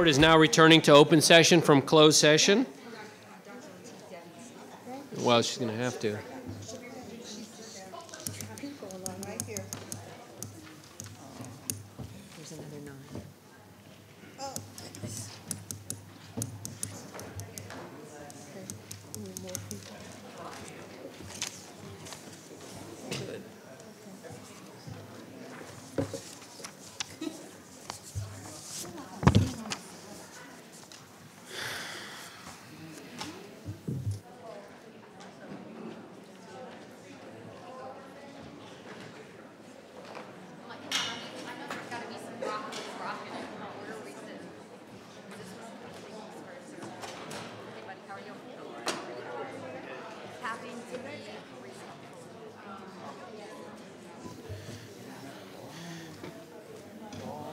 Board is now returning to open session from closed session. Well, she's going to have to.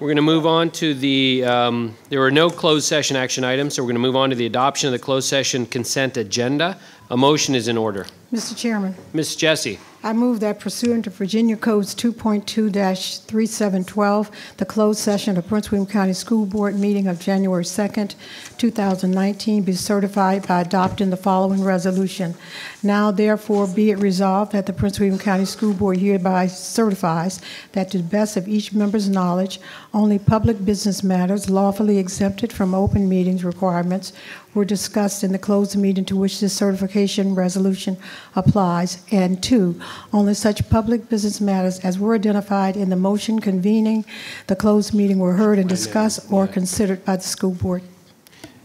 We're going to move on to the, um, there were no closed session action items, so we're going to move on to the adoption of the closed session consent agenda. A motion is in order. Mr. Chairman, Ms. Jessie, I move that pursuant to Virginia Codes 2.2-3712, the closed session of Prince William County School Board meeting of January 2nd, 2019 be certified by adopting the following resolution. Now therefore be it resolved that the Prince William County School Board hereby certifies that to the best of each member's knowledge, only public business matters lawfully exempted from open meetings requirements were discussed in the closed meeting to which this certification resolution applies. And two, only such public business matters as were identified in the motion convening the closed meeting were heard and discussed or considered by the school board.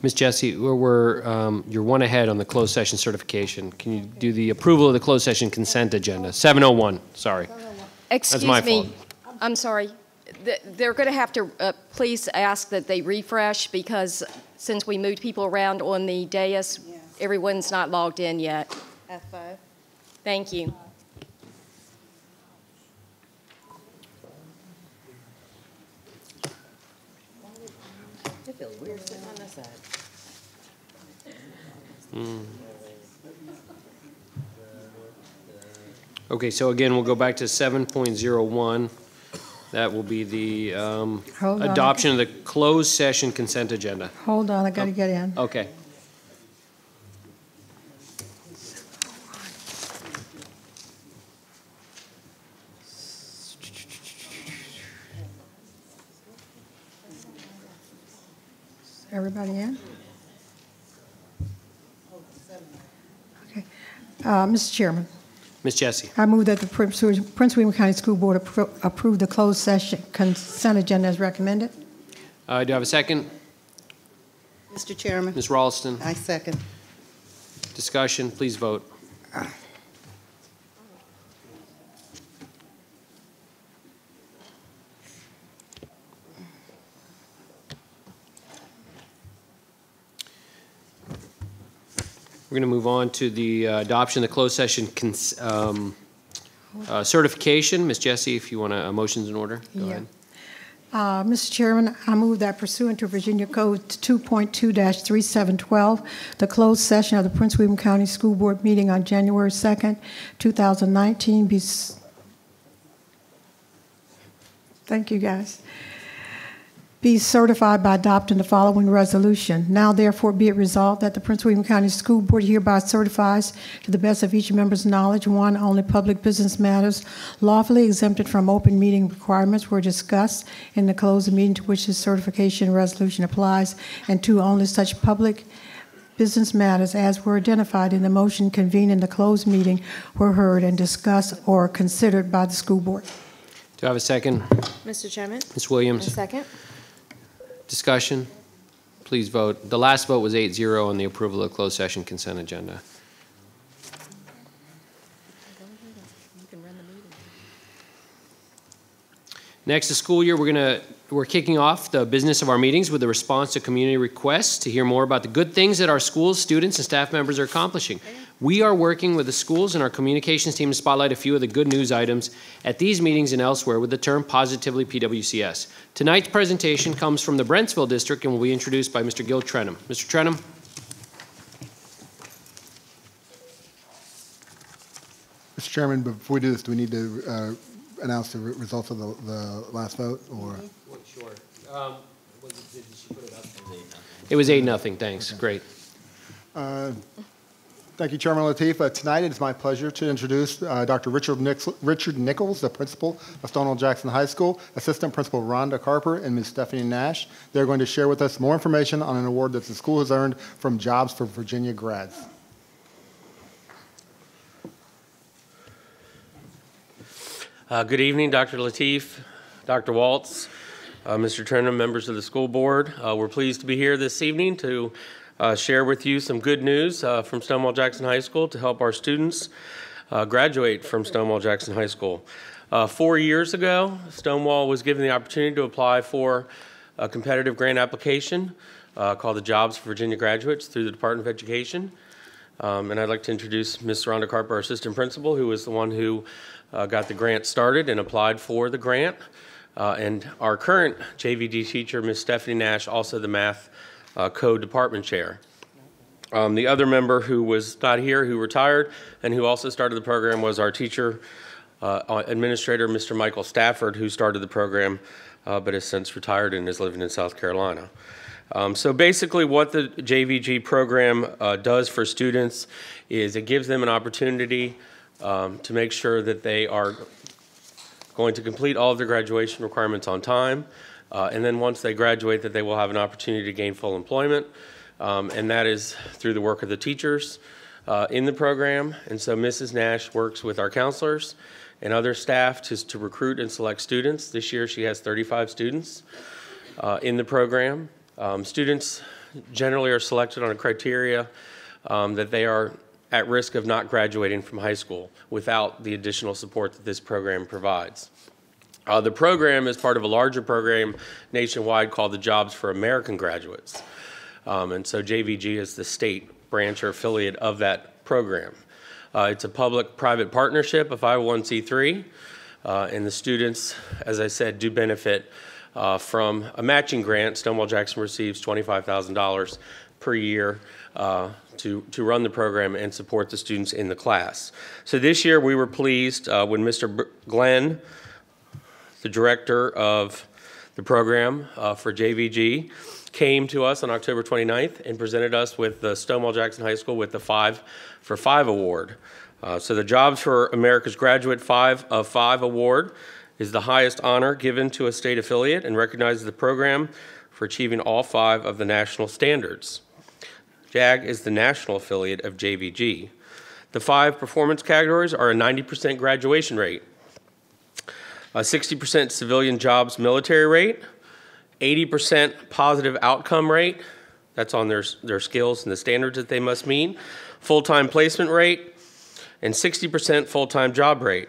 Ms. Jessie, we're- we're, um, you're one ahead on the closed session certification. Can you do the approval of the closed session consent agenda? 701, sorry. Excuse my me. fault. I'm sorry. Th- They're going to have to, uh, please ask that they refresh because since we moved people around on the dais, everyone's not logged in yet. F5. Thank you. It feels weird sitting on this side. Okay, so again, we'll go back to 7.01. That will be the um, Hold on. adoption of the closed session consent agenda. Hold on, I got to get in. Okay. Everybody in? Okay. Uh, Mr. Chairman, Ms. Jessie, I move that the Prince Prince William County School Board approve the closed session consent agenda as recommended. uh, do I have a second? Mr. Chairman, Ms. Raulston, I second. discussion, please vote. We're going to move on to the uh, adoption of the closed session cons- um, uh, certification. Ms. Jessie, if you want a motions in order, go Yeah. ahead. Uh, Mr. Chairman, I move that pursuant to Virginia Code 2.2-3712, the closed session of the Prince William County School Board meeting on January 2nd, 2019 be... Thank you, guys. Be certified by adopting the following resolution. Now therefore be it resolved that the Prince William County School Board hereby certifies to the best of each member's knowledge, one, only public business matters lawfully exempted from open meeting requirements were discussed in the closed meeting to which this certification resolution applies, and two, only such public business matters as were identified in the motion convening the closed meeting were heard and discussed or considered by the school board. Do I have a second? Mr. Chairman, Ms. a Williams? second. Discussion? Please vote. The last vote was 8-0 on the approval of closed session consent agenda. Next, the school year, we're going to, we're kicking off the business of our meetings with a response to community requests to hear more about the good things that our schools, students, and staff members are accomplishing. We are working with the schools and our communications team to spotlight a few of the good news items at these meetings and elsewhere with the term Positively PWCS. Tonight's presentation comes from the Brentsville District and will be introduced by Mr. Gil Trenum. Mr. Trenum? Mr. Chairman, before we do this, do we need to uh, announce the re- results of the the last vote, or? Sure. Um, Did she put it up? It was eight, nothing, thanks, great. Thank you, Chairman Lateef. Uh, Tonight, it is my pleasure to introduce uh, Dr. Richard Richard Nichols, the principal of Stonewall Jackson High School, Assistant Principal Rhonda Carper, and Ms. Stephanie Nash. They're going to share with us more information on an award that the school has earned from Jobs for Virginia grads. Uh, Good evening, Dr. Lateef, Dr. Walts, uh, Mr. Trenum, members of the school board. Uh, We're pleased to be here this evening to uh, share with you some good news uh, from Stonewall Jackson High School to help our students uh, graduate from Stonewall Jackson High School. Uh, Four years ago, Stonewall was given the opportunity to apply for a competitive grant application uh, called the Jobs for Virginia Graduates through the Department of Education. Um, And I'd like to introduce Ms. Rhonda Carper, our assistant principal, who was the one who uh, got the grant started and applied for the grant. And our current JVG teacher, Ms. Stephanie Nash, also the math uh, code department chair. Um, The other member who was not here, who retired, and who also started the program was our teacher uh, administrator, Mr. Michael Stafford, who started the program uh, but has since retired and is living in South Carolina. Um, So basically, what the JVG program uh, does for students is it gives them an opportunity um, to make sure that they are going to complete all of their graduation requirements on time, uh, and then once they graduate, that they will have an opportunity to gain full employment, um, and that is through the work of the teachers uh, in the program. And so Mrs. Nash works with our counselors and other staff to, to recruit and select students. This year, she has 35 students uh, in the program. Um, Students generally are selected on a criteria um, that they are at risk of not graduating from high school without the additional support that this program provides. Uh, The program is part of a larger program nationwide called the Jobs for American Graduates. Um, And so JVG is the state branch or affiliate of that program. Uh, It's a public-private partnership, a 501c3, uh, and the students, as I said, do benefit uh, from a matching grant. Stonewall Jackson receives $25,000 per year uh, to, to run the program and support the students in the class. So this year, we were pleased uh, when Mr. Glenn, the director of the program uh, for JVG, came to us on October 29th and presented us with the Stonewall Jackson High School with the Five for Five Award. Uh, So the Jobs for America's Graduate Five of Five Award is the highest honor given to a state affiliate and recognizes the program for achieving all five of the national standards. JAG is the national affiliate of JVG. The five performance categories are a 90% graduation rate, a 60% civilian jobs military rate, 80% positive outcome rate, that's on their, their skills and the standards that they must meet, full-time placement rate, and 60% full-time job rate.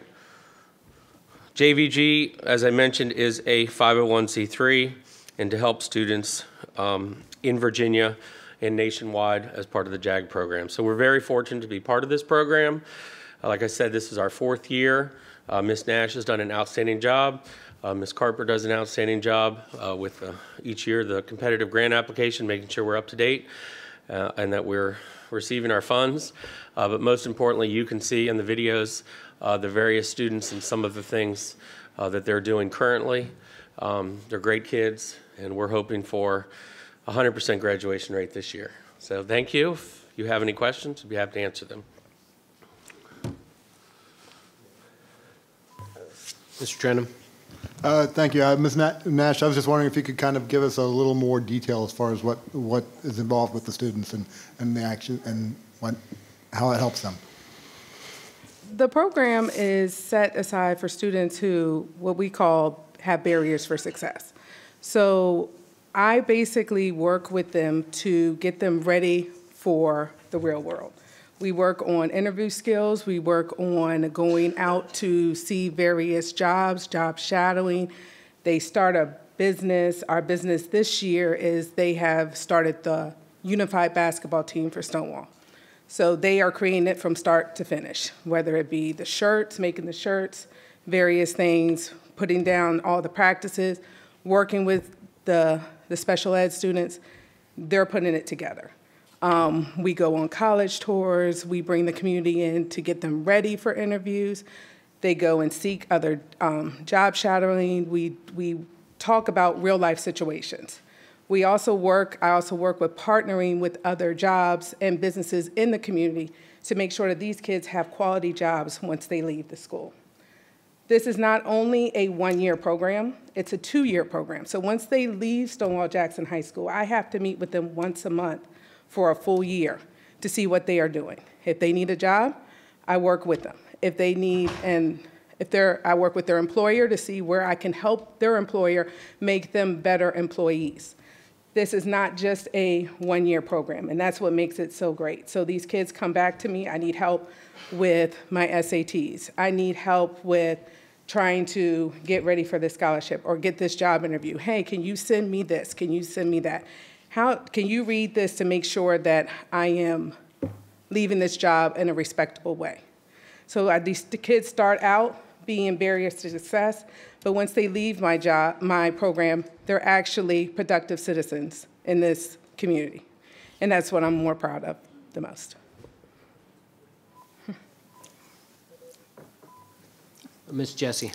JVG, as I mentioned, is a 501c3 and to help students um, in Virginia and nationwide as part of the JAG program. So we're very fortunate to be part of this program. Like I said, this is our fourth year. Uh, Ms. Nash has done an outstanding job. Uh, Ms. Carper does an outstanding job uh, with uh, each year the competitive grant application, making sure we're up to date uh, and that we're receiving our funds. Uh, But most importantly, you can see in the videos the various students and some of the things that they're doing currently. Um, They're great kids, and we're hoping for 100% graduation rate this year. So thank you. If you have any questions, I'd be happy to answer them. Mr. Trenum? Uh, Thank you. Uh, Ms. Nash, I was just wondering if you could kind of give us a little more detail as far as what, what is involved with the students and, and the action, and what, how it helps them. The program is set aside for students who, what we call, have barriers for success. So I basically work with them to get them ready for the real world. We work on interview skills, we work on going out to see various jobs, job shadowing. They start a business. Our business this year is they have started the unified basketball team for Stonewall. So they are creating it from start to finish, whether it be the shirts, making the shirts, various things, putting down all the practices, working with the, the special ed students. They're putting it together. Um, we go on college tours. We bring the community in to get them ready for interviews. They go and seek other um, job shadowing. We, we talk about real life situations. We also work, I also work with partnering with other jobs and businesses in the community to make sure that these kids have quality jobs once they leave the school. This is not only a one-year program, it's a two-year program. So once they leave Stonewall Jackson High School, I have to meet with them once a month for a full year to see what they are doing. If they need a job, I work with them. If they need, and if they're, I work with their employer to see where I can help their employer make them better employees. This is not just a one-year program, and that's what makes it so great. So these kids come back to me, I need help with my SATs. I need help with trying to get ready for this scholarship or get this job interview. Hey, can you send me this? Can you send me that? How, can you read this to make sure that I am leaving this job in a respectable way? So uh, these the kids start out being barriers to success, but once they leave my job, my program, they're actually productive citizens in this community. And that's what I'm more proud of the most. Ms. Jessie.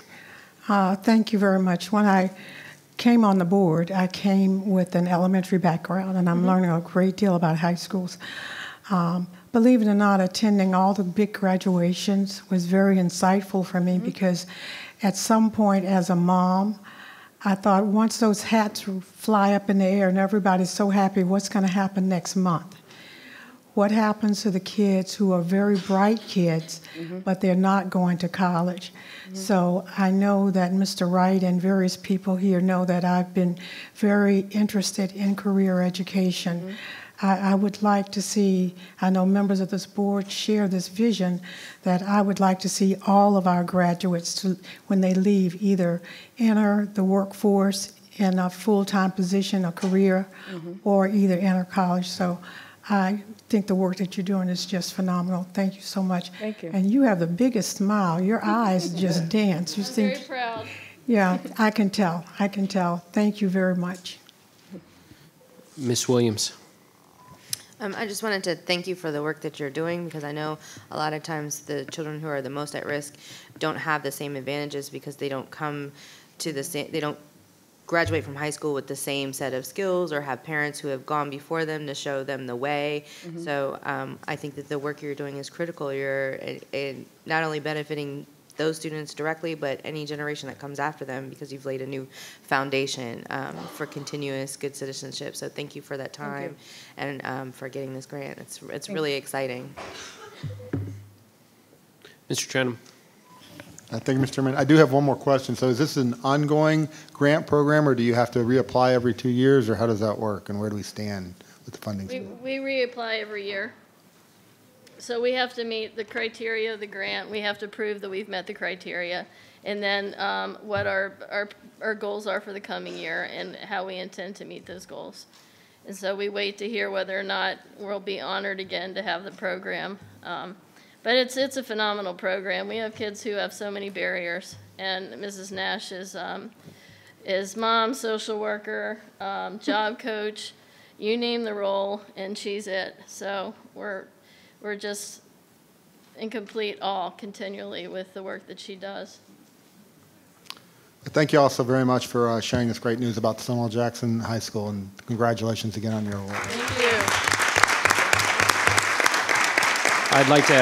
Uh, Thank you very much. When I came on the board, I came with an elementary background, and I'm learning a great deal about high schools. Um, Believe it or not, attending all the big graduations was very insightful for me because at some point as a mom, I thought once those hats fly up in the air and everybody's so happy, what's going to happen next month? What happens to the kids who are very bright kids, mm-hmm. but they're not going to college? Mm-hmm. So I know that Mr. Wright and various people here know that I've been very interested in career education. Mm-hmm. I, I would like to see, I know members of this board share this vision, that I would like to see all of our graduates, to, when they leave, either enter the workforce in a full-time position, a career, or either enter college. So I think the work that you're doing is just phenomenal. Thank you so much. Thank you. And you have the biggest smile. Your eyes just dance. You seem, Very proud. yeah, I can tell. I can tell. Thank you very much. Miss Williams. Um, I just wanted to thank you for the work that you're doing because I know a lot of times the children who are the most at risk don't have the same advantages because they don't come to the same, they don't graduate from high school with the same set of skills or have parents who have gone before them to show them the way. So um, I think that the work you're doing is critical. You're eh, eh, not only benefiting those students directly, but any generation that comes after them because you've laid a new foundation um, for continuous good citizenship. So thank you for that time and um, for getting this grant. It's it's really exciting. Mr. Trenum. Thank you, Mr. Chairman. I do have one more question. So is this an ongoing grant program, or do you have to reapply every two years, or how does that work, and where do we stand with the funding? We, we reapply every year. So we have to meet the criteria of the grant. We have to prove that we've met the criteria. And then um, what our, our, our goals are for the coming year and how we intend to meet those goals. And so we wait to hear whether or not we'll be honored again to have the program. Um, But it's, it's a phenomenal program. We have kids who have so many barriers. And Mrs. Nash is, um, is mom, social worker, um, job coach, you name the role, and she's it. So we're, we're just in complete awe continually with the work that she does. Thank you also very much for uh, sharing this great news about Stonewall Jackson High School, and congratulations again on your award. Thank you. I'd like to.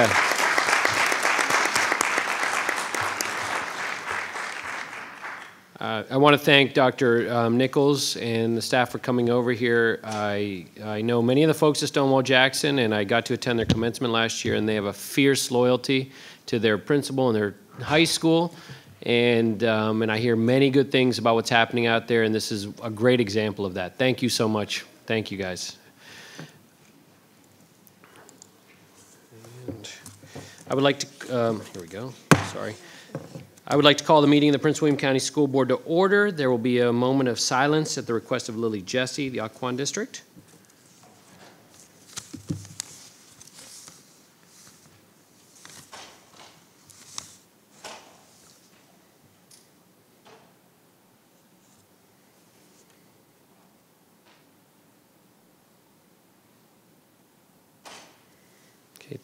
Uh, I want to thank Dr. um, Nichols and the staff for coming over here. I, I know many of the folks at Stonewall Jackson, and I got to attend their commencement last year, and they have a fierce loyalty to their principal and their high school. And, um, and I hear many good things about what's happening out there, and this is a great example of that. Thank you so much. Thank you, guys. I would like to, um, here we go, sorry. I would like to call the meeting of the Prince William County School Board to order. There will be a moment of silence at the request of Lillie Jessie, the Occoquan District.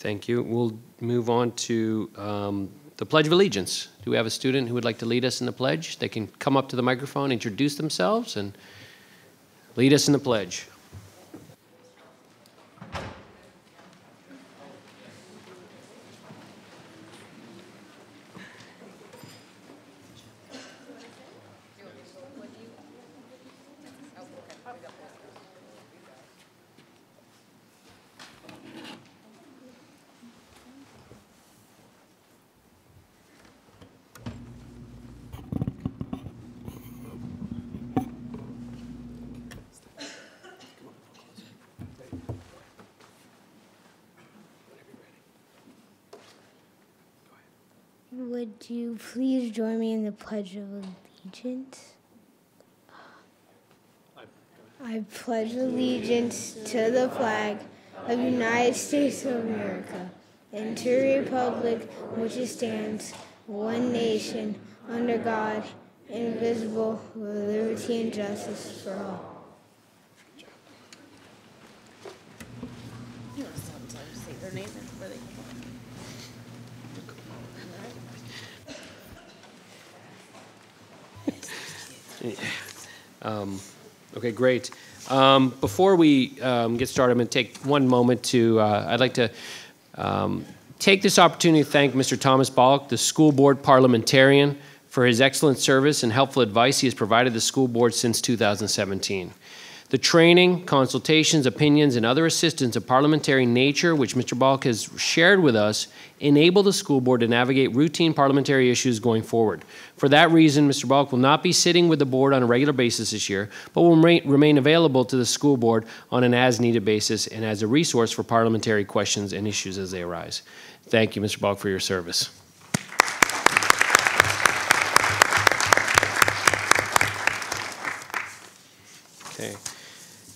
Thank you. We'll move on to um, the Pledge of Allegiance. Do we have a student who would like to lead us in the pledge? They can come up to the microphone, introduce themselves, and Lead us in the pledge. Would you please join me in the Pledge of Allegiance? I pledge allegiance to the flag of the United States of America and to the republic which stands, one nation, under God, indivisible, with liberty and justice for all. Say their name and where they come from. Um, Okay, great. Um, Before we um, get started, I'm going to take one moment to, uh, I'd like to um, take this opportunity to thank Mr. Thomas Bollock, the school board parliamentarian, for his excellent service and helpful advice he has provided the school board since 2017. The training, consultations, opinions, and other assistance of parliamentary nature which Mr. Balk has shared with us enable the school board to navigate routine parliamentary issues going forward. For that reason, Mr. Balk will not be sitting with the board on a regular basis this year, but will remain, available to the school board on an as-needed basis and as a resource for parliamentary questions and issues as they arise. Thank you, Mr. Balk, for your service. Okay.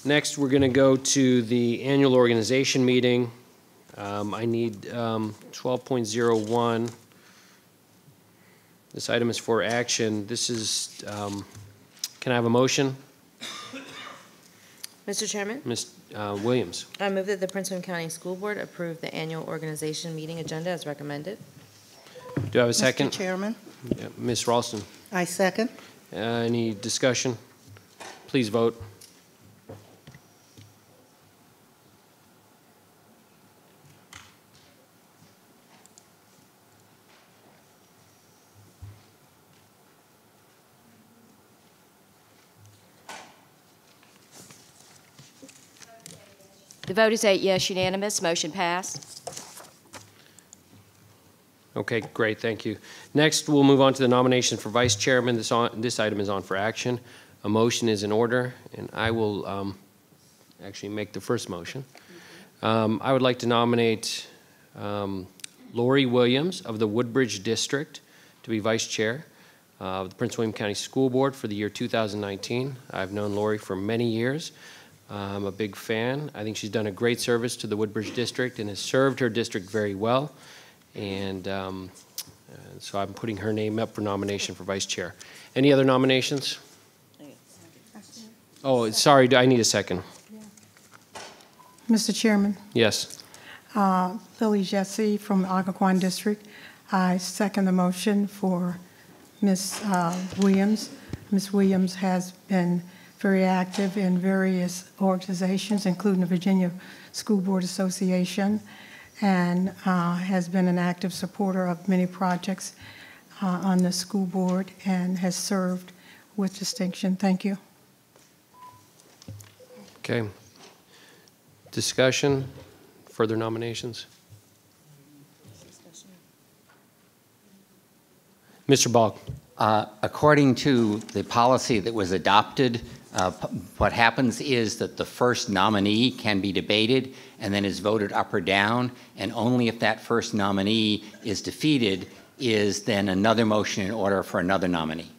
Next, we're going to go to the annual organization meeting. Um, I need um, 12.01. This item is for action. This is, um, can I have a motion? Mr. Chairman, Ms. uh, Williams? I move that the Prince William County School Board approve the annual organization meeting agenda as recommended. Do I have a second? Mr. Chairman, Yeah, Ms. Raulston? I second. Uh, Any discussion? Please vote. Vote is eight yes unanimous, motion passed. Okay, great, thank you. Next, we'll move on to the nomination for vice chairman. This on, this item is on for action. A motion is in order, and I will um, actually make the first motion. Um, I would like to nominate um, Loree Williams of the Woodbridge District to be vice chair of the Prince William County School Board for the year 2019. I've known Loree for many years. I'm a big fan. I think she's done a great service to the Woodbridge District and has served her district very well. And um, uh, so I'm putting her name up for nomination for vice chair. Any other nominations? Oh, sorry, I need a second. Mr. Chairman, Yes. uh, Lillie Jessie from Occoquan District. I second the motion for Ms. uh, Williams. Ms. Williams has been very active in various organizations, including the Virginia School Board Association, and uh, has been an active supporter of many projects uh, on the school board and has served with distinction. Thank you. Okay. Discussion? Further nominations? Mr. Bog? Uh, According to the policy that was adopted, uh, what happens is that the first nominee can be debated and then is voted up or down, and only if that first nominee is defeated is then another motion in order for another nominee.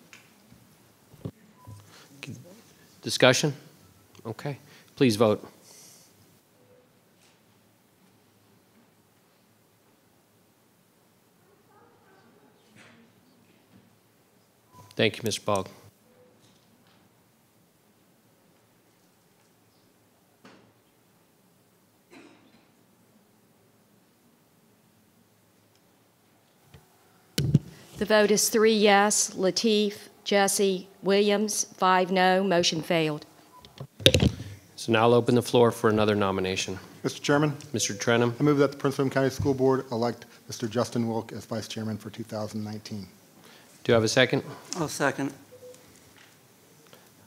Discussion? Okay. Please vote. Thank you, Mr. Bog. The vote is three yes, Lateef, Jessie, Williams, five no, motion failed. So now I'll open the floor for another nomination. Mr. Chairman, Mr. Trenum, I move that the Prince William County School Board elect Mr. Justin Wilk as vice chairman for 2019. do you have a second? I'll second.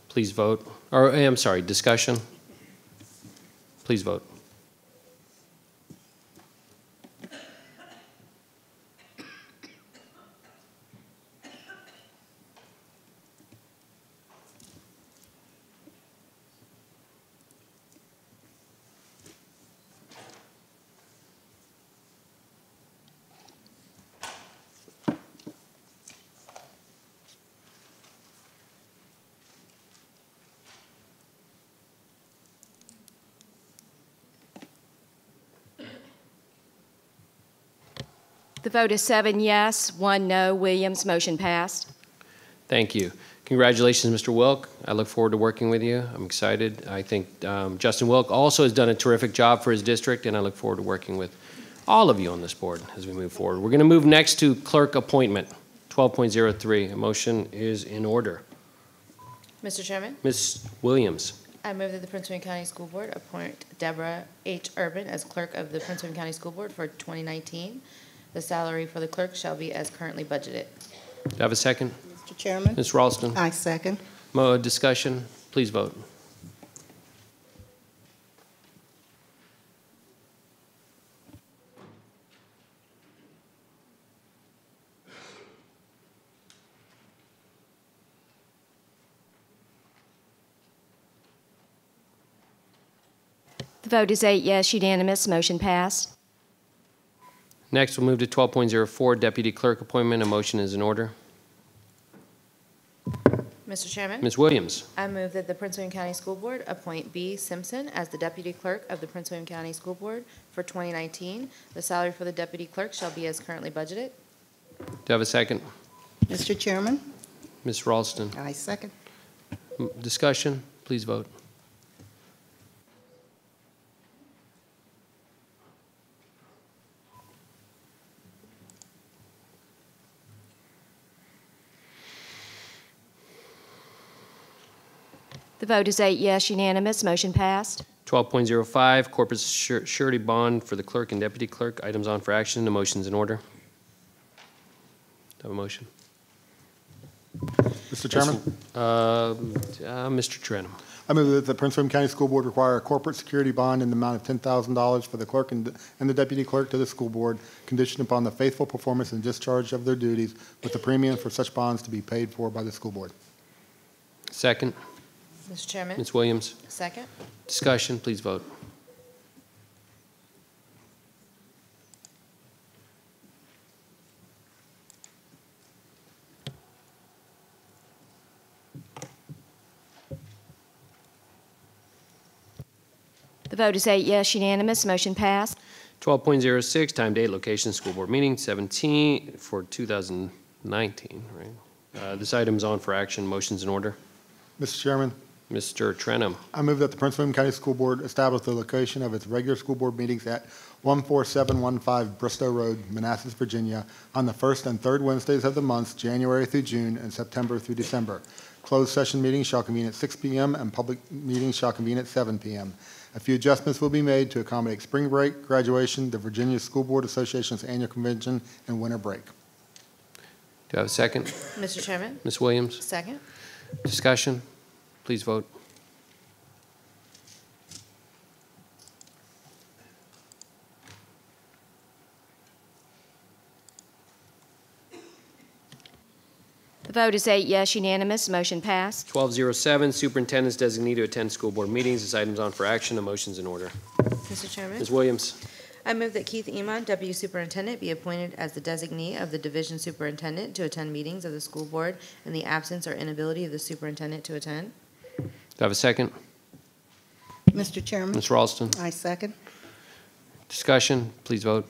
Please vote. Or, eh, I'm sorry, discussion? Please vote. The vote is seven yes, one no. Williams, motion passed. Thank you. Congratulations, Mr. Wilk. I look forward to working with you. I'm excited. I think um, Justin Wilk also has done a terrific job for his district, and I look forward to working with all of you on this board as we move forward. We're going to move next to clerk appointment, 12.03. A motion is in order. Mr. Chairman, Ms. Williams, I move that the Prince William County School Board appoint Deborah H. Urban as clerk of the Prince William County School Board for 2019. The salary for the clerk shall be as currently budgeted. do I have a second? Mr. Chairman, Ms. Raulston? I second. Mo, discussion? Please vote. The vote is eight yes, unanimous, motion passed. Next, we'll move to 12.04, deputy clerk appointment. A motion is in order. Mr. Chairman, Ms. Williams, I move that the Prince William County School Board appoint B. Simpson as the deputy clerk of the Prince William County School Board for 2019. The salary for the deputy clerk shall be as currently budgeted. do I have a second? Mr. Chairman, Ms. Raulston? I second. M- Discussion? Please vote. The vote is eight yes, unanimous, motion passed. 12.05, corporate sur- surety bond for the clerk and deputy clerk. Items on for action. The motion's in order. Do I have a motion? Mr. Chairman, Um, uh, Mr. Trenum. I move that the Prince William County School Board require a corporate security bond in the amount of $10,000 for the clerk and and the deputy clerk to the school board, conditioned upon the faithful performance and discharge of their duties, with the premium for such bonds to be paid for by the school board. Second, Mr. Chairman, Ms. Williams. second. Discussion, please vote. The vote is eight yes, unanimous, motion passed. 12.06, time, date, location, school board meeting, 17 for 2019, right? Uh, This item's on for action. Motion's in order. Mr. Chairman, Mr. Trenum. I move that the Prince William County School Board establish the location of its regular school board meetings at 14715 Bristow Road, Manassas, Virginia, on the first and third Wednesdays of the months, January through June, and September through December. Closed session meetings shall convene at 6 p.m., and public meetings shall convene at 7 p.m. A few adjustments will be made to accommodate spring break, graduation, the Virginia School Board Association's annual convention, and winter break. Do I have a second? Mr. Chairman, Ms. Williams? second. Discussion? Please vote. The vote is eight yes, unanimous, motion passed. 1207, superintendent's designee to attend school board meetings. This item's on for action. A motion's in order. Mr. Chairman, Ms. Williams. I move that Keith Imon, Deputy Superintendent, be appointed as the designee of the Division Superintendent to attend meetings of the school board in the absence or inability of the superintendent to attend. Do I have a second? Mr. Chairman, Ms. Raulston. I second. Discussion? Please vote.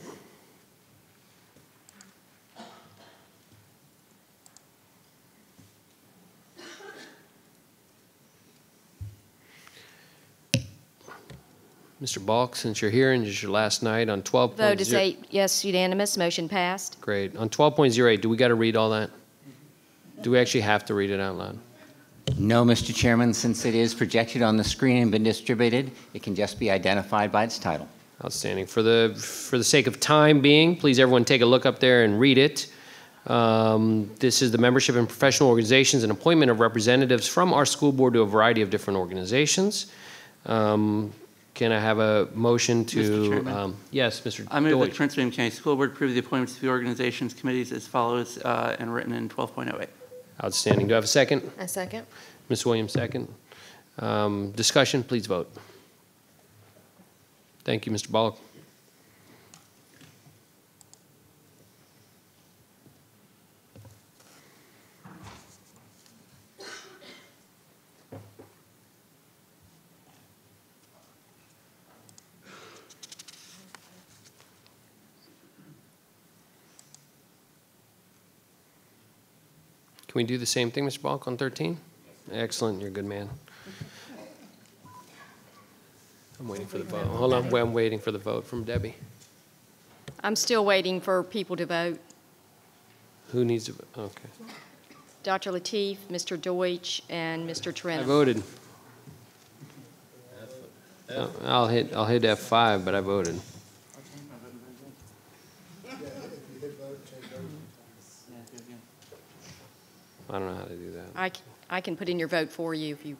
Mr. Balk, since you're here and it's your last night on 12.0. Vote is eight yes, unanimous, motion passed. Great. On 12.08, do we got to read all that? Do we actually have to read it out loud? No, Mr. Chairman, since it is projected on the screen and been distributed, it can just be identified by its title. Outstanding. For the, for the sake of time being, please everyone take a look up there and read it. Um, This is the membership in professional organizations and appointment of representatives from our school board to a variety of different organizations. Um, Can I have a motion to? Mr. Chairman? um, Yes, Mr. I move that Deutsch. Prince William County School Board approve the appointments to the organizations committees as follows uh, and written in 12.08. Outstanding. Do I have a second? A second? Ms. Williams, second. Um, Discussion, please vote. Thank you, Mr. Bullock. Can we do the same thing, Mr. Balk, on 13? Excellent, you're a good man. I'm waiting for the vote. Hold on, I'm waiting for the vote from Debbie. I'm still waiting for people to vote. Who needs to, vote? okay. Dr. Lateef, Mr. Deutsch, and Mr. I voted. I'll hit, I'll hit F5, but I voted. I don't know how to do that. I, c- I can put in your vote for you if you,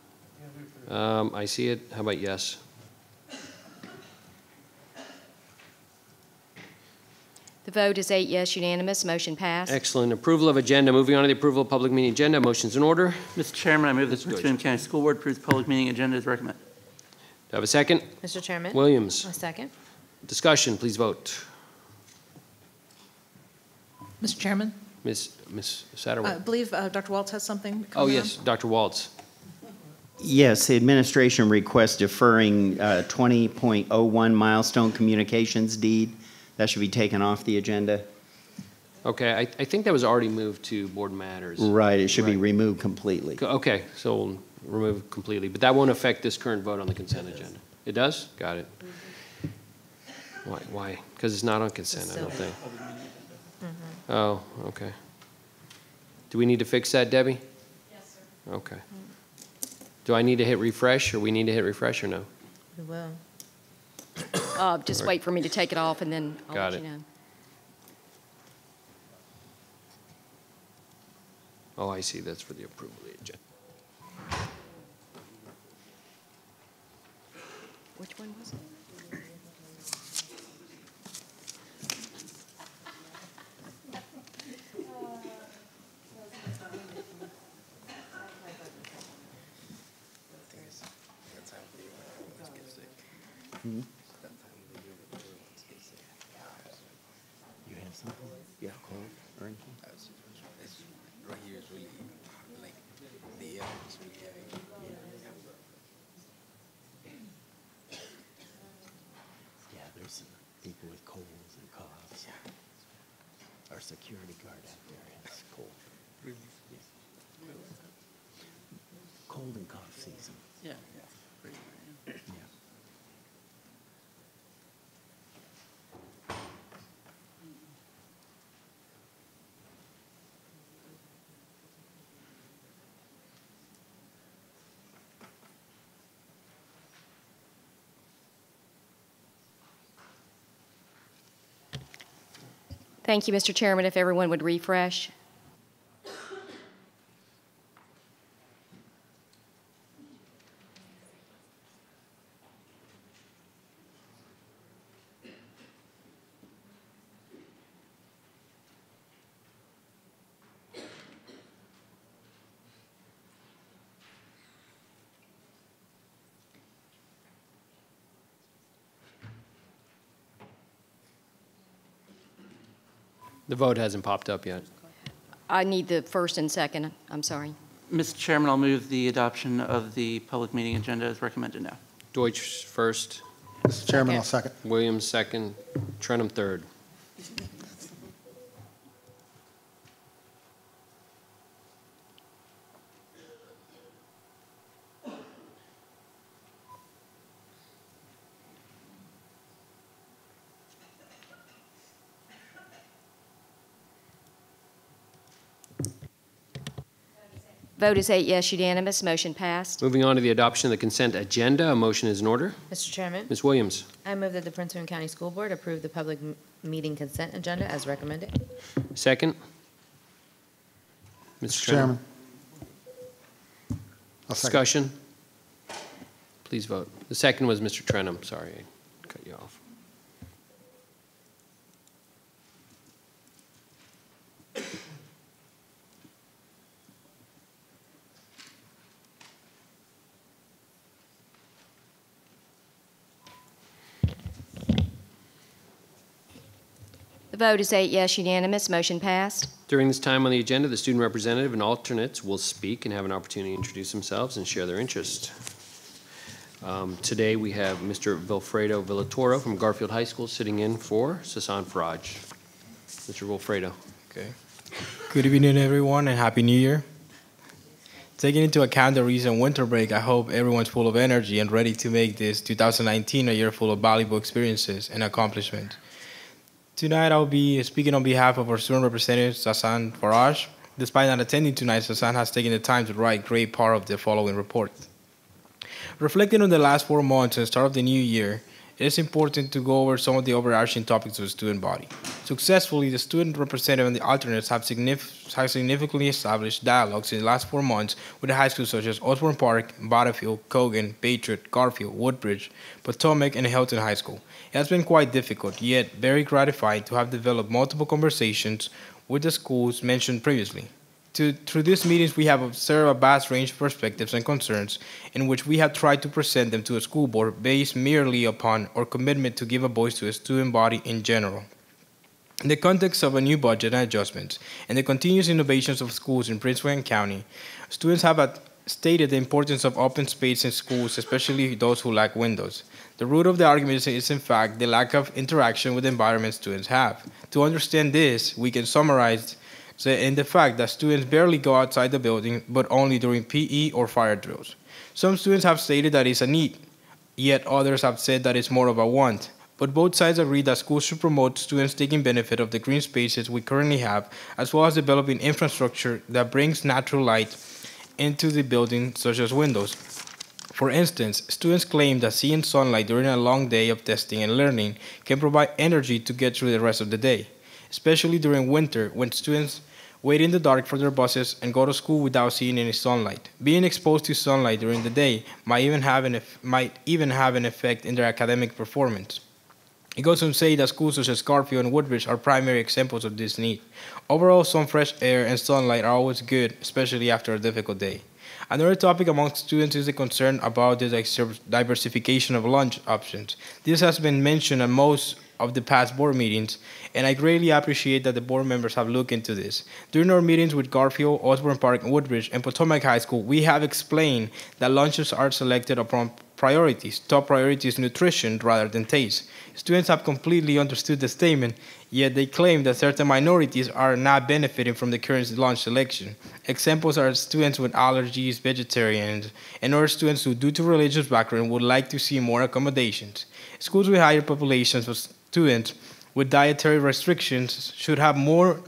Um, I see it. How about yes? the vote is eight yes unanimous, motion passed. Excellent. Approval of agenda. Moving on to the approval of public meeting agenda. Motion's in order. Do Mr. Chairman, I move that Mr. Prince County School Board approves public meeting agenda as recommended. Do I have a second? Mr. Chairman? Williams. A second? Discussion, please vote. Mr. Chairman, Ms. Ms. I believe uh, Dr. Walts has something. Oh, coming yes, Dr. Walts. Yes, the administration requests deferring uh, 20.01 milestone communications deed. That should be taken off the agenda. Okay, I, I think that was already moved to board matters. Right, it should be removed completely. Okay, so we'll remove completely, but that won't affect this current vote on the consent agenda. It does? Got it. Why, why? Because it's not on consent, I don't think. Oh, okay. Do we need to fix that, Debbie? Yes, sir. Okay. Do I need to hit refresh, or we need to hit refresh, or no? We will. Uh, Just wait for me to take it off, and then I'll Got let you it. know. Oh, I see, that's for the approval of the agenda. Which one was it? You have something? You have cold or anything? Right here is really like the evidence we have. Yeah, there's some people with colds and coughs. Our security guard out there has cold. Really? Yeah. Cold and cough season. Yeah, yeah. Yeah. Thank you, Mr. Chairman, if everyone would refresh. The vote hasn't popped up yet. I need the first and second, I'm sorry. Mr. Chairman, I'll move the adoption of the public meeting agenda as recommended now. Deutsch first, Mr. Chairman, I'll second. Williams second, Trenum third. Vote is eight yes, unanimous, motion passed. Moving on to the adoption of the consent agenda, a motion is in order. Mr. Chairman, Ms. Williams, I move that the Prince William County School Board approve the public m- meeting consent agenda as recommended. second. Mr. Mr. Trenum. Chairman. I'll second. Discussion? Please vote. The second was Mr. Trenum, sorry, I cut you off. Vote is eight yes, unanimous, motion passed. During this time on the agenda, the student representative and alternates will speak and have an opportunity to introduce themselves and share their interest. Um, Today, we have Mr. Vilfredo Villatoro from Garfield High School sitting in for Sasan Faraj. Mr. Vilfredo. Okay. Good evening, everyone, and Happy New Year. Taking into account the recent winter break, I hope everyone's full of energy and ready to make this 2019 a year full of valuable experiences and accomplishments. Tonight, I'll be speaking on behalf of our student representative, Sasan Faraj. Despite not attending tonight, Sasan has taken the time to write great part of the following report. Reflecting on the last four months and start of the new year, it is important to go over some of the overarching topics of the student body. Successfully, the student representative and the alternates have, signif- have significantly established dialogues in the last four months with high schools such as Osbourn Park, Battlefield, Colgan, Patriot, Garfield, Woodbridge, Potomac, and Hylton High School. It has been quite difficult, yet very gratifying to have developed multiple conversations with the schools mentioned previously. To, through these meetings, we have observed a vast range of perspectives and concerns in which we have tried to present them to a school board based merely upon our commitment to give a voice to a student body in general. In the context of a new budget and adjustments and the continuous innovations of schools in Prince William County, students have stated the importance of open space in schools, especially those who lack windows. The root of the argument is, in fact, the lack of interaction with the environment students have. To understand this, we can summarize in the fact that students barely go outside the building, but only during PE or fire drills. Some students have stated that it's a need, yet others have said that it's more of a want. But both sides agree that schools should promote students taking benefit of the green spaces we currently have, as well as developing infrastructure that brings natural light into the building, such as windows. For instance, students claim that seeing sunlight during a long day of testing and learning can provide energy to get through the rest of the day, especially during winter when students wait in the dark for their buses and go to school without seeing any sunlight. Being exposed to sunlight during the day might even have an, might even have an effect in their academic performance. It goes on to say that schools such as Garfield and Woodbridge are primary examples of this need. Overall, some fresh air and sunlight are always good, especially after a difficult day. Another topic among students is the concern about the diversification of lunch options. This has been mentioned at most of the past board meetings, and I greatly appreciate that the board members have looked into this. During our meetings with Garfield, Osbourn Park, Woodbridge, and Potomac High School, we have explained that lunches are selected upon priorities. Top priority is nutrition rather than taste. Students have completely understood the statement, yet they claim that certain minorities are not benefiting from the current lunch selection. Examples are students with allergies, vegetarians, and other students who, due to religious background, would like to see more accommodations. Schools with higher populations of students with dietary restrictions should have more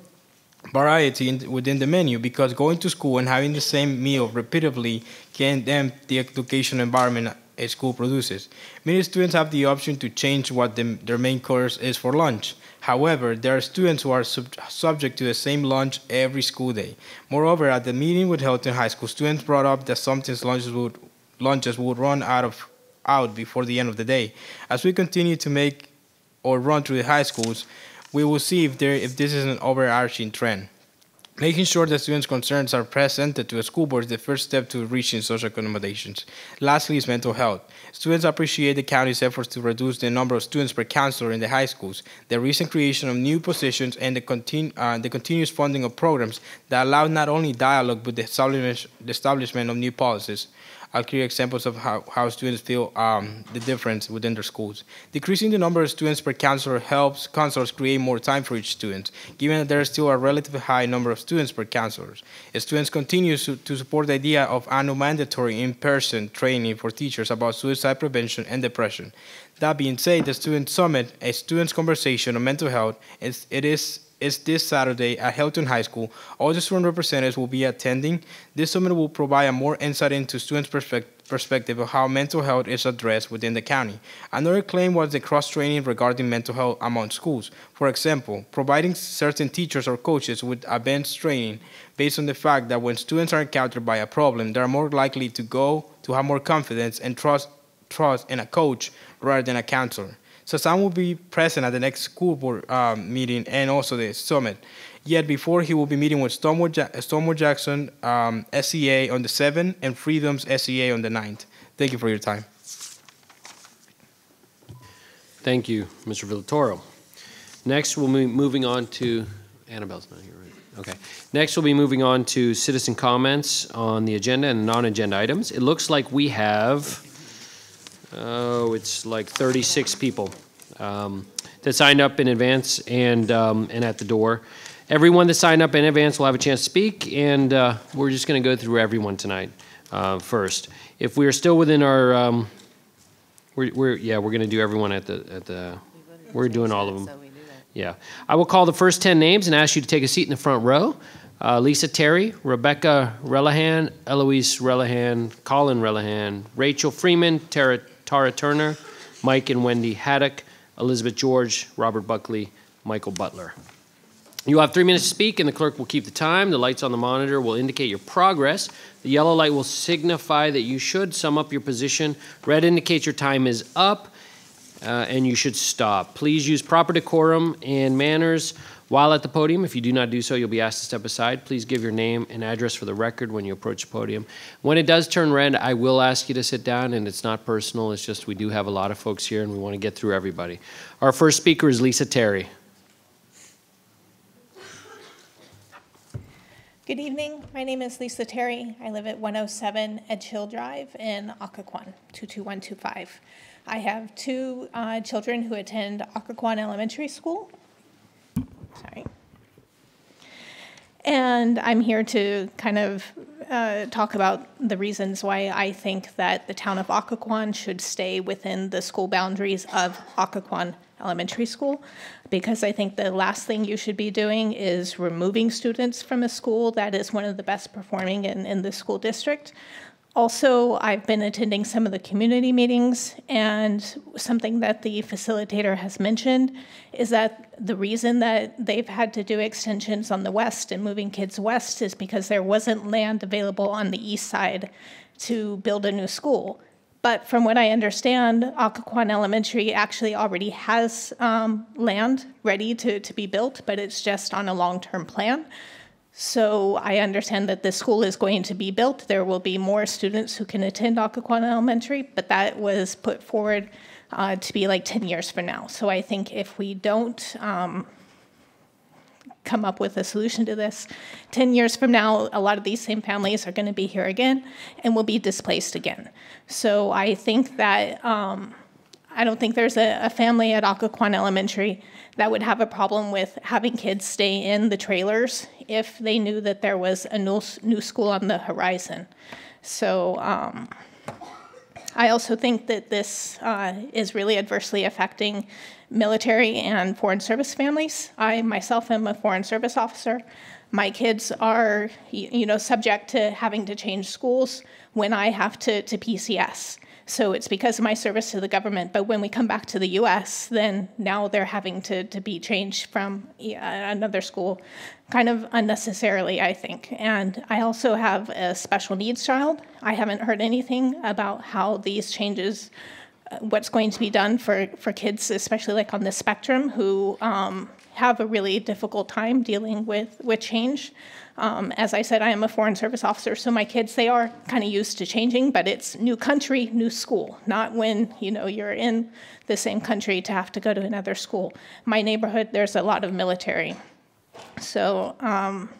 variety in, within the menu because going to school and having the same meal repeatedly can damp the education environment a school produces. Many students have the option to change what the, their main course is for lunch. However, there are students who are sub- subject to the same lunch every school day. Moreover, at the meeting with Hylton High School, students brought up that sometimes lunches would, lunches would run out of out before the end of the day. As we continue to make or run through the high schools, we will see if there if this is an overarching trend. Making sure that students' concerns are presented to a school board is the first step to reaching social accommodations. Lastly, is mental health. Students appreciate the county's efforts to reduce the number of students per counselor in the high schools, the recent creation of new positions, and the, continu- uh, the continuous funding of programs that allow not only dialogue but the the establishment of new policies. I'll clear examples of how, how students feel um, the difference within their schools. Decreasing the number of students per counselor helps counselors create more time for each student, given that there is still a relatively high number of students per counselors. As students continue to, to support the idea of annual mandatory in-person training for teachers about suicide prevention and depression. That being said, the Student Summit, a students' conversation on mental health, is, it is is this Saturday at Hylton High School. All the student representatives will be attending. This summit will provide a more insight into students' perspective perspective of how mental health is addressed within the county. Another claim was the cross training regarding mental health among schools. For example, providing certain teachers or coaches with advanced training based on the fact that when students are encountered by a problem, they are more likely to go to have more confidence and trust trust in a coach rather than a counselor. So Sam will be present at the next school board um, meeting and also the summit. Yet before he will be meeting with Stonewall, ja- Stonewall Jackson um, SEA on the 7th and Freedoms SEA on the 9th. Thank you for your time. Thank you, Mr. Villatoro. Next, we'll be moving on to, Annabelle's not here, right? Okay. Next, we'll be moving on to citizen comments on the agenda and non-agenda items. It looks like we have, oh, it's like 36 people um, that signed up in advance and, um, and at the door. Everyone that signed up in advance will have a chance to speak, and uh, we're just going to go through everyone tonight uh, first. If we are still within our, um, we're, we're, yeah, we're going to do everyone at the, at the, we're doing all of them. Yeah. I will call the first 10 names and ask you to take a seat in the front row. Uh, Lisa Terry, Rebecca Relihan, Eloise Relihan, Colin Relihan, Rachel Freeman, Tara, Tara Turner, Mike and Wendy Haddock, Elizabeth George, Robert Buckley, Michael Butler. You have three minutes to speak, and the clerk will keep the time. The lights on the monitor will indicate your progress. The yellow light will signify that you should sum up your position. Red indicates your time is up, uh, and you should stop. Please use proper decorum and manners while at the podium. If you do not do so, you'll be asked to step aside. Please give your name and address for the record when you approach the podium. When it does turn red, I will ask you to sit down, and it's not personal. It's just we do have a lot of folks here, and we want to get through everybody. Our first speaker is Lisa Terry. Good evening. My name is Lisa Terry. I live at 107 Edge Hill Drive in Occoquan, 22125. I have two uh, children who attend Occoquan Elementary School. Sorry. And I'm here to kind of uh, talk about the reasons why I think that the town of Occoquan should stay within the school boundaries of Occoquan Elementary School, because I think the last thing you should be doing is removing students from a school that is one of the best performing in, in the school district. Also, I've been attending some of the community meetings, and something that the facilitator has mentioned is that the reason that they've had to do extensions on the west and moving kids west is because there wasn't land available on the east side to build a new school. But from what I understand, Occoquan Elementary actually already has um, land ready to, to be built, but it's just on a long term plan. So I understand that the school is going to be built. There will be more students who can attend Occoquan Elementary, but that was put forward uh, to be like 10 years from now. So I think if we don't um, come up with a solution to this, 10 years from now, a lot of these same families are going to be here again and will be displaced again. So I think that um, I don't think there's a, a family at Occoquan Elementary that would have a problem with having kids stay in the trailers if they knew that there was a new, new school on the horizon. So um, I also think that this uh, is really adversely affecting military and foreign service families. I myself am a foreign service officer. My kids are, you know, subject to having to change schools when I have to, to PCS. So it's because of my service to the government. But when we come back to the US, then now they're having to, to be changed from another school kind of unnecessarily, I think. And I also have a special needs child. I haven't heard anything about how these changes, uh, what's going to be done for, for kids, especially like on the spectrum, who um, have a really difficult time dealing with, with change. Um, as I said, I am a foreign service officer, so my kids they are kind of used to changing, but it's new country, new school. Not when you know you're in the same country to have to go to another school. My neighborhood, there's a lot of military, so um,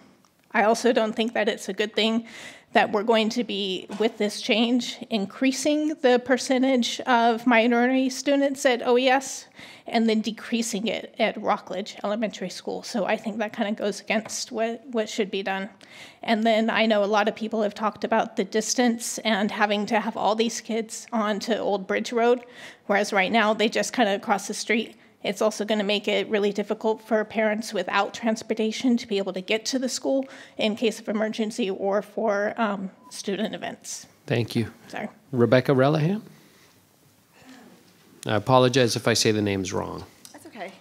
I also don't think that it's a good thing that we're going to be, with this change, increasing the percentage of minority students at OES and then decreasing it at Rockledge Elementary School. So I think that kind of goes against what, what should be done. And then I know a lot of people have talked about the distance and having to have all these kids onto Old Bridge Road, whereas right now they just kind of cross the street It's also going to make it really difficult for parents without transportation to be able to get to the school in case of emergency or for um, student events. Thank you. Sorry. Rebecca Relihan? I apologize if I say the names wrong. That's okay.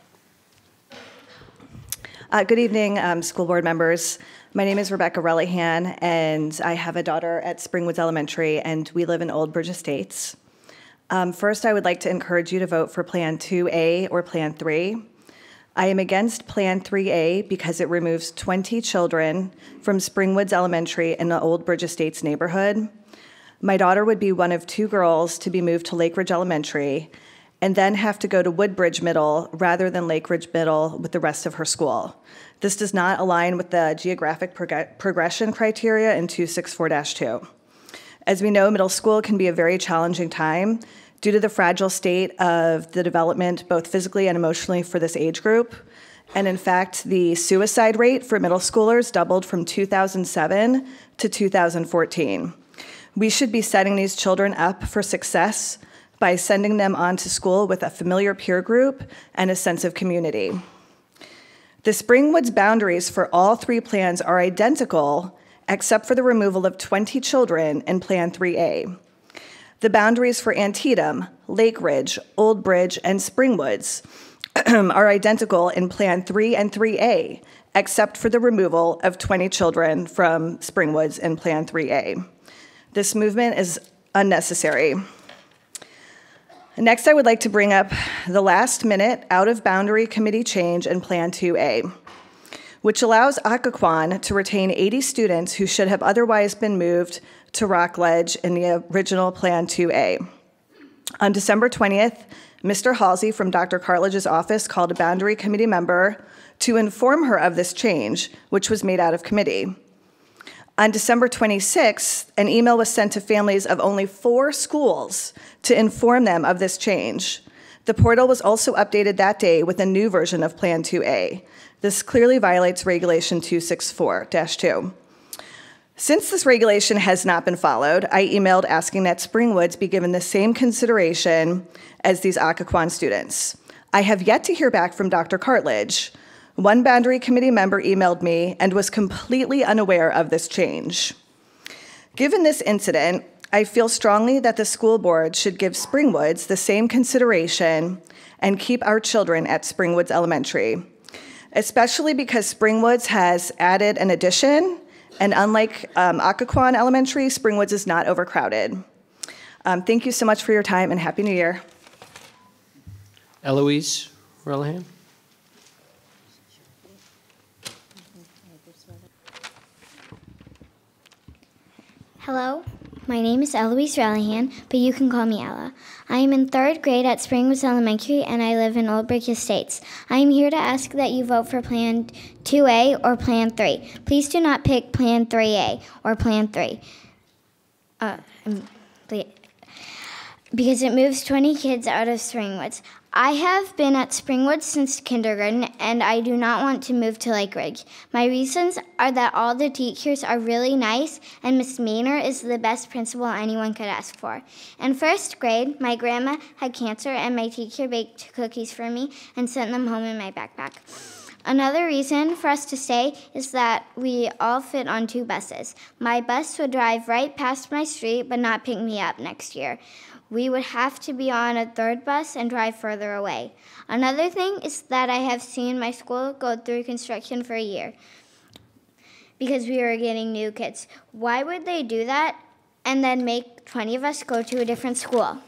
Uh, Good evening, um, school board members. My name is Rebecca Relihan, and I have a daughter at Springwoods Elementary, and we live in Old Bridge Estates. Um, First, I would like to encourage you to vote for Plan 2A or Plan 3. I am against Plan 3A because it removes 20 children from Springwoods Elementary in the Old Bridge Estates neighborhood. My daughter would be one of two girls to be moved to Lake Ridge Elementary and then have to go to Woodbridge Middle rather than Lake Ridge Middle with the rest of her school. This does not align with the geographic prog- progression criteria in 264-2. As we know, middle school can be a very challenging time due to the fragile state of the development, both physically and emotionally, for this age group. And in fact, the suicide rate for middle schoolers doubled from 2007 to 2014. We should be setting these children up for success by sending them on to school with a familiar peer group and a sense of community. The Springwoods boundaries for all three plans are identical, except for the removal of 20 children in Plan 3A. The boundaries for Antietam, Lake Ridge, Old Bridge, and Springwoods are identical in Plan 3 and 3A, except for the removal of 20 children from Springwoods in Plan 3A. This movement is unnecessary. Next, I would like to bring up the last minute out of boundary committee change in Plan 2A, which allows Occoquan to retain 80 students who should have otherwise been moved to Rockledge in the original Plan 2A. On December 20th, Mr. Halsey from Dr. Cartledge's office called a boundary committee member to inform her of this change, which was made out of committee. On December 26th, an email was sent to families of only four schools to inform them of this change. The portal was also updated that day with a new version of Plan 2A. This clearly violates Regulation 264 2. Since this regulation has not been followed, I emailed asking that Springwoods be given the same consideration as these Occoquan students. I have yet to hear back from Dr. Cartledge. One boundary committee member emailed me and was completely unaware of this change. Given this incident, I feel strongly that the school board should give Springwoods the same consideration and keep our children at Springwoods Elementary, especially because Springwoods has added an addition, and unlike um, Occoquan Elementary, Springwoods is not overcrowded. Um, thank you so much for your time and Happy New Year. Eloise Relihan? Hello, my name is Eloise Relihan, but you can call me Ella. I am in third grade at Springwoods Elementary and I live in Old Bridge Estates. I am here to ask that you vote for Plan 2A or Plan 3. Please do not pick Plan 3A or Plan 3. Uh, um, because it moves 20 kids out of Springwoods. I have been at Springwood since kindergarten and I do not want to move to Lake Ridge. My reasons are that all the teachers are really nice and Miss Maynor is the best principal anyone could ask for. In first grade, my grandma had cancer and my teacher baked cookies for me and sent them home in my backpack. Another reason for us to stay is that we all fit on two buses. My bus would drive right past my street but not pick me up next year. We would have to be on a third bus and drive further away. Another thing is that I have seen my school go through construction for a year because we were getting new kids. Why would they do that and then make 20 of us go to a different school?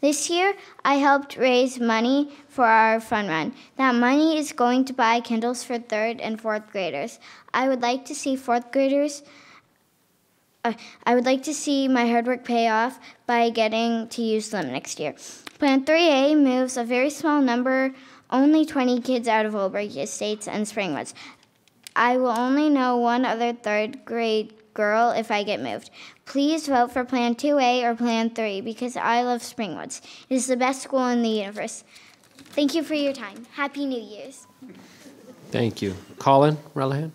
This year, I helped raise money for our fun run. That money is going to buy Kindles for third and fourth graders. I would like to see fourth graders. Uh, I would like to see my hard work pay off by getting to use them next year. Plan 3A moves a very small number, only 20 kids out of Old Bridge Estates and Springwoods. I will only know one other third grade girl if I get moved. Please vote for Plan 2A or Plan 3 because I love Springwoods. It is the best school in the universe. Thank you for your time. Happy New Year's. Thank you. Colin Relihan?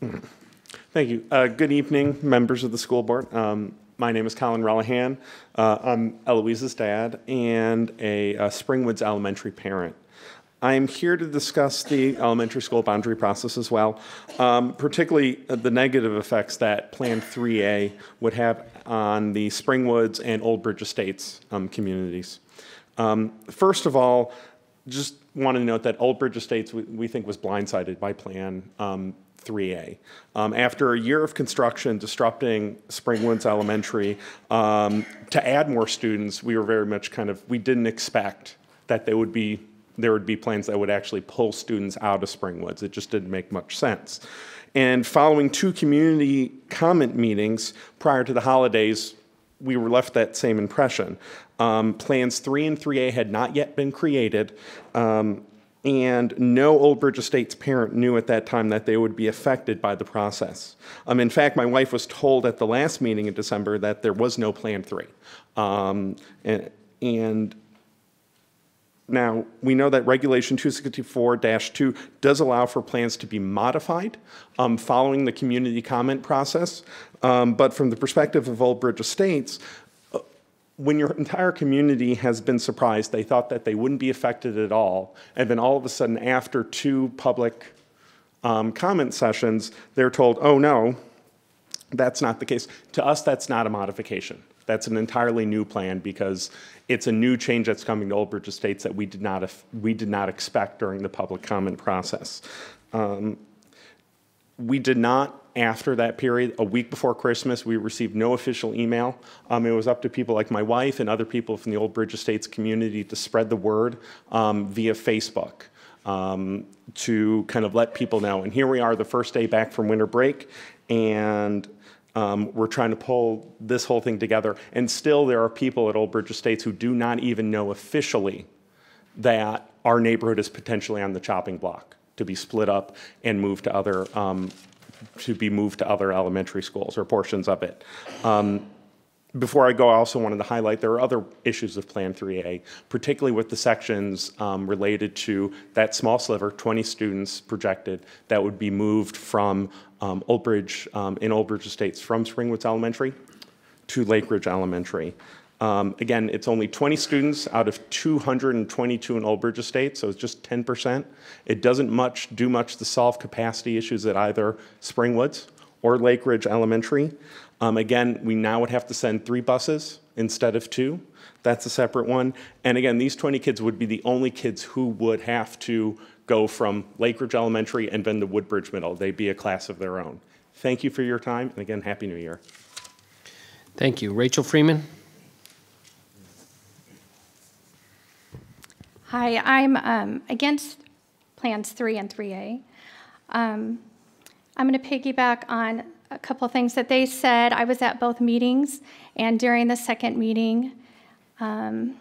Thank you. Uh, Good evening, members of the school board. Um, My name is Colin Relihan. Uh, I'm Eloise's dad and a uh, Springwoods Elementary parent. I'm here to discuss the elementary school boundary process as well, um, particularly the negative effects that Plan 3A would have on the Springwoods and Old Bridge Estates um, communities. Um, First of all, just want to note that Old Bridge Estates, we, we think, was blindsided by Plan um, 3A. Um, after a year of construction disrupting Springwoods Elementary, um, to add more students, we were very much kind of, we didn't expect that there would be there would be plans that would actually pull students out of Springwoods. It just didn't make much sense. And following two community comment meetings prior to the holidays, we were left that same impression. Um, plans 3 and 3A had not yet been created, um, and no Old Bridge Estates parent knew at that time that they would be affected by the process. Um, in fact, my wife was told at the last meeting in December that there was no Plan 3. Um, and, and now, we know that Regulation 264-2 does allow for plans to be modified um, following the community comment process. Um, but from the perspective of Old Bridge Estates, when your entire community has been surprised, they thought that they wouldn't be affected at all, and then all of a sudden, after two public um, comment sessions, they're told, oh no, that's not the case. To us, that's not a modification. That's an entirely new plan because it's a new change that's coming to Old Bridge Estates that we did not, we did not expect during the public comment process. Um, we did not, after that period, a week before Christmas, we received no official email. Um, it was up to people like my wife and other people from the Old Bridge Estates community to spread the word um, via Facebook. Um, to kind of let people know. And here we are, the first day back from winter break, and um, we're trying to pull this whole thing together. And still, there are people at Old Bridge Estates who do not even know officially that our neighborhood is potentially on the chopping block to be split up and moved to other, um, to be moved to other elementary schools or portions of it. Um, before I go, I also wanted to highlight there are other issues of Plan 3A, particularly with the sections um, related to that small sliver, 20 students projected, that would be moved from um, Old Bridge, um, in Old Bridge Estates, from Springwoods Elementary to Lake Ridge Elementary. Um, again, it's only 20 students out of 222 in Old Bridge Estates, so it's just 10%. It doesn't much do much to solve capacity issues at either Springwoods or Lake Ridge Elementary. Um, again, we now would have to send three buses instead of two. That's a separate one. And again, these 20 kids would be the only kids who would have to go from Lake Ridge Elementary and then to Woodbridge Middle. They'd be a class of their own. Thank you for your time, and again, Happy New Year. Thank you. Rachel Freeman? Hi, I'm um, against Plans 3 and 3A. Um, I'm going to piggyback on a couple of things that they said. I was at both meetings, and during the second meeting, um,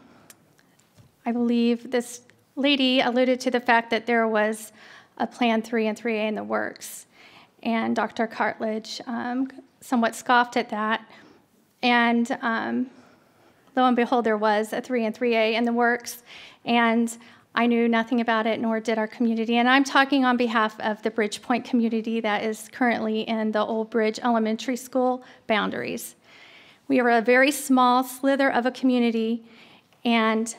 I believe this lady alluded to the fact that there was a Plan 3 and 3A in the works. And Dr. Cartledge um, somewhat scoffed at that. And um, lo and behold, there was a 3 and 3A in the works. And I knew nothing about it, nor did our community. And I'm talking on behalf of the Bridgepoint community that is currently in the Old Bridge Elementary School boundaries. We are a very small slither of a community, and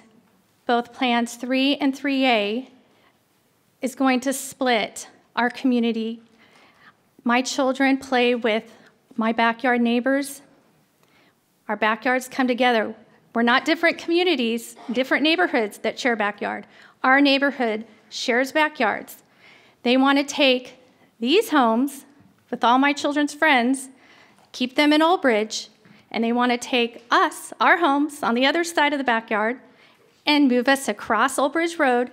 both plans 3 and 3A is going to split our community. My children play with my backyard neighbors. Our backyards come together. We're not different communities, different neighborhoods that share backyard. Our neighborhood shares backyards. They want to take these homes with all my children's friends, keep them in Old Bridge, and they want to take us, our homes, on the other side of the backyard and move us across Old Bridge Road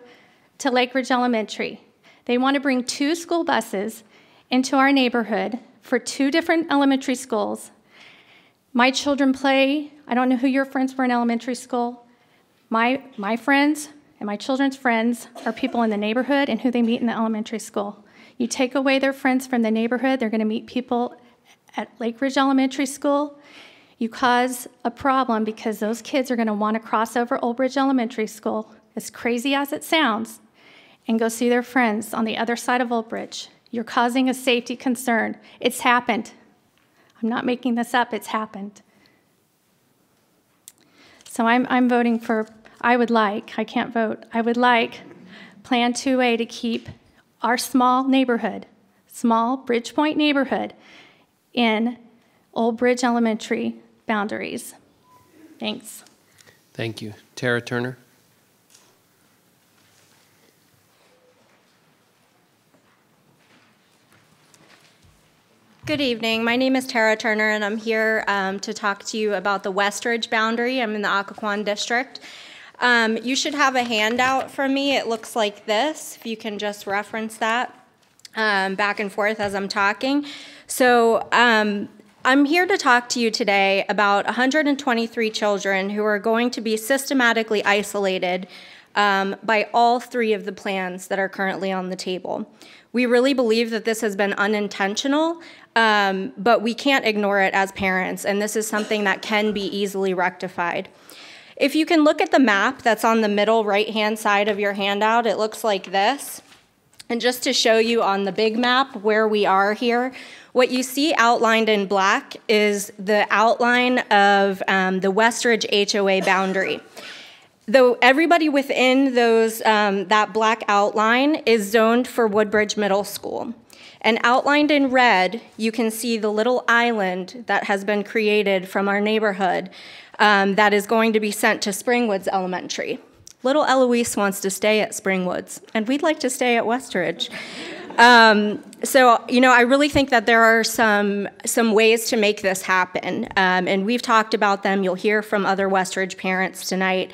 to Lake Ridge Elementary. They want to bring two school buses into our neighborhood for two different elementary schools. My children play, I don't know who your friends were in elementary school. My, my friends and my children's friends are people in the neighborhood and who they meet in the elementary school. You take away their friends from the neighborhood, they're going to meet people at Lake Ridge Elementary School. You cause a problem because those kids are going to want to cross over Old Bridge Elementary School, as crazy as it sounds, and go see their friends on the other side of Old Bridge. You're causing a safety concern. It's happened. I'm not making this up, it's happened. So I'm, I'm voting for, I would like, I can't vote, I would like Plan 2A to keep our small neighborhood, small Bridgepoint neighborhood, in Old Bridge Elementary boundaries. Thanks. Thank you. Tara Turner? Good evening. My name is Tara Turner, and I'm here um, to talk to you about the Westridge boundary. I'm in the Occoquan district. Um, you should have a handout from me. It looks like this, if you can just reference that um, back and forth as I'm talking. So, um, I'm here to talk to you today about 123 children who are going to be systematically isolated um, by all three of the plans that are currently on the table. We really believe that this has been unintentional, um, but we can't ignore it as parents, and this is something that can be easily rectified. If you can look at the map that's on the middle right hand side of your handout, it looks like this. And just to show you on the big map where we are here, what you see outlined in black is the outline of um, the Westridge HOA boundary. Though everybody within those um, that black outline is zoned for Woodbridge Middle School. And outlined in red, you can see the little island that has been created from our neighborhood um, that is going to be sent to Springwoods Elementary. Little Eloise wants to stay at Springwoods, and we'd like to stay at Westridge. Um, so, you know, I really think that there are some some ways to make this happen, um, and we've talked about them. You'll hear from other Westridge parents tonight.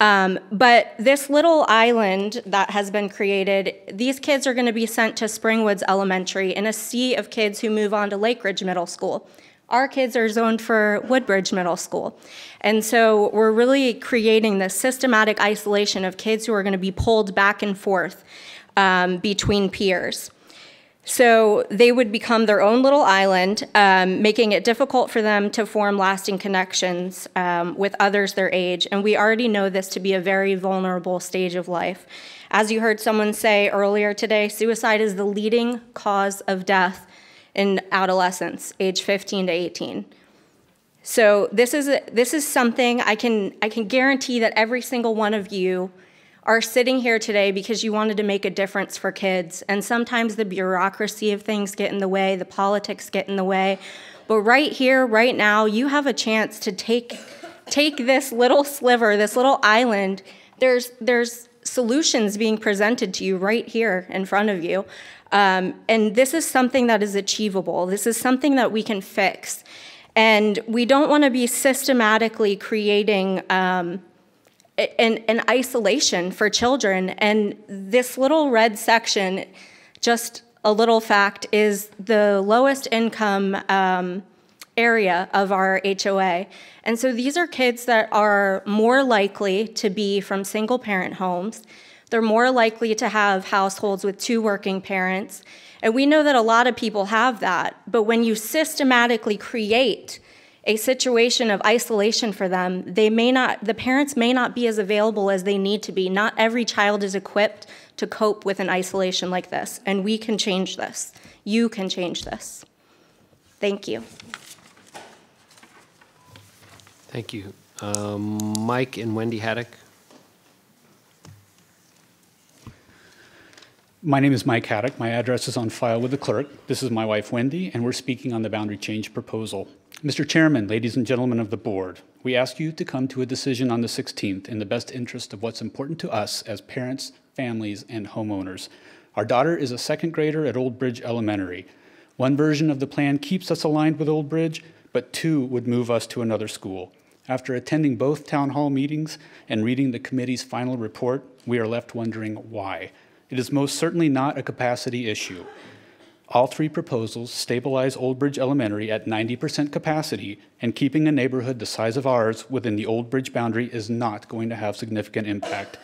Um, but this little island that has been created, these kids are going to be sent to Springwoods Elementary in a sea of kids who move on to Lake Ridge Middle School. Our kids are zoned for Woodbridge Middle School. And so we're really creating this systematic isolation of kids who are going to be pulled back and forth um, between peers. So they would become their own little island, um, making it difficult for them to form lasting connections um, with others their age. And we already know this to be a very vulnerable stage of life. As you heard someone say earlier today, suicide is the leading cause of death in adolescence, age 15 to 18. So this is a, this is something I can I can guarantee that every single one of you are sitting here today because you wanted to make a difference for kids. And sometimes the bureaucracy of things get in the way, the politics get in the way. But right here, right now, you have a chance to take take this little sliver, this little island. There's there's solutions being presented to you right here in front of you. Um, and this is something that is achievable. This is something that we can fix. And we don't want to be systematically creating um, an, an isolation for children. And this little red section, just a little fact, is the lowest income um, area of our HOA. And so these are kids that are more likely to be from single parent homes. They're more likely to have households with two working parents. And we know that a lot of people have that. But when you systematically create a situation of isolation for them, they may not, the parents may not be as available as they need to be. Not every child is equipped to cope with an isolation like this, and we can change this. You can change this. Thank you. Thank you. Um, Mike and Wendy Haddock. My name is Mike Haddock. My address is on file with the clerk. This is my wife, Wendy, and we're speaking on the boundary change proposal. Mr. Chairman, ladies and gentlemen of the board, we ask you to come to a decision on the 16th in the best interest of what's important to us as parents, families, and homeowners. Our daughter is a second grader at Old Bridge Elementary. One version of the plan keeps us aligned with Old Bridge, but two would move us to another school. After attending both town hall meetings and reading the committee's final report, we are left wondering why. It is most certainly not a capacity issue. All three proposals stabilize Old Bridge Elementary at 90% capacity, and keeping a neighborhood the size of ours within the Old Bridge boundary is not going to have significant impact.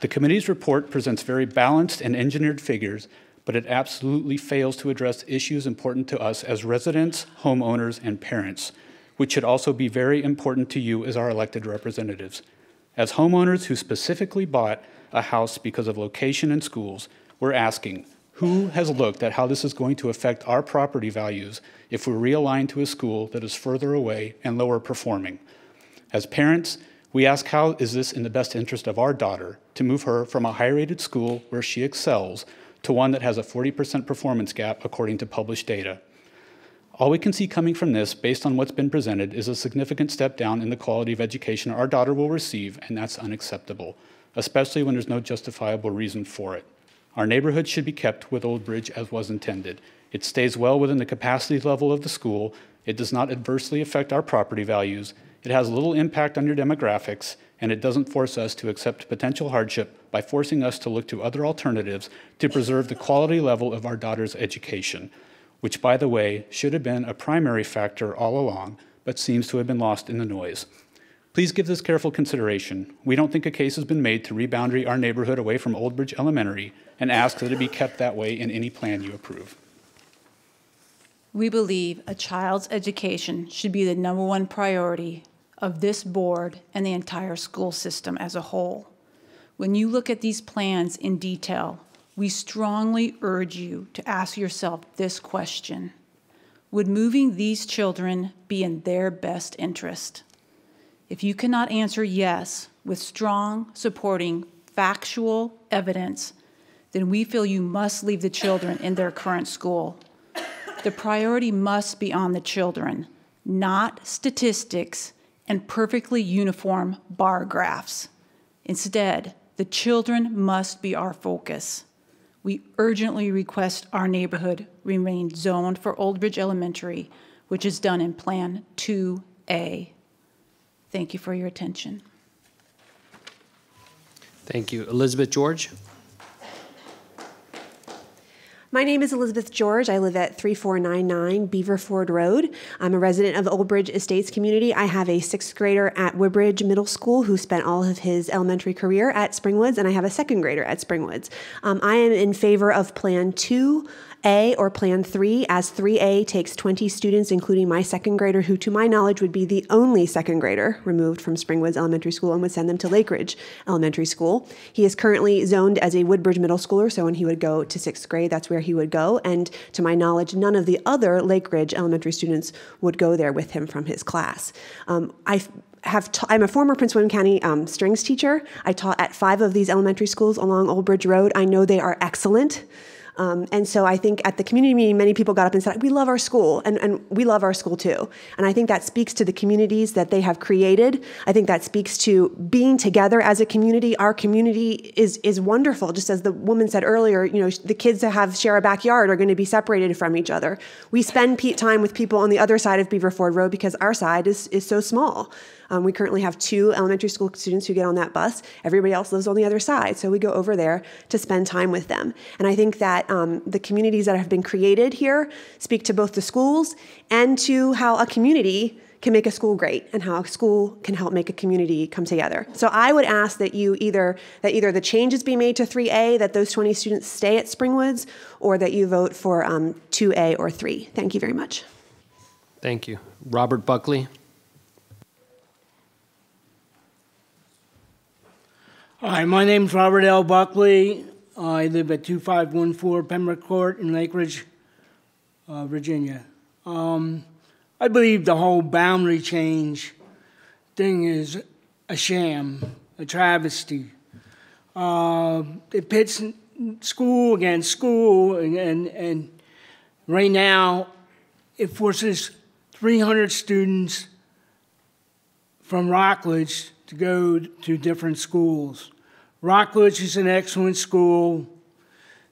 The committee's report presents very balanced and engineered figures, but it absolutely fails to address issues important to us as residents, homeowners, and parents, which should also be very important to you as our elected representatives. As homeowners who specifically bought a house because of location and schools, we're asking Who has looked at how this is going to affect our property values if we realign to a school that is further away and lower performing? As parents, we ask how is this in the best interest of our daughter to move her from a high rated school where she excels to one that has a 40% performance gap according to published data? All we can see coming from this, based on what's been presented, is a significant step down in the quality of education our daughter will receive, and that's unacceptable, especially when there's no justifiable reason for it. Our neighborhood should be kept with Old Bridge as was intended. It stays well within the capacity level of the school, it does not adversely affect our property values, it has little impact on your demographics, and it doesn't force us to accept potential hardship by forcing us to look to other alternatives to preserve the quality level of our daughter's education which, by the way, should have been a primary factor all along, but seems to have been lost in the noise. Please give this careful consideration. We don't think a case has been made to reboundary our neighborhood away from Old Bridge Elementary and ask that it be kept that way in any plan you approve. We believe a child's education should be the number one priority of this board and the entire school system as a whole. When you look at these plans in detail, we strongly urge you to ask yourself this question Would moving these children be in their best interest? If you cannot answer yes with strong, supporting, factual evidence, then we feel you must leave the children in their current school. The priority must be on the children, not statistics and perfectly uniform bar graphs. Instead, the children must be our focus we urgently request our neighborhood remain zoned for Old Bridge Elementary, which is done in Plan 2A. Thank you for your attention. Thank you. Elizabeth George? My name is Elizabeth George. I live at 3499 Beaverford Road. I'm a resident of the Old Bridge Estates community. I have a sixth grader at Woodbridge Middle School who spent all of his elementary career at Springwoods, and I have a second grader at Springwoods. Um, I am in favor of Plan 2 a or Plan 3, as 3A takes 20 students, including my second grader, who, to my knowledge, would be the only second grader removed from Springwoods Elementary School and would send them to Lakeridge Elementary School. He is currently zoned as a Woodbridge Middle Schooler, so when he would go to sixth grade, that's where he would go. And to my knowledge, none of the other Lakeridge Elementary students would go there with him from his class. Um, I have I'm a former Prince William County um, strings teacher. I taught at five of these elementary schools along Old Bridge Road. I know they are excellent. Um, and so I think at the community meeting, many people got up and said, We love our school, and, and we love our school too. And I think that speaks to the communities that they have created. I think that speaks to being together as a community. Our community is, is wonderful. Just as the woman said earlier, you know, the kids that have share a backyard are going to be separated from each other. We spend time with people on the other side of Beaverford Road because our side is, is so small. Um, we currently have two elementary school students who get on that bus. Everybody else lives on the other side. So we go over there to spend time with them. And I think that um, the communities that have been created here speak to both the schools and to how a community can make a school great and how a school can help make a community come together. So I would ask that you either that either the changes be made to 3A, that those 20 students stay at Springwoods, or that you vote for um, 2A or 3. Thank you very much. Thank you. Robert Buckley. Hi, my name's Robert L. Buckley. I live at 2514 Pembroke Court in Lake Ridge, uh, Virginia. Um, I believe the whole boundary change thing is a sham, a travesty. Uh, it pits school against school, and, and, and right now it forces 300 students from Rockledge to go to different schools. Rockledge is an excellent school.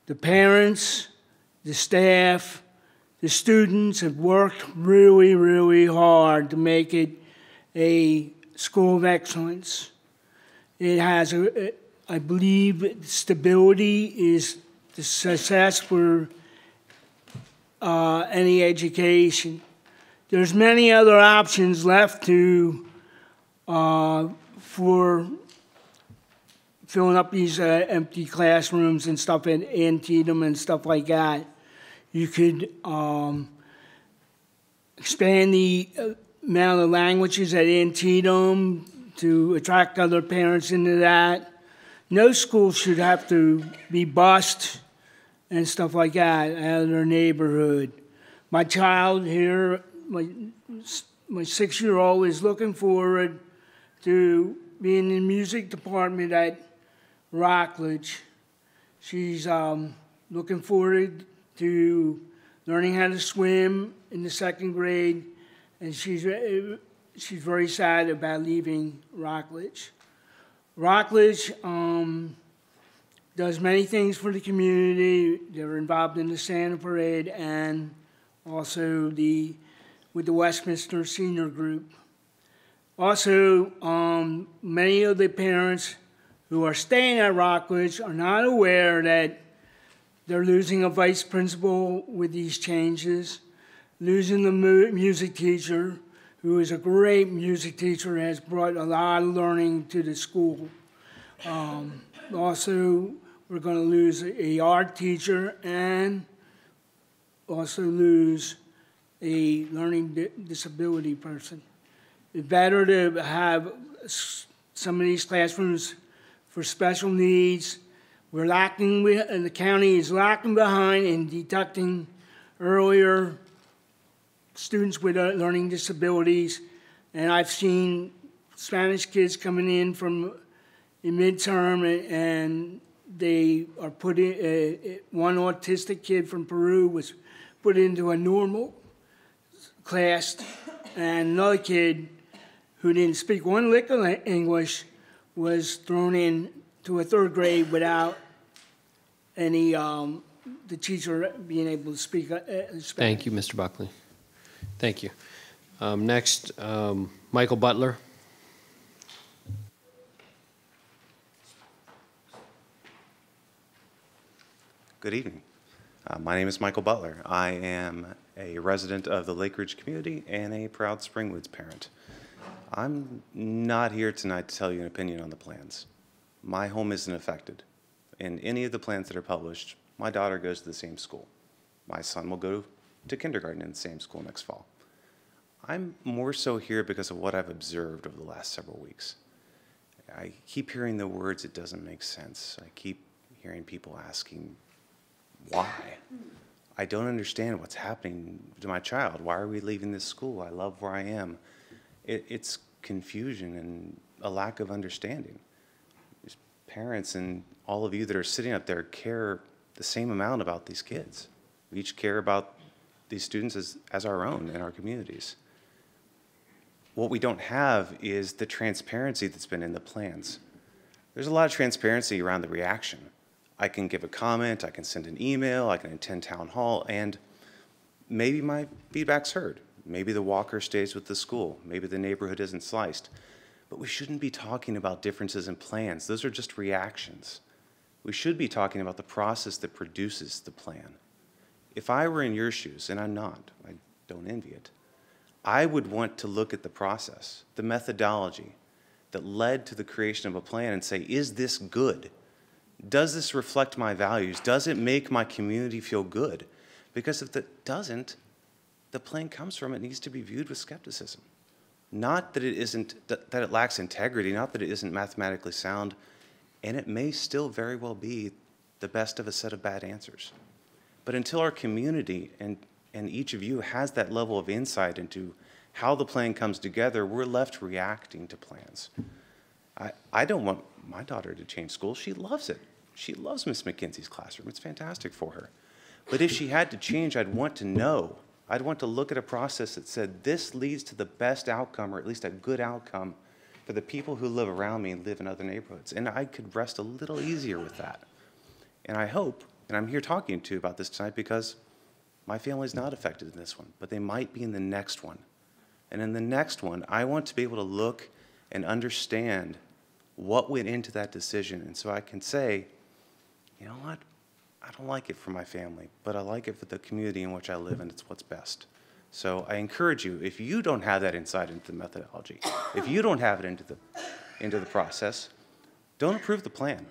The parents, the staff, the students have worked really, really hard to make it a school of excellence. It has, a, I believe, stability is the success for uh, any education. There's many other options left to uh, for filling up these uh, empty classrooms and stuff in Antietam and stuff like that. You could um, expand the uh, amount of languages at Antietam to attract other parents into that. No school should have to be bused and stuff like that out of their neighborhood. My child here, my, my six year old, is looking forward to being in the music department at Rockledge. She's um, looking forward to learning how to swim in the second grade, and she's, uh, she's very sad about leaving Rockledge. Rockledge um, does many things for the community. They're involved in the Santa Parade and also the with the Westminster Senior Group. Also, um, many of the parents who are staying at Rockledge are not aware that they're losing a vice principal with these changes, losing the mu- music teacher, who is a great music teacher, has brought a lot of learning to the school. Um, also, we're going to lose a art teacher and also lose a learning di- disability person. It's better to have some of these classrooms for special needs. We're lacking, the county is lacking behind in detecting earlier students with uh, learning disabilities. And I've seen Spanish kids coming in from in midterm and, and they are put in, uh, one autistic kid from Peru was put into a normal class, and another kid who didn't speak one lick of English was thrown in to a third grade without any um, the teacher being able to speak uh, uh, Thank you, Mr. Buckley. Thank you. Um, Next, um, Michael Butler. Good evening. Uh, my name is Michael Butler. I am a resident of the Lake Ridge community and a proud Springwoods parent. I'm not here tonight to tell you an opinion on the plans. My home isn't affected. In any of the plans that are published, my daughter goes to the same school. My son will go to kindergarten in the same school next fall. I'm more so here because of what I've observed over the last several weeks. I keep hearing the words, it doesn't make sense. I keep hearing people asking, why? I don't understand what's happening to my child. Why are we leaving this school? I love where I am. It, it's confusion and a lack of understanding. Parents and all of you that are sitting up there care the same amount about these kids. We each care about these students as, as our own in our communities. What we don't have is the transparency that's been in the plans. There's a lot of transparency around the reaction. I can give a comment, I can send an email, I can attend town hall, and maybe my feedback's heard. Maybe the walker stays with the school. Maybe the neighborhood isn't sliced. But we shouldn't be talking about differences in plans. Those are just reactions. We should be talking about the process that produces the plan. If I were in your shoes, and I'm not, I don't envy it, I would want to look at the process, the methodology that led to the creation of a plan and say, is this good? Does this reflect my values? Does it make my community feel good? Because if it doesn't, the plan comes from it needs to be viewed with skepticism. Not that it isn't that, it lacks integrity, not that it isn't mathematically sound, and it may still very well be the best of a set of bad answers. But until our community and, and each of you has that level of insight into how the plan comes together, we're left reacting to plans. I, I don't want my daughter to change schools. She loves it. She loves Miss McKinsey's classroom. It's fantastic for her. But if she had to change, I'd want to know. I'd want to look at a process that said this leads to the best outcome, or at least a good outcome, for the people who live around me and live in other neighborhoods. And I could rest a little easier with that. And I hope, and I'm here talking to you about this tonight because my family's not affected in this one, but they might be in the next one. And in the next one, I want to be able to look and understand what went into that decision. And so I can say, you know what? I don't like it for my family, but I like it for the community in which I live, and it's what's best. So I encourage you, if you don't have that insight into the methodology, if you don't have it into the, into the process, don't approve the plan.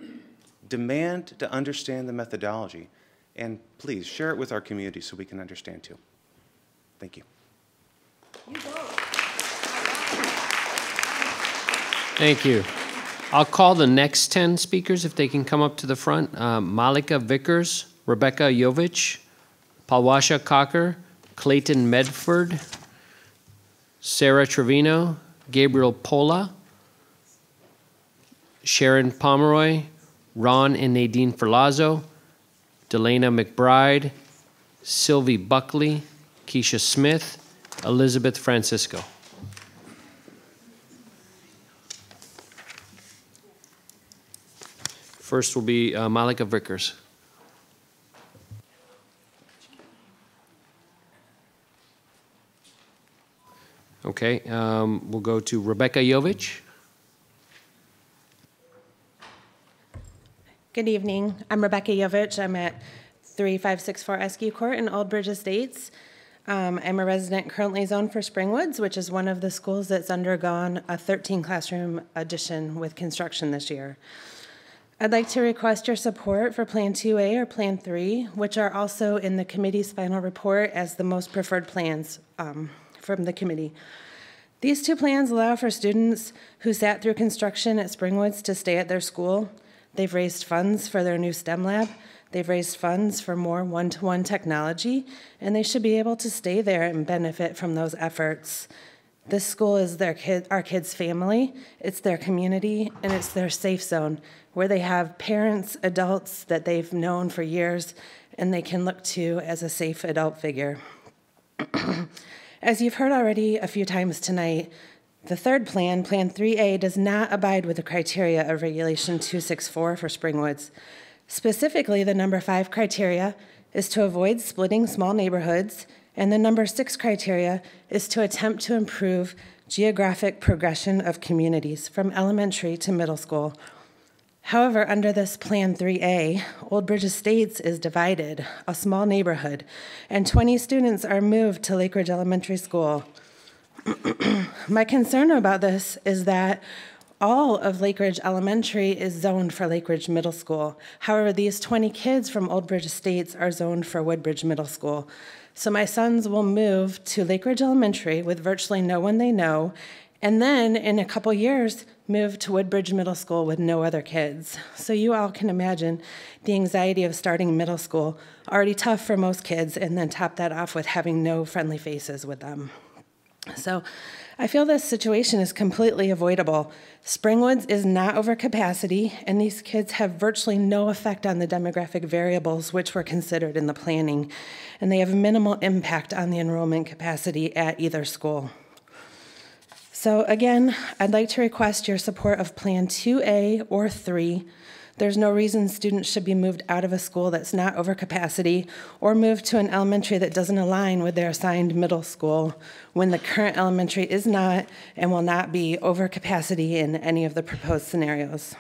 Demand to understand the methodology, and please share it with our community so we can understand too. Thank you. Thank you. I'll call the next 10 speakers if they can come up to the front. Um, Malika Vickers, Rebecca Yovich, Palwasha Kakar, Clayton Medford, Sarah Trevino, Gabriel Pola, Sharon Pomeroy, Ron and Nadine Ferlazzo, Delana McBride, Sylvie Buckley, Keisha Smith, Elizabeth Francisco. First will be uh, Malika Vickers. Okay, um, we'll go to Rebecca Yovich. Good evening. I'm Rebecca Yovich. I'm at 3564 Eskew Court in Old Bridge Estates. Um, I'm a resident currently zoned for Springwoods, which is one of the schools that's undergone a 13 classroom addition with construction this year. I'd like to request your support for Plan 2A or Plan 3, which are also in the committee's final report as the most preferred plans um, from the committee. These two plans allow for students who sat through construction at Springwoods to stay at their school. They've raised funds for their new STEM lab. They've raised funds for more one to one technology, and they should be able to stay there and benefit from those efforts. This school is their kid, our kids' family, it's their community, and it's their safe zone where they have parents, adults that they've known for years, and they can look to as a safe adult figure. as you've heard already a few times tonight, the third plan, Plan 3A, does not abide with the criteria of Regulation 264 for Springwoods. Specifically, the number five criteria is to avoid splitting small neighborhoods, and the number six criteria is to attempt to improve geographic progression of communities from elementary to middle school. However, under this Plan 3A, Old Bridge Estates is divided, a small neighborhood, and 20 students are moved to Lakeridge Elementary School. My concern about this is that all of Lakeridge Elementary is zoned for Lakeridge Middle School. However, these 20 kids from Old Bridge Estates are zoned for Woodbridge Middle School. So my sons will move to Lakeridge Elementary with virtually no one they know, and then in a couple years, moved to Woodbridge Middle School with no other kids. So you all can imagine the anxiety of starting middle school, already tough for most kids, and then top that off with having no friendly faces with them. So I feel this situation is completely avoidable. Springwoods is not over capacity, and these kids have virtually no effect on the demographic variables which were considered in the planning, and they have minimal impact on the enrollment capacity at either school. So again, I'd like to request your support of Plan 2A or 3 there's no reason students should be moved out of a school that's not over capacity or moved to an elementary that doesn't align with their assigned middle school when the current elementary is not and will not be over capacity in any of the proposed scenarios.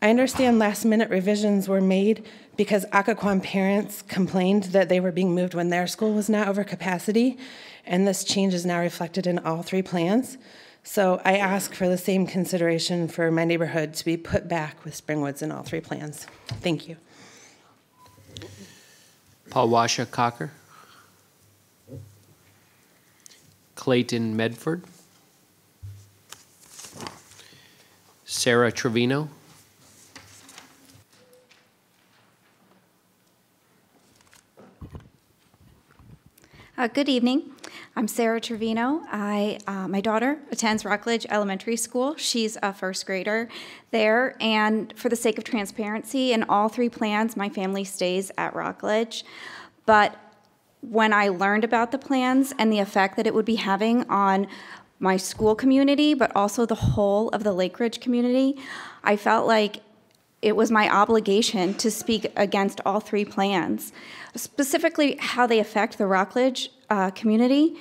I understand last minute revisions were made because Occoquan parents complained that they were being moved when their school was not over capacity, and this change is now reflected in all three plans. So I ask for the same consideration for my neighborhood to be put back with Springwoods in all three plans. Thank you. Palwasha Kakar. Clayton Medford. Sarah Trevino. Uh, good evening. I'm Sarah Trevino. I, uh, my daughter attends Rockledge Elementary School. She's a first grader there. And for the sake of transparency, in all three plans, my family stays at Rockledge. But when I learned about the plans and the effect that it would be having on my school community, but also the whole of the Lake Ridge community, I felt like it was my obligation to speak against all three plans, specifically how they affect the Rockledge uh, community.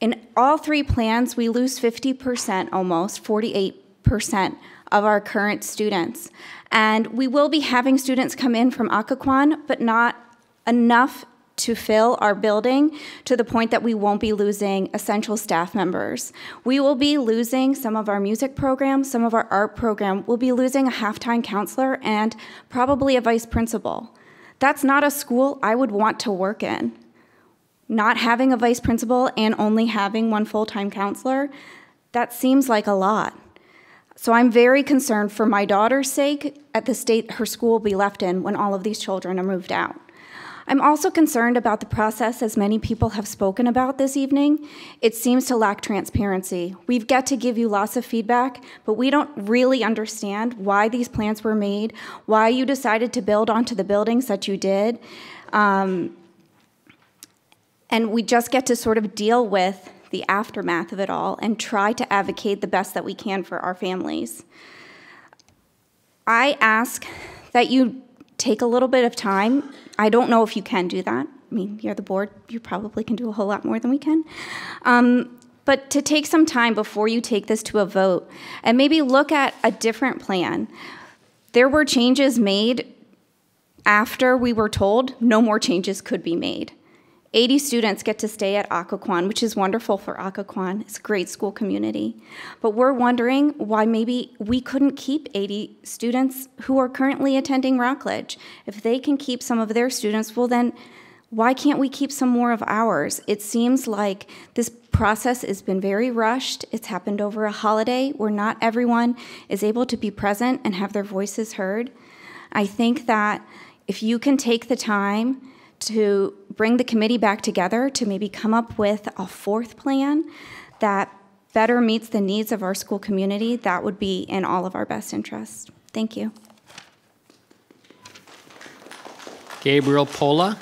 In all three plans, we lose 50% almost, 48% of our current students. And we will be having students come in from Occoquan, but not enough to fill our building to the point that we won't be losing essential staff members. We will be losing some of our music programs, some of our art program. We'll be losing a half-time counselor and probably a vice principal. That's not a school I would want to work in. Not having a vice principal and only having one full-time counselor, that seems like a lot. So I'm very concerned for my daughter's sake at the state her school will be left in when all of these children are moved out. I'm also concerned about the process, as many people have spoken about this evening. It seems to lack transparency. We've got to give you lots of feedback, but we don't really understand why these plans were made, why you decided to build onto the buildings that you did. Um, and we just get to sort of deal with the aftermath of it all and try to advocate the best that we can for our families. I ask that you take a little bit of time. I don't know if you can do that. I mean, you're the board, you probably can do a whole lot more than we can. Um, but to take some time before you take this to a vote and maybe look at a different plan. There were changes made after we were told no more changes could be made. 80 students get to stay at Occoquan, which is wonderful for Occoquan. It's a great school community. But we're wondering why maybe we couldn't keep 80 students who are currently attending Rockledge. If they can keep some of their students, well, then why can't we keep some more of ours? It seems like this process has been very rushed. It's happened over a holiday where not everyone is able to be present and have their voices heard. I think that if you can take the time to bring the committee back together to maybe come up with a fourth plan that better meets the needs of our school community, that would be in all of our best interests. Thank you. Gabriel Pola.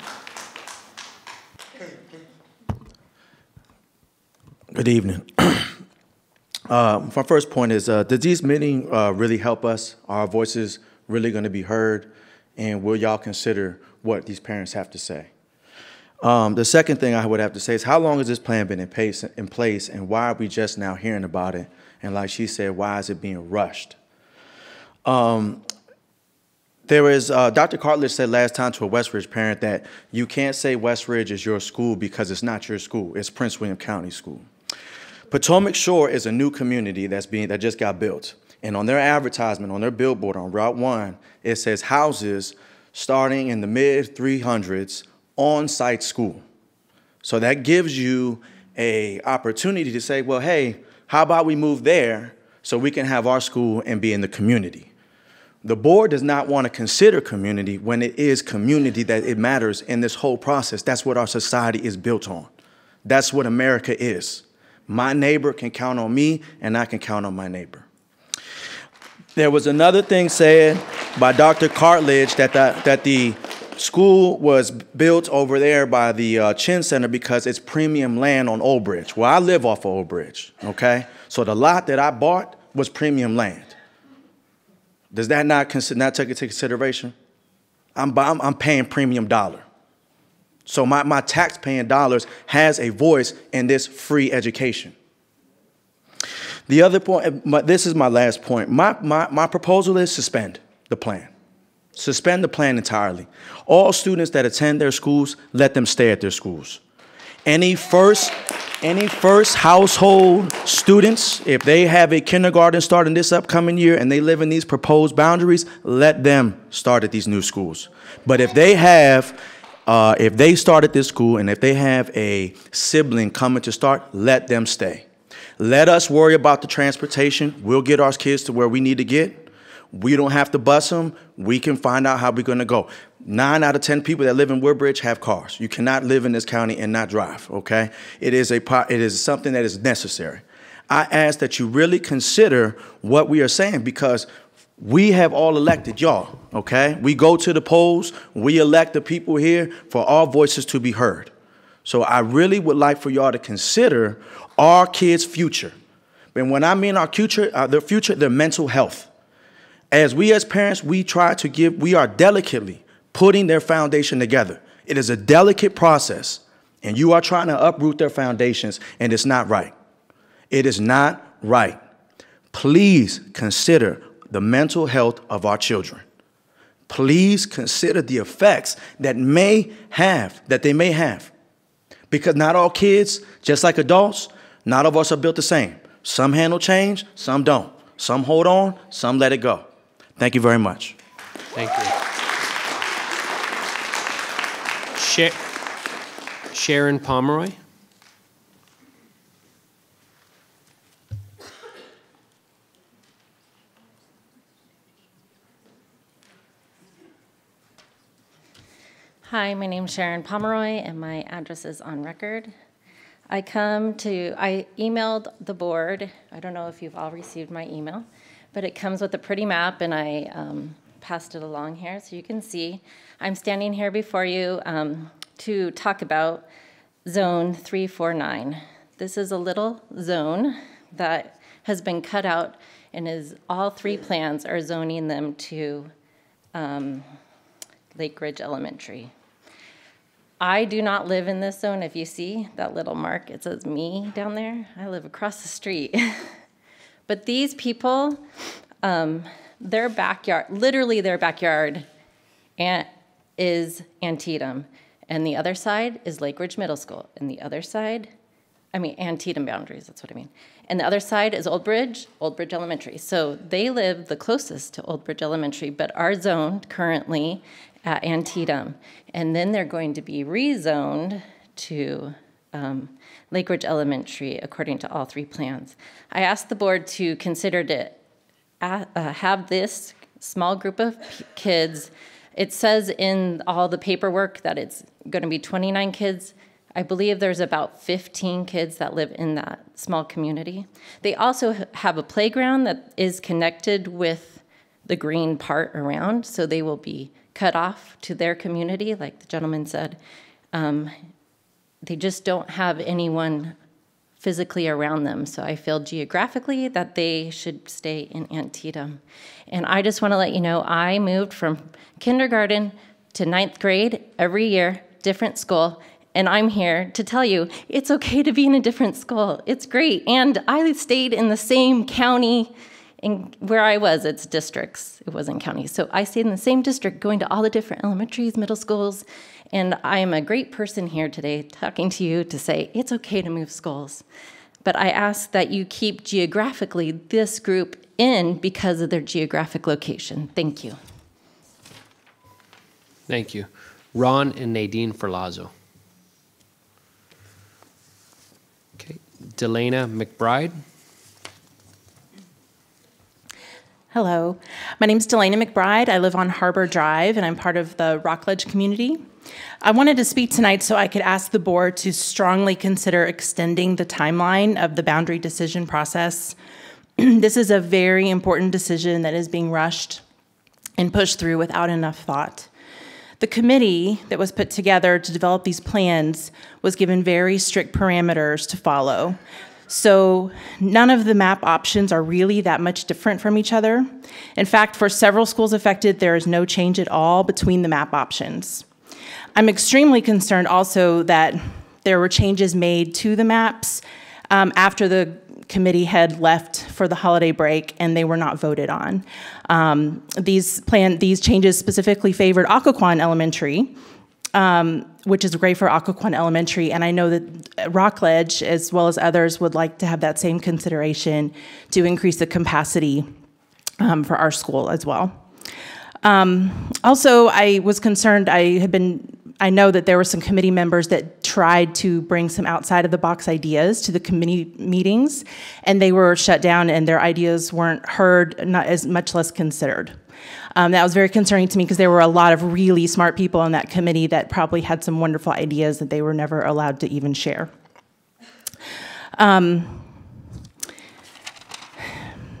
Good evening. uh, my first point is, uh, does these meetings uh, really help us? Are our voices really going to be heard? And will y'all consider what these parents have to say? Um, the second thing I would have to say is, how long has this plan been in place, in place, and why are we just now hearing about it? And like she said, why is it being rushed? Um, there was, uh, Dr. Cartledge said last time to a Westridge parent that you can't say Westridge is your school because it's not your school. It's Prince William County School. Potomac Shore is a new community that's being, that just got built. And on their advertisement, on their billboard on Route 1, it says houses starting in the mid 300s on-site school. So that gives you a opportunity to say, well, hey, how about we move there so we can have our school and be in the community? The board does not want to consider community when it is community that it matters in this whole process. That's what our society is built on. That's what America is. My neighbor can count on me, and I can count on my neighbor. There was another thing said by Dr. Cartledge that the, that the school was built over there by the uh, Chinn Center because it's premium land on Old Bridge. Well, I live off of Old Bridge, okay? So the lot that I bought was premium land. Does that not, consider, not take into consideration? I'm, I'm, I'm paying premium dollar. So my, my tax paying dollars has a voice in this free education. The other point, my, this is my last point. My, my, my proposal is suspend the plan. Suspend the plan entirely. All students that attend their schools, let them stay at their schools. Any first, any first household students, if they have a kindergarten starting this upcoming year and they live in these proposed boundaries, let them start at these new schools. But if they have, uh, if they start at this school and if they have a sibling coming to start, let them stay. Let us worry about the transportation. We'll get our kids to where we need to get. We don't have to bus them. We can find out how we're going to go. Nine out of 10 people that live in Woodbridge have cars. You cannot live in this county and not drive, okay? It is, a, it is something that is necessary. I ask that you really consider what we are saying because we have all elected y'all, okay? We go to the polls, we elect the people here for our voices to be heard. So I really would like for y'all to consider our kids' future. And when I mean our future, uh, their future, their mental health as we as parents, we try to give, we are delicately putting their foundation together. It is a delicate process, and you are trying to uproot their foundations, and it's not right. It is not right. Please consider the mental health of our children. Please consider the effects that may have, that they may have. Because not all kids, just like adults, not all of us are built the same. Some handle change, some don't. Some hold on, some let it go. Thank you very much. Thank you. Sharon Pomeroy. Hi, my name's Sharon Pomeroy, and my address is on record. I come to, I emailed the board. I don't know if you've all received my email, but it comes with a pretty map, and I um, passed it along here so you can see. I'm standing here before you um, to talk about Zone 349. This is a little zone that has been cut out and is, all three plans are zoning them to um, Lake Ridge Elementary. I do not live in this zone. If you see that little mark, it says me down there. I live across the street. but these people, um, their backyard, literally their backyard, and is Antietam, and the other side is Lake Ridge Middle School, and the other side, I mean Antietam boundaries. That's what I mean. And the other side is Old Bridge, Old Bridge Elementary. So they live the closest to Old Bridge Elementary, but are zoned currently at Antietam. And then they're going to be rezoned to um, Lake Ridge Elementary according to all three plans. I asked the board to consider to uh, uh, have this small group of kids. It says in all the paperwork that it's going to be 29 kids. I believe there's about 15 kids that live in that small community. They also have a playground that is connected with the green part around, so they will be cut off to their community, like the gentleman said. Um, they just don't have anyone physically around them. So I feel geographically that they should stay in Antietam. And I just want to let you know I moved from kindergarten to ninth grade every year, different school. And I'm here to tell you it's okay to be in a different school. It's great. And I stayed in the same county in where I was, it's districts, it wasn't counties. So I stayed in the same district, going to all the different elementaries, middle schools, and I am a great person here today talking to you to say it's okay to move schools. But I ask that you keep geographically this group in because of their geographic location. Thank you. Thank you. Ron and Nadine Ferlazzo. Okay, Delana McBride. Hello, my name is Delana McBride. I live on Harbor Drive and I'm part of the Rockledge community. I wanted to speak tonight so I could ask the board to strongly consider extending the timeline of the boundary decision process. this is a very important decision that is being rushed and pushed through without enough thought. The committee that was put together to develop these plans was given very strict parameters to follow. So none of the map options are really that much different from each other. In fact, for several schools affected, there is no change at all between the map options. I'm extremely concerned also that there were changes made to the maps um, after the committee had left for the holiday break and they were not voted on. Um, these plan these changes specifically favored Occoquan Elementary, um, which is great for Occoquan Elementary. And I know that Rockledge, as well as others, would like to have that same consideration to increase the capacity um, for our school as well. Um, also, I was concerned, I had been, I know that there were some committee members that tried to bring some outside of the box ideas to the committee meetings, and they were shut down and their ideas weren't heard, not as much less considered. Um, that was very concerning to me because there were a lot of really smart people on that committee that probably had some wonderful ideas that they were never allowed to even share. Um,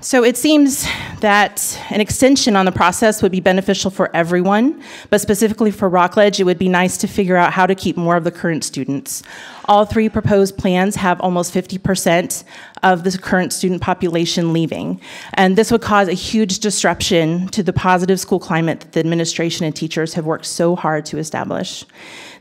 so it seems that an extension on the process would be beneficial for everyone, but specifically for Rockledge, it would be nice to figure out how to keep more of the current students. All three proposed plans have almost 50% of the current student population leaving. And this would cause a huge disruption to the positive school climate that the administration and teachers have worked so hard to establish.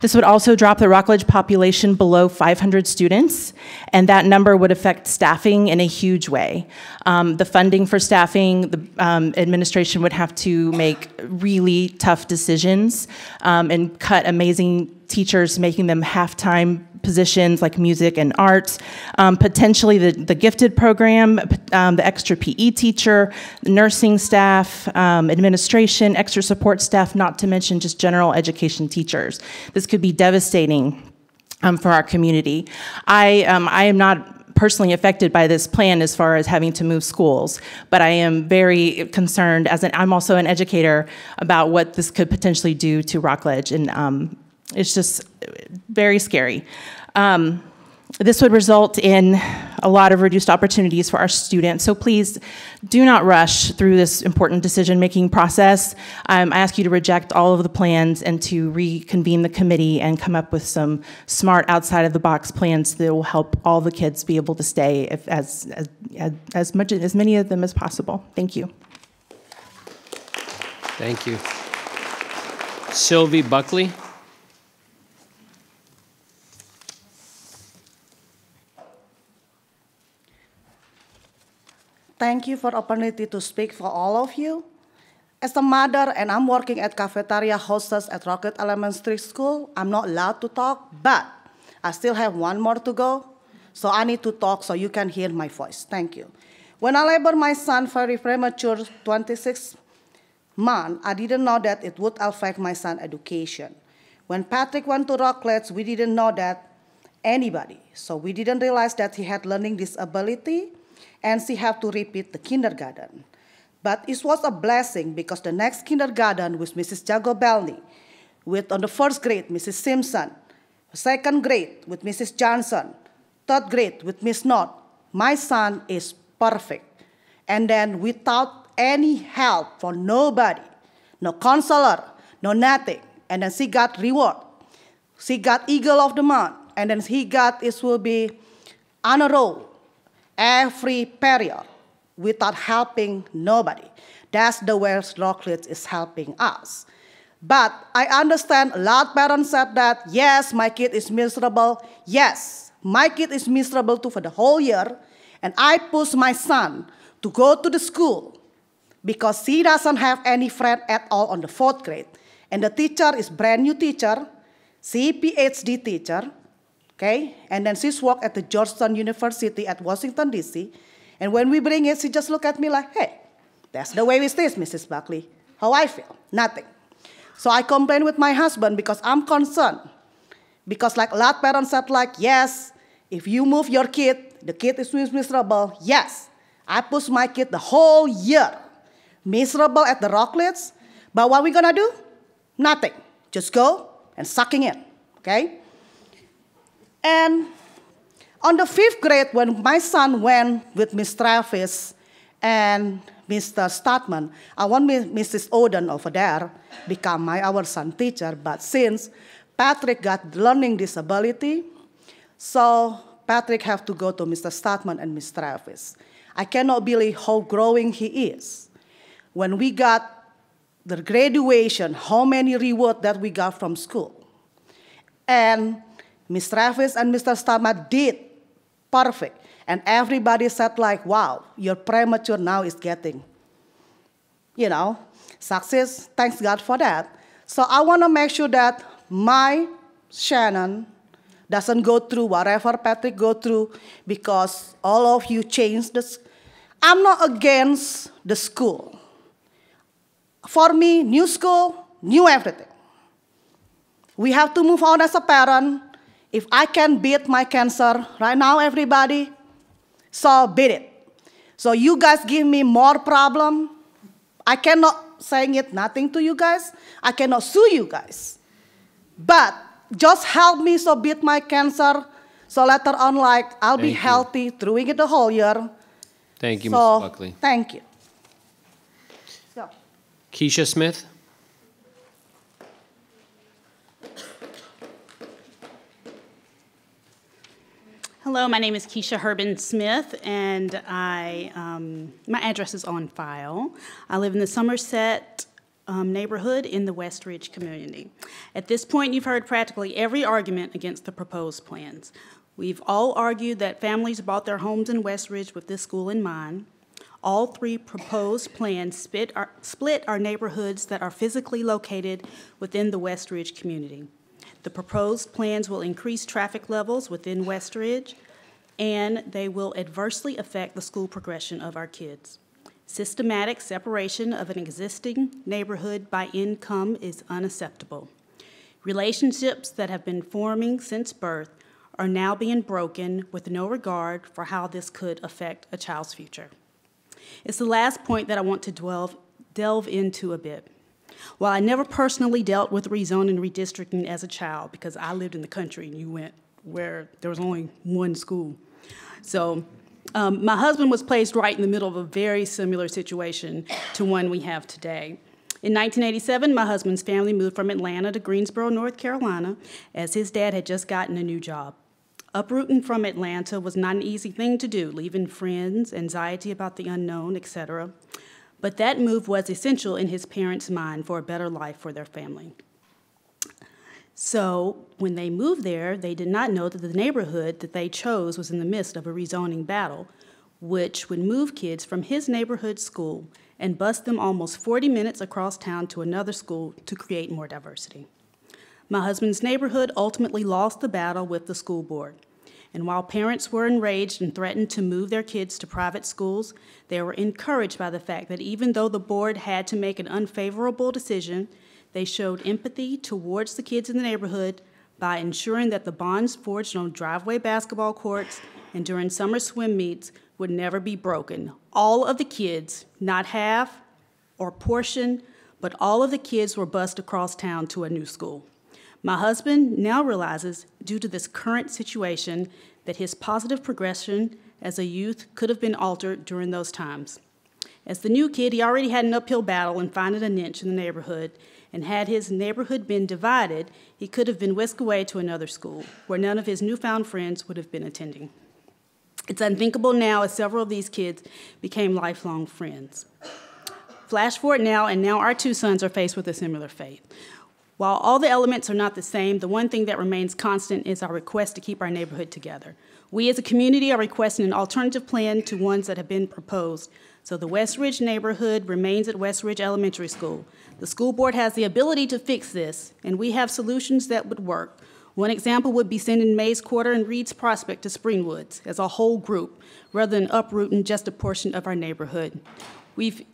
This would also drop the Rockledge population below 500 students, and that number would affect staffing in a huge way. Um, the funding for staffing, the um, administration would have to make really tough decisions um, and cut amazing teachers, making them half-time positions like music and arts, um, potentially the, the gifted program, um, the extra PE teacher, nursing staff, um, administration, extra support staff, not to mention just general education teachers. This could be devastating um, for our community. I, um, I am not personally affected by this plan as far as having to move schools, but I am very concerned, as an, I'm also an educator, about what this could potentially do to Rockledge, and um, it's just very scary. Um, this would result in a lot of reduced opportunities for our students. So please do not rush through this important decision-making process. Um, I ask you to reject all of the plans and to reconvene the committee and come up with some smart outside-of-the-box plans that will help all the kids be able to stay if, as, as, as much as many of them as possible. Thank you. Thank you. Sylvie Buckley. Thank you for opportunity to speak for all of you. As a mother and I'm working at cafeteria hostess at Rocket Elementary School, I'm not allowed to talk, but I still have one more to go. So I need to talk so you can hear my voice. Thank you. When I labored my son very premature, 26 month, I didn't know that it would affect my son's education. When Patrick went to Rockledge, we didn't know that anybody. So we didn't realize that he had learning disability and she had to repeat the kindergarten. But it was a blessing because the next kindergarten was Mrs. Jagobelny, with on the first grade, Mrs. Simpson, second grade with Mrs. Johnson, third grade with Miss Knott. My son is perfect. And then without any help from nobody, no counselor, no nothing. And then she got reward. She got Eagle of the Month. And then he got, it will be honor roll every period without helping nobody. That's the way Rockledge is helping us. But I understand a lot parents said that, yes, my kid is miserable. Yes, my kid is miserable too for the whole year. And I push my son to go to the school because he doesn't have any friend at all on the fourth grade. And the teacher is brand new teacher, she PhD teacher, okay? And then she's worked at the Georgetown University at Washington, D.C. And when we bring it, she just look at me like, hey, that's the way it is, Mrs. Buckley. How I feel? Nothing. So I complain with my husband because I'm concerned. Because like a lot of parents said like, yes, if you move your kid, the kid is miserable. Yes, I push my kid the whole year miserable at the Rockledge. But what we gonna do? Nothing. Just go and sucking in, okay? And on the fifth grade, when my son went with Miss Travis and Mr. Statman, I want Mrs. Oden over there become my our son teacher. But since Patrick got learning disability, so Patrick have to go to Mr. Statman and Miss Travis. I cannot believe how growing he is. When we got the graduation, how many reward that we got from school. And Miss Travis and Mr. Stama did perfect. And everybody said like, wow, your premature now is getting, you know, success. Thanks God for that. So I want to make sure that my Shannon doesn't go through whatever Patrick go through because all of you changed this. I'm not against the school. For me, new school, new everything. We have to move on as a parent if I can beat my cancer right now, everybody, so beat it. So you guys give me more problem. I cannot saying it nothing to you guys. I cannot sue you guys. But just help me so beat my cancer. So later on, like I'll Thank be you. healthy through it the whole year. Thank you, so, Mrs. Buckley. Thank you. So. Keisha Smith. Hello, my name is Keisha Herbin Smith, and I um, my address is on file. I live in the Somerset um, neighborhood in the West Ridge community. At this point, you've heard practically every argument against the proposed plans. We've all argued that families bought their homes in West Ridge with this school in mind. All three proposed plans split our, split our neighborhoods that are physically located within the West Ridge community. The proposed plans will increase traffic levels within West Ridge, and they will adversely affect the school progression of our kids. Systematic separation of an existing neighborhood by income is unacceptable. Relationships that have been forming since birth are now being broken with no regard for how this could affect a child's future. It's the last point that I want to delve, delve into a bit. While I never personally dealt with rezoning and redistricting as a child because I lived in the country and you went where there was only one school. So um, my husband was placed right in the middle of a very similar situation to one we have today. In 1987, my husband's family moved from Atlanta to Greensboro, North Carolina, as his dad had just gotten a new job. Uprooting from Atlanta was not an easy thing to do, leaving friends, anxiety about the unknown, etc. But that move was essential in his parents' mind for a better life for their family. So when they moved there, they did not know that the neighborhood that they chose was in the midst of a rezoning battle, which would move kids from his neighborhood school and bus them almost 40 minutes across town to another school to create more diversity. My husband's neighborhood ultimately lost the battle with the school board. And while parents were enraged and threatened to move their kids to private schools, they were encouraged by the fact that even though the board had to make an unfavorable decision, they showed empathy towards the kids in the neighborhood by ensuring that the bonds forged on driveway basketball courts and during summer swim meets would never be broken. All of the kids, not half or portion, but all of the kids were bused across town to a new school. My husband now realizes, due to this current situation, that his positive progression as a youth could have been altered during those times. As the new kid, he already had an uphill battle in finding a niche in the neighborhood, and had his neighborhood been divided, he could have been whisked away to another school where none of his newfound friends would have been attending. It's unthinkable now as several of these kids became lifelong friends. Flash forward now, and now our two sons are faced with a similar fate. While all the elements are not the same, the one thing that remains constant is our request to keep our neighborhood together. We as a community are requesting an alternative plan to ones that have been proposed. So the West Ridge neighborhood remains at West Ridge Elementary School. The school board has the ability to fix this, and we have solutions that would work. One example would be sending Mays Quarter and Reeds Prospect to Springwoods as a whole group, rather than uprooting just a portion of our neighborhood. We've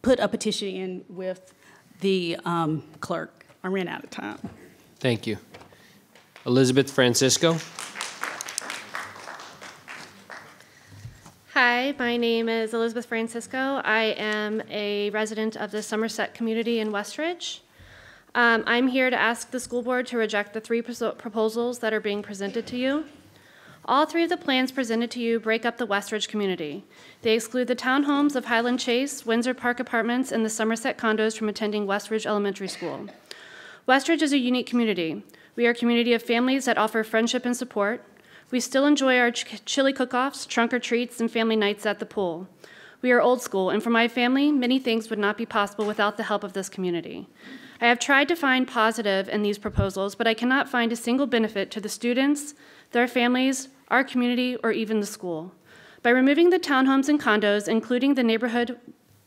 put a petition in with the um, clerk. I ran out of time. Thank you. Elizabeth Francisco. Hi, my name is Elizabeth Francisco. I am a resident of the Somerset community in Westridge. Um, I'm here to ask the school board to reject the three proposals that are being presented to you. All three of the plans presented to you break up the Westridge community. They exclude the townhomes of Highland Chase, Windsor Park Apartments, and the Somerset condos from attending Westridge Elementary School. Westridge is a unique community. We are a community of families that offer friendship and support. We still enjoy our ch chili cook-offs, trunk or treats, and family nights at the pool. We are old school, and for my family, many things would not be possible without the help of this community. I have tried to find positive in these proposals, but I cannot find a single benefit to the students, their families, our community, or even the school. By removing the townhomes and condos, including the neighborhood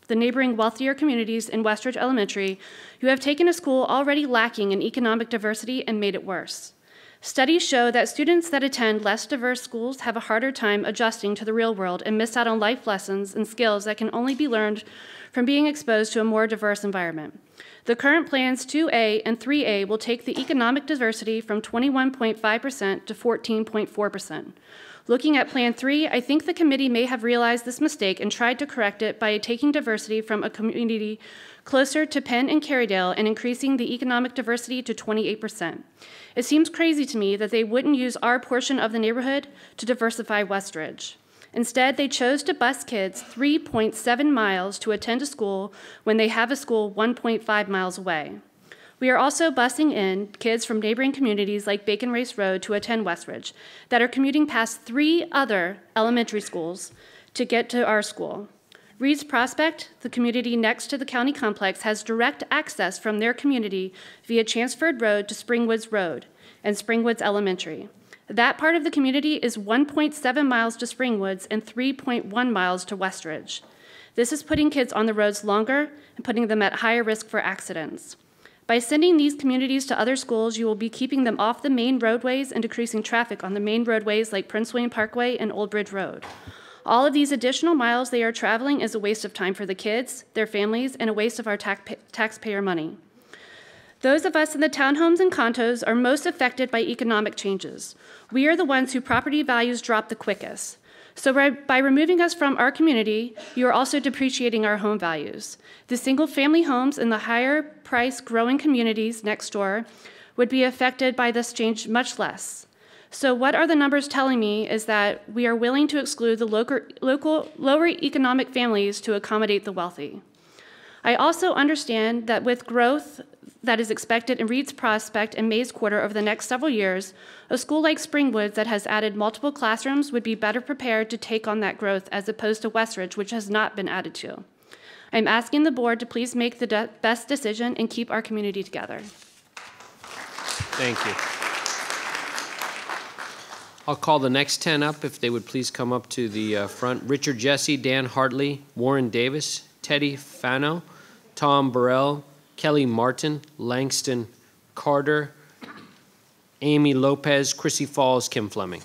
the neighboring wealthier communities in Westridge Elementary, who have taken a school already lacking in economic diversity and made it worse. Studies show that students that attend less diverse schools have a harder time adjusting to the real world and miss out on life lessons and skills that can only be learned from being exposed to a more diverse environment. The current plans 2A and 3A will take the economic diversity from 21.5% to 14.4%. Looking at Plan 3, I think the committee may have realized this mistake and tried to correct it by taking diversity from a community closer to Penn and Kerrydale and increasing the economic diversity to 28%. It seems crazy to me that they wouldn't use our portion of the neighborhood to diversify Westridge. Instead, they chose to bus kids 3.7 miles to attend a school when they have a school 1.5 miles away. We are also busing in kids from neighboring communities like Bacon Race Road to attend Westridge that are commuting past three other elementary schools to get to our school. Reeds Prospect, the community next to the county complex, has direct access from their community via Chanceford Road to Springwoods Road and Springwoods Elementary. That part of the community is 1.7 miles to Springwoods and 3.1 miles to Westridge. This is putting kids on the roads longer and putting them at higher risk for accidents. By sending these communities to other schools, you will be keeping them off the main roadways and decreasing traffic on the main roadways like Prince William Parkway and Old Bridge Road. All of these additional miles they are traveling is a waste of time for the kids, their families, and a waste of our taxpayer money. Those of us in the townhomes and condos are most affected by economic changes. We are the ones who property values drop the quickest. So by, by removing us from our community, you are also depreciating our home values. The single family homes in the higher price growing communities next door would be affected by this change much less. So what are the numbers telling me is that we are willing to exclude the local, local lower economic families to accommodate the wealthy. I also understand that with growth that is expected in Reed's Prospect and Mays Quarter over the next several years, a school like Springwoods that has added multiple classrooms would be better prepared to take on that growth as opposed to Westridge, which has not been added to. I'm asking the board to please make the de- best decision and keep our community together. Thank you. I'll call the next 10 up if they would please come up to the uh, front. Richard Jesse, Dan Hartley, Warren Davis, Teddy Fano, Tom Burrell, Kelly Martin, Langston Carter, Amy Lopez, Chrissy Falls, Kim Fleming.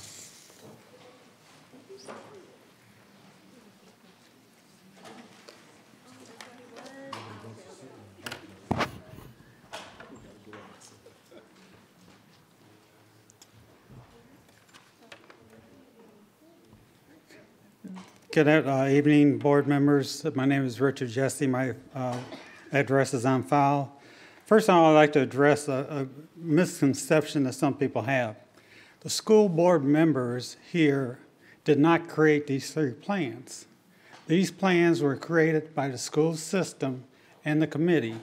Good uh, evening, board members. My name is Richard Jesse. My uh, address is on file. First of all, I'd like to address a, a misconception that some people have. The school board members here did not create these three plans. These plans were created by the school system and the committee.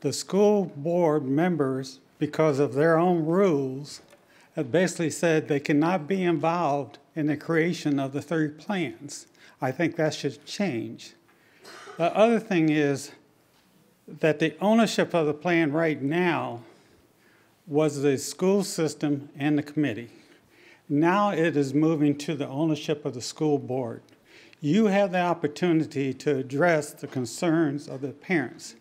The school board members, because of their own rules, have basically said they cannot be involved in the creation of the three plans. I think that should change. The other thing is that the ownership of the plan right now was the school system and the committee. Now it is moving to the ownership of the school board. You have the opportunity to address the concerns of the parents,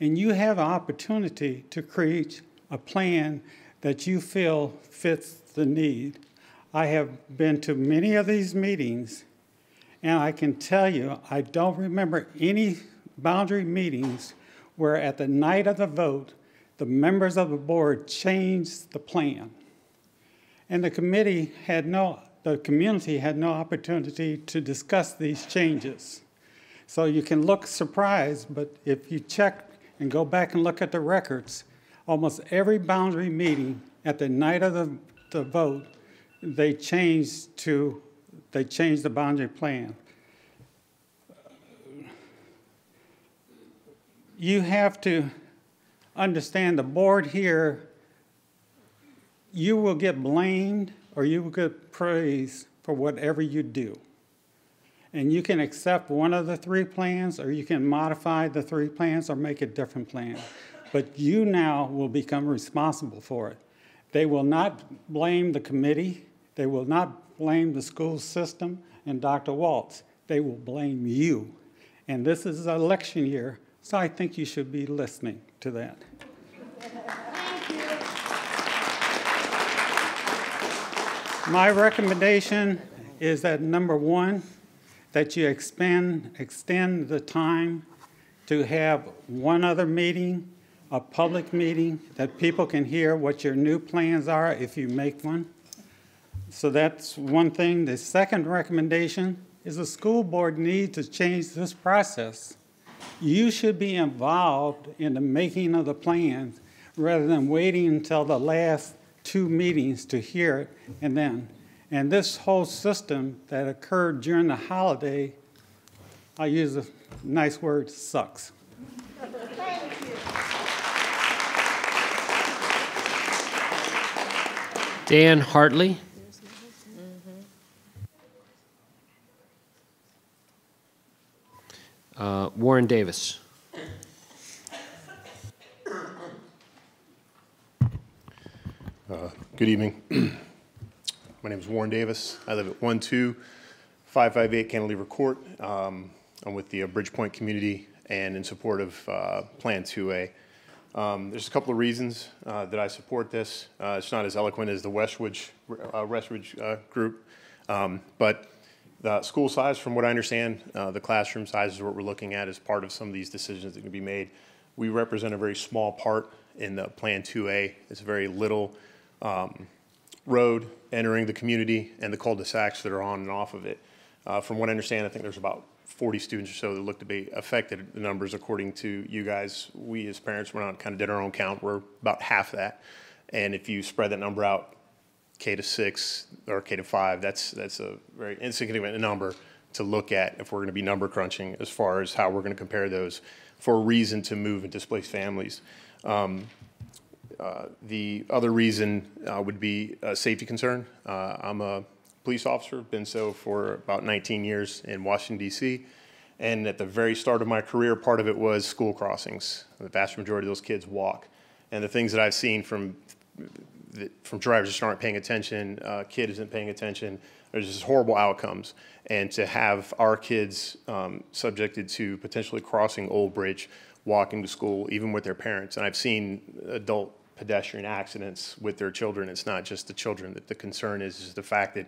and you have an opportunity to create a plan that you feel fits the need. I have been to many of these meetings, and I can tell you, I don't remember any boundary meetings where at the night of the vote, the members of the board changed the plan. And the committee had no, the community had no opportunity to discuss these changes. So you can look surprised, but if you check and go back and look at the records, almost every boundary meeting at the night of the, the vote, they changed to, they changed the boundary plan. You have to understand the board here, you will get blamed or you will get praised for whatever you do. And you can accept one of the three plans, or you can modify the three plans or make a different plan. But you now will become responsible for it. They will not blame the committee. They will not blame the school system and Dr. Walts. They will blame you. And this is election year, so I think you should be listening to that. My recommendation is that number one, that you expand, extend the time to have one other meeting a public meeting that people can hear what your new plans are if you make one. So that's one thing. The second recommendation is the school board needs to change this process. You should be involved in the making of the plans rather than waiting until the last two meetings to hear it and then. And this whole system that occurred during the holiday, I use a nice word, sucks. Dan Hartley. Uh, Warren Davis. Uh, good evening. My name is Warren Davis. I live at 12558 Cantilever Court. Um, I'm with the uh, Bridgepoint community and in support of uh, Plan 2A. Um, there's a couple of reasons uh, that I support this. It's not as eloquent as the Westridge, Westridge group, um, but the school size, from what I understand, uh, the classroom size is what we're looking at as part of some of these decisions that can be made. We represent a very small part in the Plan 2A. It's very little um, road entering the community and the cul-de-sacs that are on and off of it. Uh, From what I understand, I think there's about 40 students or so that look to be affected. The numbers, according to you guys, we as parents went out and kind of did our own count. We're about half that. And if you spread that number out, K to six or K to five, that's, that's a very insignificant number to look at if we're going to be number crunching as far as how we're going to compare those for a reason to move and displace families. Um, uh, The other reason uh, would be a safety concern. Uh, I'm a police officer, been so for about 19 years in Washington DC. And at the very start of my career, part of it was school crossings. The vast majority of those kids walk. And the things that I've seen from, the- from drivers just aren't paying attention, uh, kid isn't paying attention, there's just horrible outcomes. And to have our kids um, subjected to potentially crossing Old Bridge, walking to school, even with their parents. And I've seen adult pedestrian accidents with their children. It's not just the children. that The concern is just the fact that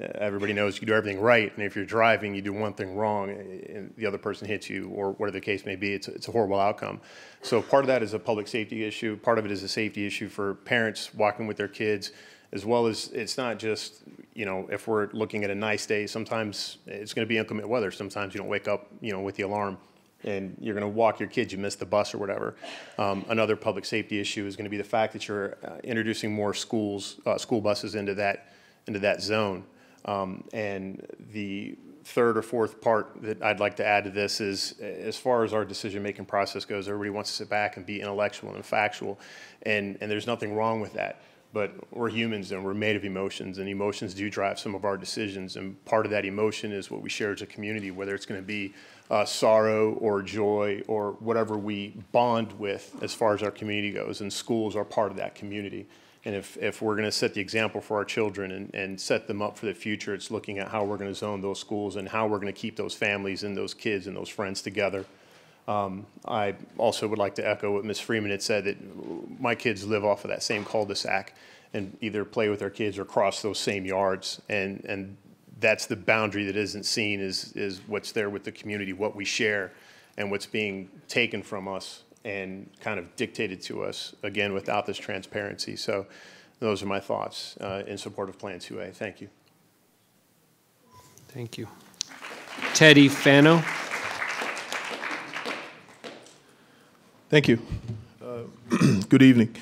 everybody knows you do everything right, and if you're driving, you do one thing wrong, uh, and the other person hits you, or whatever the case may be, it's, it's a horrible outcome. So part of that is a public safety issue. Part of it is a safety issue for parents walking with their kids, as well as it's not just, you know, if we're looking at a nice day, sometimes it's going to be inclement weather. Sometimes you don't wake up, you know, with the alarm and you're going to walk your kids, you miss the bus or whatever. Um, another public safety issue is going to be the fact that you're uh, introducing more schools, uh, school buses into that, into that zone. Um, and the third or fourth part that I'd like to add to this is, as far as our decision-making process goes, everybody wants to sit back and be intellectual and factual, and, and there's nothing wrong with that. But we're humans and we're made of emotions, and emotions do drive some of our decisions. And part of that emotion is what we share as a community, whether it's going to be uh, sorrow or joy or whatever we bond with as far as our community goes. And schools are part of that community. And if, if we're going to set the example for our children and, and set them up for the future, it's looking at how we're going to zone those schools and how we're going to keep those families and those kids and those friends together. Um, I also would like to echo what Ms. Freeman had said that my kids live off of that same cul-de-sac and either play with their kids or cross those same yards. And, and that's the boundary that isn't seen is, is what's there with the community, what we share and what's being taken from us and kind of dictated to us, again, without this transparency. So those are my thoughts uh, in support of Plan 2A. Thank you. Thank you. Teddy Fano. Thank you. Uh, Good evening.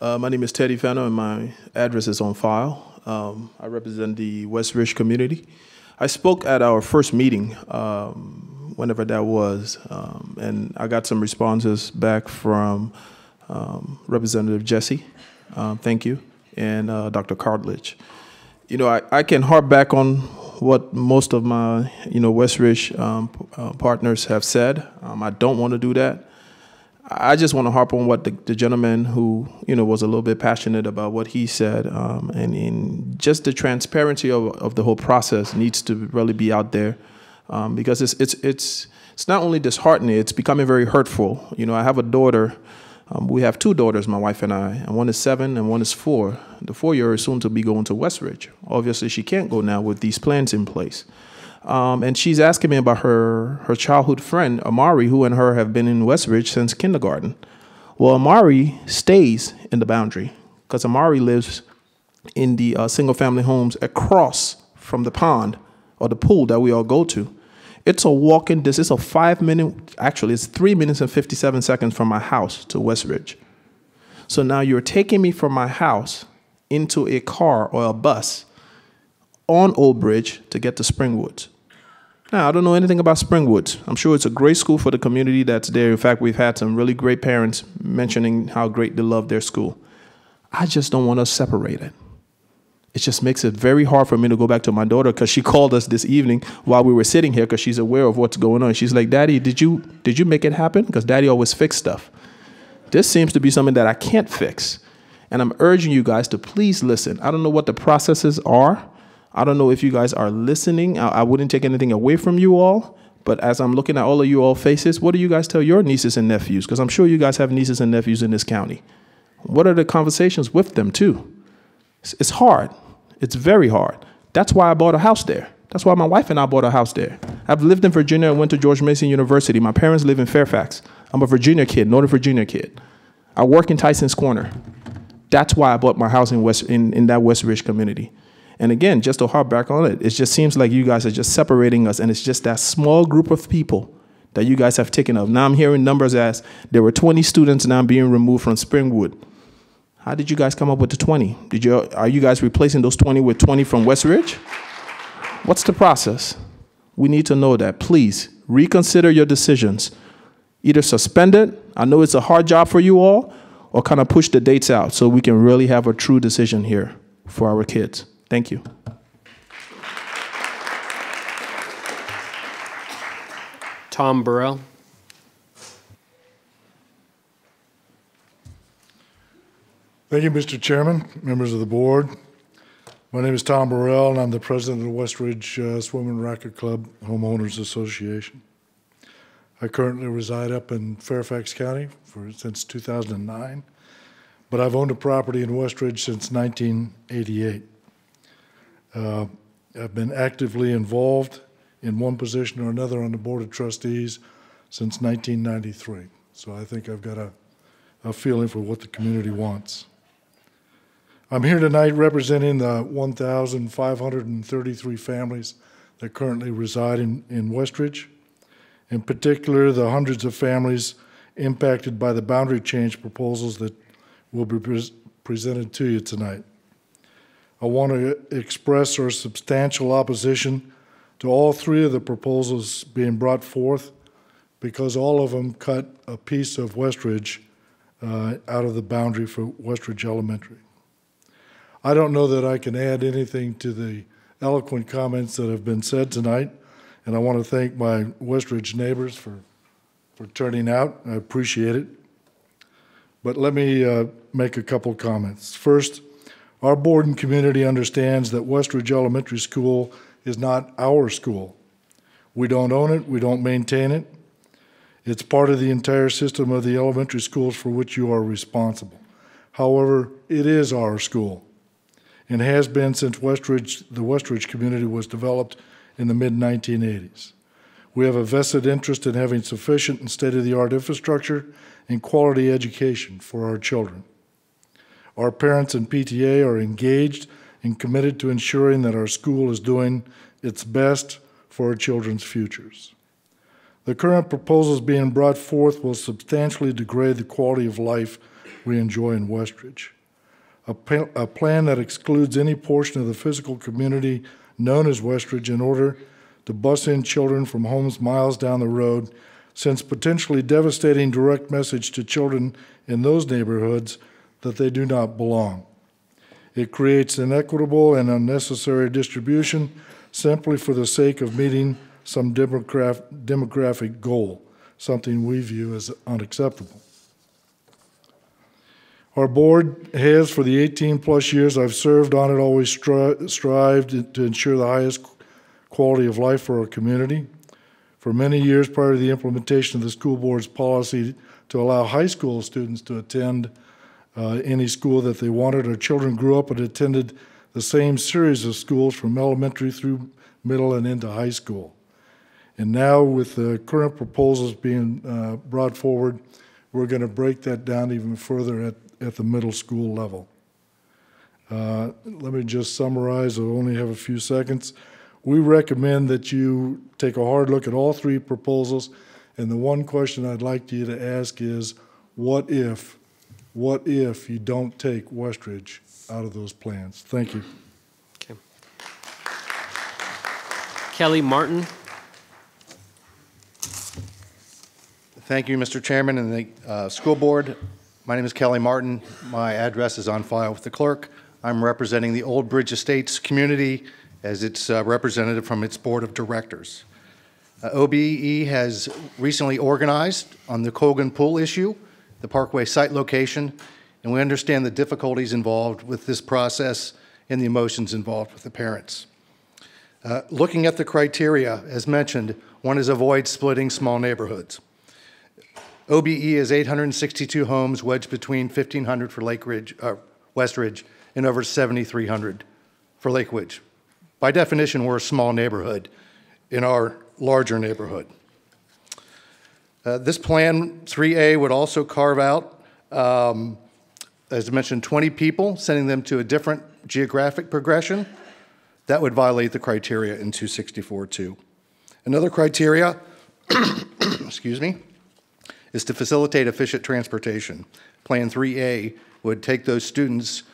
Uh, My name is Teddy Fano, and my address is on file. Um, I represent the West Ridge community. I spoke at our first meeting, um, whenever that was, um, and I got some responses back from um, Representative Jessie, uh, thank you, and uh, Dr. Cartledge. You know, I, I can harp back on what most of my, you know, West Ridge um, uh, partners have said. Um, I don't want to do that. I just want to harp on what the, the gentleman who you know was a little bit passionate about what he said, um, and in just the transparency of, of the whole process needs to really be out there, um, because it's it's it's it's not only disheartening, it's becoming very hurtful. You know, I have a daughter. Um, we have two daughters, my wife and I, and one is seven and one is four. The four-year is soon to be going to Westridge. Obviously, she can't go now with these plans in place. Um, and she's asking me about her, her childhood friend, Amari, who and her have been in Westridge since kindergarten. Well, Amari stays in the boundary because Amari lives in the uh, single family homes across from the pond or the pool that we all go to. It's a walking distance, it's a five minute, actually, it's three minutes and 57 seconds from my house to Westridge. So now you're taking me from my house into a car or a bus on Old Bridge to get to Springwoods. Now, I don't know anything about Springwoods. I'm sure it's a great school for the community that's there. In fact, we've had some really great parents mentioning how great they love their school. I just don't want us separated. It just makes it very hard for me to go back to my daughter because she called us this evening while we were sitting here because she's aware of what's going on. She's like, "Daddy, did you did you make it happen?" Because Daddy always fix stuff. This seems to be something that I can't fix, and I'm urging you guys to please listen. I don't know what the processes are. I don't know if you guys are listening. I, I wouldn't take anything away from you all. But as I'm looking at all of you all faces, what do you guys tell your nieces and nephews? Because I'm sure you guys have nieces and nephews in this county. What are the conversations with them too? It's, it's hard. It's very hard. That's why I bought a house there. That's why my wife and I bought a house there. I've lived in Virginia and went to George Mason University. My parents live in Fairfax. I'm a Virginia kid, Northern Virginia kid. I work in Tyson's Corner. That's why I bought my house in West in, in that West Ridge community. And again, just to harp back on it, it just seems like you guys are just separating us, and it's just that small group of people that you guys have taken up. Now I'm hearing numbers as there were 20 students now being removed from Springwood. How did you guys come up with the 20? Did you are you guys replacing those 20 with 20 from West Ridge? What's the process? We need to know that. Please reconsider your decisions. Either suspend it, I know it's a hard job for you all, or kind of push the dates out so we can really have a true decision here for our kids. Thank you. Tom Burrell. Thank you, Mr. Chairman, members of the board. My name is Tom Burrell, and I'm the president of the Westridge uh, Swim and Racket Club Homeowners Association. I currently reside up in Fairfax County for, since 2009, but I've owned a property in Westridge since 1988. Uh, I've been actively involved in one position or another on the Board of Trustees since 1993. So I think I've got a, a feeling for what the community wants. I'm here tonight representing the 1,533 families that currently reside in, in Westridge. In particular, the hundreds of families impacted by the boundary change proposals that will be pres presented to you tonight. I want to express our substantial opposition to all three of the proposals being brought forth because all of them cut a piece of Westridge uh, out of the boundary for Westridge Elementary. I don't know that I can add anything to the eloquent comments that have been said tonight, and I want to thank my Westridge neighbors for, for turning out. I appreciate it. But let me uh, make a couple comments. First, our board and community understands that Westridge Elementary School is not our school. We don't own it, we don't maintain it. It's part of the entire system of the elementary schools for which you are responsible. However, it is our school and has been since Westridge, the Westridge community was developed in the mid 1980s. We have a vested interest in having sufficient and state of the art infrastructure and quality education for our children. Our parents and PTA are engaged and committed to ensuring that our school is doing its best for our children's futures. The current proposals being brought forth will substantially degrade the quality of life we enjoy in Westridge a, a plan that excludes any portion of the physical community known as Westridge in order to bus in children from homes miles down the road sends potentially devastating direct message to children in those neighborhoods that they do not belong. It creates inequitable and unnecessary distribution simply for the sake of meeting some demograph demographic goal, something we view as unacceptable. Our board has, for the 18 plus years I've served on it, always stri strived to ensure the highest quality of life for our community. For many years prior to the implementation of the school board's policy to allow high school students to attend uh, any school that they wanted, our children grew up and attended the same series of schools from elementary through middle and into high school. And now, with the current proposals being uh, brought forward, we're going to break that down even further at at the middle school level. Uh, let me just summarize, I only have a few seconds. We recommend that you take a hard look at all three proposals, and the one question I'd like you to ask is, what if, what if you don't take Westridge out of those plans? Thank you. Okay. Kelly Martin. Thank you, Mr. Chairman and the uh, school board. My name is Kelly Martin. My address is on file with the clerk. I'm representing the Old Bridge Estates community as its uh, representative from its board of directors. Uh, OBE has recently organized on the Colgan Pool issue, the Parkway site location, and we understand the difficulties involved with this process and the emotions involved with the parents. Uh, looking at the criteria, as mentioned, one is avoid splitting small neighborhoods. OBE is 862 homes wedged between 1,500 for Lake Ridge, uh, West Ridge and over 7,300 for Lake Ridge. By definition, we're a small neighborhood in our larger neighborhood. Uh, this plan 3A would also carve out Um, As I mentioned, 20 people, sending them to a different geographic progression, that would violate the criteria in 264-2. Another criteria, excuse me, is to facilitate efficient transportation. Plan 3A would take those students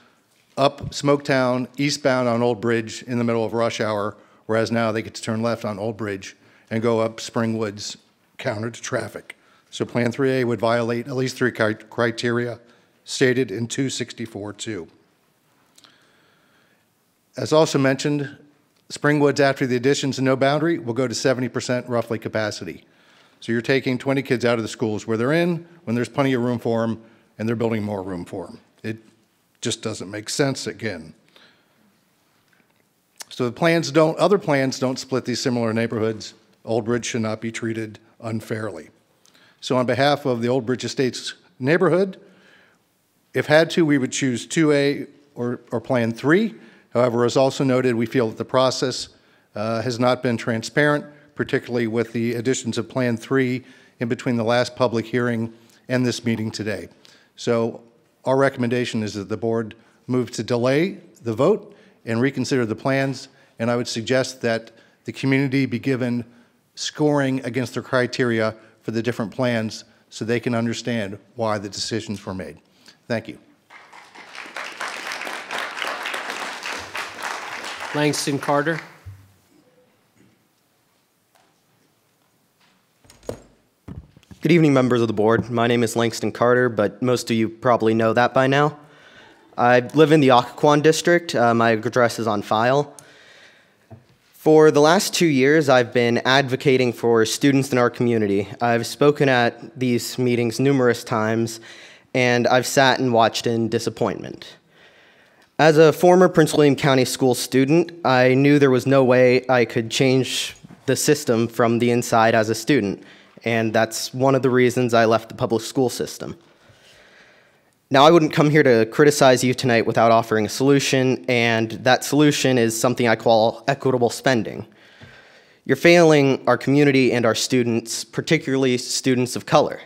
up Smoketown, eastbound on Old Bridge in the middle of rush hour, whereas now they get to turn left on Old Bridge and go up Spring Woods counter to traffic. So Plan 3A would violate at least three criteria stated in 264-2. As also mentioned, Springwoods, after the additions and no boundary, will go to 70% roughly capacity. So you're taking 20 kids out of the schools where they're in, when there's plenty of room for them, and they're building more room for them. It just doesn't make sense again. So the plans don't, other plans don't split these similar neighborhoods. Old Bridge should not be treated unfairly. So on behalf of the Old Bridge Estates neighborhood, if had to, we would choose 2A or, or Plan 3. However, as also noted, we feel that the process uh, has not been transparent, particularly with the additions of Plan 3 in between the last public hearing and this meeting today. So our recommendation is that the board move to delay the vote and reconsider the plans, and I would suggest that the community be given scoring against the criteria for the different plans so they can understand why the decisions were made. Thank you. Langston Carter. Good evening, members of the board. My name is Langston Carter, but most of you probably know that by now. I live in the Occoquan district. Uh, my address is on file. For the last two years, I've been advocating for students in our community. I've spoken at these meetings numerous times, and I've sat and watched in disappointment. As a former Prince William County School student, I knew there was no way I could change the system from the inside as a student, and that's one of the reasons I left the public school system. Now, I wouldn't come here to criticize you tonight without offering a solution, and that solution is something I call equitable spending. You're failing our community and our students, particularly students of color.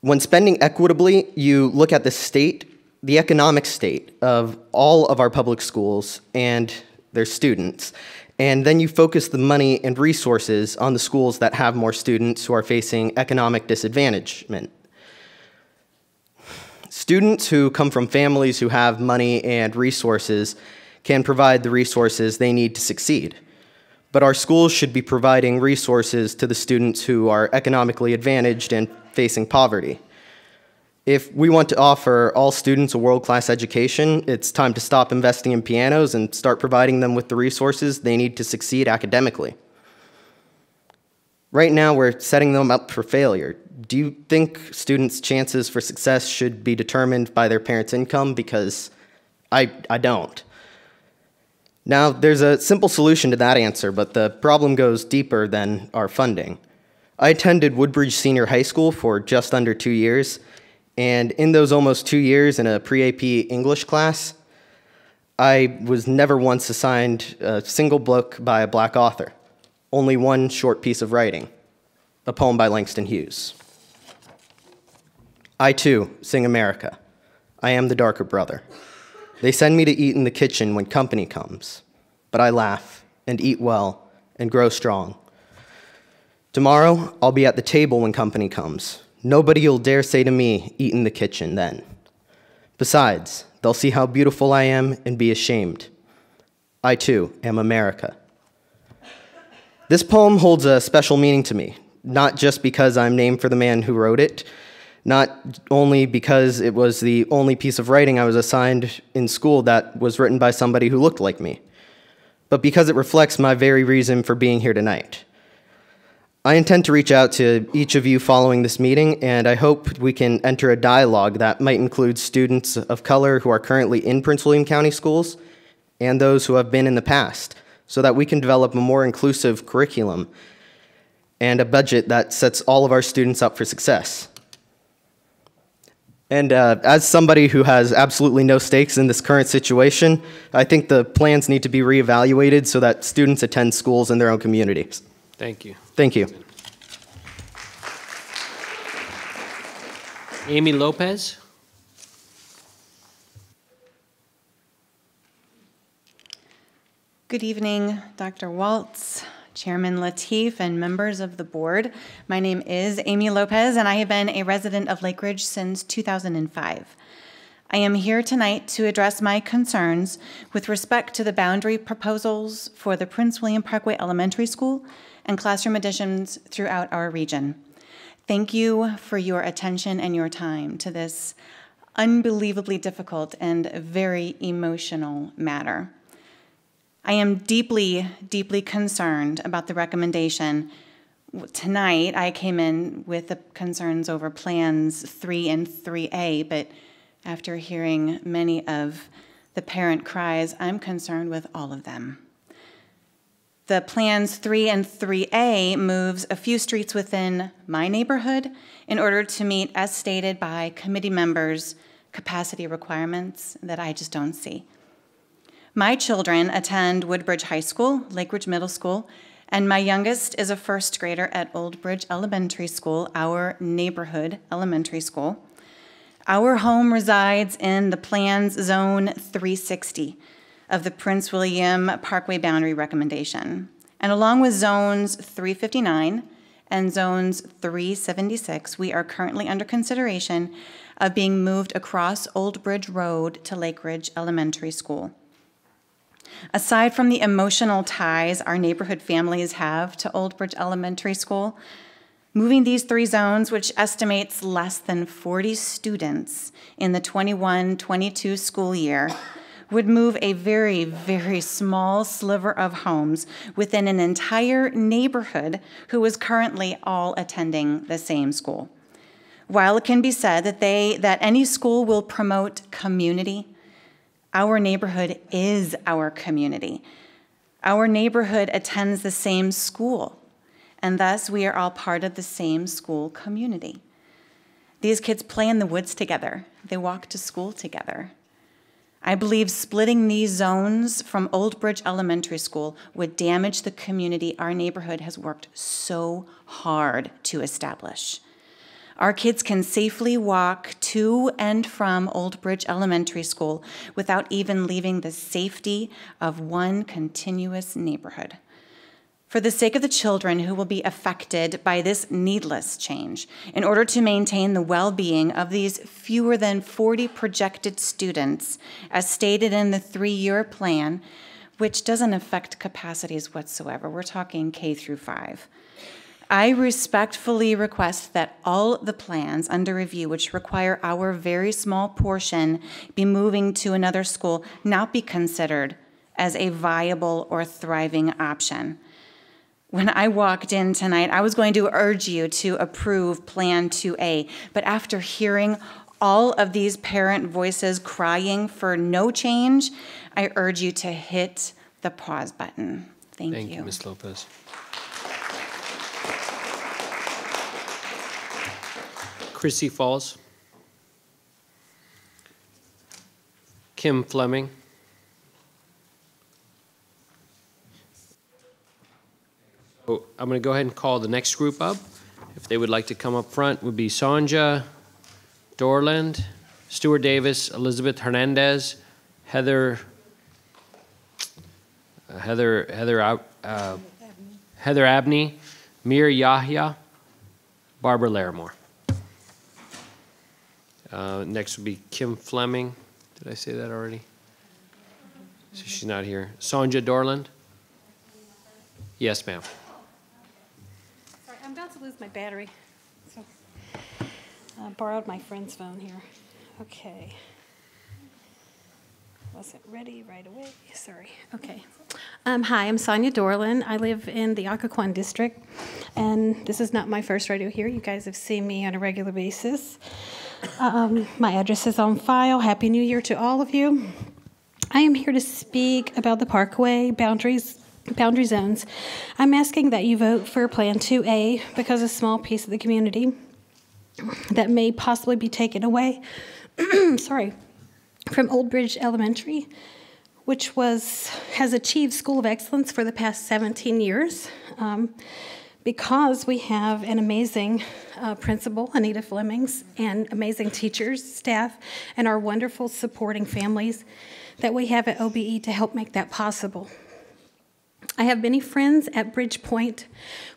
When spending equitably, you look at the state, the economic state of all of our public schools and their students, and then you focus the money and resources on the schools that have more students who are facing economic disadvantagement. Students who come from families who have money and resources can provide the resources they need to succeed. But our schools should be providing resources to the students who are economically advantaged and facing poverty. If we want to offer all students a world-class education, it's time to stop investing in pianos and start providing them with the resources they need to succeed academically. Right now, we're setting them up for failure. Do you think students' chances for success should be determined by their parents' income? Because I, I don't. Now, there's a simple solution to that answer, but the problem goes deeper than our funding. I attended Woodbridge Senior High School for just under two years, and in those almost two years in a pre AP English class, I was never once assigned a single book by a black author, only one short piece of writing, a poem by Langston Hughes. I too sing America. I am the darker brother. They send me to eat in the kitchen when company comes, but I laugh and eat well and grow strong. Tomorrow, I'll be at the table when company comes. Nobody will dare say to me, eat in the kitchen then. Besides, they'll see how beautiful I am and be ashamed. I too am America. This poem holds a special meaning to me, not just because I'm named for the man who wrote it, not only because it was the only piece of writing I was assigned in school that was written by somebody who looked like me, but because it reflects my very reason for being here tonight. I intend to reach out to each of you following this meeting, and I hope we can enter a dialogue that might include students of color who are currently in Prince William County schools and those who have been in the past, so that we can develop a more inclusive curriculum and a budget that sets all of our students up for success. And uh, as somebody who has absolutely no stakes in this current situation, I think the plans need to be reevaluated so that students attend schools in their own communities. Thank you. Thank you. Amy Lopez. Good evening, Dr. Walts, Chairman Lateef, and members of the board. My name is Amy Lopez, and I have been a resident of Lake Ridge since 2005. I am here tonight to address my concerns with respect to the boundary proposals for the Prince William Parkway Elementary School and classroom additions throughout our region. Thank you for your attention and your time to this unbelievably difficult and very emotional matter. I am deeply, deeply concerned about the recommendation. Tonight, I came in with the concerns over plans 3 and 3A, but after hearing many of the parent cries, I'm concerned with all of them. The plans 3 and 3A moves a few streets within my neighborhood in order to meet, as stated by committee members, capacity requirements that I just don't see. My children attend Woodbridge High School, Lakeridge Middle School, and my youngest is a first grader at Old Bridge Elementary School, our neighborhood elementary school. Our home resides in the Plans Zone 360 of the Prince William Parkway Boundary Recommendation. And along with Zones 359 and Zones 376, we are currently under consideration of being moved across Old Bridge Road to Lake Ridge Elementary School. Aside from the emotional ties our neighborhood families have to Old Bridge Elementary School, moving these three zones, which estimates less than 40 students in the 21 22 school year, would move a very, very small sliver of homes within an entire neighborhood who is currently all attending the same school. While it can be said that, they, that any school will promote community, our neighborhood is our community. Our neighborhood attends the same school, and thus we are all part of the same school community. These kids play in the woods together, they walk to school together. I believe splitting these zones from Old Bridge Elementary School would damage the community our neighborhood has worked so hard to establish. Our kids can safely walk to and from Old Bridge Elementary School without even leaving the safety of one continuous neighborhood. For the sake of the children who will be affected by this needless change, in order to maintain the well being of these fewer than 40 projected students, as stated in the three year plan, which doesn't affect capacities whatsoever, we're talking K through 5. I respectfully request that all the plans under review which require our very small portion be moving to another school not be considered as a viable or thriving option. When I walked in tonight, I was going to urge you to approve Plan 2A, but after hearing all of these parent voices crying for no change, I urge you to hit the pause button. Thank, you. Thank you. you, Ms. Lopez. Chrissy Falls. Kim Fleming. So I'm going to go ahead and call the next group up. If they would like to come up front, would be Sonja Dorland, Stuart Davis, Elizabeth Hernandez, Heather, uh, Heather, Heather, uh, Heather Abney, Mir Yahya, Barbara Larimore. Uh, next would be Kim Fleming. Did I say that already? So she's not here. Sonja Dorland? Yes, ma'am. My battery. So, uh, borrowed my friend's phone here. Okay. Wasn't ready right away. Sorry. Okay. Um, hi, I'm Sonia Dorland. I live in the Occoquan district, and this is not my first radio here. You guys have seen me on a regular basis. Um, my address is on file. Happy New Year to all of you. I am here to speak about the Parkway boundaries boundary zones. I'm asking that you vote for Plan 2A because a small piece of the community that may possibly be taken away, sorry, from Old Bridge Elementary, which was has achieved School of Excellence for the past 17 years. Um, because we have an amazing uh, principal, Anita Flemings, and amazing teachers, staff, and our wonderful supporting families that we have at OBE to help make that possible. I have many friends at Bridgepoint,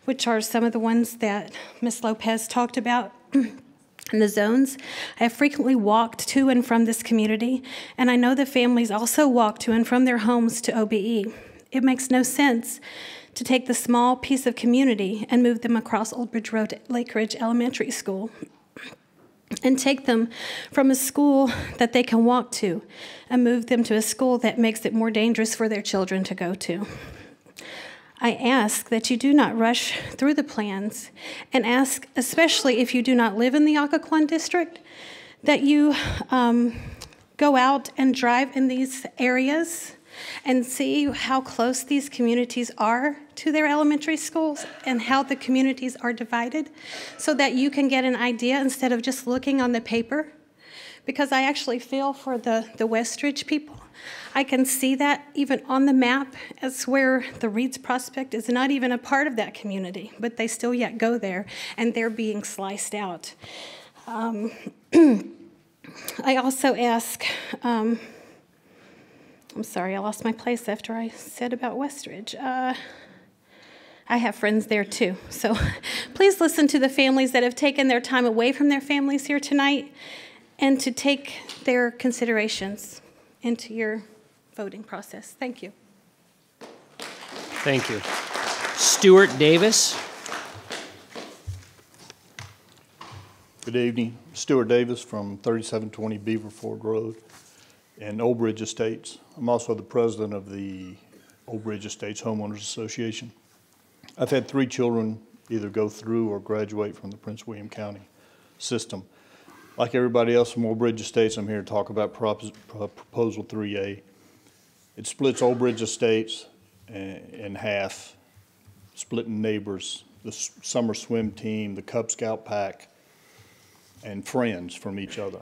which are some of the ones that Ms. Lopez talked about. in the zones. I have frequently walked to and from this community, and I know the families also walk to and from their homes to OBE. It makes no sense to take the small piece of community and move them across Old Bridge Road to Lake Ridge Elementary School and take them from a school that they can walk to and move them to a school that makes it more dangerous for their children to go to. I ask that you do not rush through the plans and ask, especially if you do not live in the Occoquan district, that you um, go out and drive in these areas and see how close these communities are to their elementary schools and how the communities are divided so that you can get an idea instead of just looking on the paper. Because I actually feel for the, the Westridge people I can see that even on the map as where the Reeds Prospect is not even a part of that community, but they still yet go there and they're being sliced out. Um, I also ask, um, I'm sorry, I lost my place after I said about Westridge. Uh, I have friends there too. So please listen to the families that have taken their time away from their families here tonight and to take their considerations into your voting process. Thank you. Thank you. Stuart Davis. Good evening. Stuart Davis from 3720 Beaver Ford Road in Old Bridge Estates. I'm also the president of the Old Bridge Estates Homeowners Association. I've had three children either go through or graduate from the Prince William County system. Like everybody else from Old Bridge Estates, I'm here to talk about Proposal 3A. It splits Old Bridge Estates in half, splitting neighbors, the summer swim team, the Cub Scout pack, and friends from each other.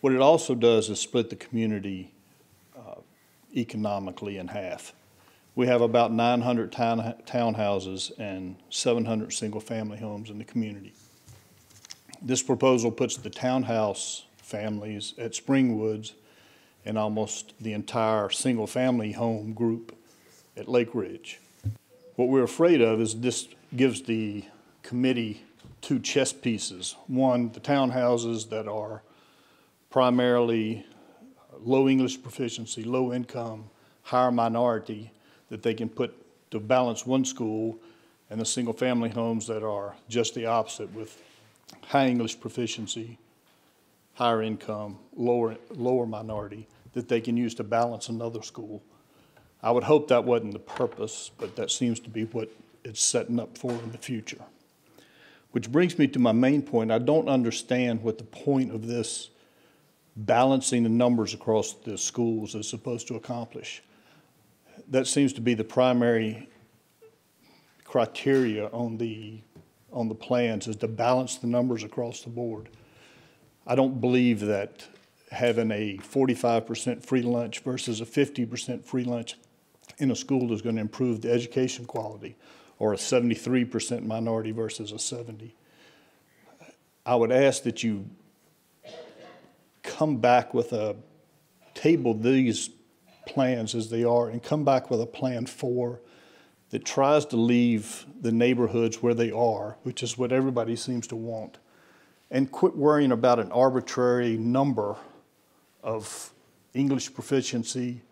What it also does is split the community uh, economically in half. We have about 900 town, townhouses and 700 single-family homes in the community. This proposal puts the townhouse families at Springwoods and almost the entire single-family home group at Lake Ridge. What we're afraid of is this gives the committee two chess pieces. One, the townhouses that are primarily low English proficiency, low income, higher minority, that they can put to balance one school, and the single family homes that are just the opposite with high English proficiency, higher income, lower, lower minority that they can use to balance another school. I would hope that wasn't the purpose, but that seems to be what it's setting up for in the future. Which brings me to my main point. I don't understand what the point of this balancing the numbers across the schools is supposed to accomplish. That seems to be the primary criteria on the on the plans is to balance the numbers across the board. I don't believe that having a 45% free lunch versus a 50% free lunch in a school is going to improve the education quality or a 73% minority versus a 70. I would ask that you come back with a table these plans as they are and come back with a plan for that tries to leave the neighborhoods where they are, which is what everybody seems to want, and quit worrying about an arbitrary number of English proficiency,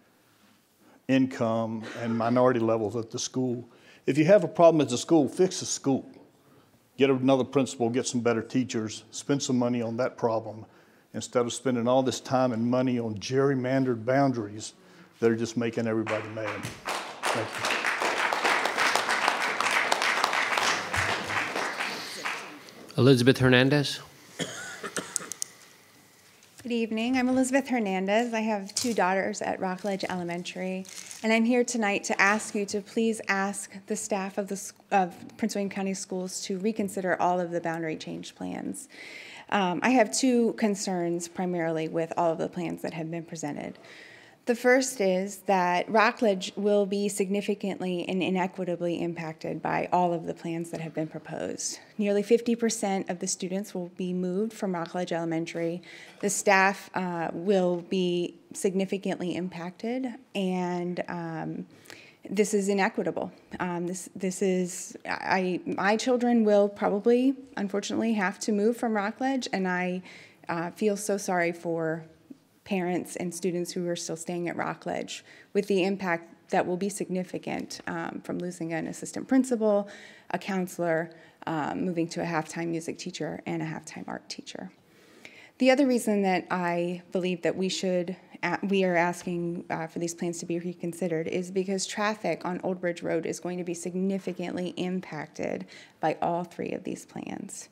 income, and minority levels at the school. If you have a problem at the school, fix the school. Get another principal, get some better teachers, spend some money on that problem instead of spending all this time and money on gerrymandered boundaries that are just making everybody mad. Thank you. Elizabeth Hernandez. Good evening. I'm Elizabeth Hernandez. I have two daughters at Rockledge Elementary, and I'm here tonight to ask you to please ask the staff of the of Prince William County Schools to reconsider all of the boundary change plans. Um, I have two concerns primarily with all of the plans that have been presented. The first is that Rockledge will be significantly and inequitably impacted by all of the plans that have been proposed. Nearly 50% of the students will be moved from Rockledge Elementary. The staff uh, will be significantly impacted, and um, this is inequitable. Um, this this is I my children will probably unfortunately have to move from Rockledge, and I uh, feel so sorry for parents and students who are still staying at Rockledge with the impact that will be significant um, from losing an assistant principal, a counselor, um, moving to a halftime music teacher, and a halftime art teacher. The other reason that I believe that we should we are asking uh, for these plans to be reconsidered is because traffic on Old Bridge Road is going to be significantly impacted by all three of these plans.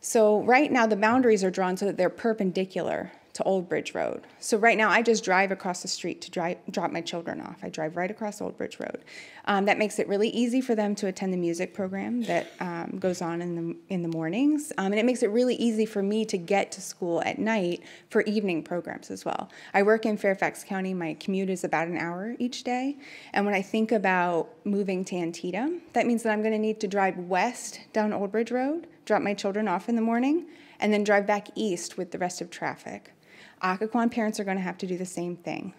So right now the boundaries are drawn so that they're perpendicular to Old Bridge Road. So right now, I just drive across the street to drive, drop my children off. I drive right across Old Bridge Road. Um, that makes it really easy for them to attend the music program that um, goes on in the in the mornings, um, and it makes it really easy for me to get to school at night for evening programs as well. I work in Fairfax County. My commute is about an hour each day, and when I think about moving to Antietam, that means that I'm going to need to drive west down Old Bridge Road, drop my children off in the morning, and then drive back east with the rest of traffic. Occoquan parents are going to have to do the same thing.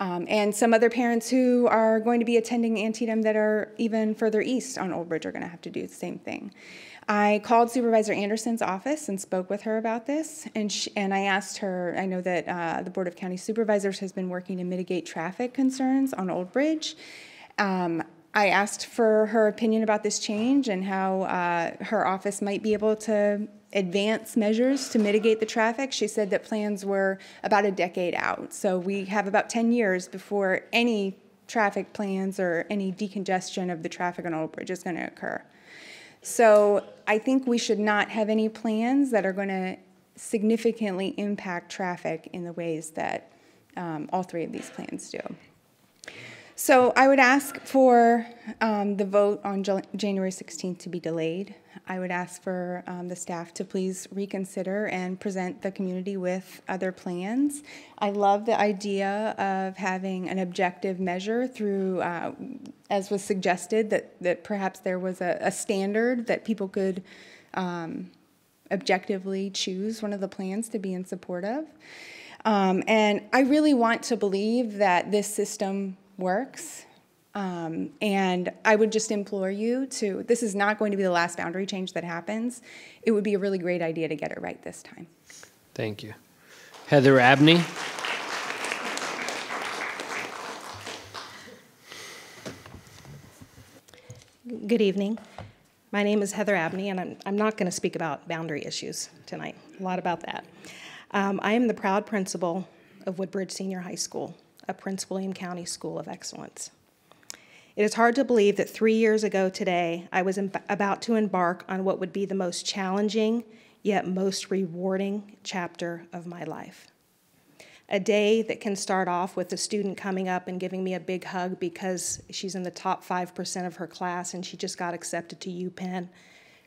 Um, and some other parents who are going to be attending Antietam that are even further east on Old Bridge are going to have to do the same thing. I called Supervisor Anderson's office and spoke with her about this, and she, and I asked her. I know that uh, the Board of County Supervisors has been working to mitigate traffic concerns on Old Bridge. Um, I asked for her opinion about this change and how uh, her office might be able to advance measures to mitigate the traffic. She said that plans were about a decade out. So we have about 10 years before any traffic plans or any decongestion of the traffic on Old Bridge is going to occur. So I think we should not have any plans that are going to significantly impact traffic in the ways that um, all three of these plans do. So I would ask for um, the vote on January 16th to be delayed. I would ask for um, the staff to please reconsider and present the community with other plans. I love the idea of having an objective measure through, uh, as was suggested, that, that perhaps there was a, a standard that people could um, objectively choose one of the plans to be in support of. Um, and I really want to believe that this system works. Um, and I would just implore you to, this is not going to be the last boundary change that happens. It would be a really great idea to get it right this time. Thank you. Heather Abney. Good evening. My name is Heather Abney, and I'm, I'm not going to speak about boundary issues tonight, a lot about that. Um, I am the proud principal of Woodbridge Senior High School a Prince William County School of Excellence. It is hard to believe that three years ago today, I was about to embark on what would be the most challenging yet most rewarding chapter of my life. A day that can start off with a student coming up and giving me a big hug because she's in the top 5% of her class and she just got accepted to UPenn,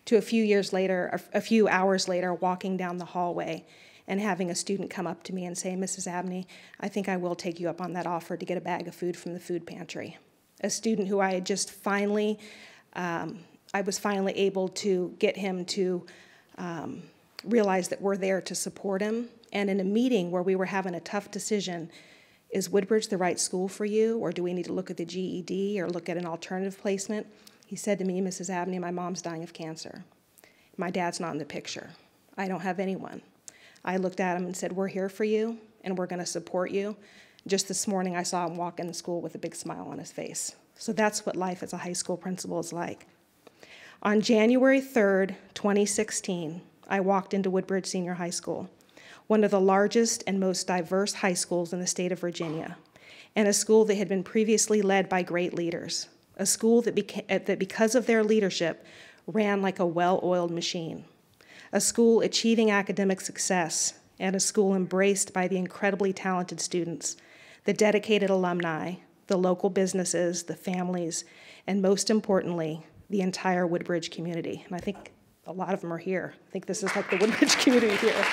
to a few years later, a few hours later, walking down the hallway and having a student come up to me and say, Mrs. Abney, I think I will take you up on that offer to get a bag of food from the food pantry. A student who I had just finally, um, I was finally able to get him to um, realize that we're there to support him. And in a meeting where we were having a tough decision, is Woodbridge the right school for you, or do we need to look at the GED or look at an alternative placement? He said to me, Mrs. Abney, my mom's dying of cancer. My dad's not in the picture. I don't have anyone. I looked at him and said, We're here for you and we're going to support you. Just this morning, I saw him walk into school with a big smile on his face. So that's what life as a high school principal is like. On January 3rd, 2016, I walked into Woodbridge Senior High School, one of the largest and most diverse high schools in the state of Virginia, and a school that had been previously led by great leaders, a school that, beca- that because of their leadership, ran like a well oiled machine a school achieving academic success, and a school embraced by the incredibly talented students, the dedicated alumni, the local businesses, the families, and most importantly, the entire Woodbridge community. And I think a lot of them are here. I think this is like the Woodbridge community here.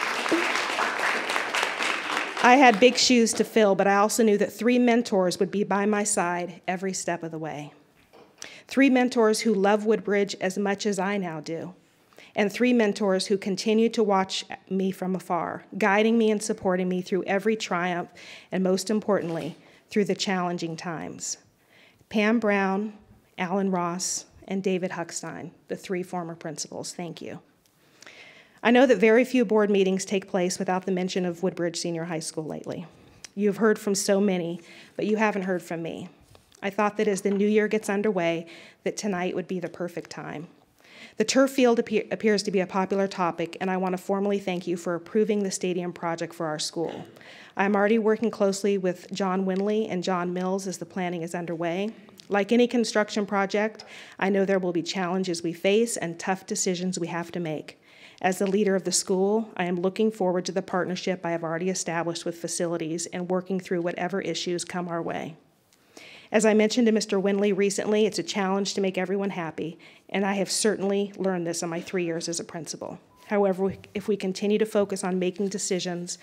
I had big shoes to fill, but I also knew that three mentors would be by my side every step of the way. Three mentors who love Woodbridge as much as I now do, and three mentors who continue to watch me from afar, guiding me and supporting me through every triumph, and most importantly, through the challenging times. Pam Brown, Alan Ross, and David Huckstein, the three former principals. Thank you. I know that very few board meetings take place without the mention of Woodbridge Senior High School lately. You have heard from so many, but you haven't heard from me. I thought that as the new year gets underway, that tonight would be the perfect time. The turf field appear, appears to be a popular topic, and I want to formally thank you for approving the stadium project for our school. I'm already working closely with John Winley and John Mills as the planning is underway. Like any construction project, I know there will be challenges we face and tough decisions we have to make. As the leader of the school, I am looking forward to the partnership I have already established with facilities and working through whatever issues come our way. As I mentioned to Mr. Winley recently, it's a challenge to make everyone happy, and I have certainly learned this in my three years as a principal. However, if we continue to focus on making decisions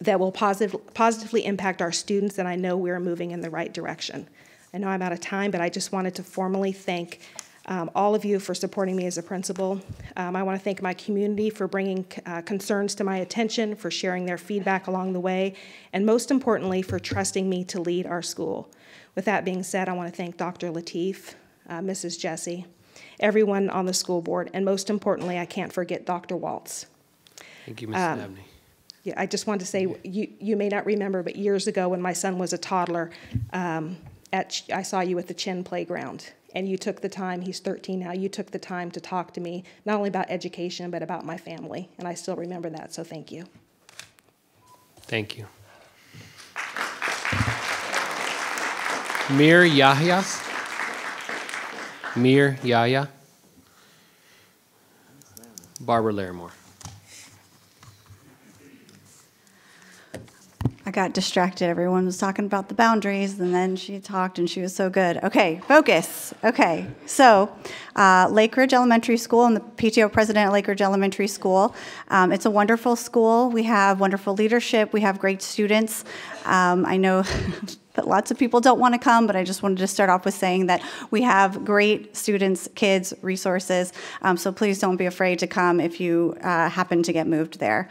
that will positive, positively impact our students, then I know we're moving in the right direction. I know I'm out of time, but I just wanted to formally thank um, all of you for supporting me as a principal. Um, I want to thank my community for bringing uh, concerns to my attention, for sharing their feedback along the way, and most importantly, for trusting me to lead our school. With that being said, I want to thank Dr. Lateef, uh, Mrs. Jessie, everyone on the school board, and most importantly, I can't forget Dr. Walts. Thank you, Ms. Um, Dabney. Yeah, I just wanted to say, you, you may not remember, but years ago when my son was a toddler, um, at, I saw you at the Chinn Playground, and you took the time, he's 13 now, you took the time to talk to me, not only about education, but about my family, and I still remember that, so thank you. Thank you. Mir Yahya? Mir Yahya? Barbara Larimore. Got distracted. Everyone was talking about the boundaries, and then she talked, and she was so good. Okay, focus. Okay, so uh, Lake Ridge Elementary School, and the PTO president at Lake Ridge Elementary School. Um, it's a wonderful school. We have wonderful leadership. We have great students. Um, I know that lots of people don't want to come, but I just wanted to start off with saying that we have great students, kids, resources. Um, so please don't be afraid to come if you uh, happen to get moved there.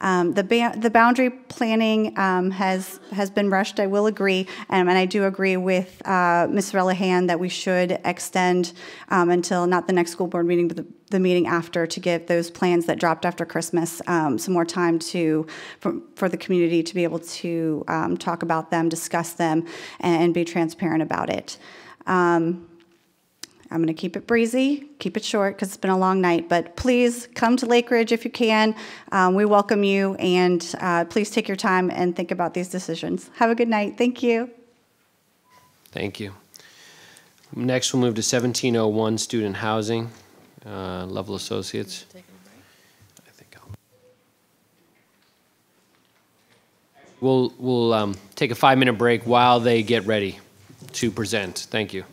Um, the, the boundary planning um, has has been rushed. I will agree, um, and I do agree with uh, Ms. Relihan that we should extend um, until not the next school board meeting, but the, the meeting after to give those plans that dropped after Christmas um, some more time to for, for the community to be able to um, talk about them, discuss them, and, and be transparent about it. Um, I'm going to keep it breezy, keep it short because it's been a long night, but please come to Lake Ridge if you can. Um, we welcome you, and uh, please take your time and think about these decisions. Have a good night. Thank you. Thank you. Next, we'll move to 1701 Student Housing, uh, Level Associates. I think I'll- We'll, we'll um, take a five-minute break while they get ready to present. Thank you.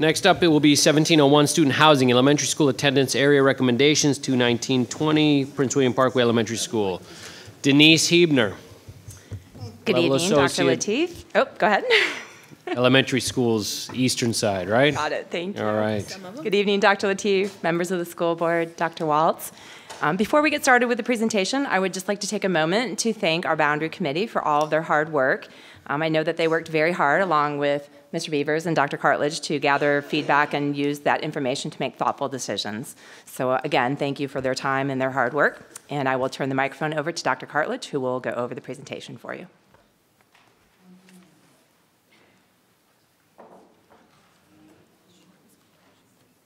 Next up, it will be 1701 Student Housing, Elementary School Attendance Area Recommendations to 1920 Prince William Parkway Elementary School. Denise Hebner. Good Level evening, Dr. Lateef. Oh, go ahead. Elementary Schools, Eastern Side, right? Got it, thank you. All right. Good evening, Dr. Lateef, members of the school board, Dr. Walts. Um, before we get started with the presentation, I would just like to take a moment to thank our boundary committee for all of their hard work. Um, I know that they worked very hard along with Mr. Beavers and Dr. Cartledge to gather feedback and use that information to make thoughtful decisions. So again, thank you for their time and their hard work. And I will turn the microphone over to Dr. Cartledge, who will go over the presentation for you.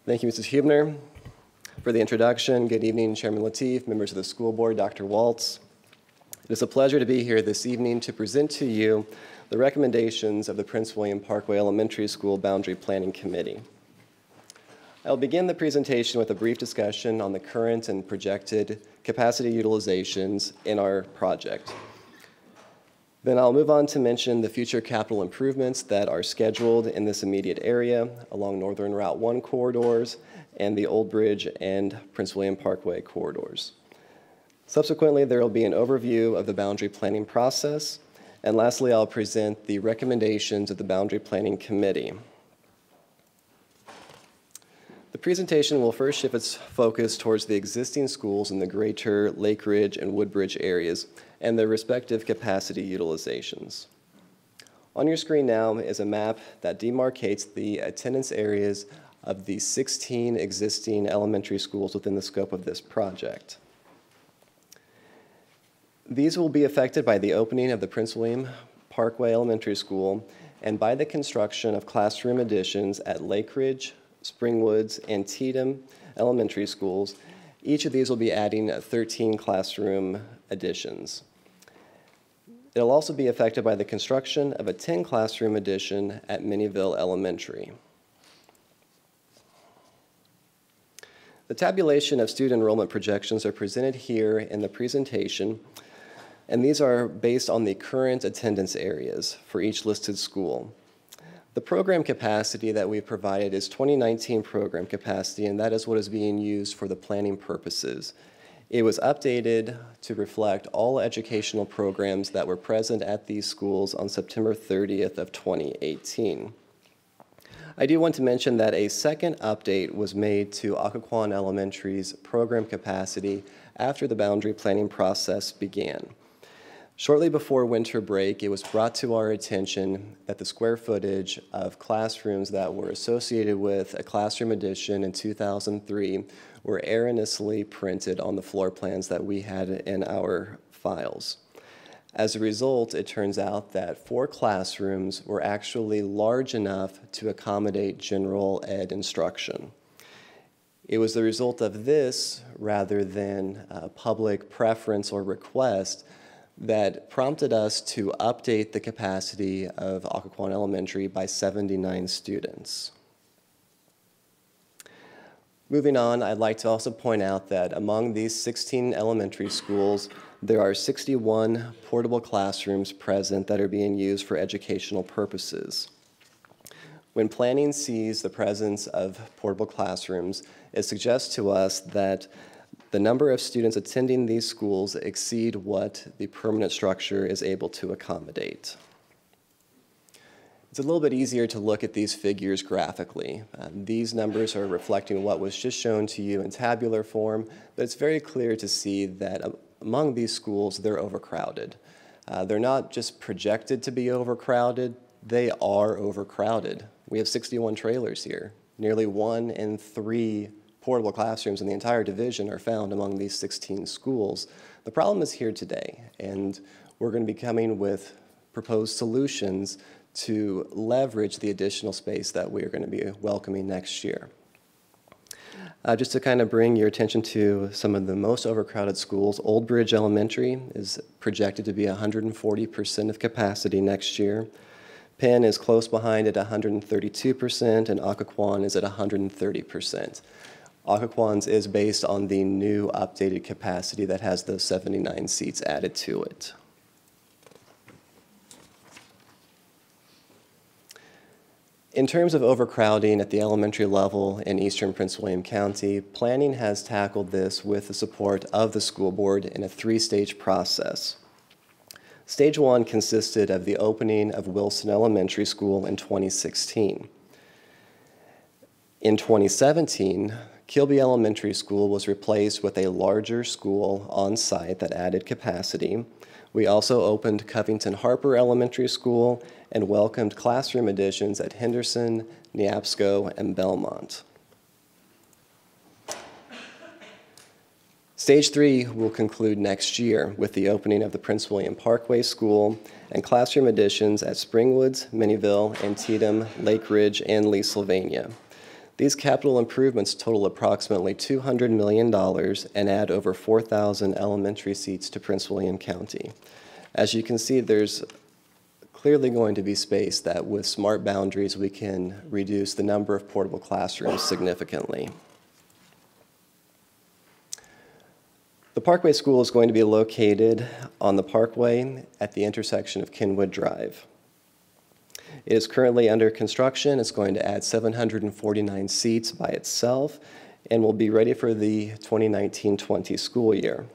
Thank you, Mrs. Hubner, for the introduction. Good evening, Chairman Lateef, members of the school board, Dr. Walts. It is a pleasure to be here this evening to present to you the recommendations of the Prince William Parkway Elementary School Boundary Planning Committee. I'll begin the presentation with a brief discussion on the current and projected capacity utilizations in our project. Then I'll move on to mention the future capital improvements that are scheduled in this immediate area along Northern Route 1 corridors and the Old Bridge and Prince William Parkway corridors. Subsequently, there will be an overview of the boundary planning process. And lastly, I'll present the recommendations of the Boundary Planning Committee. The presentation will first shift its focus towards the existing schools in the greater Lake Ridge and Woodbridge areas and their respective capacity utilizations. On your screen now is a map that demarcates the attendance areas of the 16 existing elementary schools within the scope of this project. These will be affected by the opening of the Prince William Parkway Elementary School and by the construction of classroom additions at Lake Ridge, Springwoods, and Antietam Elementary Schools. Each of these will be adding 13 classroom additions. It'll also be affected by the construction of a 10 classroom addition at Minnieville Elementary. The tabulation of student enrollment projections are presented here in the presentation and these are based on the current attendance areas for each listed school. The program capacity that we've provided is 2019 program capacity, and that is what is being used for the planning purposes. It was updated to reflect all educational programs that were present at these schools on September 30th of 2018. I do want to mention that a second update was made to Occoquan Elementary's program capacity after the boundary planning process began. Shortly before winter break, it was brought to our attention that the square footage of classrooms that were associated with a classroom addition in 2003 were erroneously printed on the floor plans that we had in our files. As a result, it turns out that four classrooms were actually large enough to accommodate general ed instruction. It was the result of this, rather than uh, public preference or request, that prompted us to update the capacity of Occoquan Elementary by 79 students. Moving on, I'd like to also point out that among these 16 elementary schools, there are 61 portable classrooms present that are being used for educational purposes. When planning sees the presence of portable classrooms, it suggests to us that the number of students attending these schools exceed what the permanent structure is able to accommodate. It's a little bit easier to look at these figures graphically. Uh, these numbers are reflecting what was just shown to you in tabular form, but it's very clear to see that uh, among these schools, they're overcrowded. Uh, they're not just projected to be overcrowded, they are overcrowded. We have 61 trailers here. Nearly one in three portable classrooms in the entire division are found among these 16 schools. The problem is here today, and we're going to be coming with proposed solutions to leverage the additional space that we are going to be welcoming next year. Uh, just to kind of bring your attention to some of the most overcrowded schools, Old Bridge Elementary is projected to be 140% of capacity next year. Penn is close behind at 132%, and Occoquan is at 130%. Occoquan's is based on the new updated capacity that has those 79 seats added to it. In terms of overcrowding at the elementary level in eastern Prince William County, planning has tackled this with the support of the school board in a three stage process. Stage one consisted of the opening of Wilson Elementary School in 2016. In 2017, Kilby Elementary School was replaced with a larger school on site that added capacity. We also opened Covington Harper Elementary School and welcomed classroom additions at Henderson, Neabsco, and Belmont. Stage three will conclude next year with the opening of the Prince William Parkway School and classroom additions at Springwoods, Minnieville, Antietam, Lake Ridge, and Leesylvania. These capital improvements total approximately $200 million and add over 4,000 elementary seats to Prince William County. As you can see, there's clearly going to be space that with smart boundaries we can reduce the number of portable classrooms significantly. The Parkway School is going to be located on the Parkway at the intersection of Kenwood Drive. It is currently under construction. It's going to add 749 seats by itself and will be ready for the 2019 20 school year.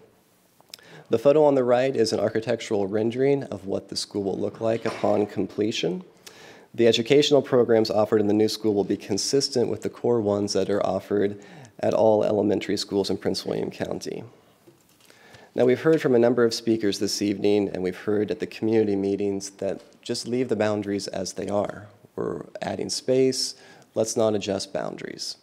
The photo on the right is an architectural rendering of what the school will look like upon completion. The educational programs offered in the new school will be consistent with the core ones that are offered at all elementary schools in Prince William County. Now, we've heard from a number of speakers this evening, and we've heard at the community meetings that just leave the boundaries as they are. We're adding space, let's not adjust boundaries.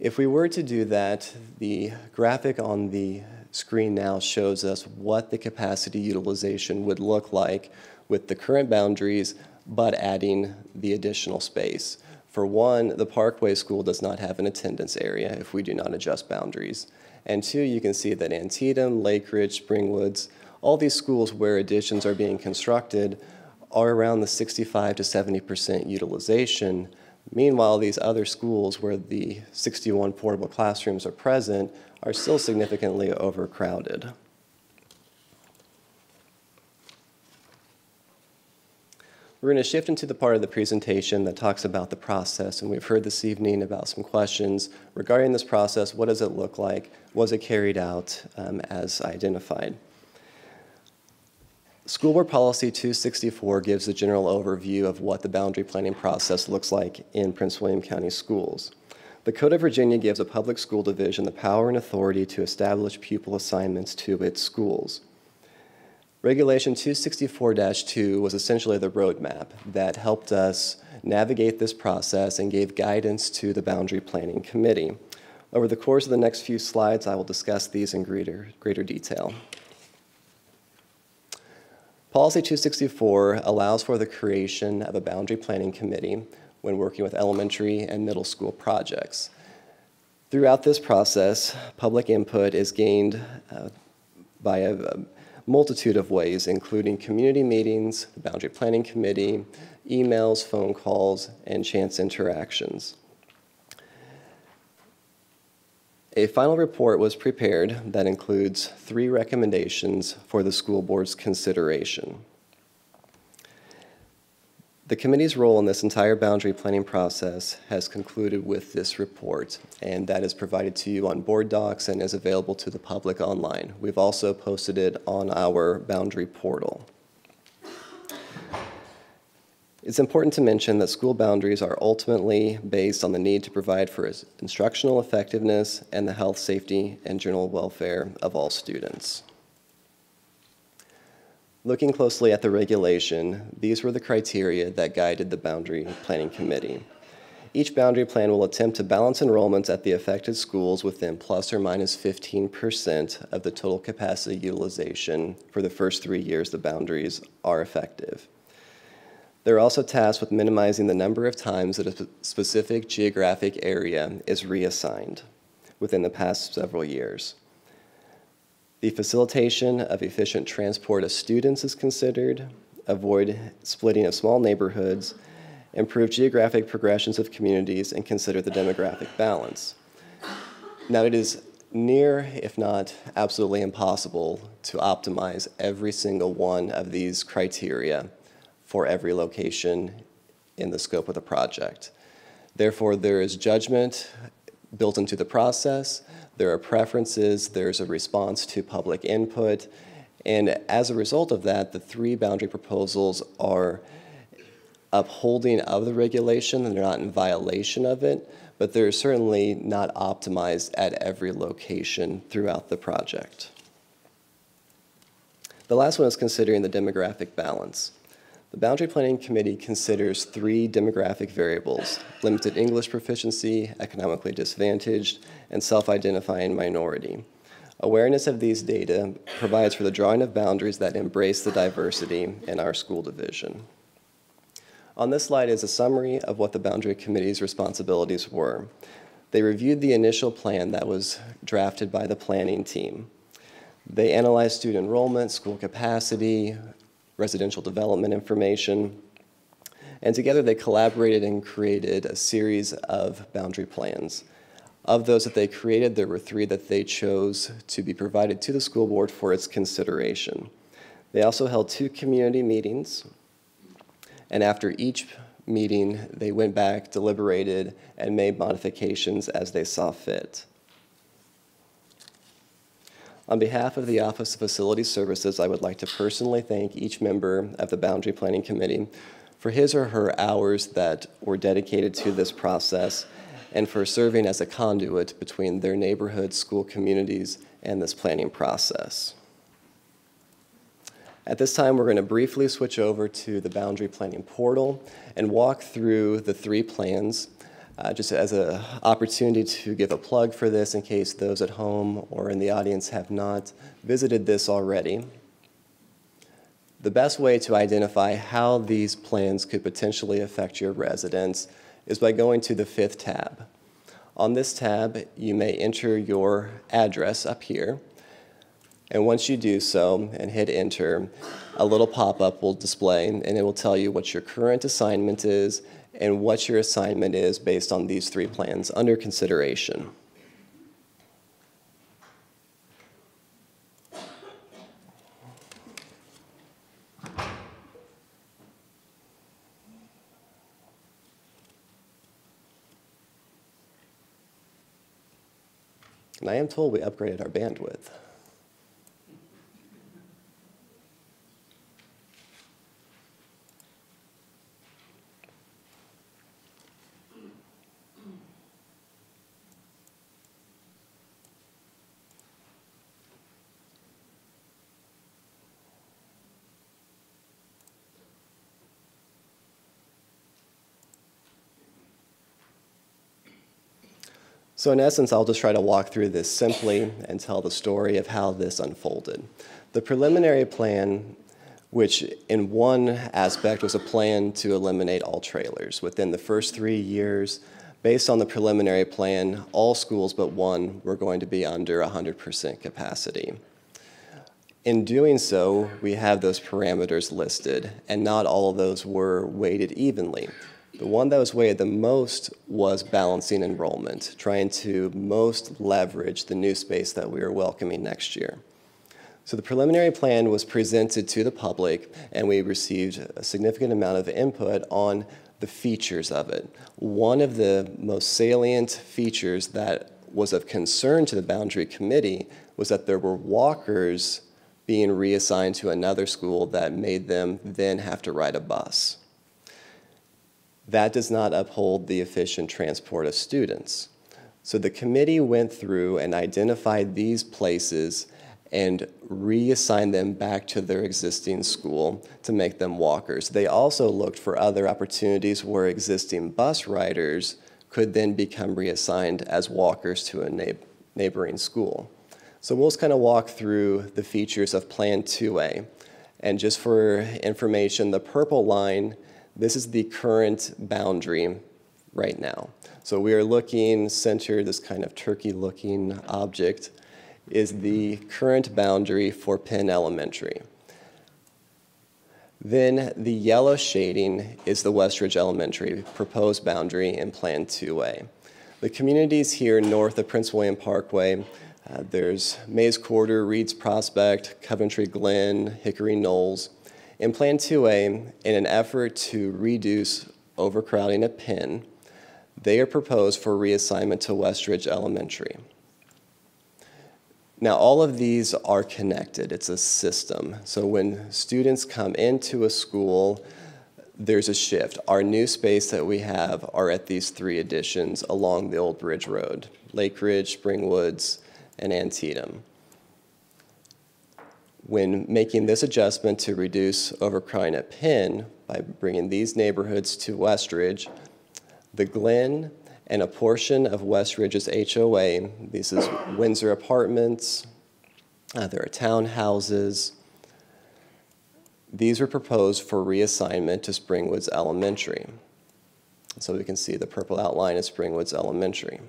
If we were to do that, the graphic on the screen now shows us what the capacity utilization would look like with the current boundaries, but adding the additional space. For one, the Parkway School does not have an attendance area if we do not adjust boundaries. And two, you can see that Antietam, Lake Ridge, Springwoods, all these schools where additions are being constructed are around the 65 to 70% utilization. Meanwhile, these other schools where the 61 portable classrooms are present are still significantly overcrowded. We're going to shift into the part of the presentation that talks about the process, and we've heard this evening about some questions regarding this process. What does it look like? Was it carried out um, as identified? School Board Policy 264 gives a general overview of what the boundary planning process looks like in Prince William County schools. The Code of Virginia gives a public school division the power and authority to establish pupil assignments to its schools. Regulation 264-2 was essentially the roadmap that helped us navigate this process and gave guidance to the Boundary Planning Committee. Over the course of the next few slides, I will discuss these in greater, greater detail. Policy 264 allows for the creation of a boundary planning committee when working with elementary and middle school projects. Throughout this process, public input is gained uh, by a, a multitude of ways, including community meetings, the Boundary Planning Committee, emails, phone calls, and chance interactions. A final report was prepared that includes three recommendations for the school board's consideration. The committee's role in this entire boundary planning process has concluded with this report, and that is provided to you on board docs and is available to the public online. We've also posted it on our boundary portal. It's important to mention that school boundaries are ultimately based on the need to provide for instructional effectiveness and the health, safety, and general welfare of all students. Looking closely at the regulation, these were the criteria that guided the Boundary Planning Committee. Each boundary plan will attempt to balance enrollments at the affected schools within plus or minus 15% of the total capacity utilization for the first three years the boundaries are effective. They're also tasked with minimizing the number of times that a specific geographic area is reassigned within the past several years. The facilitation of efficient transport of students is considered, avoid splitting of small neighborhoods, improve geographic progressions of communities, and consider the demographic balance. Now, it is near, if not absolutely impossible, to optimize every single one of these criteria for every location in the scope of the project. Therefore, there is judgment built into the process, there are preferences, there's a response to public input, and as a result of that, the three boundary proposals are upholding of the regulation, and they're not in violation of it, but they're certainly not optimized at every location throughout the project. The last one is considering the demographic balance. The Boundary Planning Committee considers three demographic variables, limited English proficiency, economically disadvantaged, and self-identifying minority. Awareness of these data provides for the drawing of boundaries that embrace the diversity in our school division. On this slide is a summary of what the Boundary Committee's responsibilities were. They reviewed the initial plan that was drafted by the planning team. They analyzed student enrollment, school capacity, residential development information. And together they collaborated and created a series of boundary plans. Of those that they created, there were three that they chose to be provided to the school board for its consideration. They also held two community meetings, and after each meeting, they went back, deliberated, and made modifications as they saw fit. On behalf of the Office of Facility Services, I would like to personally thank each member of the Boundary Planning Committee for his or her hours that were dedicated to this process and for serving as a conduit between their neighborhood, school communities, and this planning process. At this time, we're going to briefly switch over to the boundary planning portal and walk through the three plans uh, just as an opportunity to give a plug for this in case those at home or in the audience have not visited this already. The best way to identify how these plans could potentially affect your residents is by going to the fifth tab. On this tab, you may enter your address up here. And once you do so and hit enter, a little pop-up will display and it will tell you what your current assignment is and what your assignment is based on these three plans under consideration. And I am told we upgraded our bandwidth. So in essence, I'll just try to walk through this simply and tell the story of how this unfolded. The preliminary plan, which in one aspect was a plan to eliminate all trailers. Within the first three years, based on the preliminary plan, all schools but one were going to be under 100% capacity. In doing so, we have those parameters listed, and not all of those were weighted evenly. The one that was weighted the most was balancing enrollment, trying to most leverage the new space that we are welcoming next year. So the preliminary plan was presented to the public, and we received a significant amount of input on the features of it. One of the most salient features that was of concern to the boundary committee was that there were walkers being reassigned to another school that made them then have to ride a bus. That does not uphold the efficient transport of students. So the committee went through and identified these places and reassigned them back to their existing school to make them walkers. They also looked for other opportunities where existing bus riders could then become reassigned as walkers to a neighboring school. So we'll just kind of walk through the features of Plan 2A. And just for information, the purple line this is the current boundary right now. So we are looking center, this kind of turkey-looking object is the current boundary for Penn Elementary. Then the yellow shading is the Westridge Elementary proposed boundary in Plan 2A. The communities here north of Prince William Parkway, uh, there's Mays Quarter, Reeds Prospect, Coventry Glen, Hickory Knolls, in Plan 2A, in an effort to reduce overcrowding at Penn, they are proposed for reassignment to Westridge Elementary. Now, all of these are connected. It's a system. So when students come into a school, there's a shift. Our new space that we have are at these three additions along the Old Bridge Road, Lake Ridge, Springwoods, and Antietam when making this adjustment to reduce overcrowding at Penn by bringing these neighborhoods to Westridge, the Glen and a portion of Westridge's HOA, this is Windsor Apartments, uh, there are townhouses, these were proposed for reassignment to Springwoods Elementary. So we can see the purple outline of Springwoods Elementary.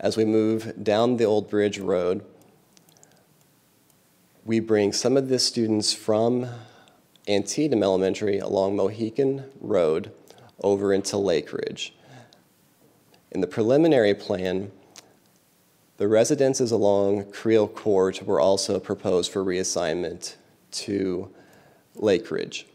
As we move down the Old Bridge Road, we bring some of the students from Antietam Elementary along Mohican Road over into Lake Ridge. In the preliminary plan, the residences along Creel Court were also proposed for reassignment to Lake Ridge.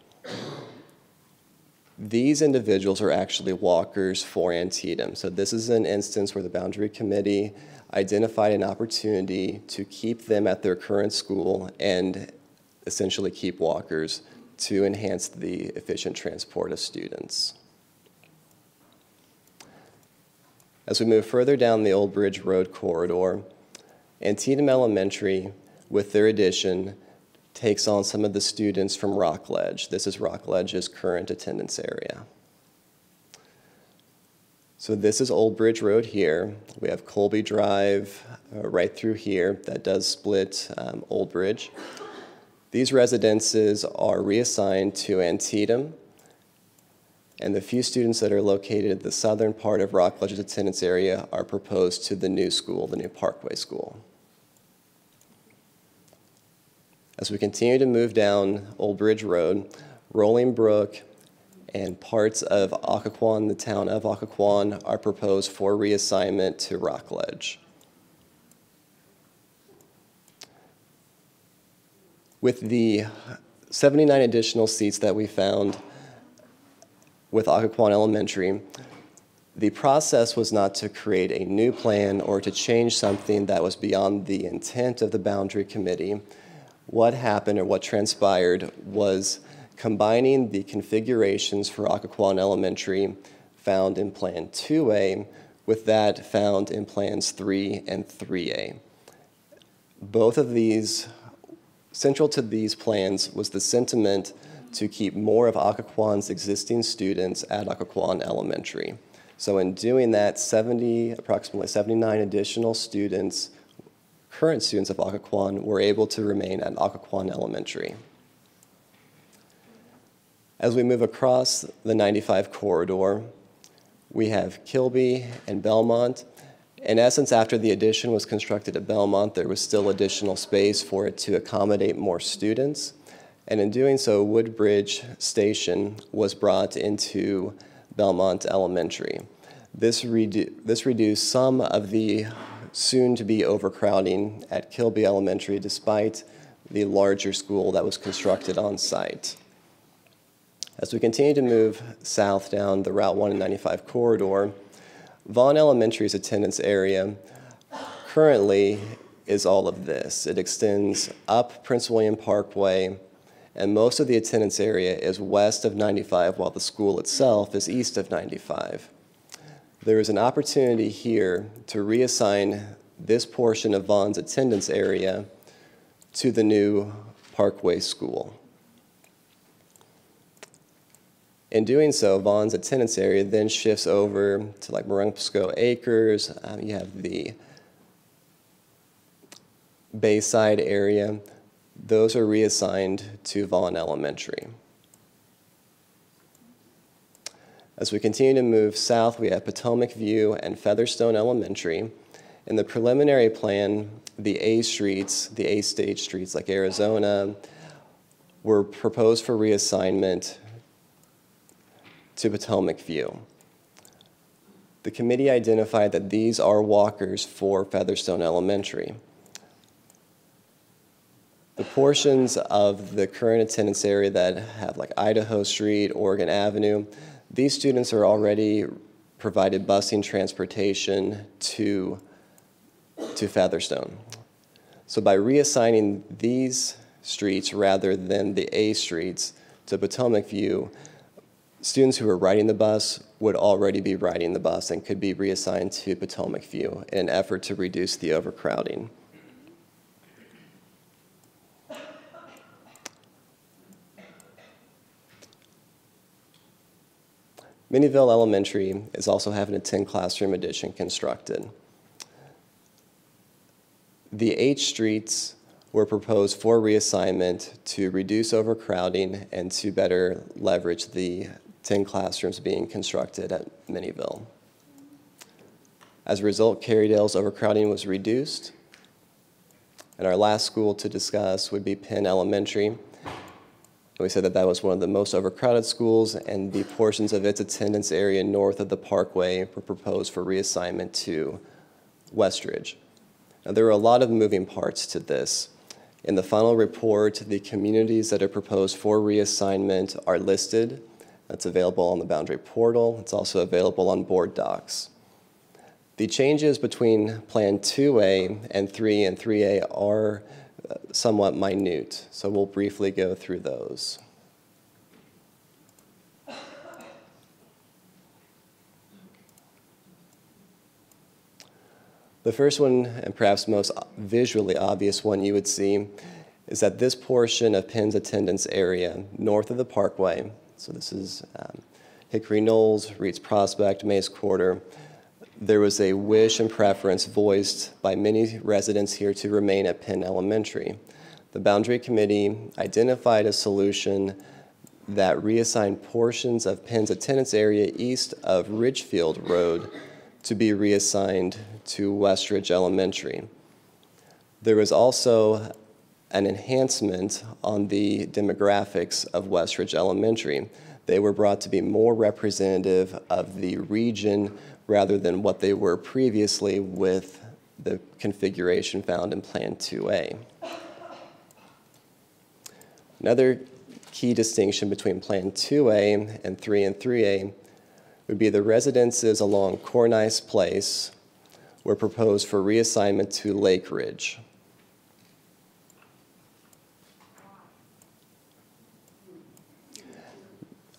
These individuals are actually walkers for Antietam. So this is an instance where the Boundary Committee identified an opportunity to keep them at their current school and essentially keep walkers to enhance the efficient transport of students. As we move further down the Old Bridge Road corridor, Antietam Elementary, with their addition, takes on some of the students from Rockledge. This is Rockledge's current attendance area. So this is Old Bridge Road here. We have Colby Drive uh, right through here that does split um, Old Bridge. These residences are reassigned to Antietam, and the few students that are located at the southern part of Rockledge's attendance area are proposed to the new school, the new Parkway School. As we continue to move down Old Bridge Road, Rolling Brook and parts of Occoquan, the town of Occoquan, are proposed for reassignment to Rockledge. With the 79 additional seats that we found with Occoquan Elementary, the process was not to create a new plan or to change something that was beyond the intent of the boundary committee. What happened or what transpired was combining the configurations for Occoquan Elementary found in Plan 2A with that found in Plans 3 and 3A. Both of these, central to these plans was the sentiment to keep more of Occoquan's existing students at Occoquan Elementary. So in doing that, 70, approximately 79 additional students, current students of Occoquan, were able to remain at Occoquan Elementary. As we move across the 95 corridor, we have Kilby and Belmont. In essence, after the addition was constructed at Belmont, there was still additional space for it to accommodate more students. And in doing so, Woodbridge Station was brought into Belmont Elementary. This, redu this reduced some of the soon to be overcrowding at Kilby Elementary despite the larger school that was constructed on site. As we continue to move south down the Route 1 and 95 corridor, Vaughn Elementary's attendance area currently is all of this. It extends up Prince William Parkway, and most of the attendance area is west of 95, while the school itself is east of 95. There is an opportunity here to reassign this portion of Vaughn's attendance area to the new Parkway School. In doing so, Vaughn's attendance area then shifts over to like Marumsco Acres. Um, you have the Bayside area. Those are reassigned to Vaughn Elementary. As we continue to move south, we have Potomac View and Featherstone Elementary. In the preliminary plan, the A streets, the A stage streets like Arizona, were proposed for reassignment to Potomac View. The committee identified that these are walkers for Featherstone Elementary. The portions of the current attendance area that have like Idaho Street, Oregon Avenue, these students are already provided busing transportation to, to Featherstone. So by reassigning these streets rather than the A streets to Potomac View, students who were riding the bus would already be riding the bus and could be reassigned to Potomac View in an effort to reduce the overcrowding. Minnieville Elementary is also having a 10 classroom addition constructed. The H streets were proposed for reassignment to reduce overcrowding and to better leverage the 10 classrooms being constructed at Minnieville. As a result, Kerrydale's overcrowding was reduced. And our last school to discuss would be Penn Elementary. We said that that was one of the most overcrowded schools, and the portions of its attendance area north of the Parkway were proposed for reassignment to Westridge. Now, there are a lot of moving parts to this. In the final report, the communities that are proposed for reassignment are listed. It's available on the Boundary portal. It's also available on board docs. The changes between Plan 2A and 3 and 3A are uh, somewhat minute, so we'll briefly go through those. The first one, and perhaps most visually obvious one you would see, is that this portion of Penn's attendance area north of the parkway, so this is um, Hickory Knolls, Reeds Prospect, Mays Quarter, there was a wish and preference voiced by many residents here to remain at Penn Elementary. The Boundary Committee identified a solution that reassigned portions of Penn's attendance area east of Ridgefield Road to be reassigned to Westridge Elementary. There was also an enhancement on the demographics of Westridge Elementary. They were brought to be more representative of the region rather than what they were previously with the configuration found in Plan 2A. Another key distinction between Plan 2A and 3 and 3A would be the residences along Cornice Place were proposed for reassignment to Lake Ridge.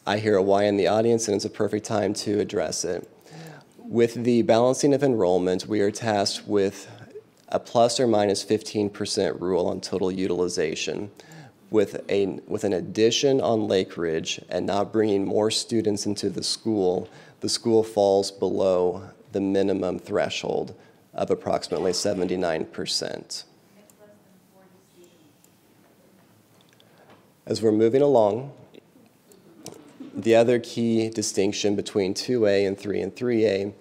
I hear a why in the audience, and it's a perfect time to address it. With the balancing of enrollment, we are tasked with a plus or minus 15% rule on total utilization. With, a, with an addition on Lake Ridge and not bringing more students into the school, the school falls below the minimum threshold of approximately 79%. As we're moving along, the other key distinction between 2A and 3 and 3A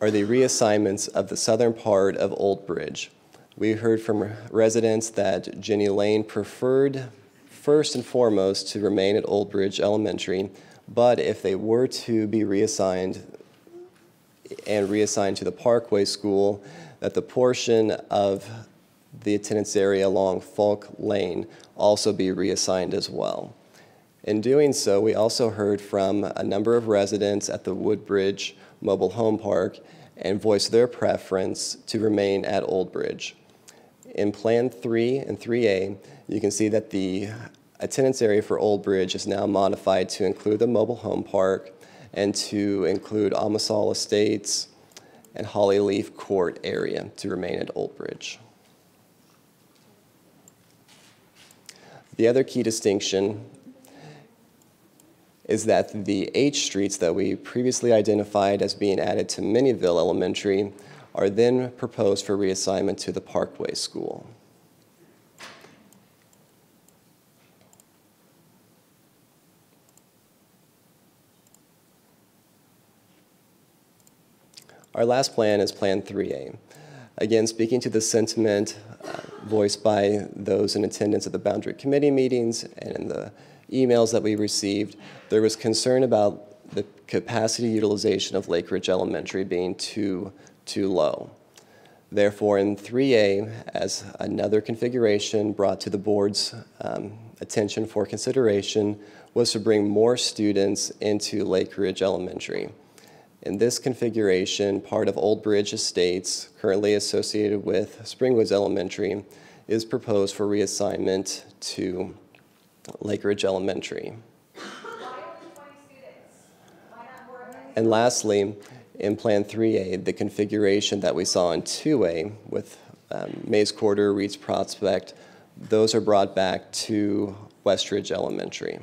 are the reassignments of the southern part of Old Bridge. We heard from residents that Jenny Lane preferred first and foremost to remain at Old Bridge Elementary, but if they were to be reassigned and reassigned to the Parkway School, that the portion of the attendance area along Falk Lane also be reassigned as well. In doing so, we also heard from a number of residents at the Woodbridge Mobile Home Park and voiced their preference to remain at Old Bridge. In Plan 3 and 3A, you can see that the attendance area for Old Bridge is now modified to include the mobile home park and to include Amasal Estates and Hollyleaf Court area to remain at Old Bridge. The other key distinction is that the H streets that we previously identified as being added to Minnieville Elementary are then proposed for reassignment to the Parkway School. Our last plan is Plan 3A. Again, speaking to the sentiment uh, voiced by those in attendance at the Boundary Committee meetings and in the emails that we received, there was concern about the capacity utilization of Lake Ridge Elementary being too, too low. Therefore, in 3A, as another configuration brought to the board's um, attention for consideration, was to bring more students into Lake Ridge Elementary. In this configuration, part of Old Bridge Estates, currently associated with Springwoods Elementary, is proposed for reassignment to Lake Ridge Elementary. And lastly, in Plan 3A, the configuration that we saw in 2A with um, Mays Quarter, Reeds Prospect, those are brought back to Westridge Elementary.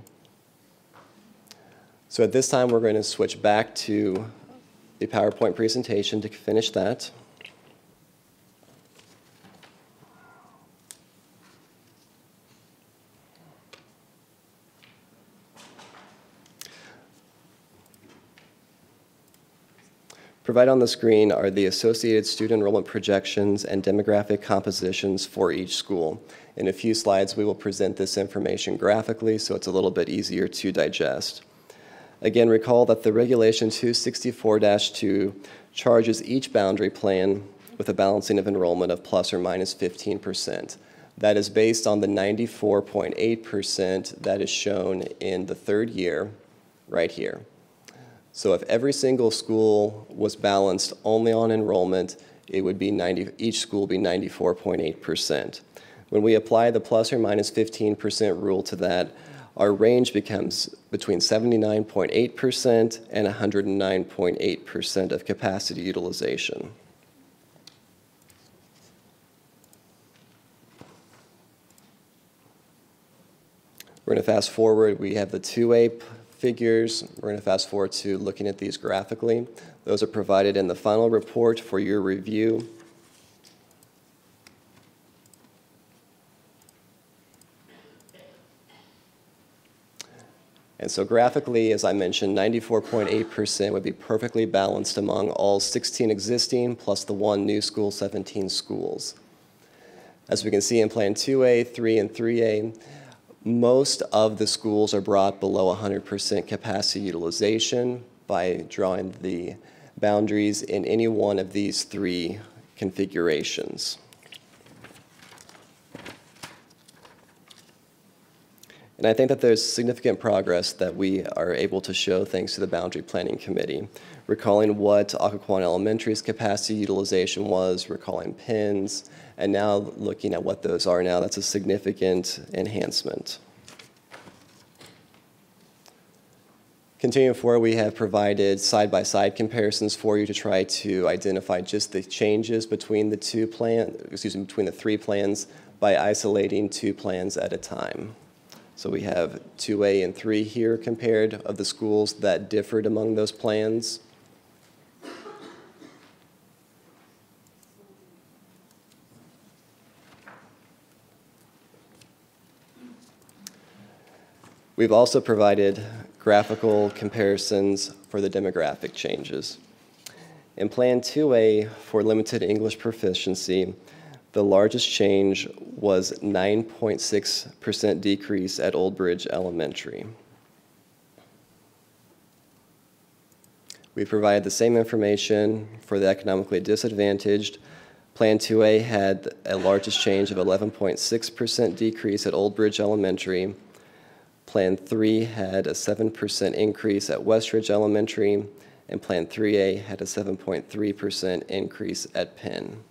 So at this time, we're going to switch back to the PowerPoint presentation to finish that. Provided on the screen are the associated student enrollment projections and demographic compositions for each school. In a few slides, we will present this information graphically so it's a little bit easier to digest. Again, recall that the Regulation 264-2 charges each boundary plan with a balancing of enrollment of plus or minus 15%. That is based on the 94.8% that is shown in the third year, right here. So if every single school was balanced only on enrollment, it would be 90, each school would be 94.8%. When we apply the plus or minus 15% rule to that, our range becomes between 79.8% and 109.8% of capacity utilization. We're going to fast forward. We have the 2A figures. We're going to fast forward to looking at these graphically. Those are provided in the final report for your review. And so graphically, as I mentioned, 94.8% would be perfectly balanced among all 16 existing plus the one new school, 17 schools. As we can see in Plan 2A, 3, and 3A, most of the schools are brought below 100% capacity utilization by drawing the boundaries in any one of these three configurations. And I think that there's significant progress that we are able to show thanks to the Boundary Planning Committee. Recalling what Occoquan Elementary's capacity utilization was, recalling Penn's, and now looking at what those are now, that's a significant enhancement. Continuing forward, we have provided side-by-side comparisons for you to try to identify just the changes between the two plan, excuse me, between the three plans by isolating two plans at a time. So we have 2A and 3 here compared of the schools that differed among those plans. We've also provided graphical comparisons for the demographic changes. In Plan 2A for limited English proficiency, the largest change was 9.6% decrease at Old Bridge Elementary. We provided the same information for the economically disadvantaged. Plan 2A had a largest change of 11.6% decrease at Old Bridge Elementary. Plan 3 had a 7% increase at Westridge Elementary, and Plan 3A had a 7.3% increase at Penn.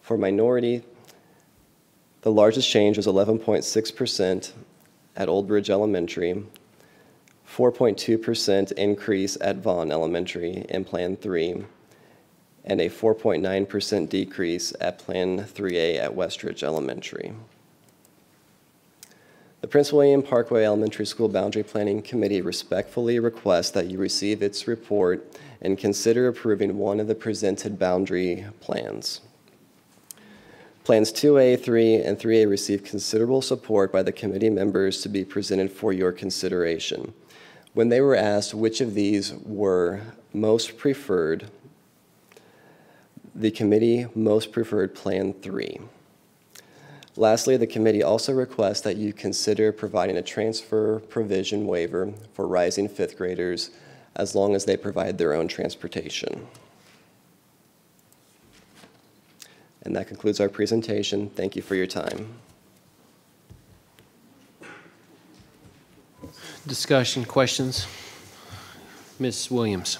For minority, the largest change was 11.6% at Old Bridge Elementary, 4.2% increase at Vaughn Elementary in Plan 3, and a 4.9% decrease at Plan 3A at Westridge Elementary. The Prince William Parkway Elementary School Boundary Planning Committee respectfully requests that you receive its report and consider approving one of the presented boundary plans. Plans 2A, 3, and 3A received considerable support by the committee members to be presented for your consideration. When they were asked which of these were most preferred, the committee most preferred Plan 3. Lastly, the committee also requests that you consider providing a transfer provision waiver for rising fifth graders as long as they provide their own transportation. And that concludes our presentation. Thank you for your time. Discussion, questions? Ms. Williams.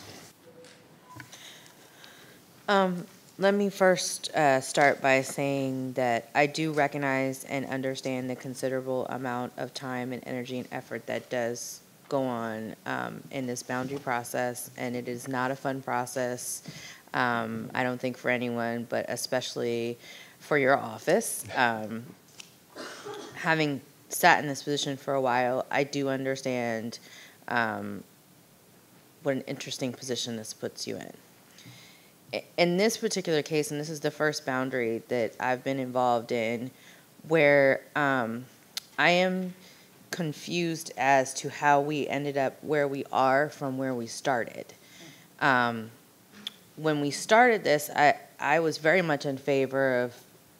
Um, let me first uh, start by saying that I do recognize and understand the considerable amount of time and energy and effort that does go on um, in this boundary process, and it is not a fun process. Um, I don't think for anyone, but especially for your office. Um, having sat in this position for a while, I do understand um, what an interesting position this puts you in. In this particular case, and this is the first boundary that I've been involved in, where um, I am confused as to how we ended up where we are from where we started. Um, when we started this, I, I was very much in favor of,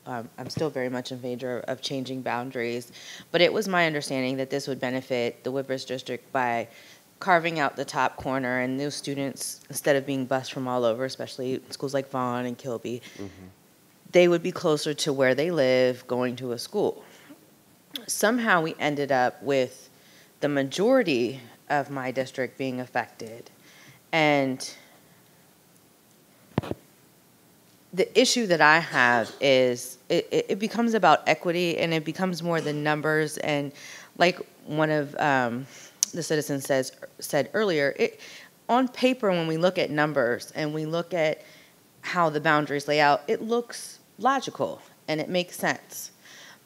um, I'm still very much in favor of changing boundaries, but it was my understanding that this would benefit the Woodbridge District by carving out the top corner and those students, instead of being bused from all over, especially schools like Vaughn and Kilby, mm-hmm. they would be closer to where they live, going to a school. Somehow we ended up with the majority of my district being affected. And the issue that I have is it, it, it becomes about equity and it becomes more than numbers. And like one of um, the citizen says said earlier, it, on paper when we look at numbers and we look at how the boundaries lay out, it looks logical and it makes sense.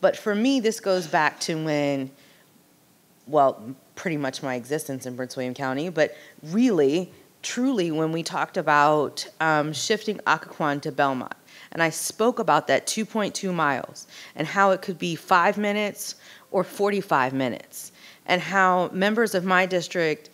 But for me, this goes back to when, well, pretty much my existence in Prince William County, but really truly when we talked about um, shifting Occoquan to Belmont. And I spoke about that 2.2 miles and how it could be five minutes or 45 minutes, and how members of my district,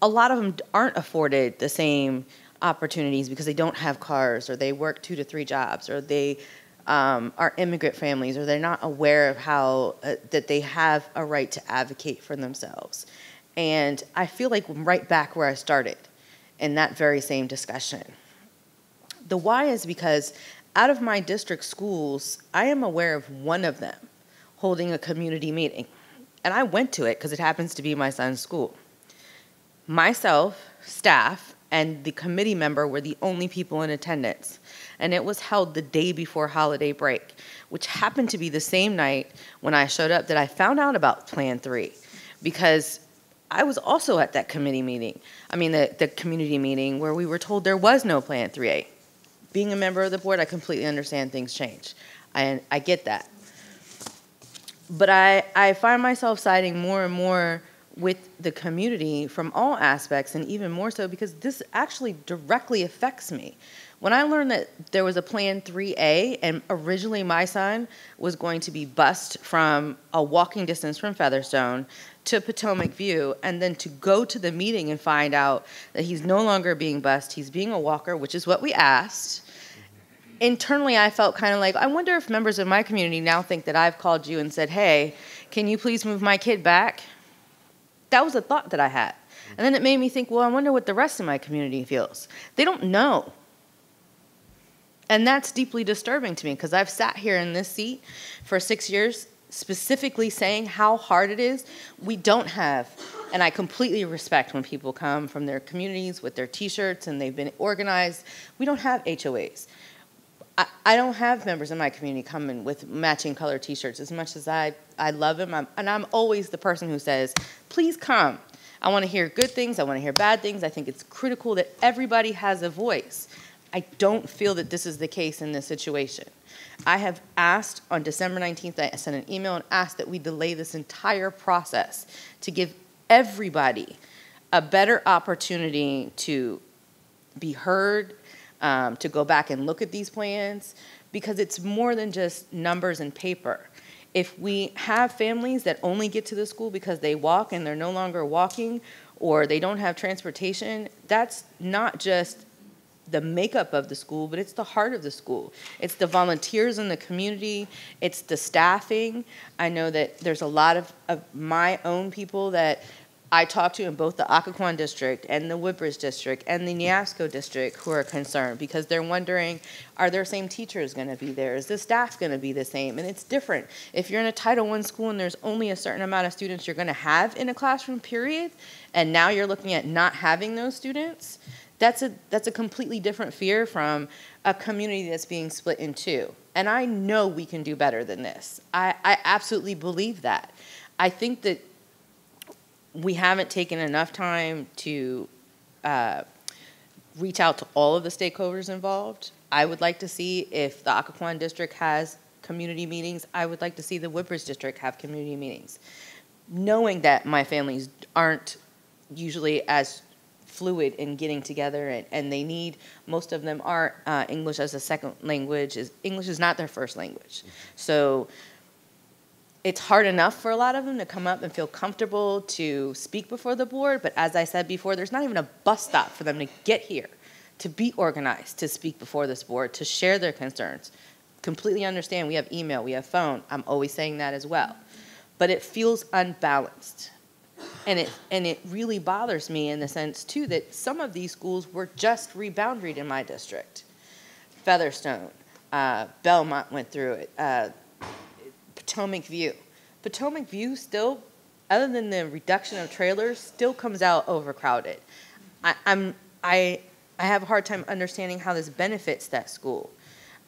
a lot of them aren't afforded the same opportunities because they don't have cars or they work two to three jobs or they um, are immigrant families or they're not aware of how uh, that they have a right to advocate for themselves. And I feel like I'm right back where I started in that very same discussion. The why is because out of my district schools, I am aware of one of them holding a community meeting. And I went to it because it happens to be my son's school. Myself, staff, and the committee member were the only people in attendance. And it was held the day before holiday break, which happened to be the same night when I showed up that I found out about Plan 3 because I was also at that committee meeting. I mean, the, the community meeting where we were told there was no Plan 3A. Being a member of the board, I completely understand things change. I, I get that. But I, I find myself siding more and more with the community from all aspects, and even more so because this actually directly affects me. When I learned that there was a Plan 3A, and originally my son was going to be bused from a walking distance from Featherstone to Potomac View, and then to go to the meeting and find out that he's no longer being bused, he's being a walker, which is what we asked. Internally, I felt kind of like, I wonder if members of my community now think that I've called you and said, hey, can you please move my kid back? That was a thought that I had. And then it made me think, well, I wonder what the rest of my community feels. They don't know. And that's deeply disturbing to me because I've sat here in this seat for six years specifically saying how hard it is. We don't have, and I completely respect when people come from their communities with their t shirts and they've been organized. We don't have HOAs. I, don't have members in my community coming with matching color T-shirts. As much as I, I love them, I'm, and I'm always the person who says, "Please come. I want to hear good things. I want to hear bad things. I think it's critical that everybody has a voice." I don't feel that this is the case in this situation. I have asked on December 19th, I sent an email and asked that we delay this entire process to give everybody a better opportunity to be heard, um, to go back and look at these plans, because it's more than just numbers and paper. If we have families that only get to the school because they walk and they're no longer walking, or they don't have transportation, that's not just the makeup of the school, but it's the heart of the school. It's the volunteers in the community, it's the staffing. I know that there's a lot of, of my own people that I talk to in both the Occoquan district and the Woodbridge district and the Neabsco district who are concerned because they're wondering, are their same teachers going to be there? Is the staff going to be the same? And it's different. If you're in a Title I school and there's only a certain amount of students you're going to have in a classroom period, and now you're looking at not having those students, that's a that's a completely different fear from a community that's being split in two. And I know we can do better than this. I, I absolutely believe that. I think that we haven't taken enough time to uh, reach out to all of the stakeholders involved. I would like to see if the Occoquan district has community meetings. I would like to see the Woodbridge district have community meetings. Knowing that my families aren't usually as fluid in getting together and, and they need most of them are uh, english as a second language is english is not their first language so it's hard enough for a lot of them to come up and feel comfortable to speak before the board but as i said before there's not even a bus stop for them to get here to be organized to speak before this board to share their concerns completely understand we have email we have phone i'm always saying that as well but it feels unbalanced and it, and it really bothers me in the sense, too, that some of these schools were just reboundaried in my district. Featherstone, Uh, Belmont went through it. Uh, Potomac View. Potomac View still, other than the reduction of trailers, still comes out overcrowded. I, I'm, I, I have a hard time understanding how this benefits that school.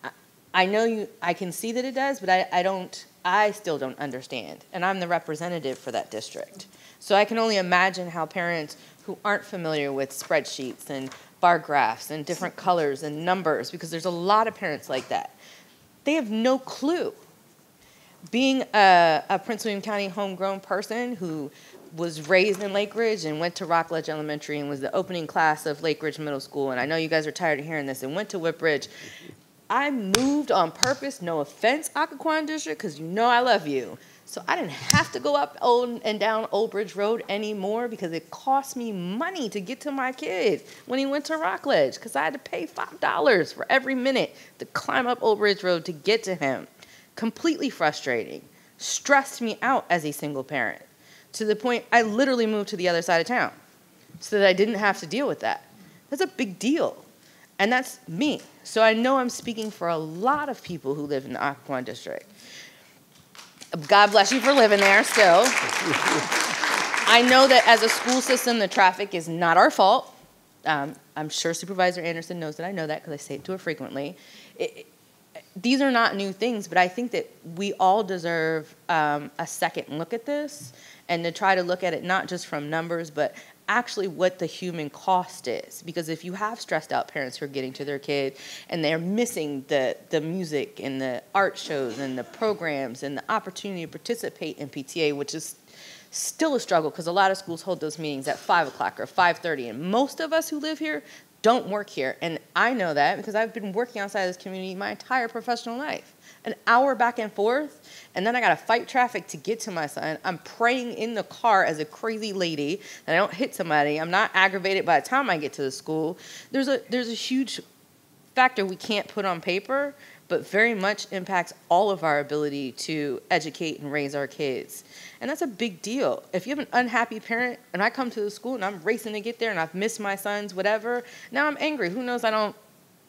I, I know you, I can see that it does, but I, I don't, I still don't understand. And I'm the representative for that district. So I can only imagine how parents who aren't familiar with spreadsheets and bar graphs and different colors and numbers, because there's a lot of parents like that, they have no clue being a, a Prince William County homegrown person who was raised in Lake Ridge and went to Rockledge Elementary and was the opening class of Lake Ridge Middle School, and I know you guys are tired of hearing this, and went to Woodbridge. I moved on purpose, no offense, Occoquan District, because you know I love you. So I didn't have to go up old and down Old Bridge Road anymore because it cost me money to get to my kid when he went to Rockledge because I had to pay $5 for every minute to climb up Old Bridge Road to get to him completely frustrating, stressed me out as a single parent to the point I literally moved to the other side of town so that I didn't have to deal with that. That's a big deal. And that's me. So I know I'm speaking for a lot of people who live in the Occoquan district. God bless you for living there still. I know that as a school system, the traffic is not our fault. Um, I'm sure Supervisor Anderson knows that I know that because I say it to her frequently. It, these are not new things, but I think that we all deserve um, a second look at this and to try to look at it not just from numbers, but actually what the human cost is. Because if you have stressed out parents who are getting to their kid and they're missing the, the music and the art shows and the programs and the opportunity to participate in PTA, which is still a struggle because a lot of schools hold those meetings at 5 o'clock or 5.30 and most of us who live here don't work here. And I know that because I've been working outside of this community my entire professional life. An hour back and forth, and then I gotta fight traffic to get to my son. I'm praying in the car as a crazy lady that I don't hit somebody. I'm not aggravated by the time I get to the school. There's a there's a huge factor we can't put on paper, but very much impacts all of our ability to educate and raise our kids. And that's a big deal. If you have an unhappy parent and I come to the school and I'm racing to get there and I've missed my sons, whatever, now I'm angry. Who knows I don't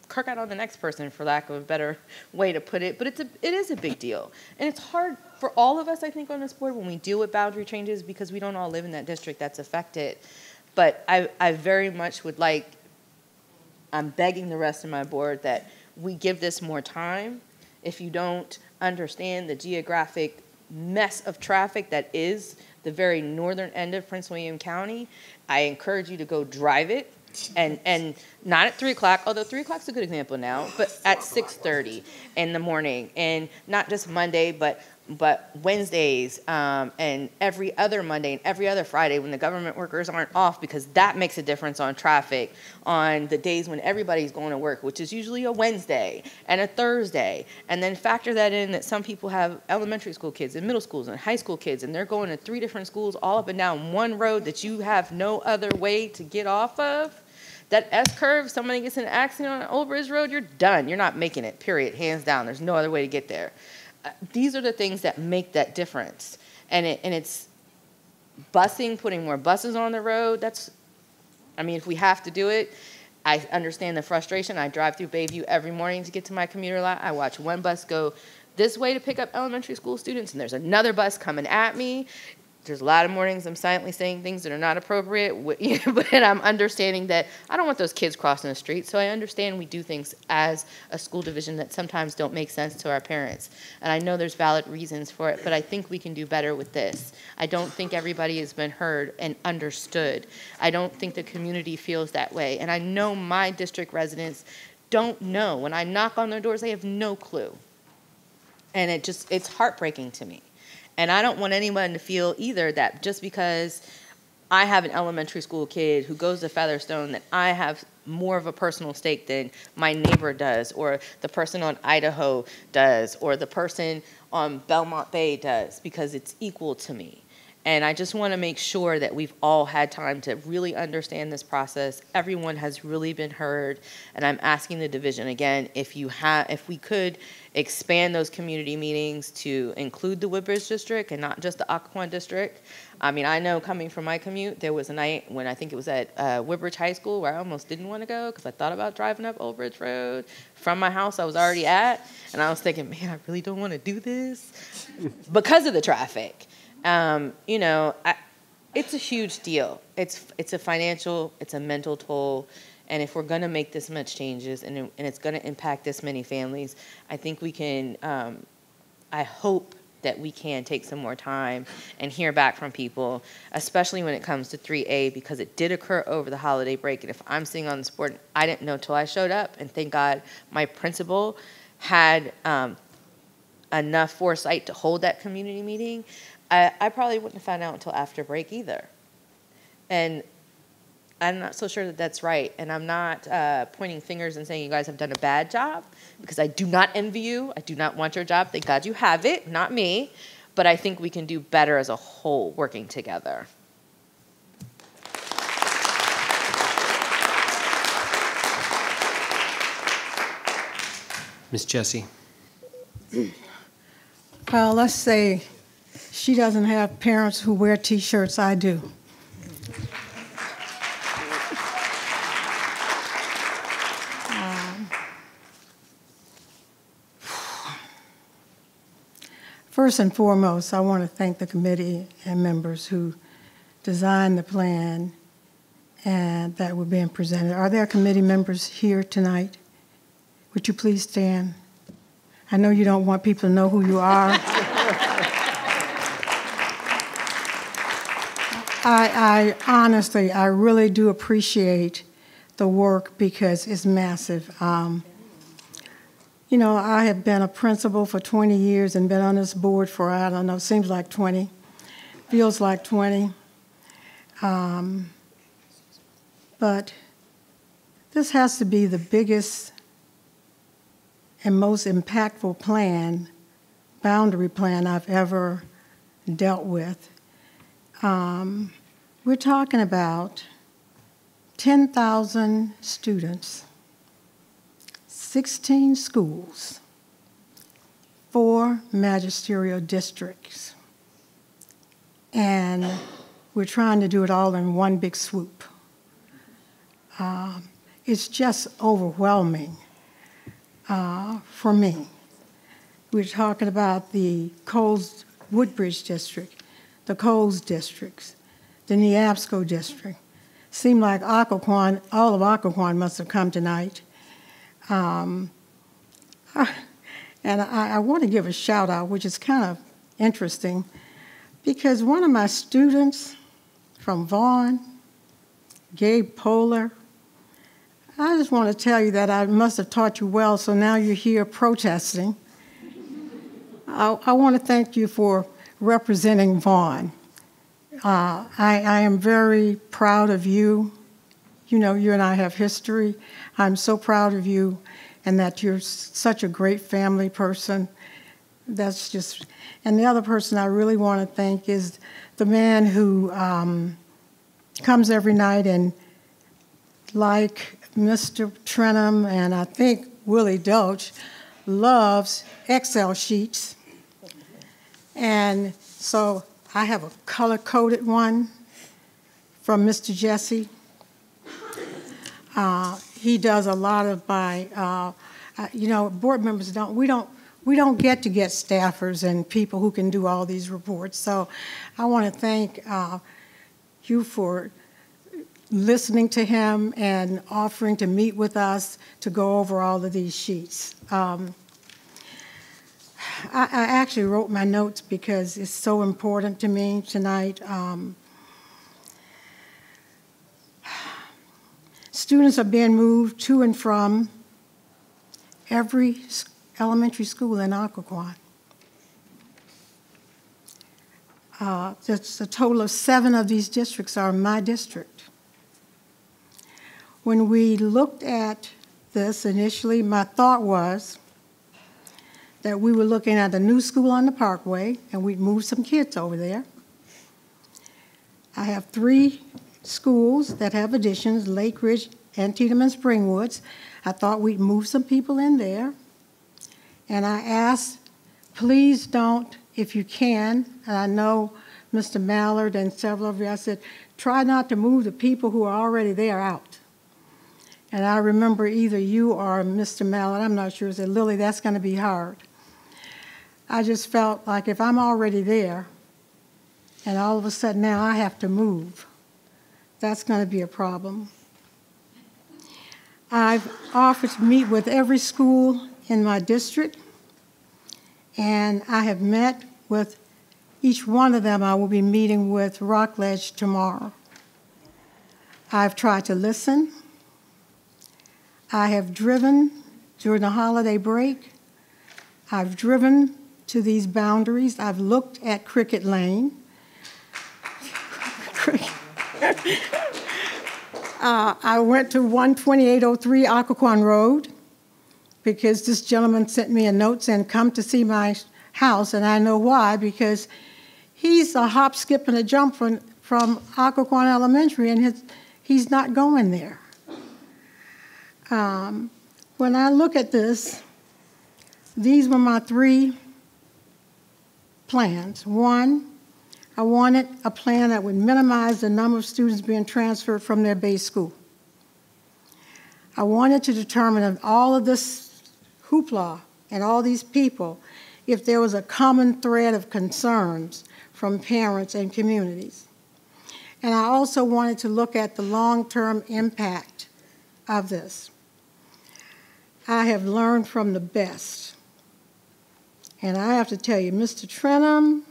kirk out on the next person for lack of a better way to put it. But it's a it is a big deal. And it's hard for all of us, I think, on this board when we deal with boundary changes because we don't all live in that district that's affected. But I, I very much would like I'm begging the rest of my board that we give this more time. If you don't understand the geographic mess of traffic that is the very northern end of Prince William County, I encourage you to go drive it. And and not at three o'clock although three o'clock's a good example now but at 6.30 in the morning. And not just monday but but Wednesdays um, and every other Monday and every other Friday when the government workers aren't off because that makes a difference on traffic on the days when everybody's going to work, which is usually a Wednesday and a Thursday. And then factor that in that some people have elementary school kids and middle schools and high school kids and they're going to three different schools all up and down one road that you have no other way to get off of. That S curve, somebody gets an accident on Old Bridge Road, you're done. You're not making it, period, hands down. There's no other way to get there these are the things that make that difference. And, it, and it's busing, putting more buses on the road. That's, I mean, if we have to do it, I understand the frustration. I drive through Bayview every morning to get to my commuter lot. I watch one bus go this way to pick up elementary school students, and there's another bus coming at me there's a lot of mornings I'm silently saying things that are not appropriate, but I'm understanding that I don't want those kids crossing the street. So I understand we do things as a school division that sometimes don't make sense to our parents. And I know there's valid reasons for it, but I think we can do better with this. I don't think everybody has been heard and understood. I don't think the community feels that way. And I know my district residents don't know. When I knock on their doors, they have no clue. And it just, it's heartbreaking to me. And I don't want anyone to feel either that just because I have an elementary school kid who goes to Featherstone that I have more of a personal stake than my neighbor does, or the person on Idaho does, or the person on Belmont Bay does, because it's equal to me. And I just want to make sure that we've all had time to really understand this process. Everyone has really been heard, and I'm asking the division again if you have, if we could expand those community meetings to include the Woodbridge district and not just the Occoquan district. I mean, I know coming from my commute, there was a night when I think it was at uh, Woodbridge High School where I almost didn't want to go because I thought about driving up Old Bridge Road from my house I was already at, and I was thinking, man, I really don't want to do this because of the traffic. Um, you know, I, it's a huge deal. It's it's a financial, it's a mental toll, and if we're going to make this much changes and and it's going to impact this many families, I think we can. Um, I hope that we can take some more time and hear back from people, especially when it comes to 3A, because it did occur over the holiday break. And if I'm sitting on the board, I didn't know till I showed up, and thank God my principal had um, enough foresight to hold that community meeting. I, I probably wouldn't have found out until after break either. And I'm not so sure that that's right. And I'm not uh, pointing fingers and saying you guys have done a bad job because I do not envy you. I do not want your job. Thank God you have it, not me. But I think we can do better as a whole working together. Ms. Jessie. Well, let's say she doesn't have parents who wear T-shirts. I do. Um, First and foremost, I want to thank the committee and members who designed the plan and that were being presented. Are there committee members here tonight? Would you please stand? I know you don't want people to know who you are. I, I honestly, I really do appreciate the work because it's massive. Um, you know, I have been a principal for 20 years and been on this board for, I don't know, seems like 20, feels like 20. Um, but this has to be the biggest and most impactful plan, boundary plan I've ever dealt with. Um, we're talking about 10,000 students, 16 schools, four magisterial districts, and we're trying to do it all in one big swoop. Um, it's just overwhelming uh, for me. We're talking about the Coles Woodbridge District, the Coles districts, the Neabsco district. Seemed like Occoquan, all of Occoquan must have come tonight. Um, and I, I want to give a shout out, which is kind of interesting, because one of my students from Vaughn, Gabe Polar, I just want to tell you that I must have taught you well, so now you're here protesting. I, I want to thank you for representing Vaughn. Uh, I, I am very proud of you. You know, you and I have history. I'm so proud of you and that you're such a great family person. That's just, and the other person I really want to thank is the man who um, comes every night and, like Mr. Trenum and I think Willie Deutsch, loves Excel sheets. And so I have a color coded one from Mr. Jessie. Uh, he does a lot of my, uh, uh, you know, board members don't, we don't, we don't get to get staffers and people who can do all these reports. So I want to thank uh, you for listening to him and offering to meet with us to go over all of these sheets. Um, I, I, actually wrote my notes because it's so important to me tonight. Um, students are being moved to and from every elementary school in Occoquan. Uh, a total of seven of these districts are my district. When we looked at this initially, my thought was that we were looking at a new school on the Parkway and we'd move some kids over there. I have three schools that have additions, Lake Ridge, Antietam, and Springwoods. I thought we'd move some people in there. And I asked, please don't, if you can, and I know Mr. Mallard and several of you, I said, try not to move the people who are already there out. And I remember either you or Mr. Mallard, I'm not sure, said, Lillie, that's going to be hard. I just felt like if I'm already there and all of a sudden now I have to move, that's going to be a problem. I've offered to meet with every school in my district, and I have met with each one of them. I will be meeting with Rockledge tomorrow. I've tried to listen. I have driven during the holiday break. I've driven to these boundaries. I've looked at Cricket Lane. uh, I went to 12803 Occoquan Road because this gentleman sent me a note saying, come to see my house, and I know why, because he's a hop, skip, and a jump from, from Occoquan Elementary, and his, he's not going there. Um, when I look at this, these were my three plans. One, I wanted a plan that would minimize the number of students being transferred from their base school. I wanted to determine if all of this hoopla and all these people, if there was a common thread of concerns from parents and communities. And I also wanted to look at the long-term impact of this. I have learned from the best. And I have to tell you, Mr. Trenum,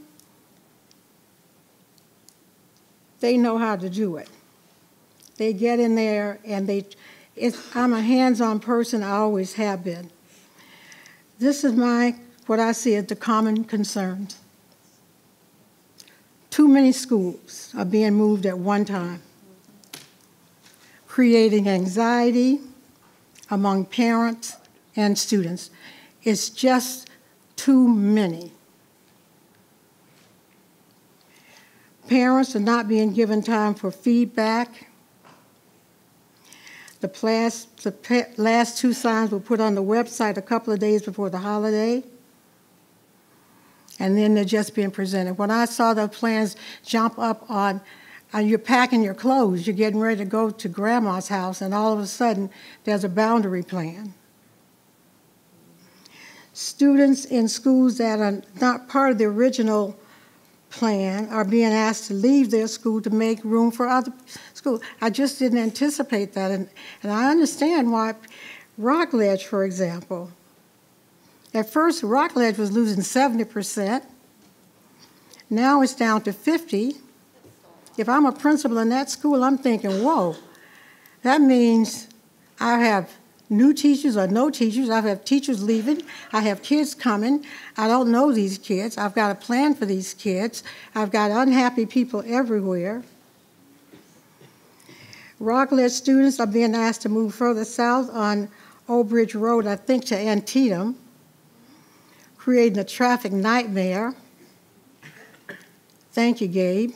they know how to do it. They get in there and they, I'm a hands-on person, I always have been. This is my, what I see as the common concerns. Too many schools are being moved at one time, creating anxiety among parents and students. It's just too many. Parents are not being given time for feedback. The last, the last two signs were put on the website a couple of days before the holiday, and then they're just being presented. When I saw the plans jump up on, uh, you're packing your clothes, you're getting ready to go to grandma's house, and all of a sudden there's a boundary plan. Students in schools that are not part of the original plan are being asked to leave their school to make room for other schools. I just didn't anticipate that. And, and I understand why Rockledge, for example, at first Rockledge was losing 70%. Now it's down to 50. If I'm a principal in that school, I'm thinking, whoa, that means I have new teachers or no teachers. I have teachers leaving. I have kids coming. I don't know these kids. I've got a plan for these kids. I've got unhappy people everywhere. Rockledge students are being asked to move further south on Old Bridge Road, I think to Antietam, creating a traffic nightmare. Thank you, Gabe.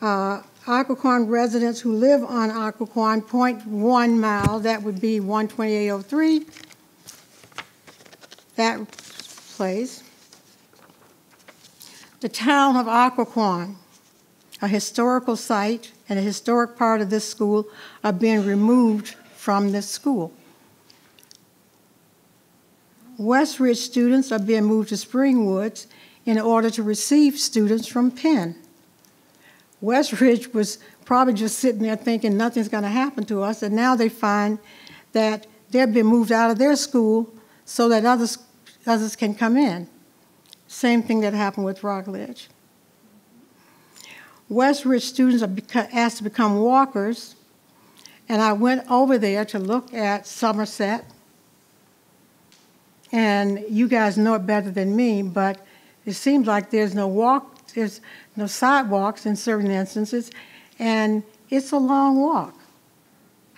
Uh, Occoquan residents who live on Occoquan, 0.1 mile, that would be 12803, that place. The town of Occoquan, a historical site and a historic part of this school, are being removed from this school. Westridge students are being moved to Springwoods in order to receive students from Penn. Westridge was probably just sitting there thinking nothing's going to happen to us, and now they find that they've been moved out of their school so that others, others can come in. Same thing that happened with Rockledge. Westridge students are asked to become walkers, and I went over there to look at Somerset. And you guys know it better than me, but it seems like there's no walk there's no sidewalks in certain instances, and it's a long walk.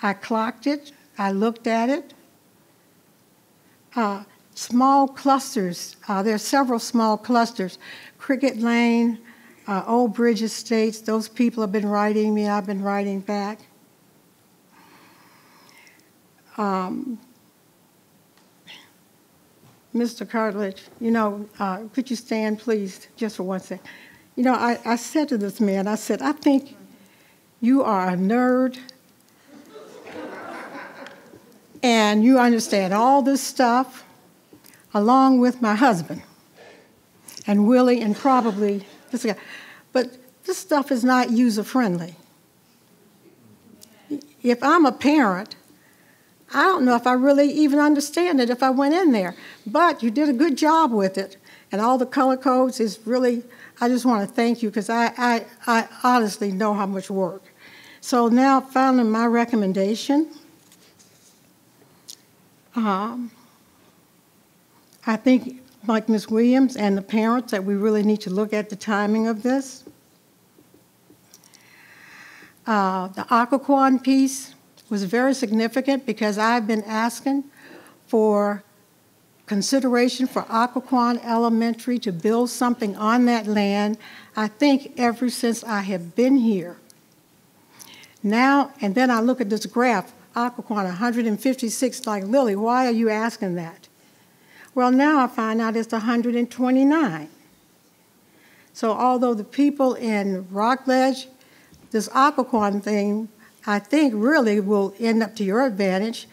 I clocked it, I looked at it. Uh, small clusters, uh, there are several small clusters. Cricket Lane, uh, Old Bridge Estates, those people have been writing me, I've been writing back. Um, Mr. Cartledge, you know, uh, could you stand, please, just for one second? You know, I, I said to this man, I said, I think you are a nerd and you understand all this stuff along with my husband and Willie and probably this guy. But this stuff is not user friendly. If I'm a parent, I don't know if I really even understand it if I went in there. But you did a good job with it. And all the color codes is really, I just want to thank you because I, I, I honestly know how much work. So now, finally, my recommendation. Um, I think, like Ms. Williams and the parents, that we really need to look at the timing of this. Uh, the Occoquan piece was very significant because I've been asking for consideration for Occoquan Elementary to build something on that land, I think ever since I have been here. Now, and then I look at this graph, Occoquan 156, like Lillie, why are you asking that? Well, now I find out it's 129. So although the people in Rockledge, this Occoquan thing, I think really will end up to your advantage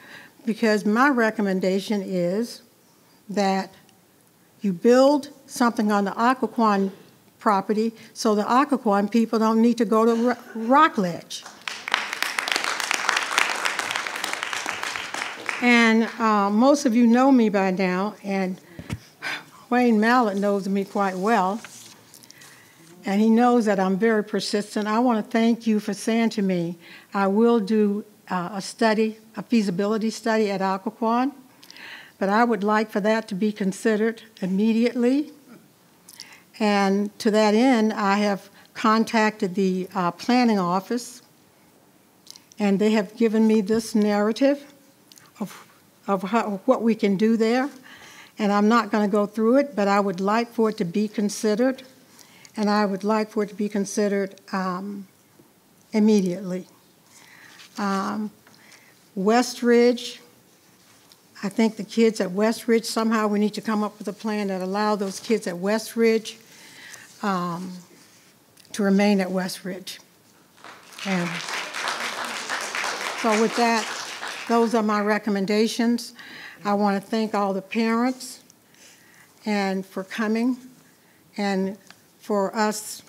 because my recommendation is that you build something on the Occoquan property so the Occoquan people don't need to go to Rockledge. And uh, most of you know me by now, and Wayne Mallett knows me quite well. And he knows that I'm very persistent. I want to thank you for saying to me, I will do uh, a study, a feasibility study at Occoquan, but I would like for that to be considered immediately. And to that end, I have contacted the uh, planning office, and they have given me this narrative of, of how, what we can do there. And I'm not going to go through it, but I would like for it to be considered, and I would like for it to be considered um, immediately. Um, Westridge, I think the kids at Westridge, somehow we need to come up with a plan that allow those kids at Westridge um, to remain at Westridge. And so with that, those are my recommendations. I want to thank all the parents and for coming and for us.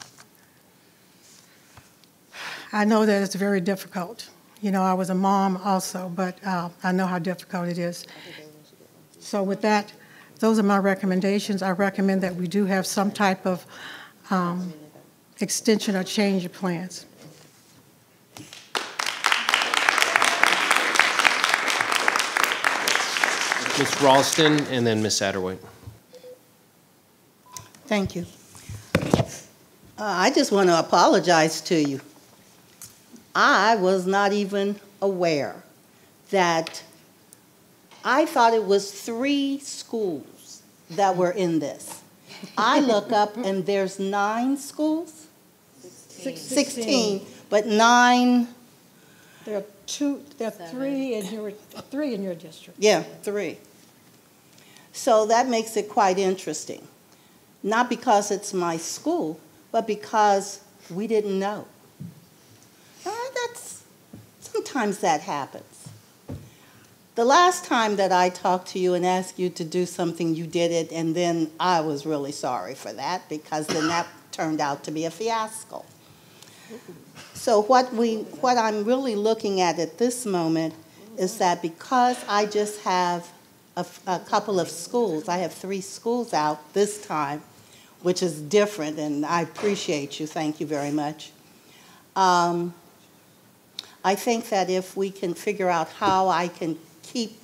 I know that it's very difficult. You know, I was a mom also, but uh, I know how difficult it is. So with that, those are my recommendations. I recommend that we do have some type of um, extension or change of plans. Ms. Raulston and then Ms. Satterwhite. Thank you. Uh, I just want to apologize to you. I was not even aware that I thought it was three schools that were in this. I look up and there's nine schools? 16. 16, but nine. There are two, there are three in your, three in your district. Yeah, three. So that makes it quite interesting. Not because it's my school, but because we didn't know. Uh, that's, sometimes that happens. The last time that I talked to you and asked you to do something, you did it, and then I was really sorry for that because then that turned out to be a fiasco. So what we, what I'm really looking at at this moment is that because I just have a, a couple of schools, I have three schools out this time, which is different, and I appreciate you. Thank you very much. Um, I think that if we can figure out how I can keep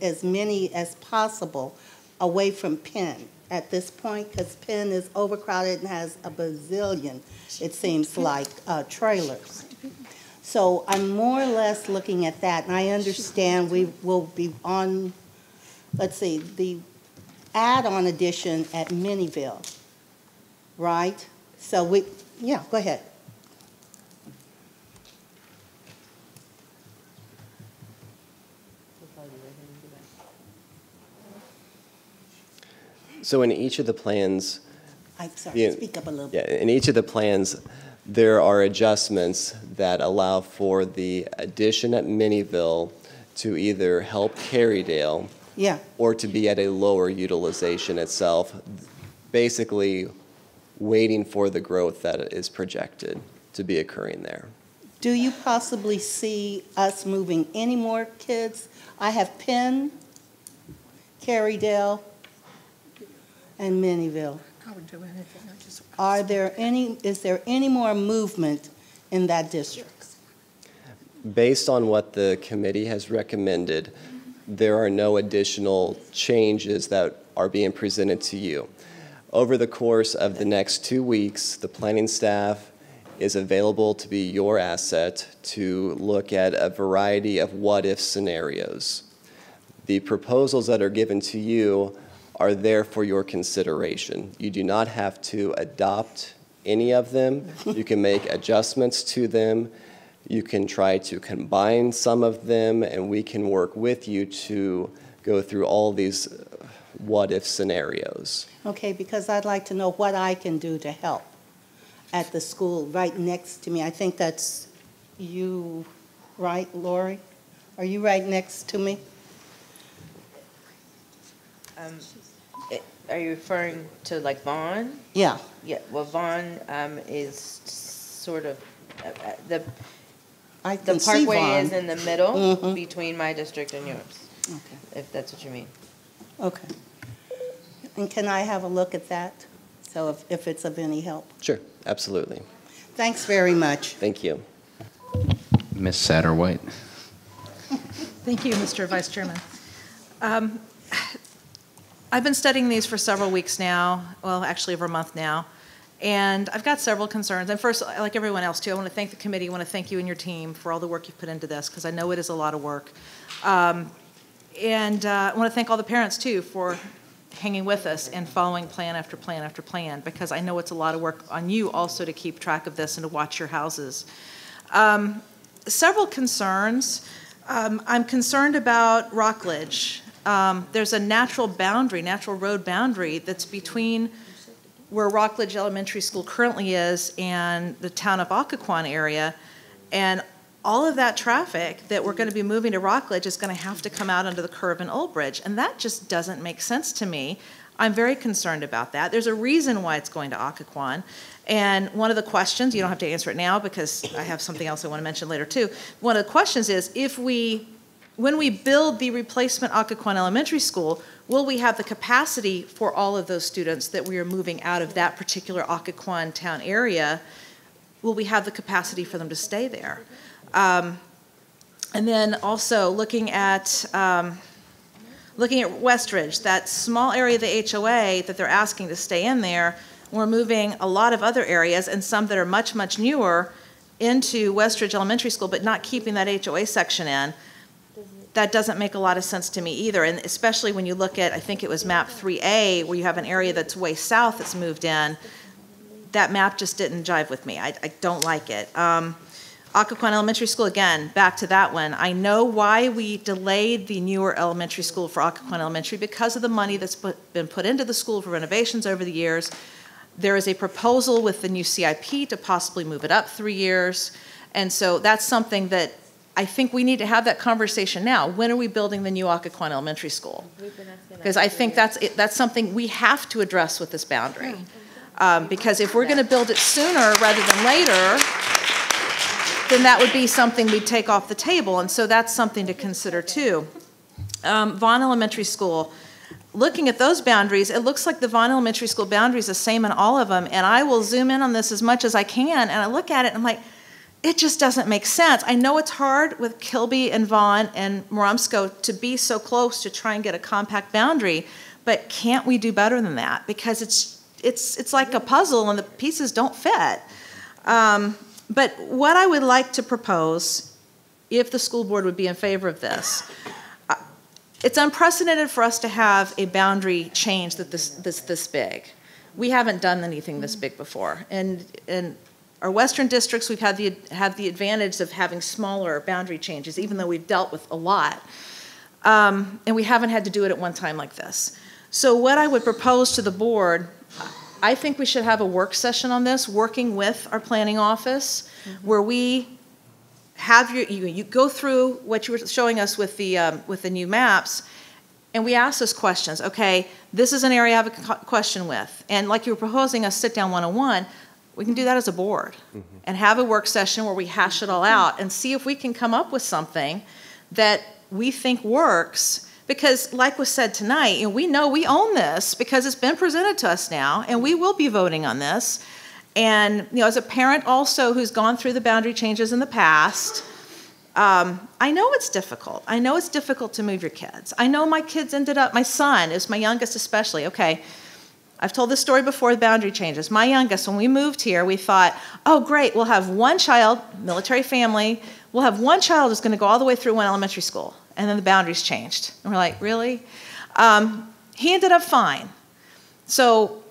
as many as possible away from Penn at this point, because Penn is overcrowded and has a bazillion, it seems like, uh, trailers. So I'm more or less looking at that, and I understand we will be on, let's see, the add-on addition at Minnieville, right? So we, yeah, go ahead. So in each of the plans, I'm sorry, Yeah. speak up a little yeah, bit. in each of the plans, there are adjustments that allow for the addition at Minnieville to either help Kerrydale Yeah, or to be at a lower utilization itself, basically waiting for the growth that is projected to be occurring there. do you possibly see us moving any more kids? I have Penn, Kerrydale, and Minnieville. I would do anything, I just. Are there any, is there any more movement in that district? Based on what the committee has recommended, there are no additional changes that are being presented to you. Over the course of the next two weeks, the planning staff is available to be your asset to look at a variety of what-if scenarios. The proposals that are given to you are there for your consideration. You do not have to adopt any of them. You can make adjustments to them. You can try to combine some of them, and we can work with you to go through all these uh, what-if scenarios. Okay, because I'd like to know what I can do to help at the school right next to me. I think that's you, right, Loree? Are you right next to me? Um, Are you referring to like Vaughn? Yeah. Yeah, well, Vaughn um, is sort of, uh, uh, the, I the can parkway is in the middle Mhm. between my district and yours, Okay. if that's what you mean. Okay. And can I have a look at that? So if, if it's of any help? Sure, absolutely. Thanks very much. Thank you. Ms. Satterwhite. Thank you, Mr. Vice Chairman. Um, I've been studying these for several weeks now, well, actually over a month now, and I've got several concerns. And first, like everyone else too, I want to thank the committee, I want to thank you and your team for all the work you've put into this, because I know it is a lot of work. Um, And uh, I want to thank all the parents too for hanging with us and following plan after plan after plan, because I know it's a lot of work on you also to keep track of this and to watch your houses. Um, Several concerns. Um, I'm concerned about Rockledge. Um, There's a natural boundary, natural road boundary that's between where Rockledge Elementary School currently is and the town of Occoquan area. And all of that traffic that we're going to be moving to Rockledge is going to have to come out under the curve in Old Bridge. And that just doesn't make sense to me. I'm very concerned about that. There's a reason why it's going to Occoquan. And one of the questions, you don't have to answer it now because I have something else I want to mention later too. One of the questions is if we, when we build the replacement Occoquan Elementary School, will we have the capacity for all of those students that we are moving out of that particular Occoquan town area? Will we have the capacity for them to stay there? Um, and then also looking at um, looking at Westridge, that small area of the HOA that they're asking to stay in there, we're moving a lot of other areas and some that are much, much newer into Westridge Elementary School, but not keeping that HOA section in. That doesn't make a lot of sense to me either, and especially when you look at, I think it was map 3A, where you have an area that's way south that's moved in. That map just didn't jive with me. I, I don't like it. Um, Occoquan Elementary School, again, back to that one. I know why we delayed the newer elementary school for Occoquan Elementary because of the money that's put, been put into the school for renovations over the years. There is a proposal with the new CIP to possibly move it up three years. And so that's something that I think we need to have that conversation now. When are we building the new Occoquan Elementary School? Because I think that's, that's something we have to address with this boundary. Um, because if we're going to build it sooner rather than later, then that would be something we'd take off the table. And so that's something to consider too. Um, Vaughn Elementary School, looking at those boundaries, it looks like the Vaughn Elementary School boundary is the same in all of them. And I will zoom in on this as much as I can. And I look at it and I'm like, it just doesn't make sense. I know it's hard with Kilby and Vaughn and Marumsco to be so close to try and get a compact boundary, but can't we do better than that? Because it's it's it's like a puzzle and the pieces don't fit. Um, but what I would like to propose, if the school board would be in favor of this, uh, it's unprecedented for us to have a boundary change that this this this big. we haven't done anything this big before. And, and our western districts, we've had the, had the advantage of having smaller boundary changes, even though we've dealt with a lot. Um, and we haven't had to do it at one time like this. So what I would propose to the board, I think we should have a work session on this, working with our planning office, where we have your, you, you go through what you were showing us with the, um, with the new maps, and we ask those questions. Okay, this is an area I have a question with. And like you were proposing a sit-down one-on-one, we can do that as a board and have a work session where we hash it all out and see if we can come up with something that we think works. Because, like was said tonight, you know, we know we own this because it's been presented to us now, and we will be voting on this. And you know, as a parent also who's gone through the boundary changes in the past, um, I know it's difficult. I know it's difficult to move your kids. I know my kids ended up. My son is my youngest, especially. Okay, I've told this story before. The boundary changes. My youngest, when we moved here, we thought, oh great, we'll have one child, military family. We'll have one child who's going to go all the way through one elementary school, and then the boundaries changed, and we're like, really? Um, he ended up fine. So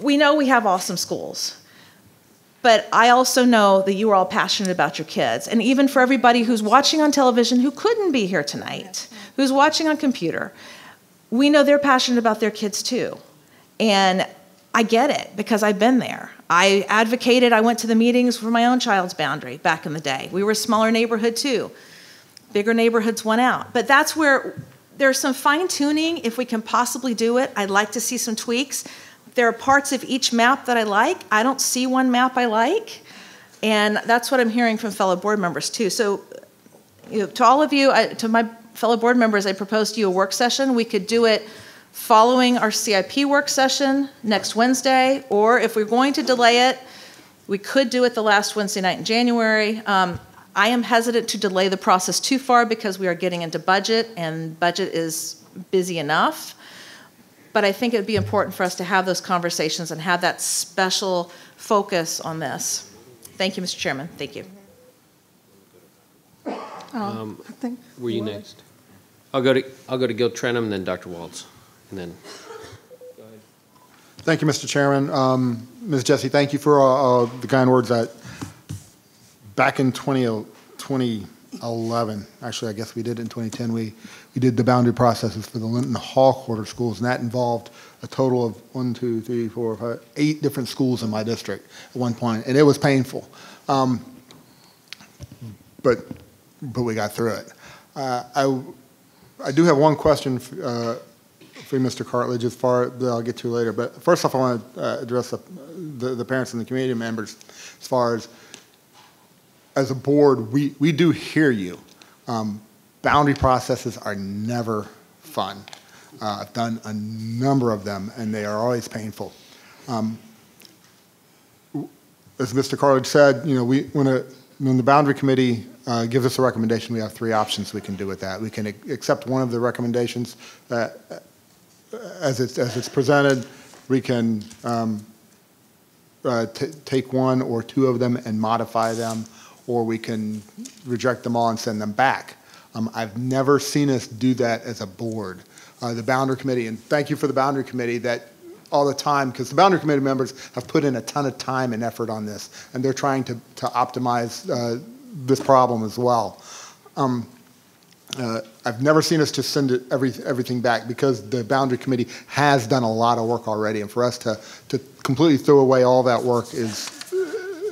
we know we have awesome schools. But I also know that you are all passionate about your kids. And even for everybody who's watching on television who couldn't be here tonight, who's watching on computer, we know they're passionate about their kids too. And I get it because I've been there. I advocated, I went to the meetings for my own child's boundary back in the day. We were a smaller neighborhood too. Bigger neighborhoods went out. But that's where there's some fine tuning if we can possibly do it. I'd like to see some tweaks. There are parts of each map that I like. I don't see one map I like. And that's what I'm hearing from fellow board members too. So, you know, to all of you, I, to my fellow board members, I proposed to you a work session. We could do it following our CIP work session next Wednesday, or if we're going to delay it, we could do it the last Wednesday night in January. Um, I am hesitant to delay the process too far because we are getting into budget, and budget is busy enough. But I think it would be important for us to have those conversations and have that special focus on this. Thank you, Mr. Chairman. Thank you. Um, I think. Were you next? I'll go to, I'll go to Gil Trenum, then Dr. Walts, and then, Thank you, Mr. Chairman. Um, Ms. Jessie, thank you for uh, uh, the kind words that, back in 20 2011, actually, I guess we did in 2010, we, we did the boundary processes for the Linton Hall Quarter Schools, and that involved a total of one, two, three, four, five, eight different schools in my district at one point, and it was painful. Um, But, but we got through it. Uh, I, I do have one question uh, Mr. Cartledge as far, that I'll get to later. But first off, I want to uh, address the, the, the parents and the community members as far as, as a board, we, we do hear you. Um, boundary processes are never fun. Uh, I've done a number of them, and they are always painful. Um, as Mr. Cartledge said, you know, we, when, a, when the boundary committee uh, gives us a recommendation, we have three options we can do with that. We can ac- accept one of the recommendations uh, as it's, as it's presented. We can um, uh, take one or two of them and modify them, or we can reject them all and send them back. Um, I've never seen us do that as a board. Uh, the boundary committee, and thank you for the boundary committee that all the time, because the boundary committee members have put in a ton of time and effort on this, and they're trying to, to optimize uh, this problem as well. Um, uh, I've never seen us just send it every, everything back because the boundary committee has done a lot of work already, and for us to, to completely throw away all that work is,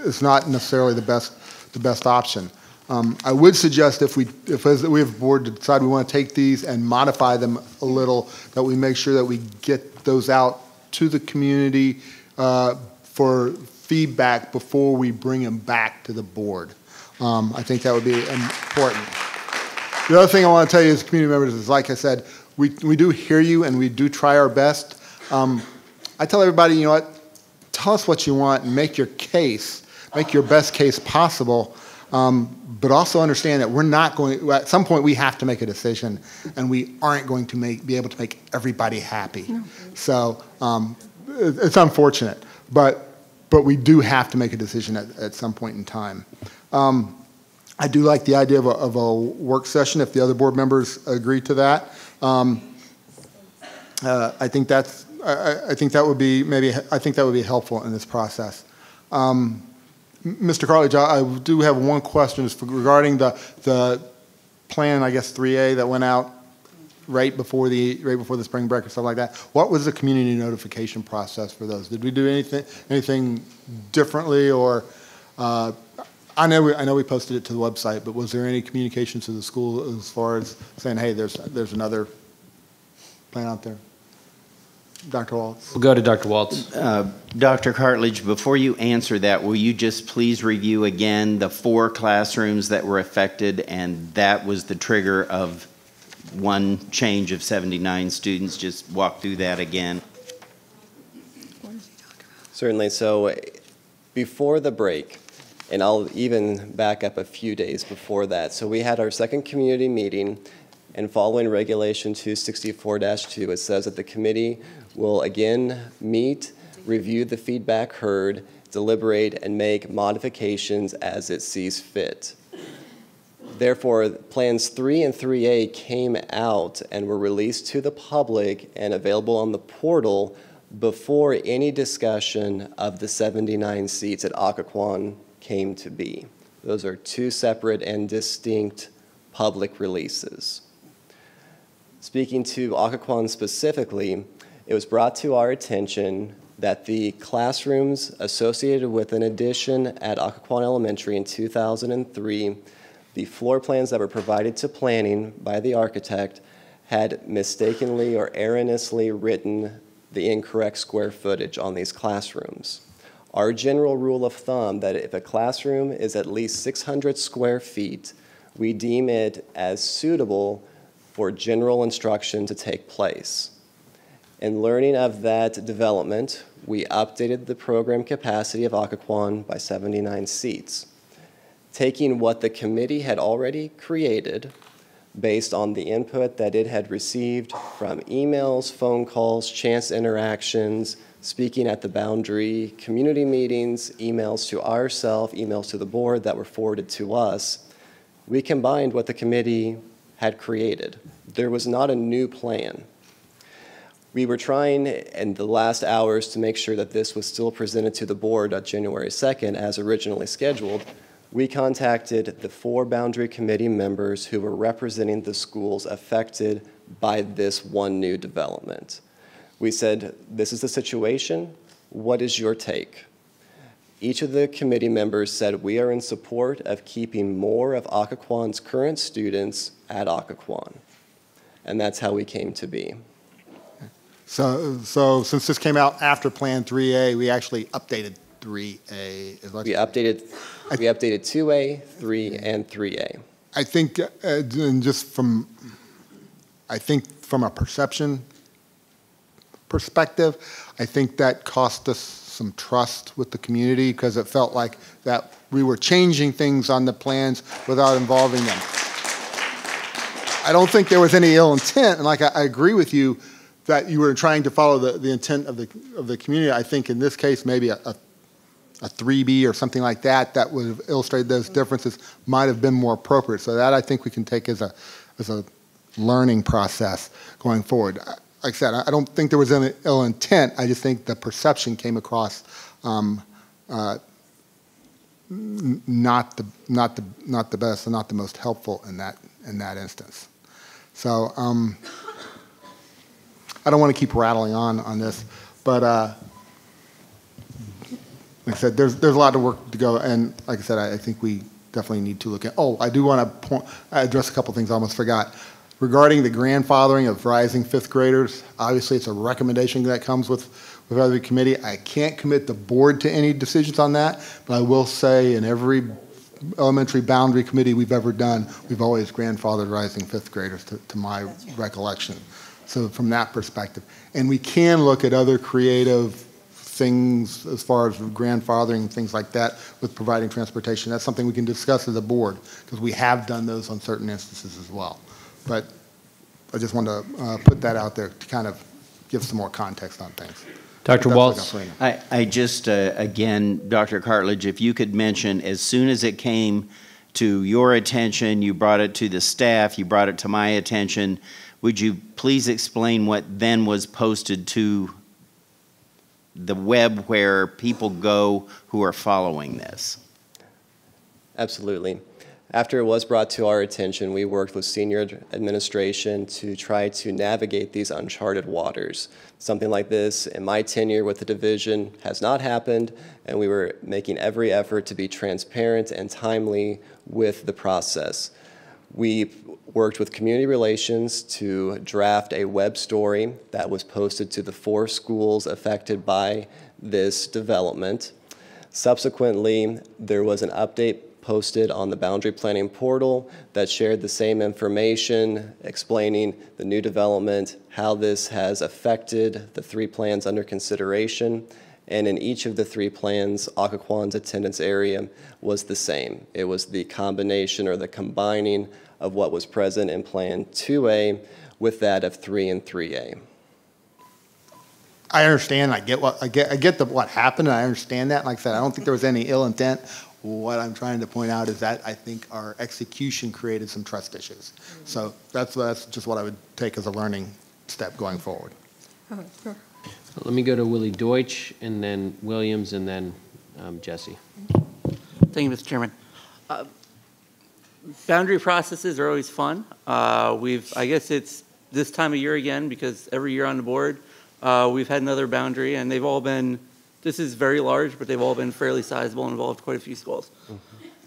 is not necessarily the best, the best option. Um, I would suggest if we, if as we have a board to decide we want to take these and modify them a little, that we make sure that we get those out to the community uh, for feedback before we bring them back to the board. Um, I think that would be important. The other thing I want to tell you as community members is, like I said, we, we do hear you and we do try our best. Um, I tell everybody, you know what, tell us what you want and make your case, make your best case possible. Um, but also understand that we're not going, at some point we have to make a decision and we aren't going to make, be able to make everybody happy. So um, it's unfortunate, but, but we do have to make a decision at, at some point in time. Um, I do like the idea of a, of a work session if the other board members agree to that. Um, uh, I think that's I, I- think that would be, maybe, I think that would be helpful in this process. Um, Mr. Cartledge, I I do have one question regarding the, the plan, I guess, 3A that went out right before the, right before the spring break or stuff like that. What was the community notification process for those? Did we do anything, anything differently or, uh, I know, we- I know we posted it to the website, but was there any communication to the school as far as saying, hey, there's, there's another plan out there? Dr. Walts? We'll go to Dr. Walts. Uh, Dr. Cartledge, before you answer that, will you just please review again the four classrooms that were affected, and that was the trigger of one change of 79 students? Just walk through that again. Certainly. So uh, before the break, and I'll even back up a few days before that. So we had our second community meeting, and following Regulation 264-2, it says that the committee will again meet, review the feedback heard, deliberate, and make modifications as it sees fit. Therefore, plans 3 and 3A came out and were released to the public and available on the portal before any discussion of the 79 seats at Occoquan came to be. Those are two separate and distinct public releases. Speaking to Occoquan specifically, it was brought to our attention that the classrooms associated with an addition at Occoquan Elementary in 2003, the floor plans that were provided to planning by the architect had mistakenly or erroneously written the incorrect square footage on these classrooms. Our general rule of thumb that if a classroom is at least 600 square feet, we deem it as suitable for general instruction to take place. In learning of that development, we updated the program capacity of Occoquan by 79 seats. Taking what the committee had already created based on the input that it had received from emails, phone calls, chance interactions, speaking at the boundary community meetings, emails to ourselves, emails to the board that were forwarded to us, we combined what the committee had created. There was not a new plan. We were trying in the last hours to make sure that this was still presented to the board on January 2nd as originally scheduled. We contacted the four boundary committee members who were representing the schools affected by this one new development. We said, This is the situation. What is your take? Each of the committee members said, We are in support of keeping more of Occoquan's current students at Occoquan. And that's how we came to be. So, so since this came out after Plan 3A, we actually updated 3A. We updated, we updated 2A, 3, and 3A. I think, uh, and just from, I think from a perception perspective, I think that cost us some trust with the community because it felt like that we were changing things on the plans without involving them. I don't think there was any ill intent, and like I, I agree with you that you were trying to follow the, the intent of the of the community. I think in this case, maybe a, a a 3B or something like that that would have illustrated those differences might have been more appropriate. So that I think we can take as a as a learning process going forward. Like I said, I don't think there was any ill intent. I just think the perception came across um, uh, not the not the not the best and not the most helpful in that in that instance. So um, I don't want to keep rattling on on this, but. Uh, like I said, there's, there's a lot of work to go, and like I said, I, I think we definitely need to look at, oh, I do want to point, address a couple things I almost forgot. Regarding the grandfathering of rising fifth graders, obviously it's a recommendation that comes with, with every committee. I can't commit the board to any decisions on that, but I will say in every elementary boundary committee we've ever done, we've always grandfathered rising fifth graders to, to my recollection. So from that perspective. And we can look at other creative things as far as grandfathering, things like that, with providing transportation. That's something we can discuss as a board, because we have done those on certain instances as well. But I just wanted to uh, put that out there to kind of give some more context on things. Dr. That's Walts? like a I, I just, uh, again, Dr. Cartledge, if you could mention, as soon as it came to your attention, you brought it to the staff, you brought it to my attention, would you please explain what then was posted to the web where people go who are following this? Absolutely. After it was brought to our attention, we worked with senior administration to try to navigate these uncharted waters. Something like this in my tenure with the division has not happened, and we were making every effort to be transparent and timely with the process. We worked with community relations to draft a web story that was posted to the four schools affected by this development. Subsequently, there was an update posted on the boundary planning portal that shared the same information explaining the new development, how this has affected the three plans under consideration. And in each of the three plans, Occoquan's attendance area was the same. It was the combination or the combining of what was present in Plan 2A with that of 3 and 3A. I understand, I get what, I get, I get the, what happened, and I understand that. Like I said, I don't think there was any ill intent. What I'm trying to point out is that I think our execution created some trust issues. So that's, that's just what I would take as a learning step going forward. Let me go to Willie Deutsch, and then Williams, and then um, Jessie. Thank you, Mr. Chairman. Uh, Boundary processes are always fun. Uh, We've, I guess it's this time of year again, because every year on the board, uh, we've had another boundary, and they've all been, this is very large, but they've all been fairly sizable and involved quite a few schools.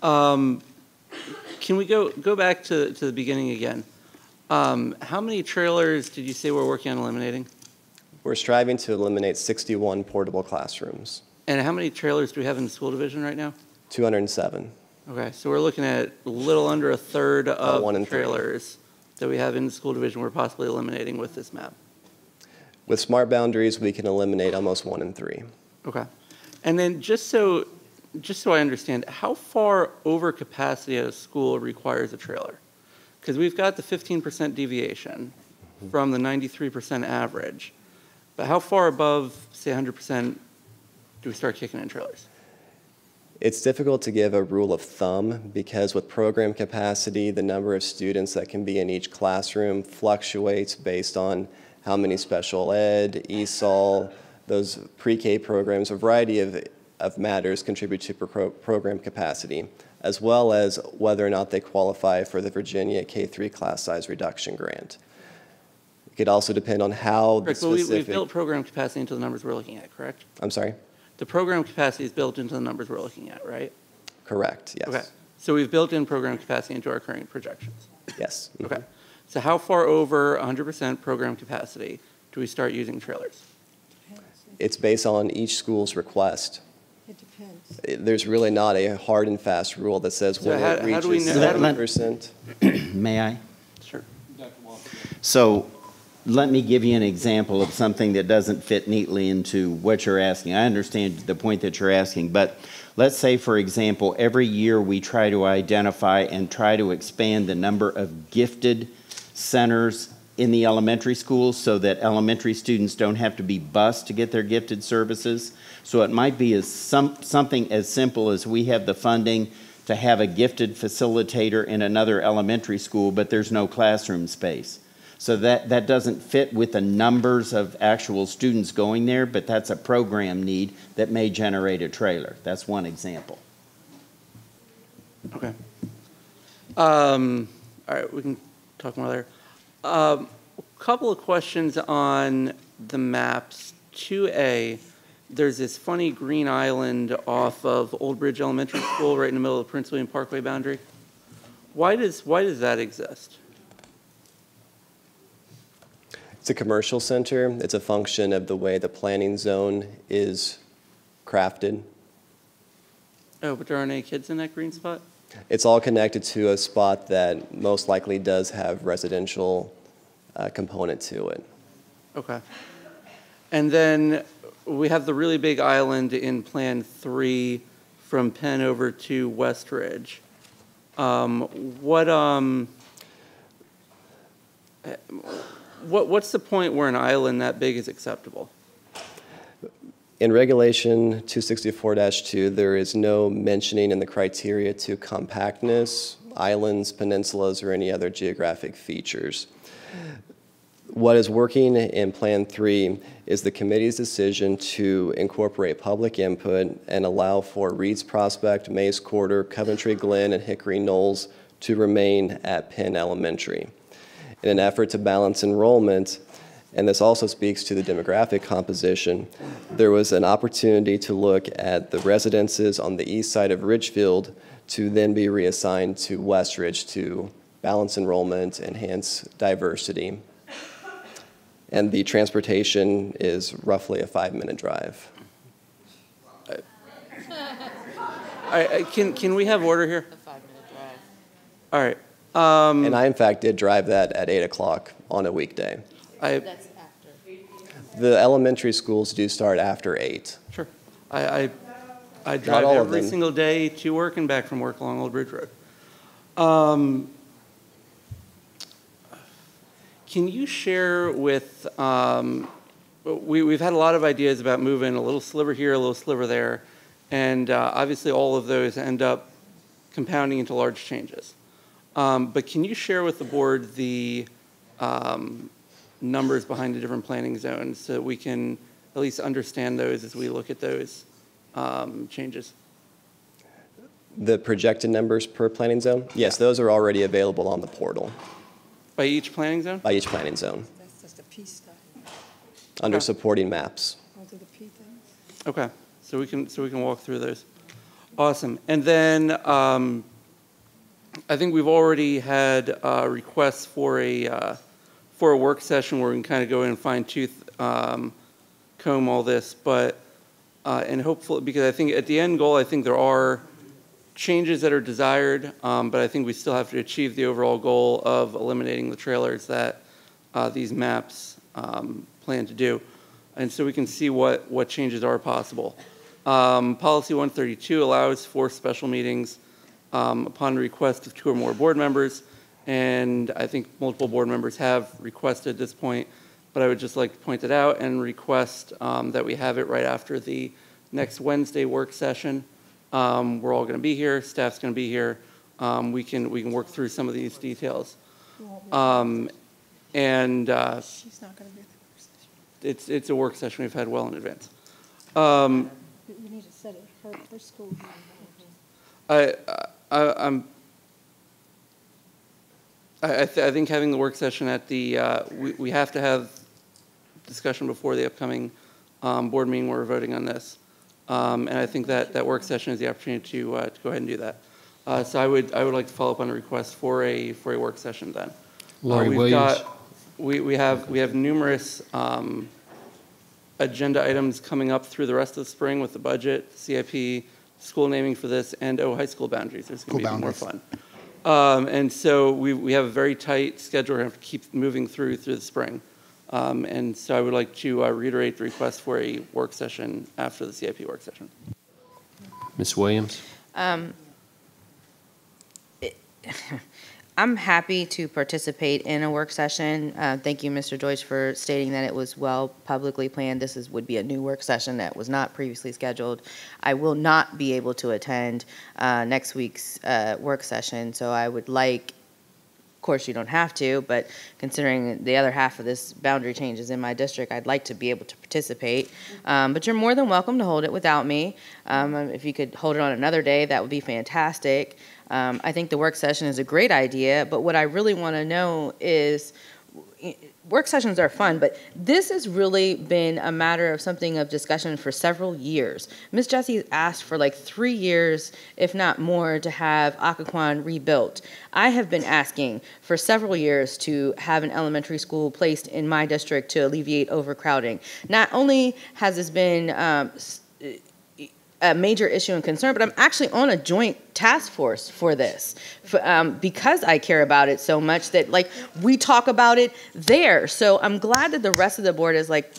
Um, Can we go, go back to, to the beginning again? Um, How many trailers did you say we're working on eliminating? We're striving to eliminate 61 portable classrooms, And how many trailers do we have in the school division right now? 207. Okay, so we're looking at a little under a third one in of three. trailers that we have in the school division we're possibly eliminating with this map. With smart boundaries, we can eliminate almost one in three. Okay. And then just so, just so I understand, how far over capacity at a school requires a trailer? Because we've got the 15% deviation mm-hmm. from the 93% average. But how far above, say, 100% do we start kicking in trailers? It's difficult to give a rule of thumb because with program capacity, the number of students that can be in each classroom fluctuates based on how many special ed, ESOL, those pre-K programs, a variety of, of matters contribute to pro- program capacity, as well as whether or not they qualify for the Virginia K-3 class size reduction grant. It could also depend on how the Correct, but we- we've built program capacity into the numbers we're looking at, correct? I'm sorry, The program capacity is built into the numbers we're looking at, right? correct, yes. Okay, so we've built in program capacity into our current projections. Yes. Okay, mm-hmm. so how far over 100% program capacity do we start using trailers? It's based on each school's request. It depends. It- There's really not a hard and fast rule that says So when how- it how do we reaches know- how do seven we- percent. May I? Sure. So let me give you an example of something that doesn't fit neatly into what you're asking. I understand the point that you're asking, but let's say, for example, every year we try to identify and try to expand the number of gifted centers in the elementary schools so that elementary students don't have to be bused to get their gifted services. So it might be as some, something as simple as we have the funding to have a gifted facilitator in another elementary school, but there's no classroom space. So that, that doesn't fit with the numbers of actual students going there, but that's a program need that may generate a trailer. That's one example. Okay. Um, All right, we can talk more later. Um, A Couple of questions on the maps. 2A, there's this funny green island off of Old Bridge Elementary School, right in the middle of the Prince William Parkway boundary. Why does, why does that exist? It's a commercial center. It's a function of the way the planning zone is crafted. Oh, but there aren't any kids in that green spot? It's all connected to a spot that most likely does have residential uh, component to it. Okay. And then we have the really big island in Plan 3 from Penn over to Westridge. Um, What, um, what, what's the point where an island that big is acceptable? In Regulation 264-2, there is no mentioning in the criteria to compactness, islands, peninsulas, or any other geographic features. What is working in Plan 3 is the committee's decision to incorporate public input and allow for Reid's Prospect, Mays Quarter, Coventry Glen, and Hickory Knolls to remain at Penn Elementary. In an effort to balance enrollment, and this also speaks to the demographic composition, there was an opportunity to look at the residences on the east side of Ridgefield to then be reassigned to Westridge to balance enrollment, enhance diversity. And the transportation is roughly a five-minute drive. I, I, can, can we have order here? A five minute drive. All right. Um, And I, in fact, did drive that at 8 o'clock on a weekday. I, The elementary schools do start after 8. Sure. I, I, I drive every single day to work and back from work along Old Bridge Road. Um, can you share with, um, we, we've had a lot of ideas about moving a little sliver here, a little sliver there, and uh, obviously all of those end up compounding into large changes. Um, but can you share with the board the um, numbers behind the different planning zones so that we can at least understand those as we look at those um, changes? The projected numbers per planning zone? Yes, those are already available on the portal By each planning zone? by each planning zone, That's just a P study. under Okay. supporting maps. Those are the P things. Okay, so we can, so we can walk through those. Awesome. And then um, I think we've already had uh, requests for a, uh, for a work session where we can kind of go in and fine tooth um, comb all this, but, uh, and hopefully, because I think at the end goal, I think there are changes that are desired, um, but I think we still have to achieve the overall goal of eliminating the trailers that uh, these maps um, plan to do. And so we can see what, what changes are possible. Um, Policy 132 allows for special meetings um, upon request of two or more board members, and I think multiple board members have requested this point, but I would just like to point it out and request um, that we have it right after the next Wednesday work session. Um, We're all going to be here, staff's going to be here. Um, We can, we can work through some of these details. Um, And uh, She's not going to be at the work session. it's, it's a work session we've had well in advance. Um, We- We need to set it, her, her school. I, I, I'm, I, I, th- I think having the work session at the, uh, we, we have to have discussion before the upcoming, um, board meeting where we're voting on this. Um, and I think that, that work session is the opportunity to, uh, to go ahead and do that. Uh, so I would, I would like to follow up on a request for a, for a work session then. Uh, we've Williams. got- We, we have, we have numerous, um, agenda items coming up through the rest of the spring with the budget, CIP, school naming for this, and oh, high school boundaries. There's going to be more fun. Um, and so we, we have a very tight schedule. We have to keep moving through through the spring. Um, and so I would like to uh, reiterate the request for a work session after the CIP work session. Ms. Williams? Um, it- I'm happy to participate in a work session. Uh, Thank you, Mr. Deutsch, for stating that it was well publicly planned. This is, would be a new work session that was not previously scheduled. I will not be able to attend uh, next week's uh, work session, so I would like, of course, you don't have to, but considering the other half of this boundary change is in my district, I'd like to be able to participate. Um, But you're more than welcome to hold it without me. Um, If you could hold it on another day, that would be fantastic. Um, I think the work session is a great idea, but what I really want to know is, work sessions are fun, but this has really been a matter of something of discussion for several years. Ms. Jessie asked for like three years, if not more, to have Occoquan rebuilt. I have been asking for several years to have an elementary school placed in my district to alleviate overcrowding. Not only has this been um, a major issue and concern, but I'm actually on a joint task force for this f- um, because I care about it so much that like we talk about it there. So I'm glad that the rest of the board is like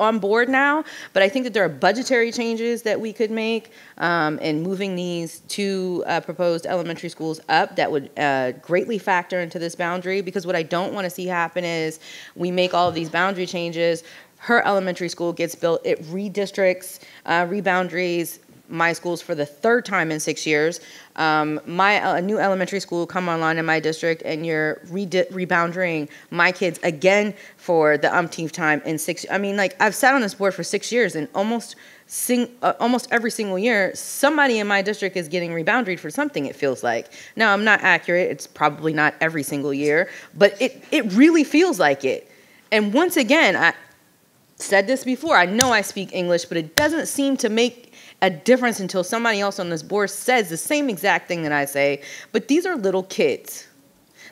on board now, but I think that there are budgetary changes that we could make um, in moving these two uh, proposed elementary schools up that would uh, greatly factor into this boundary. Because what I don't want to see happen is we make all of these boundary changes, her elementary school gets built, it redistricts, uh, reboundaries, my schools for the third time in six years. Um, my uh, new elementary school come online in my district, and you're redi- rebounding my kids again for the umpteenth time in six. I mean, like I've sat on this board for six years, and almost sing, uh, almost every single year, somebody in my district is getting rebounded for something. It feels like. Now, I'm not accurate. It's probably not every single year, but it it really feels like it. And once again, I said this before. I know I speak English, but it doesn't seem to make a difference until somebody else on this board says the same exact thing that I say. But these are little kids.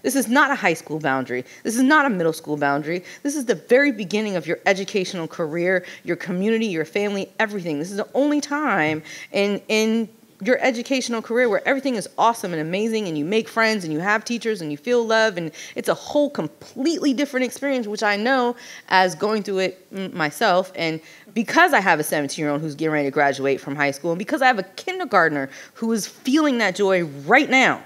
This is not a high school boundary. This is not a middle school boundary. This is the very beginning of your educational career, your community, your family, everything. This is the only time in in your educational career where everything is awesome and amazing and you make friends and you have teachers and you feel love and it's a whole completely different experience which i know as going through it myself and because i have a 17 year old who's getting ready to graduate from high school and because i have a kindergartner who is feeling that joy right now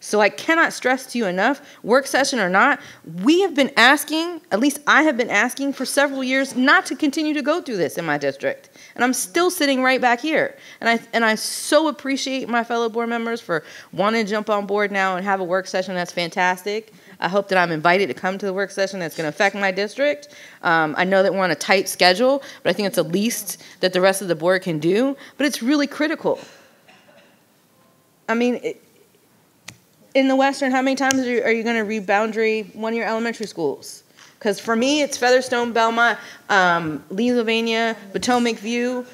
so I cannot stress to you enough, work session or not, we have been asking, at least I have been asking for several years not to continue to go through this in my district. And I'm still sitting right back here. And I and I so appreciate my fellow board members for wanting to jump on board now and have a work session that's fantastic. I hope that I'm invited to come to the work session that's going to affect my district. Um, I know that we're on a tight schedule, but I think it's the least that the rest of the board can do. But it's really critical. I mean, it, in the Western, how many times are you, are you going to reboundary one of your elementary schools? Because for me, it's Featherstone, Belmont, um, Leesylvania, Potomac View.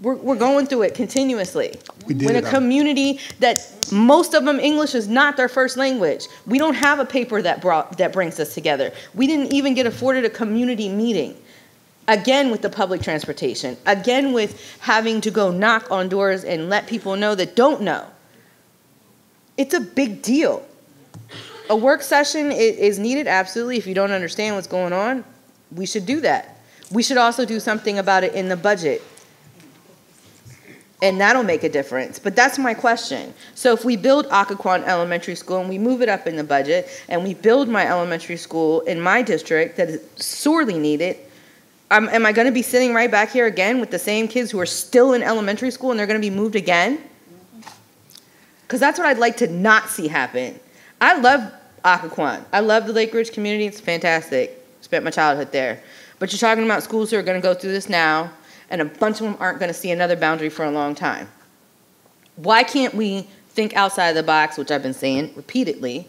We're, we're going through it continuously. We did When a community that most of them English is not their first language. We don't have a paper that brought that brings us together. We didn't even get afforded a community meeting. Again with the public transportation. Again with having to go knock on doors and let people know that don't know. It's a big deal. A work session is needed, absolutely. If you don't understand what's going on, we should do that. We should also do something about it in the budget. And that'll make a difference. But that's my question. So if we build Occoquan Elementary School and we move it up in the budget, and we build my elementary school in my district that is sorely needed, am I gonna be sitting right back here again with the same kids who are still in elementary school and they're gonna be moved again? because that's what I'd like to not see happen. I love Occoquan. I love the Lake Ridge community. It's fantastic. Spent my childhood there. But you're talking about schools who are going to go through this now, and a bunch of them aren't going to see another boundary for a long time. Why can't we think outside the box, which I've been saying repeatedly,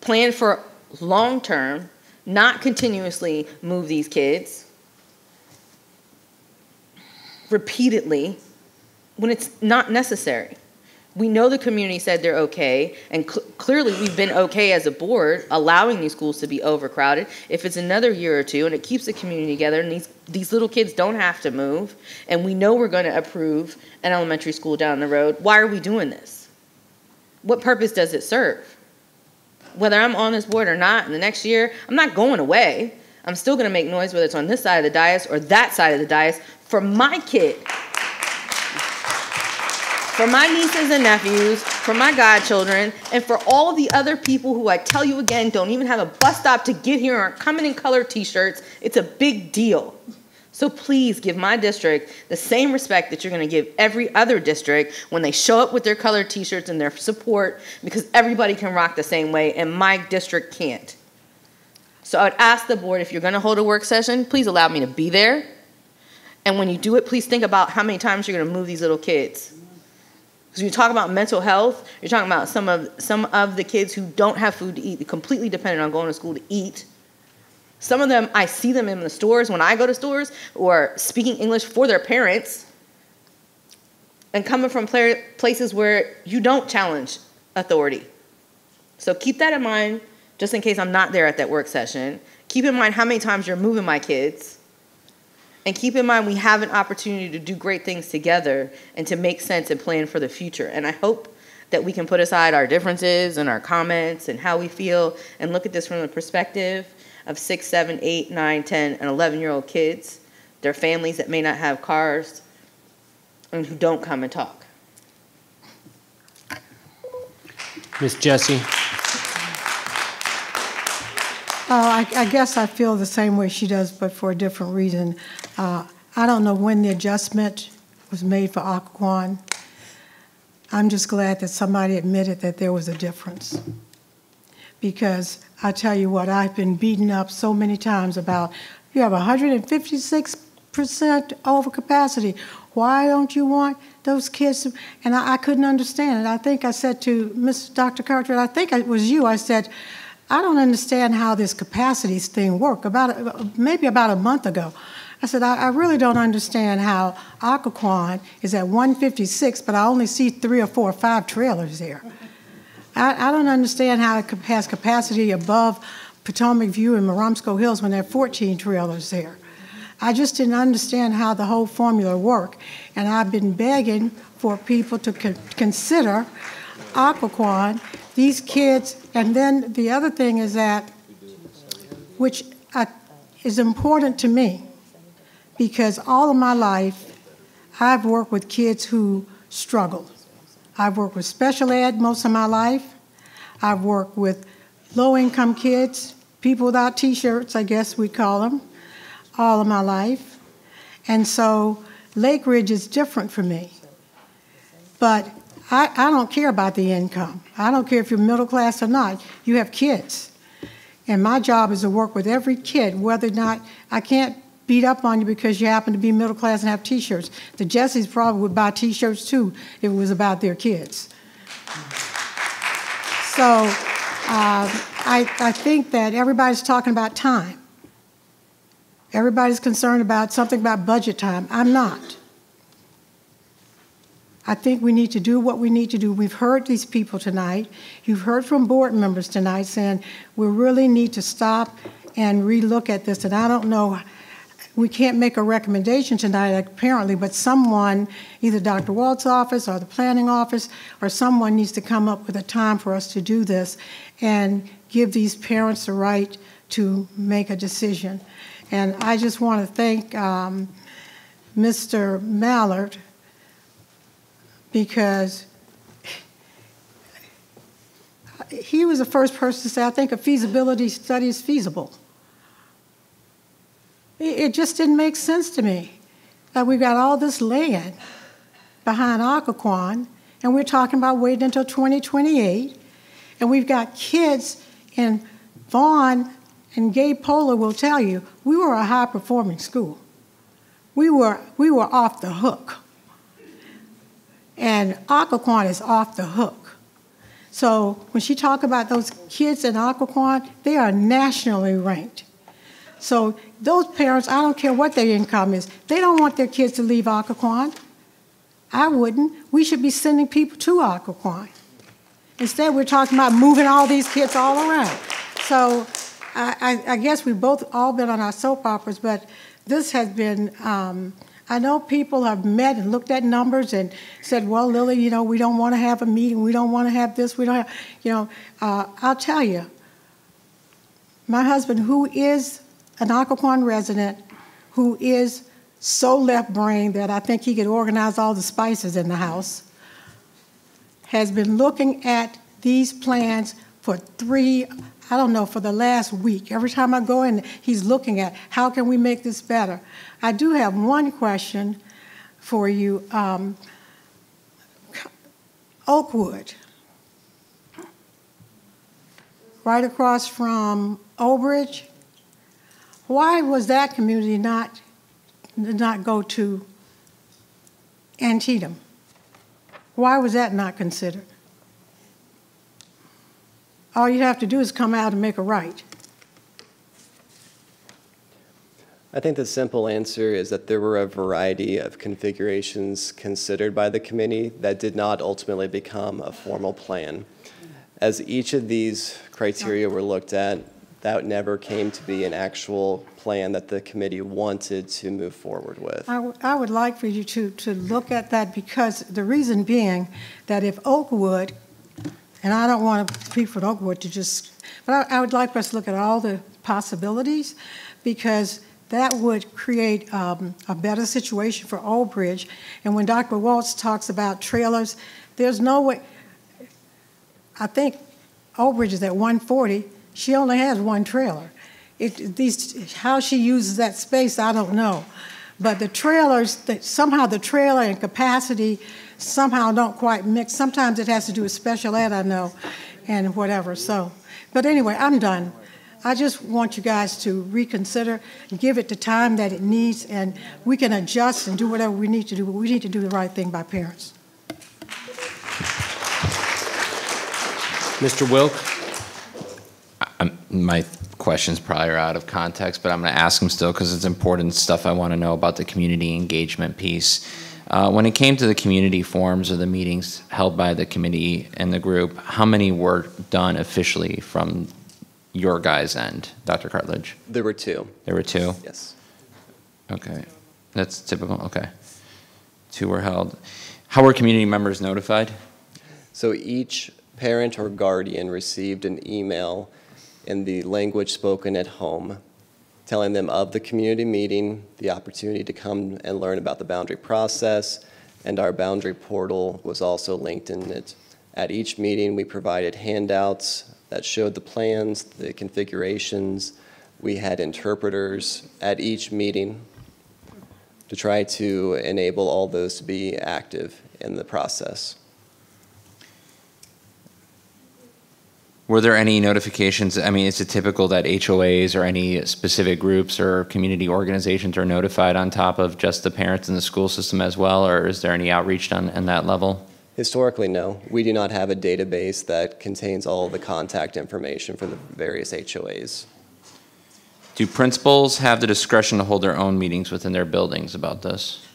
plan for long term, not continuously move these kids repeatedly when it's not necessary? We know the community said they're okay, and cl- clearly we've been okay as a board allowing these schools to be overcrowded. If it's another year or two and it keeps the community together, and these these little kids don't have to move, and we know we're going to approve an elementary school down the road, why are we doing this? What purpose does it serve? Whether I'm on this board or not, in the next year, I'm not going away. I'm still going to make noise, whether it's on this side of the dais or that side of the dais, for my kid for my nieces and nephews, for my godchildren, and for all the other people who I tell you again don't even have a bus stop to get here or aren't coming in color t shirts. It's a big deal. So please give my district the same respect that you're going to give every other district when they show up with their colored t shirts and their support because everybody can rock the same way and my district can't. So I would ask the board if you're going to hold a work session, please allow me to be there. And when you do it, please think about how many times you're going to move these little kids. Because when you talk about mental health, you're talking about some of some of the kids who don't have food to eat, completely dependent on going to school to eat. Some of them, I see them in the stores when I go to stores or speaking English for their parents and coming from places where you don't challenge authority. So keep that in mind just in case I'm not there at that work session. Keep in mind how many times you're moving my kids. And keep in mind, we have an opportunity to do great things together and to make sense and plan for the future. And I hope that we can put aside our differences and our comments and how we feel and look at this from the perspective of six, seven, eight, nine, 10, and 11 year old kids, their families that may not have cars, and who don't come and talk. Miss Jessie. Uh, I, I guess I feel the same way she does, but for a different reason. Uh, I don't know when the adjustment was made for Occoquan. I'm just glad that somebody admitted that there was a difference. Because I tell you what, I've been beaten up so many times about, you have 156% overcapacity. Why don't you want those kids? to-" And I, I couldn't understand it. I think I said to Miss Dr. Cartwright, I think it was you, I said, I don't understand how this capacities thing work. About maybe about a month ago, I said I, I really don't understand how Occoquan is at 156, but I only see three or four or five trailers there. I, I don't understand how it has capacity above Potomac View and Marumsco Hills when there are 14 trailers there. I just didn't understand how the whole formula worked, and I've been begging for people to con- consider Occoquan, these kids, and then the other thing is that, which I, is important to me, because all of my life, I've worked with kids who struggle. I've worked with special ed most of my life. I've worked with low income kids, people without t shirts, I guess we call them, all of my life. And so Lake Ridge is different for me. But I, I don't care about the income. I don't care if you're middle class or not. You have kids. And my job is to work with every kid, whether or not I can't beat up on you because you happen to be middle class and have t shirts. The Jessies probably would buy t shirts too if it was about their kids. So uh, I, I think that everybody's talking about time. Everybody's concerned about something about budget time. I'm not. I think we need to do what we need to do. We've heard these people tonight. You've heard from board members tonight saying we really need to stop and relook at this. And I don't know, we can't make a recommendation tonight apparently, but someone, either Dr. Walt's office or the planning office, or someone needs to come up with a time for us to do this and give these parents the right to make a decision. And I just want to thank um, Mr. Mallard because he was the first person to say, I think a feasibility study is feasible. It, just didn't make sense to me that we've got all this land behind Occoquan, and we're talking about waiting until 2028, and we've got kids in Vaughn, and Gabe Polar will tell you, we were a high performing school. We were, we were off the hook and Occoquan is off the hook. So when she talk about those kids in Occoquan, they are nationally ranked. So those parents, I don't care what their income is, they don't want their kids to leave Occoquan. I wouldn't. We should be sending people to Occoquan. Instead, we're talking about moving all these kids all around. So I, I, I guess we've both all been on our soap operas, but this has been. Um, I know people have met and looked at numbers and said, well, Lillie, you know, we don't want to have a meeting. We don't want to have this. We don't have, you know, uh, I'll tell you, my husband, who is an Occoquan resident, who is so left brain that I think he could organize all the spices in the house, has been looking at these plans for three, I don't know, for the last week. Every time I go in, he's looking at how can we make this better. I do have one question for you. Um, Oakwood, right across from Old Bridge. Why was that community not not go to Antietam? Why was that not considered? All you have to do is come out and make a right. I think the simple answer is that there were a variety of configurations considered by the committee that did not ultimately become a formal plan. As each of these criteria were looked at, that never came to be an actual plan that the committee wanted to move forward with. I, w- I would like for you to, to look at that because the reason being that if Oakwood, and I don't want people from Oakwood to just, but I, I would like us to look at all the possibilities because that would create um, a better situation for Old Bridge. And when Dr. Walts talks about trailers, there's no way, I think Old Bridge is at 140. She only has one trailer. It, these, how she uses that space, I don't know. But the trailers, that somehow the trailer and capacity somehow don't quite mix. Sometimes it has to do with special ed, I know, and whatever, so. But anyway, I'm done. I just want you guys to reconsider give it the time that it needs, and we can adjust and do whatever we need to do, but we need to do the right thing by parents. Mr. Wilk? I'm, my questions probably are out of context, but I'm going to ask them still because it's important stuff I want to know about the community engagement piece. Uh, when it came to the community forums or the meetings held by the committee and the group, how many were done officially from your guys' end, Dr. Cartledge? There were two. There were two? Yes. Okay. That's typical. Okay. Two were held. How were community members notified? So each parent or guardian received an email in the language spoken at home telling them of the community meeting, the opportunity to come and learn about the boundary process, and our boundary portal was also linked in it. At each meeting, we provided handouts that showed the plans, the configurations. We had interpreters at each meeting to try to enable all those to be active in the process. Were there any notifications? I mean, is it typical that HOAs or any specific groups or community organizations are notified on top of just the parents in the school system as well, or is there any outreach done in that level? Historically, no. We do not have a database that contains all the contact information for the various HOAs. Do principals have the discretion to hold their own meetings within their buildings about this?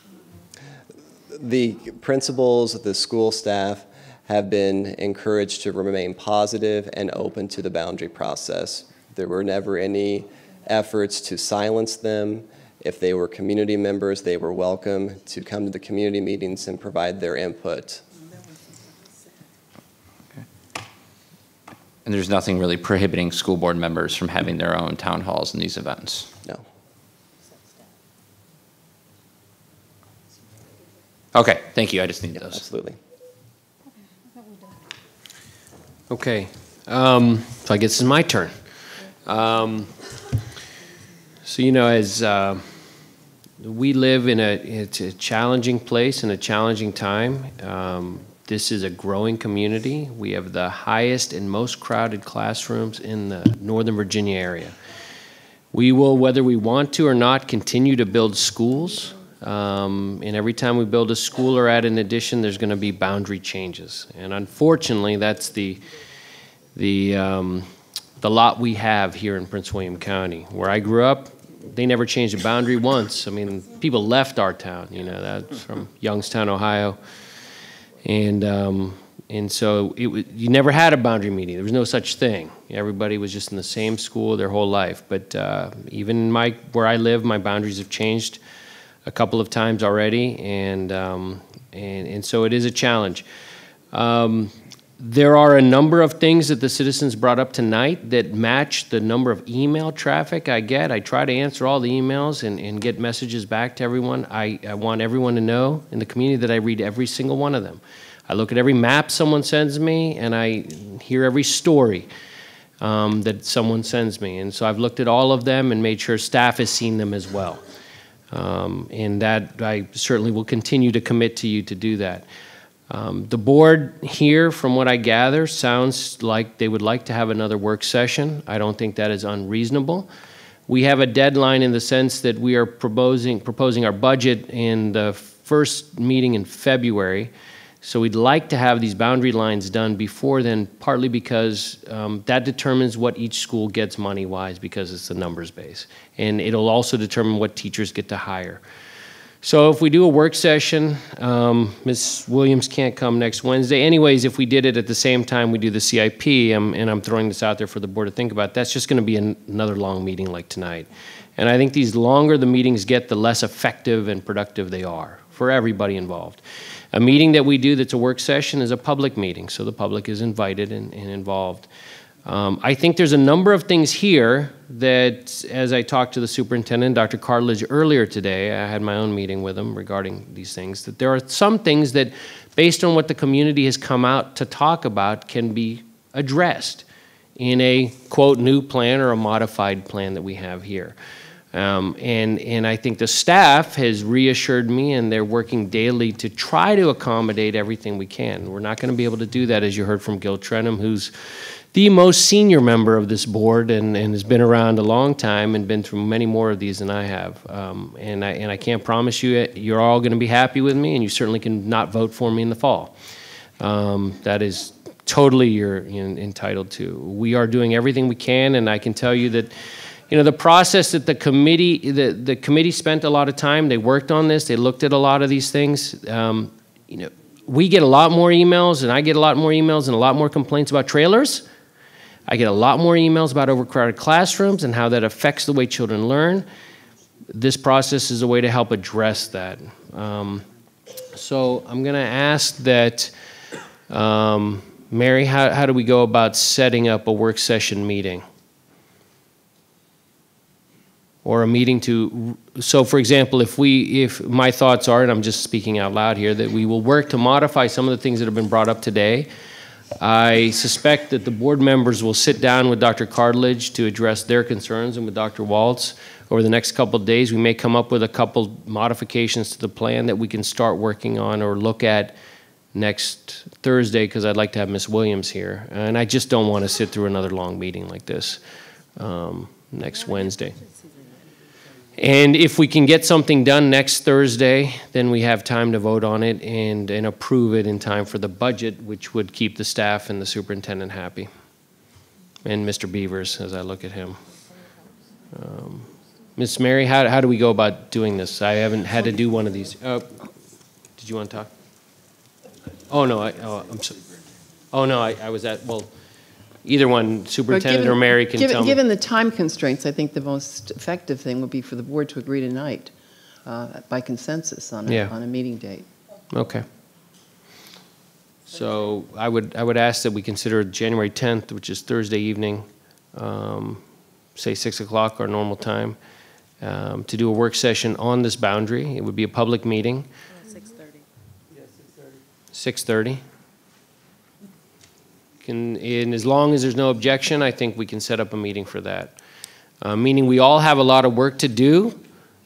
The principals, the school staff have been encouraged to remain positive and open to the boundary process. There were never any efforts to silence them. If they were community members, they were welcome to come to the community meetings and provide their input. And there's nothing really prohibiting school board members from having their own town halls in these events? No. Okay, thank you. I just need those. Absolutely. Okay, um, so I guess it's my turn. Um, so you know, as uh, we live in a it's a challenging place and a challenging time. Um, this is a growing community. We have the highest and most crowded classrooms in the Northern Virginia area. We will, whether we want to or not, continue to build schools. Um, and every time we build a school or add an addition, there's going to be boundary changes. And unfortunately, that's the the um, the lot we have here in Prince William County. Where I grew up, they never changed the boundary once. I mean, people left our town. You know, that's from Youngstown, Ohio, and um, and so it was, you never had a boundary meeting. There was no such thing. Everybody was just in the same school their whole life. But uh, even my where I live, my boundaries have changed a couple of times already, and um, and and so it is a challenge. Um, there are a number of things that the citizens brought up tonight that match the number of email traffic I get. I try to answer all the emails and, and get messages back to everyone. I, I want everyone to know in the community that I read every single one of them. I look at every map someone sends me, and I hear every story um, that someone sends me. And so I've looked at all of them and made sure staff has seen them as well. Um, and that I certainly will continue to commit to you to do that. Um, the board here, from what I gather, sounds like they would like to have another work session. I don't think that is unreasonable. We have a deadline in the sense that we are proposing, proposing our budget in the first meeting in February. So we'd like to have these boundary lines done before then, partly because um, that determines what each school gets money-wise because it's a numbers base. And it'll also determine what teachers get to hire. So if we do a work session, um, Ms. Williams can't come next Wednesday. Anyways, if we did it at the same time we do the CIP, um, and I'm throwing this out there for the board to think about, that's just going to be an, another long meeting like tonight. And I think these longer the meetings get, the less effective and productive they are for everybody involved. A meeting that we do that's a work session is a public meeting, so the public is invited and, and involved. Um, I think there's a number of things here that, as I talked to the superintendent, Dr. Cartledge, earlier today, I had my own meeting with him regarding these things, that there are some things that, based on what the community has come out to talk about, can be addressed in a, quote, new plan or a modified plan that we have here. Um, and, and I think the staff has reassured me, and they're working daily to try to accommodate everything we can. We're not going to be able to do that, as you heard from Gil Trenum, who's the most senior member of this board and, and has been around a long time and been through many more of these than I have. Um, and, I, and I can't promise you you're all going to be happy with me, and you certainly can not vote for me in the fall. Um, that is totally you're entitled to. We are doing everything we can, and I can tell you that you know the process that the committee the, the committee spent a lot of time they worked on this they looked at a lot of these things. Um, you know we get a lot more emails and i get a lot more emails and a lot more complaints about trailers. I get a lot more emails about overcrowded classrooms and how that affects the way children learn. This process is a way to help address that. Um, so i'm going to ask that um, mary how, how do we go about setting up a work session meeting or a meeting to, so for example, if we, if my thoughts are, and I'm just speaking out loud here, that we will work to modify some of the things that have been brought up today. I suspect that the board members will sit down with Dr. Cartledge to address their concerns and with Dr. Walts over the next couple of days. We may come up with a couple modifications to the plan that we can start working on or look at next Thursday because I'd like to have Ms. Williams here. And I just don't want to sit through another long meeting like this um, next Wednesday. And if we can get something done next Thursday, then we have time to vote on it and, and approve it in time for the budget, which would keep the staff and the superintendent happy. And Mr. Beavers, as I look at him. Um, Ms. Mary, how, how do we go about doing this? I haven't had to do one of these. Uh, did you want to talk? Oh, no, I, oh, I'm sorry. Oh, no, I, I was at, well, either one, superintendent given- or Mary can given- tell me. Given the time constraints, I think the most effective thing would be for the board to agree tonight uh, by consensus on a, Yeah. on a meeting date. Okay. So I would, I would ask that we consider January 10th, which is Thursday evening, um, say 6 o'clock, our normal time, um, to do a work session on this boundary. It would be a public meeting. 6:30. Can, and as long as there's no objection, I think we can set up a meeting for that. Uh, Meaning we all have a lot of work to do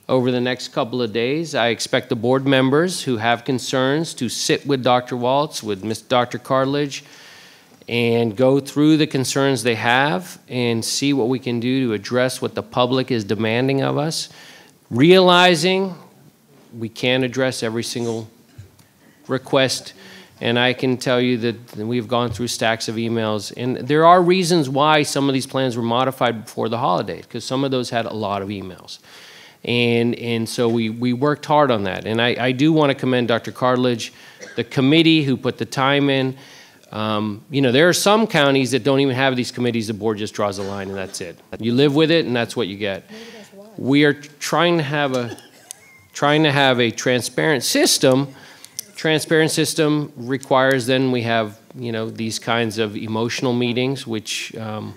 over the next couple of days. I expect the board members who have concerns to sit with Dr. Walts, with Ms. Dr. Cartledge, and go through the concerns they have and see what we can do to address what the public is demanding of us, realizing we can't address every single request. And I can tell you that we've gone through stacks of emails, and there are reasons why some of these plans were modified before the holiday, because some of those had a lot of emails. And, and so we, we worked hard on that. And I, I do want to commend Dr. Cartledge, the committee who put the time in. Um, you know, there are some counties that don't even have these committees. The board just draws a line and that's it. You live with it and that's what you get. We are trying to have a, trying to have a transparent system. Transparent system requires then we have, you know, these kinds of emotional meetings, which, um,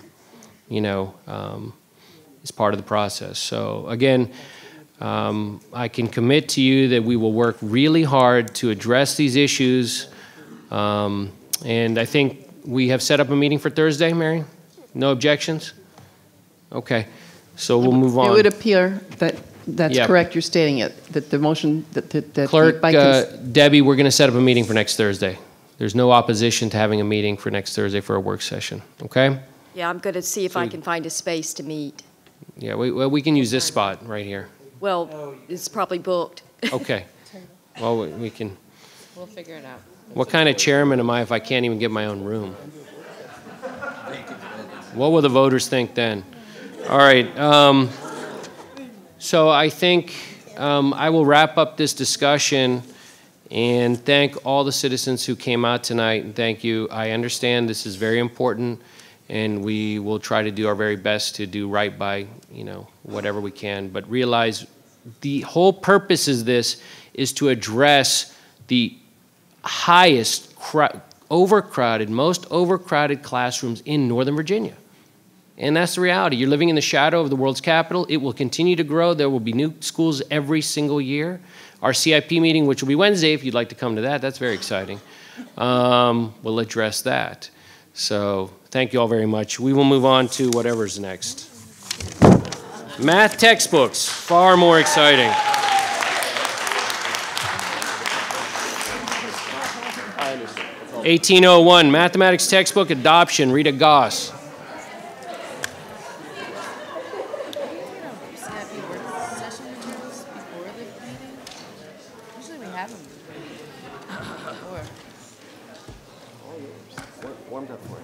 you know, um, is part of the process. So again, um, I can commit to you that we will work really hard to address these issues. Um, and I think we have set up a meeting for Thursday, Mary? No objections? Okay, so we'll move on. It would appear that, that's Yeah. correct, you're stating it, that the motion, that, that. that Clerk, by uh, Debbie, we're going to set up a meeting for next Thursday. There's no opposition to having a meeting for next Thursday for a work session, okay? Yeah, I'm going to see if I can find a space to meet. Yeah, we, well, we can use this spot right here. Well, it's probably booked. Okay. Well, we- we can, We'll figure it out. what kind of chairman am I if I can't even get my own room? What will the voters think then? All right, um, so I think, um, I will wrap up this discussion and thank all the citizens who came out tonight, and thank you. I understand this is very important, and we will try to do our very best to do right by, you know, whatever we can, but realize the whole purpose is this, is to address the highest overcrowded, most overcrowded classrooms in Northern Virginia. And that's the reality. You're living in the shadow of the world's capital. It will continue to grow. There will be new schools every single year. Our CIP meeting, which will be Wednesday, if you'd like to come to that, that's very exciting. Um, we'll address that. So thank you all very much. We will move on to whatever's next. Math textbooks, far more exciting. That's all. 1801, mathematics textbook adoption, Rita Goss. Usually we have them before. Warmed up for it.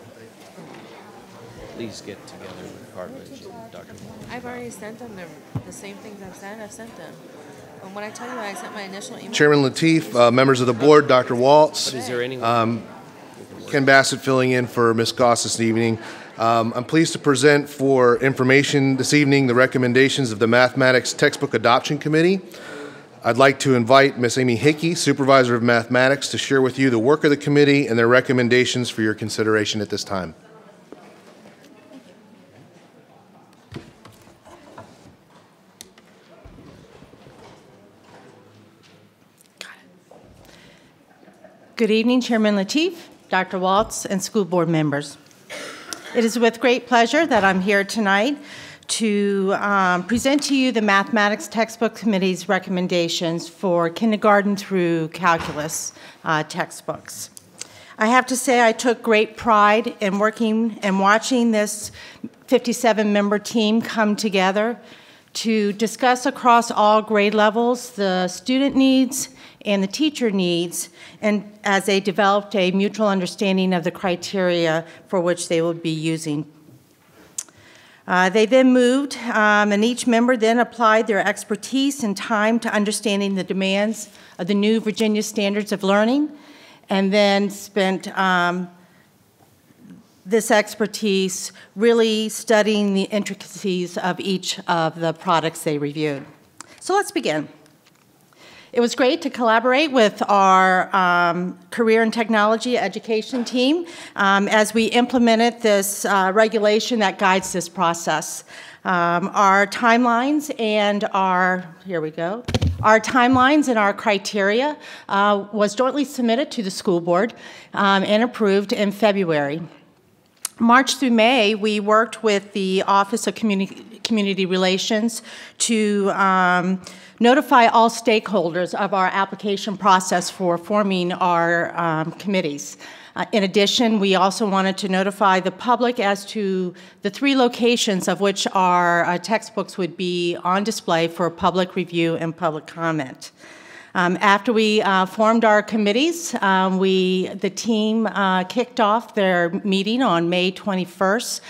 Please get together with Cartledge and Dr. I've already sent them the, the same things I've sent, I've sent them. And when I tell you I sent my initial email. Chairman Lateef, uh, members of the board, Dr. Walts. But is there any- um, Ken Bassett filling in for Ms. Goss this evening. Um, I'm pleased to present for information this evening the recommendations of the Mathematics Textbook Adoption Committee. I'd like to invite Ms. Amy Hickey, Supervisor of Mathematics, to share with you the work of the committee and their recommendations for your consideration at this time. Good evening, Chairman Lateef, Dr. Walts, and school board members. It is with great pleasure that I'm here tonight to um, present to you the Mathematics Textbook Committee's recommendations for kindergarten through calculus uh, textbooks. I have to say I took great pride in working and watching this 57-member team come together to discuss across all grade levels the student needs and the teacher needs, and as they developed a mutual understanding of the criteria for which they would be using. Uh, they then moved, um, and each member then applied their expertise and time to understanding the demands of the new Virginia Standards of Learning, and then spent um, this expertise really studying the intricacies of each of the products they reviewed. So let's begin. It was great to collaborate with our um, career and technology education team um, as we implemented this uh, regulation that guides this process. Um, our timelines and our, here we go, our timelines and our criteria uh, was jointly submitted to the school board um, and approved in February. March through May, we worked with the Office of Community, Community Relations to um, notify all stakeholders of our application process for forming our um, committees. Uh, in addition, we also wanted to notify the public as to the three locations of which our uh, textbooks would be on display for public review and public comment. Um, after we uh, formed our committees, um, we, the team uh, kicked off their meeting on May 21st,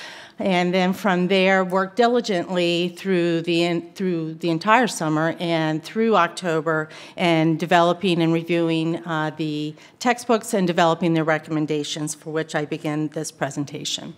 and then from there worked diligently through the, through the entire summer and through October and developing and reviewing uh, the textbooks and developing their recommendations for which I begin this presentation.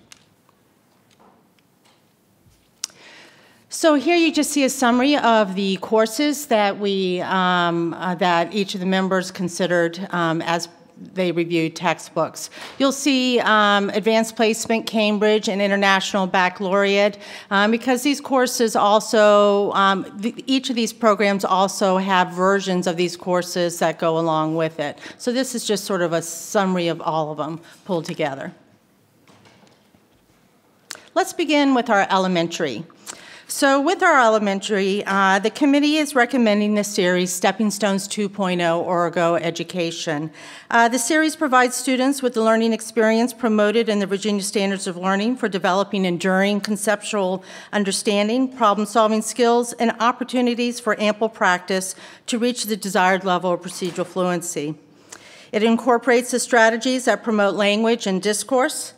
So here you just see a summary of the courses that we um, uh, that each of the members considered um, as they reviewed textbooks. You'll see um, Advanced Placement Cambridge and International Baccalaureate um, because these courses also, um, the, each of these programs also have versions of these courses that go along with it. So this is just sort of a summary of all of them pulled together. Let's begin with our elementary. So with our elementary, uh, the committee is recommending the series Stepping Stones 2.0 ORIGO Education. Uh, the series provides students with the learning experience promoted in the Virginia Standards of Learning for developing enduring conceptual understanding, problem-solving skills, and opportunities for ample practice to reach the desired level of procedural fluency. It incorporates the strategies that promote language and discourse,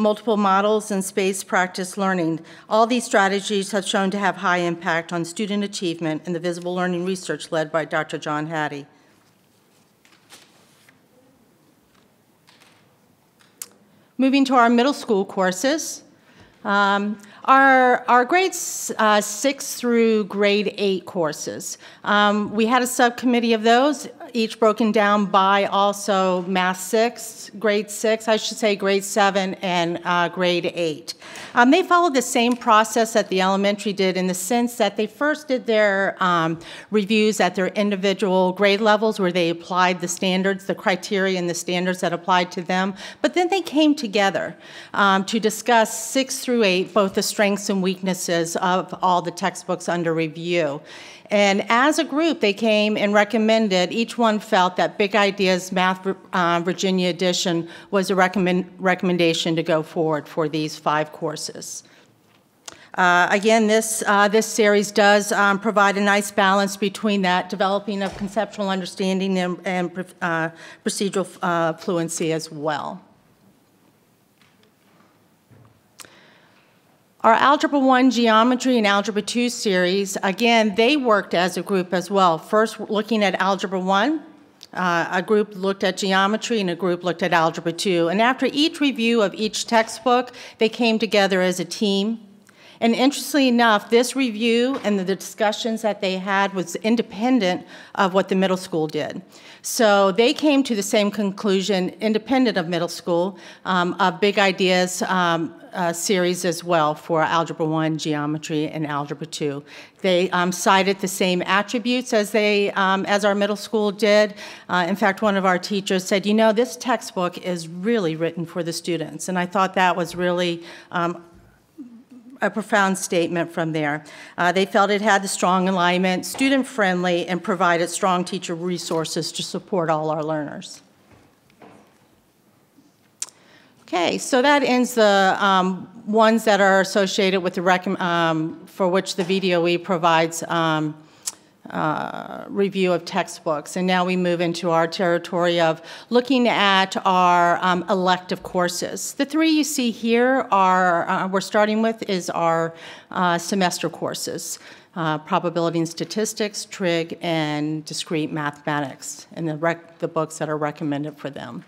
multiple models, and space practice learning. All these strategies have shown to have high impact on student achievement in the visible learning research led by Dr. John Hattie. Moving to our middle school courses. Um, our, our grades uh, six through grade eight courses. Um, we had a subcommittee of those. Each broken down by also Math 6, grade 6, I should say grade 7, and uh, grade 8. Um, They followed the same process that the elementary did in the sense that they first did their um, reviews at their individual grade levels where they applied the standards, the criteria and the standards that applied to them. But then they came together um, to discuss 6 through 8, both the strengths and weaknesses of all the textbooks under review. And as a group, they came and recommended, each one felt that Big Ideas Math uh, Virginia Edition was a recommend, recommendation to go forward for these five courses. Uh, again, this, uh, this series does um, provide a nice balance between that developing of conceptual understanding and, and uh, procedural uh, fluency as well. Our Algebra 1 Geometry and Algebra 2 series, again, they worked as a group as well. First, looking at Algebra 1, uh, a group looked at geometry and a group looked at Algebra 2. And after each review of each textbook, they came together as a team. And interestingly enough, this review and the discussions that they had was independent of what the middle school did. So they came to the same conclusion, independent of middle school, um, of Big Ideas um, uh, series as well for Algebra 1, Geometry, and Algebra 2. They um, cited the same attributes as, they, um, as our middle school did. Uh, in fact, one of our teachers said, you know, this textbook is really written for the students. And I thought that was really um, a profound statement from there. Uh, they felt it had the strong alignment, student friendly, and provided strong teacher resources to support all our learners. Okay, so that ends the um, ones that are associated with the um, for which the VDOE provides um, uh, review of textbooks. And now we move into our territory of looking at our um, elective courses. The three you see here are, uh, we're starting with, is our uh, semester courses. Uh, probability and statistics, trig, and discrete mathematics, and the, the books that are recommended for them.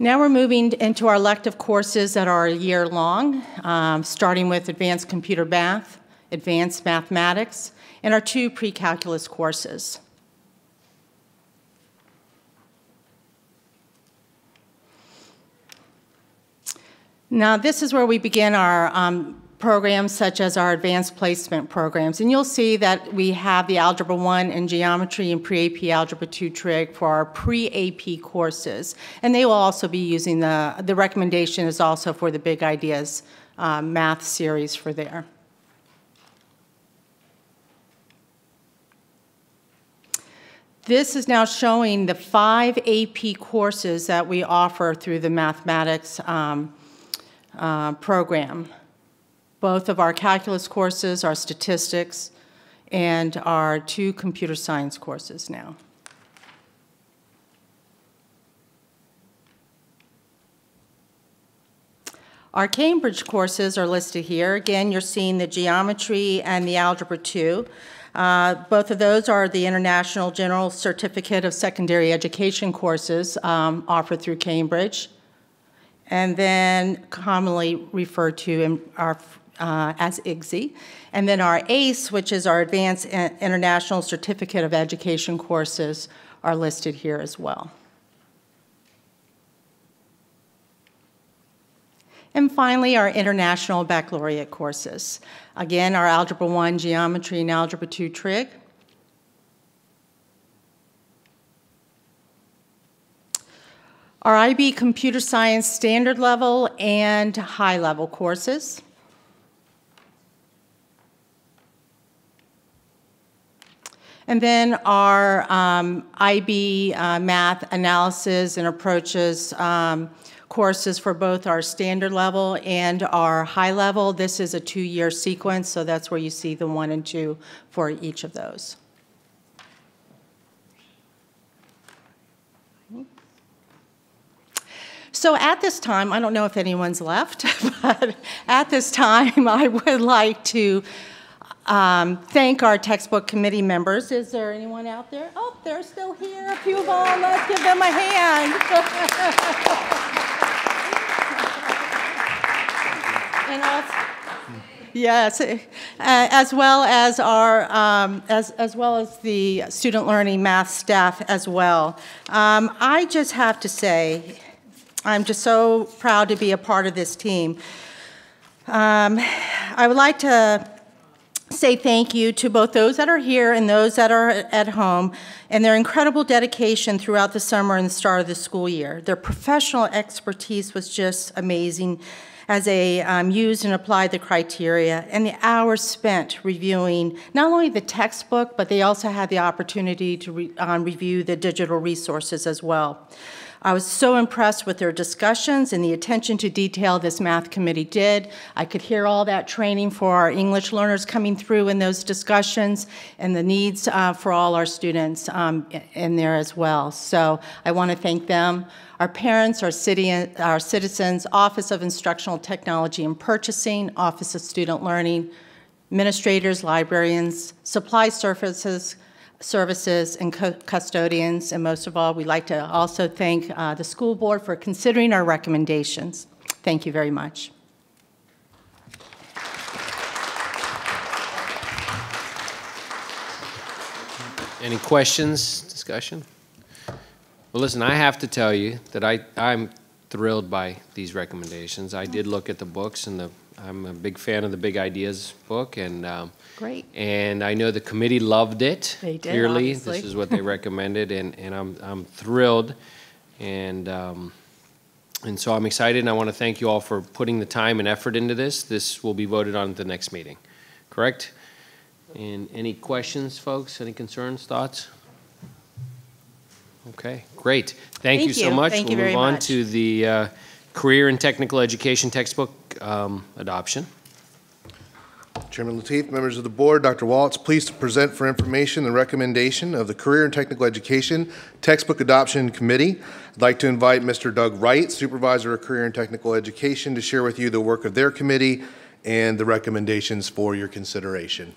Now we're moving into our elective courses that are a year long, um, starting with Advanced Computer Math, Advanced Mathematics, and our two pre-calculus courses. Now this is where we begin our um, programs such as our advanced placement programs. And you'll see that we have the Algebra 1 and Geometry and Pre-AP Algebra 2 trig for our pre-AP courses. And they will also be using the, the recommendation is also for the Big Ideas uh, math series for there. This is now showing the five AP courses that we offer through the mathematics um, uh, program both of our calculus courses, our statistics, and our two computer science courses now. Our Cambridge courses are listed here. Again, you're seeing the geometry and the algebra 2. Uh, both of those are the International General Certificate of Secondary Education courses um, offered through Cambridge, and then commonly referred to in our uh, as IGCSE. And then our ACE, which is our Advanced International Certificate of Education courses, are listed here as well. And finally, our international baccalaureate courses. Again, our Algebra 1 Geometry and Algebra 2 Trig. Our IB Computer Science Standard Level and High Level courses. And then our um, IB uh, math analysis and approaches um, courses for both our standard level and our high level. This is a two-year sequence, so that's where you see the one and two for each of those. So at this time, I don't know if anyone's left, but at this time, I would like to um, thank our textbook committee members. Is there anyone out there? Oh, they're still here. A few of them. Let's give them a hand. and also, Yes, uh, as well as our, um, as, as well as the student learning math staff as well. Um, I just have to say, I'm just so proud to be a part of this team. Um, I would like to say thank you to both those that are here and those that are at home and their incredible dedication throughout the summer and the start of the school year. Their professional expertise was just amazing as they um, used and applied the criteria, and the hours spent reviewing not only the textbook, but they also had the opportunity to re um, review the digital resources as well. I was so impressed with their discussions and the attention to detail this math committee did. I could hear all that training for our English learners coming through in those discussions and the needs uh, for all our students um, in there as well. So I want to thank them. Our parents, our, city, our citizens, Office of Instructional Technology and Purchasing, Office of Student Learning, administrators, librarians, supply services, services and custodians, and most of all, we'd like to also thank uh, the school board for considering our recommendations. Thank you very much. Any questions, discussion? Well, listen, I have to tell you that I, I'm thrilled by these recommendations. I did look at the books, and the, I'm a big fan of the Big Ideas book, and um, Great. And I know the committee loved it. They did, Clearly, obviously. this is what they recommended, and, and I'm, I'm thrilled. And, um, and so I'm excited, and I want to thank you all for putting the time and effort into this. This will be voted on at the next meeting, correct? And any questions, folks? Any concerns, thoughts? Okay, great. Thank, Thank you so much. Thank we'll you very move on much. to the uh, career and technical education textbook um, adoption. Chairman Lateef, members of the board, Dr. Walts, pleased to present for information the recommendation of the Career and Technical Education Textbook Adoption Committee. I'd like to invite Mr. Doug Wright, Supervisor of Career and Technical Education, to share with you the work of their committee and the recommendations for your consideration.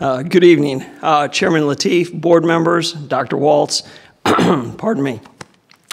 Uh, Good evening, Uh, Chairman Lateef, board members, Dr. Walts, pardon me.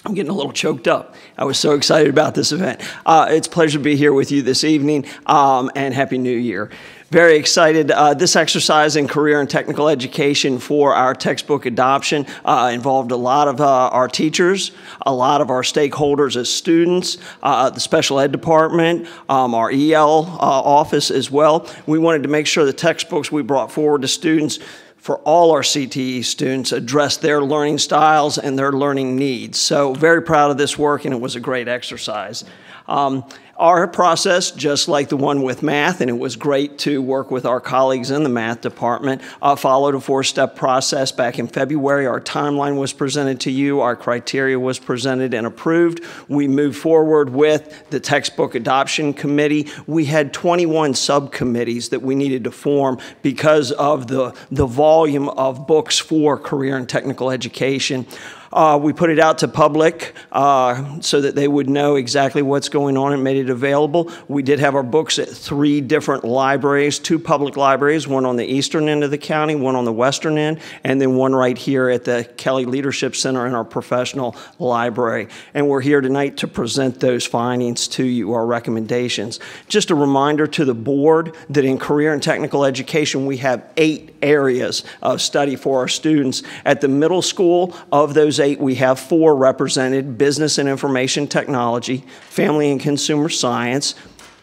I'm getting a little choked up. I was so excited about this event. Uh, It's a pleasure to be here with you this evening, um, and Happy New Year. Very excited. Uh, This exercise in career and technical education for our textbook adoption uh, involved a lot of uh, our teachers, a lot of our stakeholders as students, uh, the special ed department, um, our EL uh, office as well. We wanted to make sure the textbooks we brought forward to students for all our CTE students address their learning styles and their learning needs. So very proud of this work, and it was a great exercise. Um, our process, just like the one with math, and it was great to work with our colleagues in the math department, uh, followed a four-step process. Back in February, our timeline was presented to you, our criteria was presented and approved. We moved forward with the textbook adoption committee. We had 21 subcommittees that we needed to form because of the, the volume of books for career and technical education. Uh, we put it out to public uh, so that they would know exactly what's going on and made it available. We did have our books at three different libraries, two public libraries, one on the eastern end of the county, one on the western end, and then one right here at the Kelly Leadership Center in our professional library. And we're here tonight to present those findings to you, our recommendations. Just a reminder to the board that in career and technical education, we have eight areas of study for our students. At the middle school, of those eight, we have four represented, business and information technology, family and consumer science,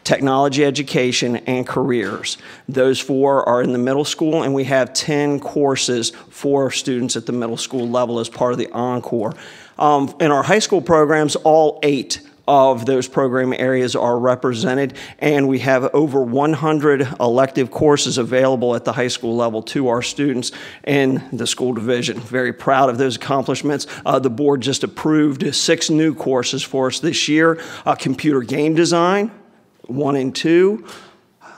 technology education, and careers. Those four are in the middle school, and we have 10 courses for students at the middle school level as part of the Encore. Um, in our high school programs, all eight of those program areas are represented, and we have over 100 elective courses available at the high school level to our students in the school division. Very proud of those accomplishments. Uh, the board just approved six new courses for us this year uh, computer game design, one and two,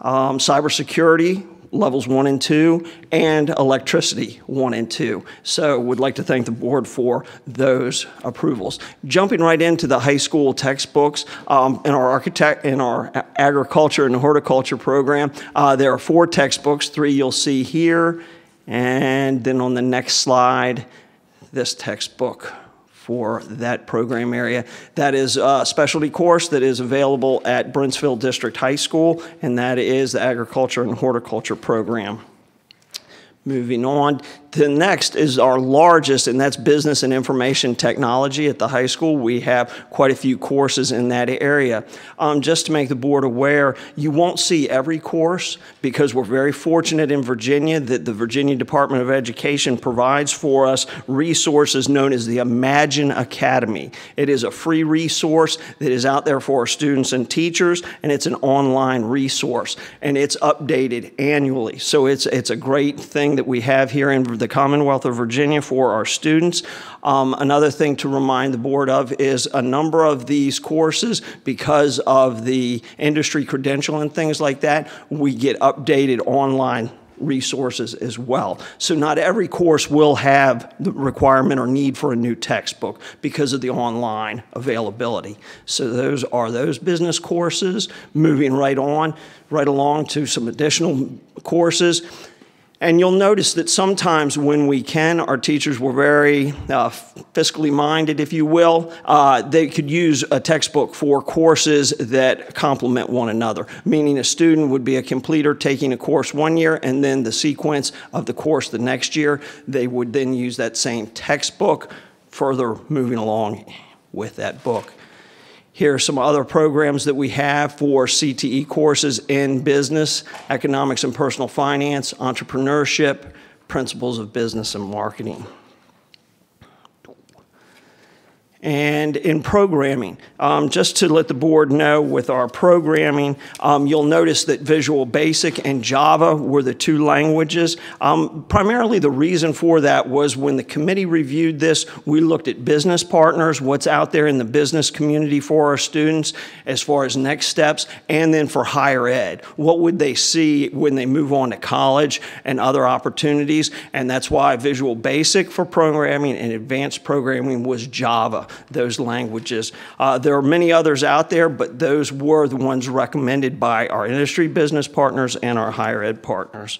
um, cybersecurity, levels one and two, and electricity one and two. So would like to thank the board for those approvals. Jumping right into the high school textbooks, um, in our architect, in our agriculture and horticulture program, uh, there are four textbooks, three you'll see here, and then on the next slide, this textbook for that program area. That is a specialty course that is available at Brentsville District High School, and that is the agriculture and horticulture program. Moving on, the next is our largest, and that's business and information technology at the high school. We have quite a few courses in that area. Um, just to make the board aware, you won't see every course because we're very fortunate in Virginia that the Virginia Department of Education provides for us resources known as the Imagine Academy. It is a free resource that is out there for our students and teachers, and it's an online resource, and it's updated annually. So it's, it's a great thing that we have here in the Commonwealth of Virginia for our students. Um, another thing to remind the board of is a number of these courses, because of the industry credential and things like that, we get updated online resources as well. So not every course will have the requirement or need for a new textbook because of the online availability. So those are those business courses. Moving right on, right along to some additional courses. And you'll notice that sometimes when we can, our teachers were very uh, fiscally minded, if you will. Uh, they could use a textbook for courses that complement one another, meaning a student would be a completer taking a course one year and then the sequence of the course the next year. They would then use that same textbook further moving along with that book. Here are some other programs that we have for CTE courses in business, economics and personal finance, entrepreneurship, principles of business and marketing. And in programming. Um, just to let the board know with our programming, um, you'll notice that Visual Basic and Java were the two languages. Um, primarily the reason for that was when the committee reviewed this, we looked at business partners, what's out there in the business community for our students as far as next steps, and then for higher ed. What would they see when they move on to college and other opportunities? And that's why Visual Basic for programming and advanced programming was Java those languages. Uh, there are many others out there, but those were the ones recommended by our industry business partners and our higher ed partners.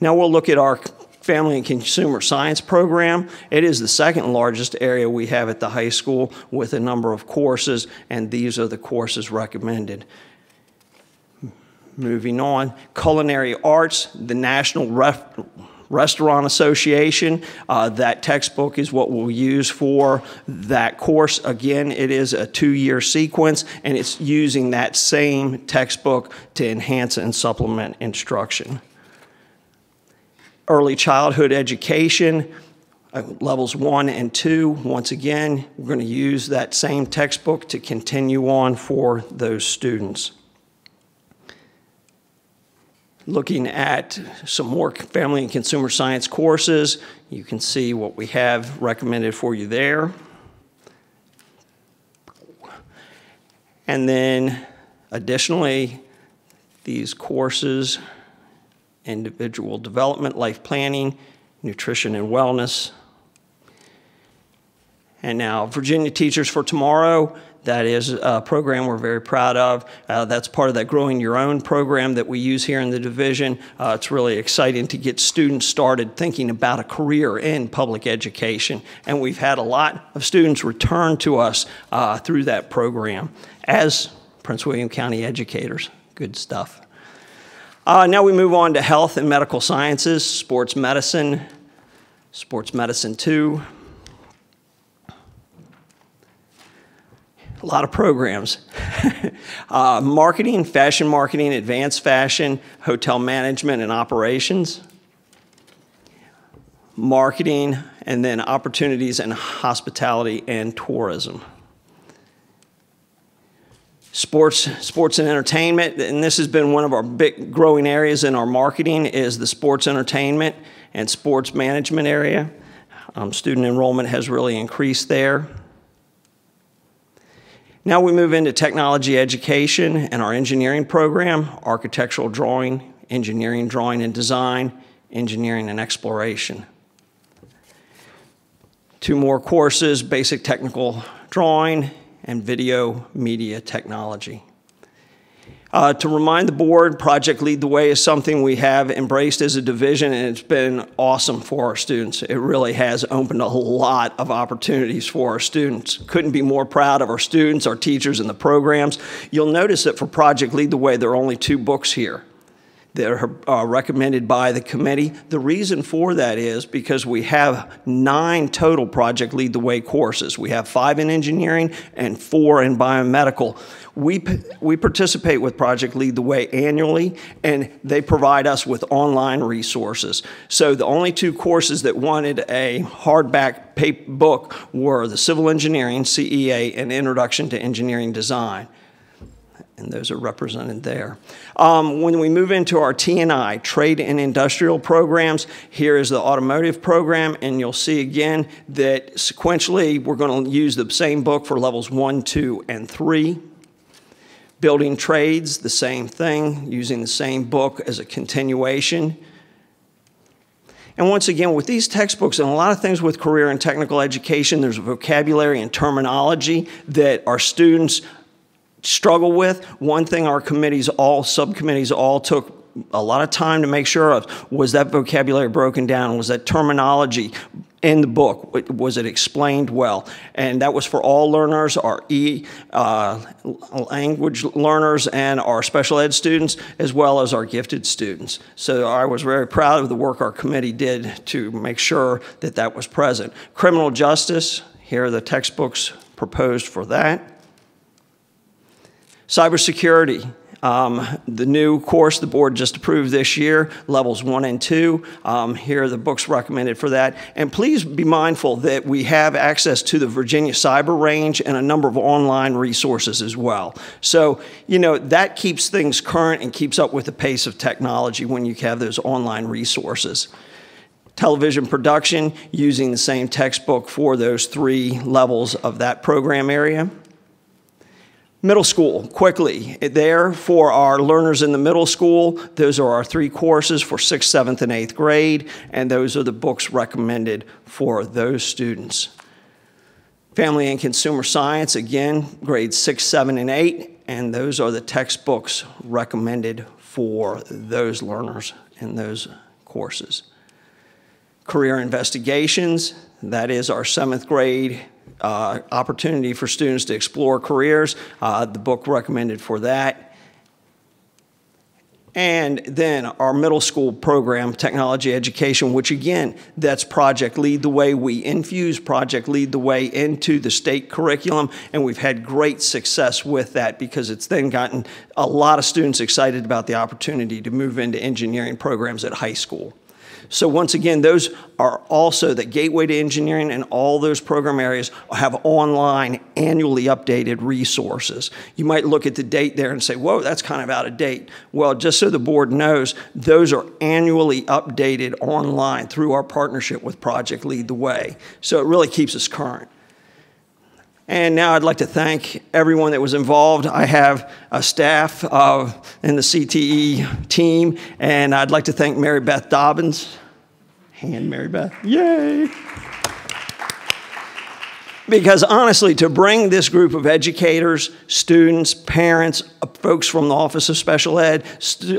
Now we'll look at our Family and Consumer Science program. It is the second largest area we have at the high school with a number of courses, and these are the courses recommended. Moving on, culinary arts, the National Restaurant Association. Uh, that textbook is what we'll use for that course. Again, it is a two-year sequence, and it's using that same textbook to enhance and supplement instruction. Early childhood education, uh, levels one and two. Once again, we're going to use that same textbook to continue on for those students looking at some more family and consumer science courses. You can see what we have recommended for you there. And then additionally, these courses, individual development, life planning, nutrition and wellness. And now, Virginia Teachers for Tomorrow, that is a program we're very proud of. Uh, that's part of that Growing Your Own program that we use here in the division. Uh, it's really exciting to get students started thinking about a career in public education. And we've had a lot of students return to us uh, through that program as Prince William County educators. Good stuff. Uh, now we move on to health and medical sciences, sports medicine, sports medicine 2, a lot of programs. uh, marketing, fashion marketing, advanced fashion, hotel management and operations, marketing, and then opportunities in hospitality and tourism. Sports, sports and entertainment, and this has been one of our big growing areas in our marketing is the sports entertainment and sports management area. Um, student enrollment has really increased there. Now we move into technology education and our engineering program, architectural drawing, engineering drawing and design, engineering and exploration. Two more courses, basic technical drawing and video media technology. Uh, to remind the board, Project Lead the Way is something we have embraced as a division, and it's been awesome for our students. It really has opened a lot of opportunities for our students. Couldn't be more proud of our students, our teachers, and the programs. You'll notice that for Project Lead the Way, there are only two books here that are uh, recommended by the committee. The reason for that is because we have nine total Project Lead the Way courses. We have five in engineering and four in biomedical. We, we participate with Project Lead the Way annually, and they provide us with online resources. So the only two courses that wanted a hardback paper book were the Civil Engineering, CEA, and Introduction to Engineering Design and those are represented there. Um, when we move into our T&I, trade and industrial programs, here is the automotive program, and you'll see again that sequentially we're going to use the same book for levels one, two, and three. Building trades, the same thing, using the same book as a continuation. And once again, with these textbooks and a lot of things with career and technical education, there's a vocabulary and terminology that our students struggle with. One thing our committees, all subcommittees, all took a lot of time to make sure of was that vocabulary broken down? Was that terminology in the book? Was it explained well? And that was for all learners, our E uh, language learners, and our special ed students, as well as our gifted students. So I was very proud of the work our committee did to make sure that that was present. Criminal justice, here are the textbooks proposed for that. Cybersecurity, um, the new course the board just approved this year, levels one and two. Um, here are the books recommended for that. And please be mindful that we have access to the Virginia Cyber Range and a number of online resources as well. So, you know, that keeps things current and keeps up with the pace of technology when you have those online resources television production using the same textbook for those three levels of that program area. Middle school, quickly. There for our learners in the middle school, those are our three courses for sixth, seventh, and eighth grade, and those are the books recommended for those students. Family and consumer science, again, grades six, seven, and eight, and those are the textbooks recommended for those learners in those courses. Career investigations, that is our seventh grade uh, opportunity for students to explore careers. Uh, the book recommended for that. And then our middle school program, Technology Education, which again, that's Project Lead the Way. We infuse Project Lead the Way into the state curriculum, and we've had great success with that because it's then gotten a lot of students excited about the opportunity to move into engineering programs at high school. So once again, those are also the gateway to engineering and all those program areas have online annually updated resources. You might look at the date there and say, whoa, that's kind of out of date. Well, just so the board knows, those are annually updated online through our partnership with Project Lead the Way. So it really keeps us current. And now I'd like to thank everyone that was involved. I have a staff uh, in the CTE team, and I'd like to thank Mary Beth Dobbins. Hand Mary Beth. Yay! Because honestly, to bring this group of educators, students, parents, uh, folks from the Office of Special Ed,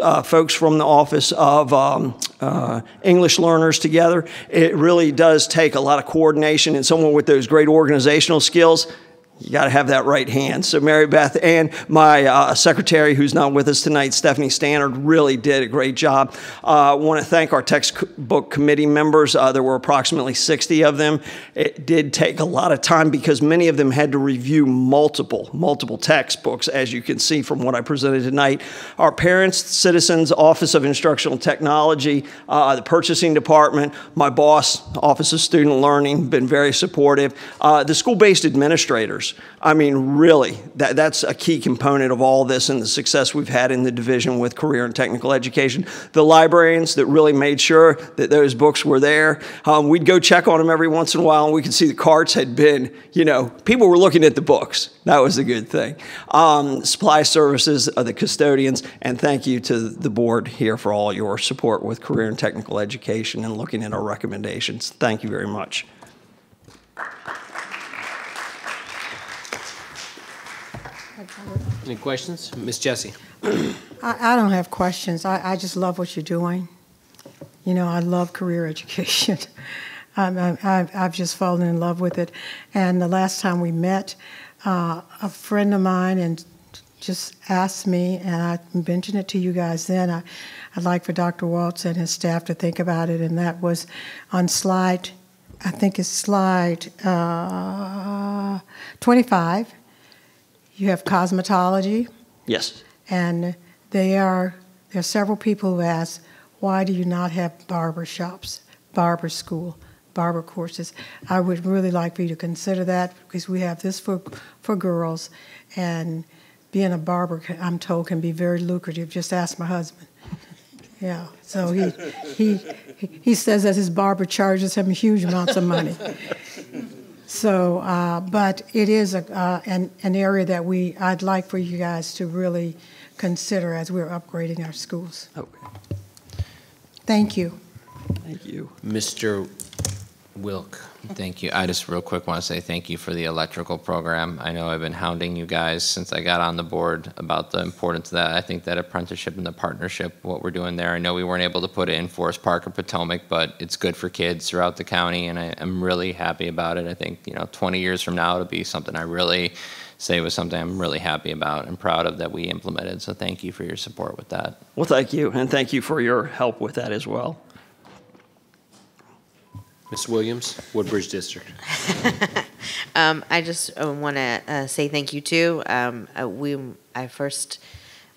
uh, folks from the Office of um, uh, English learners together, it really does take a lot of coordination and someone with those great organizational skills you got to have that right hand. So Mary Beth and my uh, secretary, who's not with us tonight, Stephanie Stannard, really did a great job. I uh, want to thank our textbook committee members. Uh, there were approximately 60 of them. It did take a lot of time because many of them had to review multiple, multiple textbooks, as you can see from what I presented tonight. Our parents, citizens, Office of Instructional Technology, uh, the purchasing department, my boss, Office of Student Learning, been very supportive. Uh, the school-based administrators, I mean, really, that, that's a key component of all this and the success we've had in the division with career and technical education. The librarians that really made sure that those books were there. Um, we'd go check on them every once in a while, and we could see the carts had been, you know, people were looking at the books. That was a good thing. Um, supply services, uh, the custodians, and thank you to the board here for all your support with career and technical education and looking at our recommendations. Thank you very much. Any questions? Ms. Jessie? I, I don't have questions. I, I just love what you're doing. You know, I love career education. I've I've just fallen in love with it. And the last time we met, uh, a friend of mine and just asked me, and I mentioned it to you guys then. I, I'd like for Dr. Walts and his staff to think about it, and that was on slide, I think it's slide uh, 25. You have cosmetology. Yes. And they are, there are several people who ask, why do you not have barber shops, barber school, barber courses? I would really like for you to consider that because we have this for, for girls. And being a barber, I'm told, can be very lucrative. Just ask my husband. Yeah, so he, he, he says that his barber charges him huge amounts of money. So, uh, but it is a, uh, an, an area that we, I'd like for you guys to really consider as we're upgrading our schools. Okay. Thank you. Thank you. Mr. Wilk? Thank you. I just real quick want to say thank you for the electrical program. I know I've been hounding you guys since I got on the board about the importance of that. I think that apprenticeship and the partnership, what we're doing there, I know we weren't able to put it in Forest Park or Potomac, but it's good for kids throughout the county, and I, I'm really happy about it. I think, you know, 20 years from now, it'll be something I really say was something I'm really happy about and proud of that we implemented. So thank you for your support with that. Well, thank you, and thank you for your help with that as well. Ms. Williams, Woodbridge District. Um, I just uh, want to uh, say thank you too. Um, uh, we, I first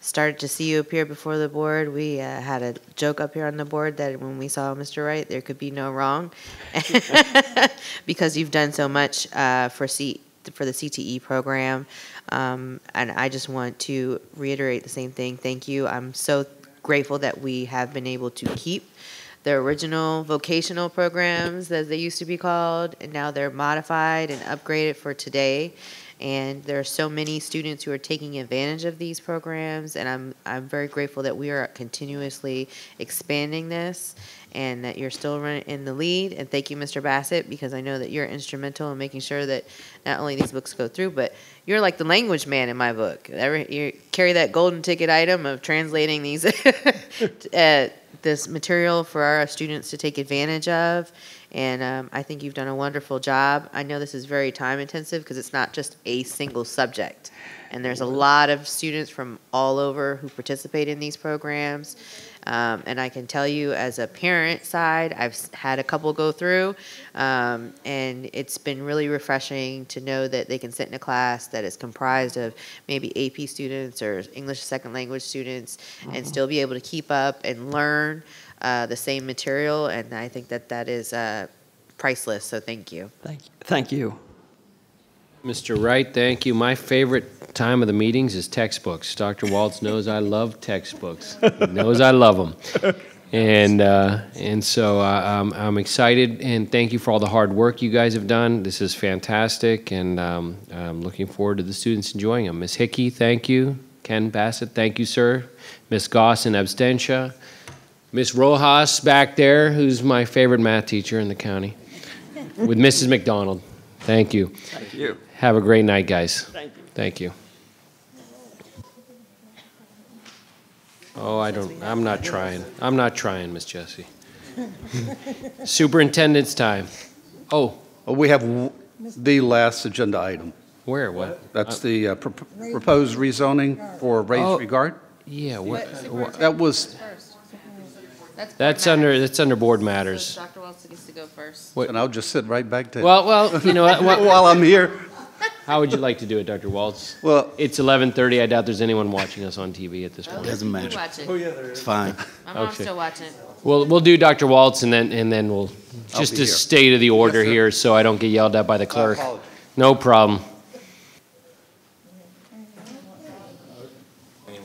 started to see you appear before the board. We uh, had a joke up here on the board that when we saw Mr. Wright, there could be no wrong, because you've done so much uh, for C for the CTE program. Um, and I just want to reiterate the same thing. Thank you. I'm so grateful that we have been able to keep the original vocational programs, as they used to be called, and now they're modified and upgraded for today. And there are so many students who are taking advantage of these programs, and I'm I'm very grateful that we are continuously expanding this, and that you're still in the lead. And thank you, Mr. Bassett, because I know that you're instrumental in making sure that not only these books go through, but you're like the language man in my book. You carry that golden ticket item of translating these uh, this material for our students to take advantage of. And um, I think you've done a wonderful job. I know this is very time intensive because it's not just a single subject. And there's a lot of students from all over who participate in these programs. Um, and I can tell you, as a parent side, I've had a couple go through, um, and it's been really refreshing to know that they can sit in a class that is comprised of maybe AP students or English second language students, and still be able to keep up and learn uh, the same material. And I think that that is uh, priceless. So thank you. Thank you. Thank you. Mr. Wright, thank you. My favorite time of the meetings is textbooks. Dr. Walts knows I love textbooks. He knows I love them. And, uh, and so uh, I'm, I'm excited and thank you for all the hard work you guys have done. This is fantastic and um, I'm looking forward to the students enjoying them. Ms. Hickey, thank you. Ken Bassett, thank you, sir. Ms. Goss in abstention. Ms. Rojas back there, who's my favorite math teacher in the county, with Mrs. McDonald. Thank you. Thank you. Have a great night, guys. Thank you. Thank you. Oh, I don't, I'm not trying. I'm not trying, Miss Jessie. Superintendent's time. Oh, Uh, We have w- the last agenda item. where, what? That's the uh, pro- proposed rezoning for Oh. raised regard. Yeah, what, what- That was, that's under, that's under board matters. Dr. Walts gets to go first. What- and I'll just sit right back to. Well, well, you know what- what- While I'm here. How would you like to do it, Dr. Walts? Well. It's 11:30. I doubt there's anyone watching us on TV at this point. Doesn't matter. Watching. Oh, it's fine. My mom's Okay. still watching. We'll, we'll do Dr. Walts and then, and then we'll, just be to here. stay to the order sir. here so I don't get yelled at by the clerk. apologize. No problem.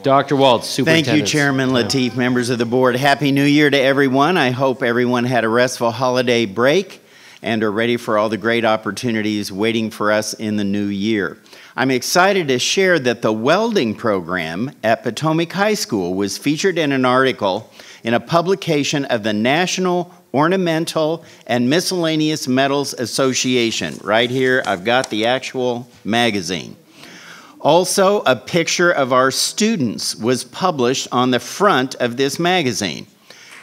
Dr. Walts, Thank Superintendent. you, Chairman Lateef, members of the board. Happy New Year to everyone. I hope everyone had a restful holiday break and are ready for all the great opportunities waiting for us in the new year. I'm excited to share that the welding program at Potomac High School was featured in an article in a publication of the National Ornamental and Miscellaneous Metals Association. Right here, I've got the actual magazine. Also, a picture of our students was published on the front of this magazine,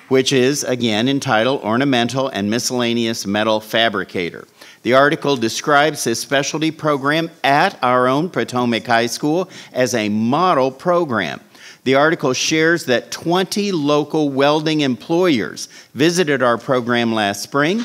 which is again entitled Ornamental and Miscellaneous Metal Fabricator. The article describes this specialty program at our own Potomac High School as a model program. The article shares that 20 local welding employers visited our program last spring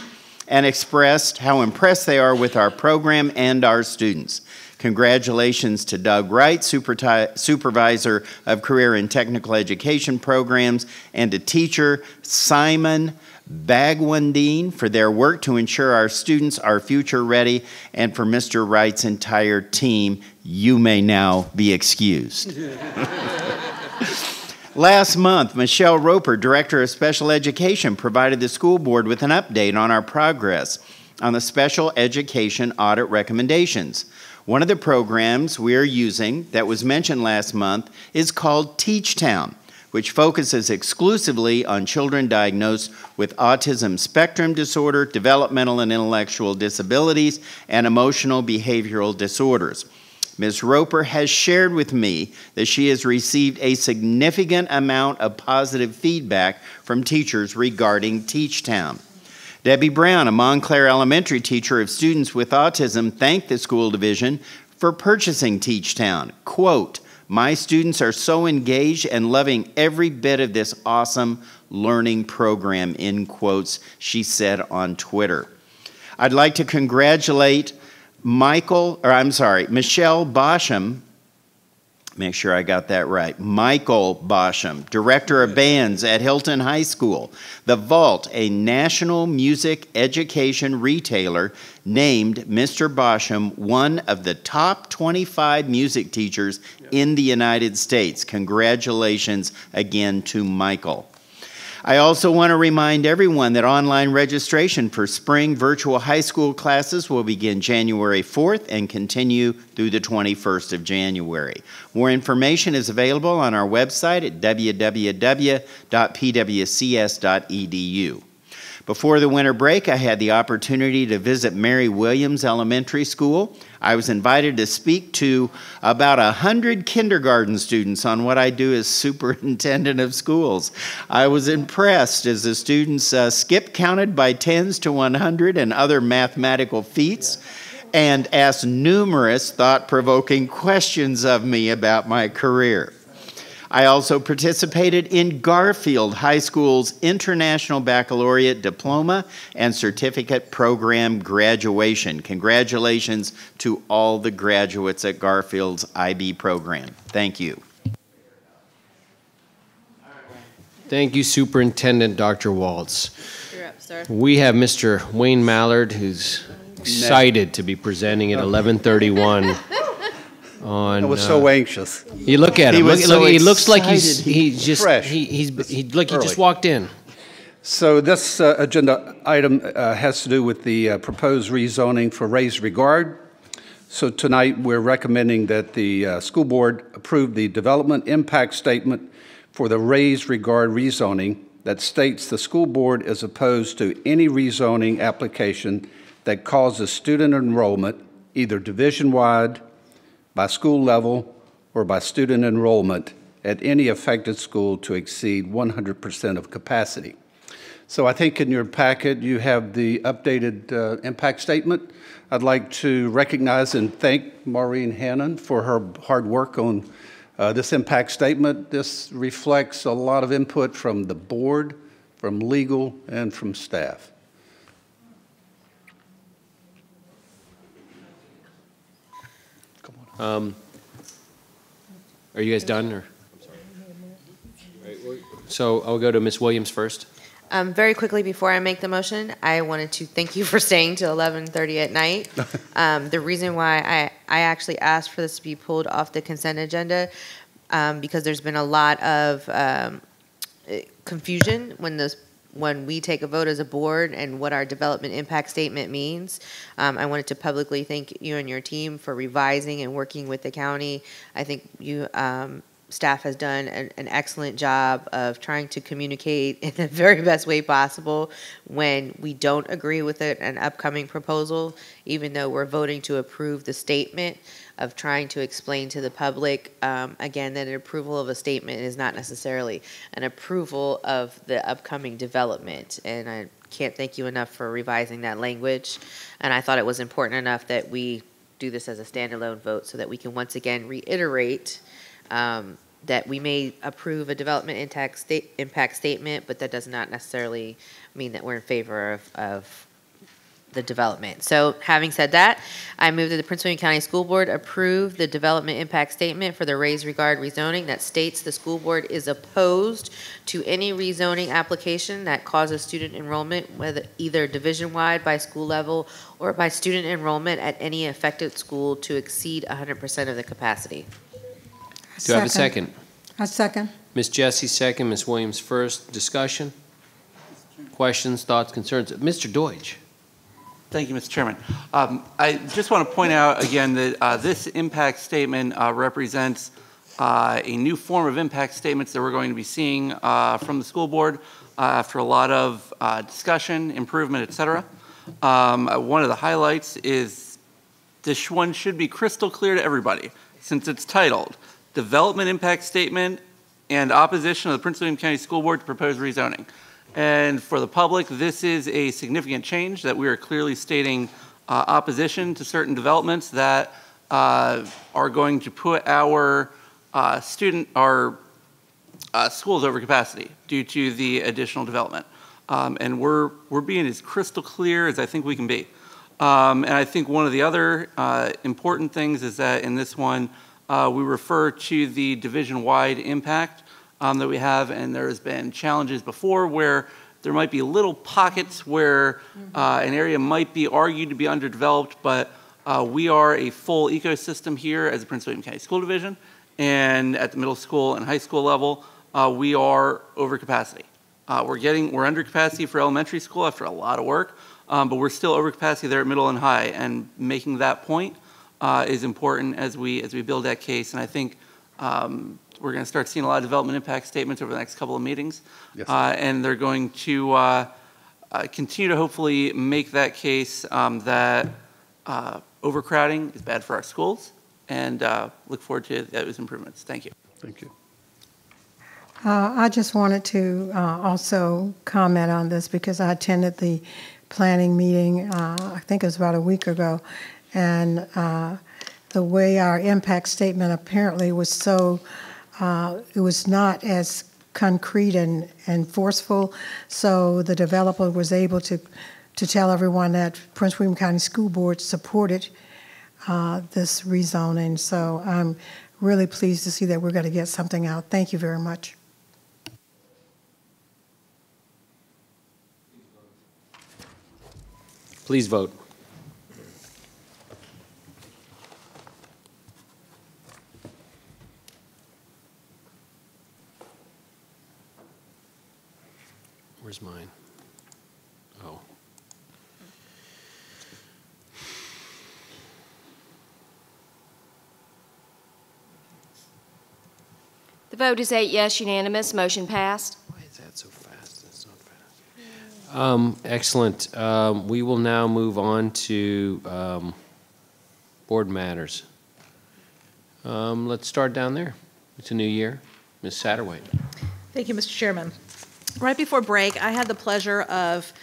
and expressed how impressed they are with our program and our students. Congratulations to Doug Wright, Supervisor of Career and Technical Education Programs, and to teacher Simon Bagwandine for their work to ensure our students are future ready, and for Mr. Wright's entire team, you may now be excused. Last month, Michelle Roper, Director of Special Education, provided the school board with an update on our progress on the special education audit recommendations. One of the programs we are using that was mentioned last month is called TeachTown, which focuses exclusively on children diagnosed with autism spectrum disorder, developmental and intellectual disabilities, and emotional behavioral disorders. Ms. Roper has shared with me that she has received a significant amount of positive feedback from teachers regarding TeachTown. Debbie Brown, a Montclair elementary teacher of students with autism, thanked the school division for purchasing TeachTown. Quote, my students are so engaged and loving every bit of this awesome learning program, in quotes, she said on Twitter. I'd like to congratulate Michael, or I'm sorry, Michelle Bosham, make sure I got that right. Michael Bosham, Director of Bands at Hylton High School. The Vault, a national music education retailer, named Mr. Bosham one of the top 25 music teachers in the United States. Congratulations again to Michael. I also want to remind everyone that online registration for spring virtual high school classes will begin January 4th and continue through the 21st of January. More information is available on our website at www.pwcs.edu. Before the winter break, I had the opportunity to visit Mary Williams Elementary School. I was invited to speak to about 100 kindergarten students on what I do as superintendent of schools. I was impressed as the students uh, skip counted by tens to 100 and other mathematical feats and asked numerous thought provoking questions of me about my career. I also participated in Garfield High School's International Baccalaureate Diploma and Certificate Program graduation. Congratulations to all the graduates at Garfield's IB program. Thank you. Thank you, Superintendent Dr. Walts. You're up, sir. We have Mr. Wayne Mallard, who's excited to be presenting at 11:31 on. I was so uh, anxious. You look at He him. was Look, so look, he looks like he's he just fresh. he, he's he like he just walked in. So this uh, agenda item uh, has to do with the uh, proposed rezoning for Raised Regard. So tonight, we're recommending that the uh, school board approve the development impact statement for the Raised Regard rezoning that states the school board is opposed to any rezoning application that causes student enrollment, either division-wide, by school level, or by student enrollment at any affected school to exceed 100% of capacity. So I think in your packet, you have the updated uh, impact statement. I'd like to recognize and thank Maureen Hannon for her hard work on uh, this impact statement. This reflects a lot of input from the board, from legal, and from staff. Um, are you guys done or? So I'll go to Ms. Williams first. Um, very quickly before I make the motion, I wanted to thank you for staying till 11:30 at night. Um, the reason why I, I actually asked for this to be pulled off the consent agenda, um, because there's been a lot of, um, confusion when those, when we take a vote as a board and what our development impact statement means. Um, I wanted to publicly thank you and your team for revising and working with the county. I think you, um, staff has done an, an excellent job of trying to communicate in the very best way possible when we don't agree with it, an upcoming proposal, even though we're voting to approve the statement of trying to explain to the public, um, again, that an approval of a statement is not necessarily an approval of the upcoming development. And I can't thank you enough for revising that language. And I thought it was important enough that we do this as a standalone vote so that we can once again reiterate um, that we may approve a development impact, impact statement, but that does not necessarily mean that we're in favor of, of the development. So having said that, I move that the Prince William County School Board approve the development impact statement for the Raise Regard rezoning that states the school board is opposed to any rezoning application that causes student enrollment, whether either division-wide by school level or by student enrollment at any affected school to exceed 100% of the capacity. Do I have a second? A second. Ms. Jessie, second. Ms. Williams, first. Discussion? Questions, thoughts, concerns? Mr. Deutsch? Thank you, Mr. Chairman. Um, I just want to point out again that uh, this impact statement uh, represents uh, a new form of impact statements that we're going to be seeing uh, from the school board uh, after a lot of uh, discussion, improvement, et cetera. Um, one of the highlights is this one should be crystal clear to everybody since it's titled Development Impact Statement and Opposition of the Prince William County School Board to Proposed Rezoning. And for the public, this is a significant change that we are clearly stating uh, opposition to certain developments that uh, are going to put our uh, student, our uh, schools over capacity due to the additional development. Um, and we're, we're being as crystal clear as I think we can be. Um, and I think one of the other uh, important things is that in this one, uh, we refer to the division-wide impact um, that we have, and there has been challenges before where there might be little pockets where uh, an area might be argued to be underdeveloped, but uh, we are a full ecosystem here as a Prince William County School Division, and at the middle school and high school level, uh, we are over capacity. Uh, we're getting we're under capacity for elementary school after a lot of work, um, but we're still over capacity there at middle and high, and making that point uh, is important as we as we build that case. And I think um, we're going to start seeing a lot of development impact statements over the next couple of meetings. Yes. Uh, and they're going to uh, uh, continue to hopefully make that case um, that uh, overcrowding is bad for our schools and uh, look forward to those improvements. Thank you. Thank you. Uh, I just wanted to uh, also comment on this because I attended the planning meeting, uh, I think it was about a week ago, and uh, the way our impact statement apparently was so, uh, it was not as concrete and, and forceful, so the developer was able to, to tell everyone that Prince William County School Board supported uh, this rezoning. So I'm really pleased to see that we're going to get something out. Thank you very much. Please vote. Where's mine? Oh. The vote is eight yes, unanimous, motion passed. Why is that so fast? That's not fast. Um, excellent. Um, we will now move on to, um, board matters. Um, let's start down there. It's a new year. Ms. Satterwhite. Thank you, Mr. Chairman. Right before break, I had the pleasure of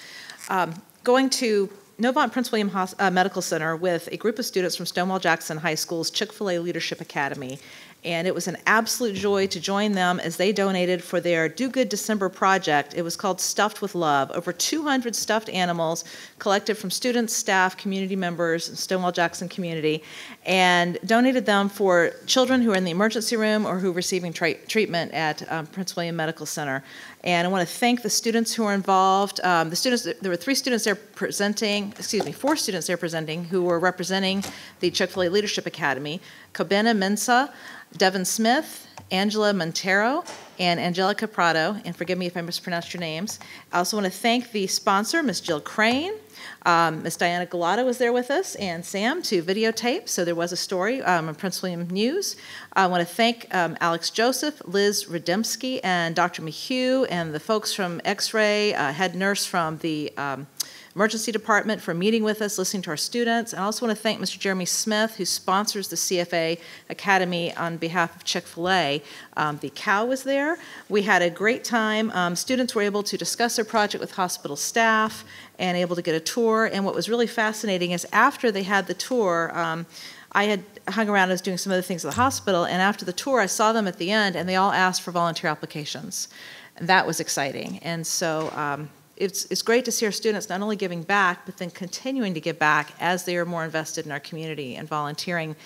um, going to Novant Prince William Hos- uh, Medical Center with a group of students from Stonewall Jackson High School's Chick fil A Leadership Academy. And it was an absolute joy to join them as they donated for their Do Good December project. It was called Stuffed with Love. Over 200 stuffed animals collected from students, staff, community members, Stonewall Jackson community, and donated them for children who are in the emergency room or who are receiving treatment at um, Prince William Medical Center. And I want to thank the students who are involved. Um, the students, there were three students there presenting, excuse me, four students there presenting who were representing the Chick fil A Leadership Academy Kabena Mensa, Devin Smith, Angela Montero, and Angelica Prado. And forgive me if I mispronounced your names. I also want to thank the sponsor, Ms. Jill Crane. Um, Miss Diana Galata was there with us and Sam to videotape, so there was a story um, in Prince William News. I want to thank um, Alex Joseph, Liz Rademski, and Dr. McHugh, and the folks from X-Ray, uh, head nurse from the um, emergency department for meeting with us, listening to our students. And I also want to thank Mr. Jeremy Smith, who sponsors the CFA Academy on behalf of Chick-fil-A. Um, the cow was there. We had a great time. Um, students were able to discuss their project with hospital staff and able to get a tour. And what was really fascinating is after they had the tour, um, I had hung around, I was doing some other things at the hospital, and after the tour, I saw them at the end, and they all asked for volunteer applications. And that was exciting. And so um, it's, it's great to see our students not only giving back, but then continuing to give back as they are more invested in our community and volunteering.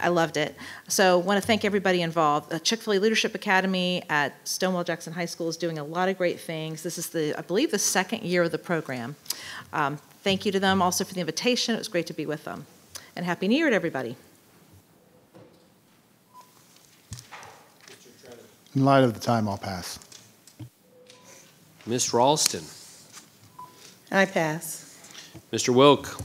I loved it. So, want to thank everybody involved. The Chick fil A Leadership Academy at Stonewall Jackson High School is doing a lot of great things. This is the, I believe, the second year of the program. Um, thank you to them also for the invitation. It was great to be with them. And Happy New Year to everybody. In light of the time, I'll pass. Ms. Raulston. I pass. Mr. Wilk.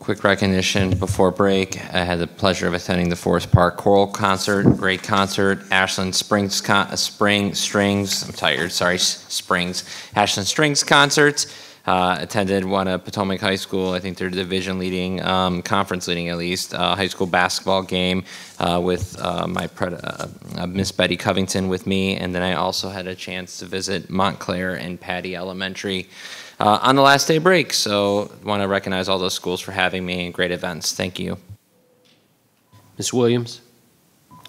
Quick recognition before break. I had the pleasure of attending the Forest Park Choral Concert. Great concert. Ashland Springs con- uh, Spring Strings. I'm tired. Sorry, Springs. Ashland Strings concerts. Uh, attended one at Potomac High School. I think they're division leading, um, conference leading at least, uh, high school basketball game uh, with uh, my uh, Miss Betty Covington with me, and then I also had a chance to visit Montclair and Pattie Elementary on the last day break. So want to recognize all those schools for having me and great events. Thank you. Ms. Williams.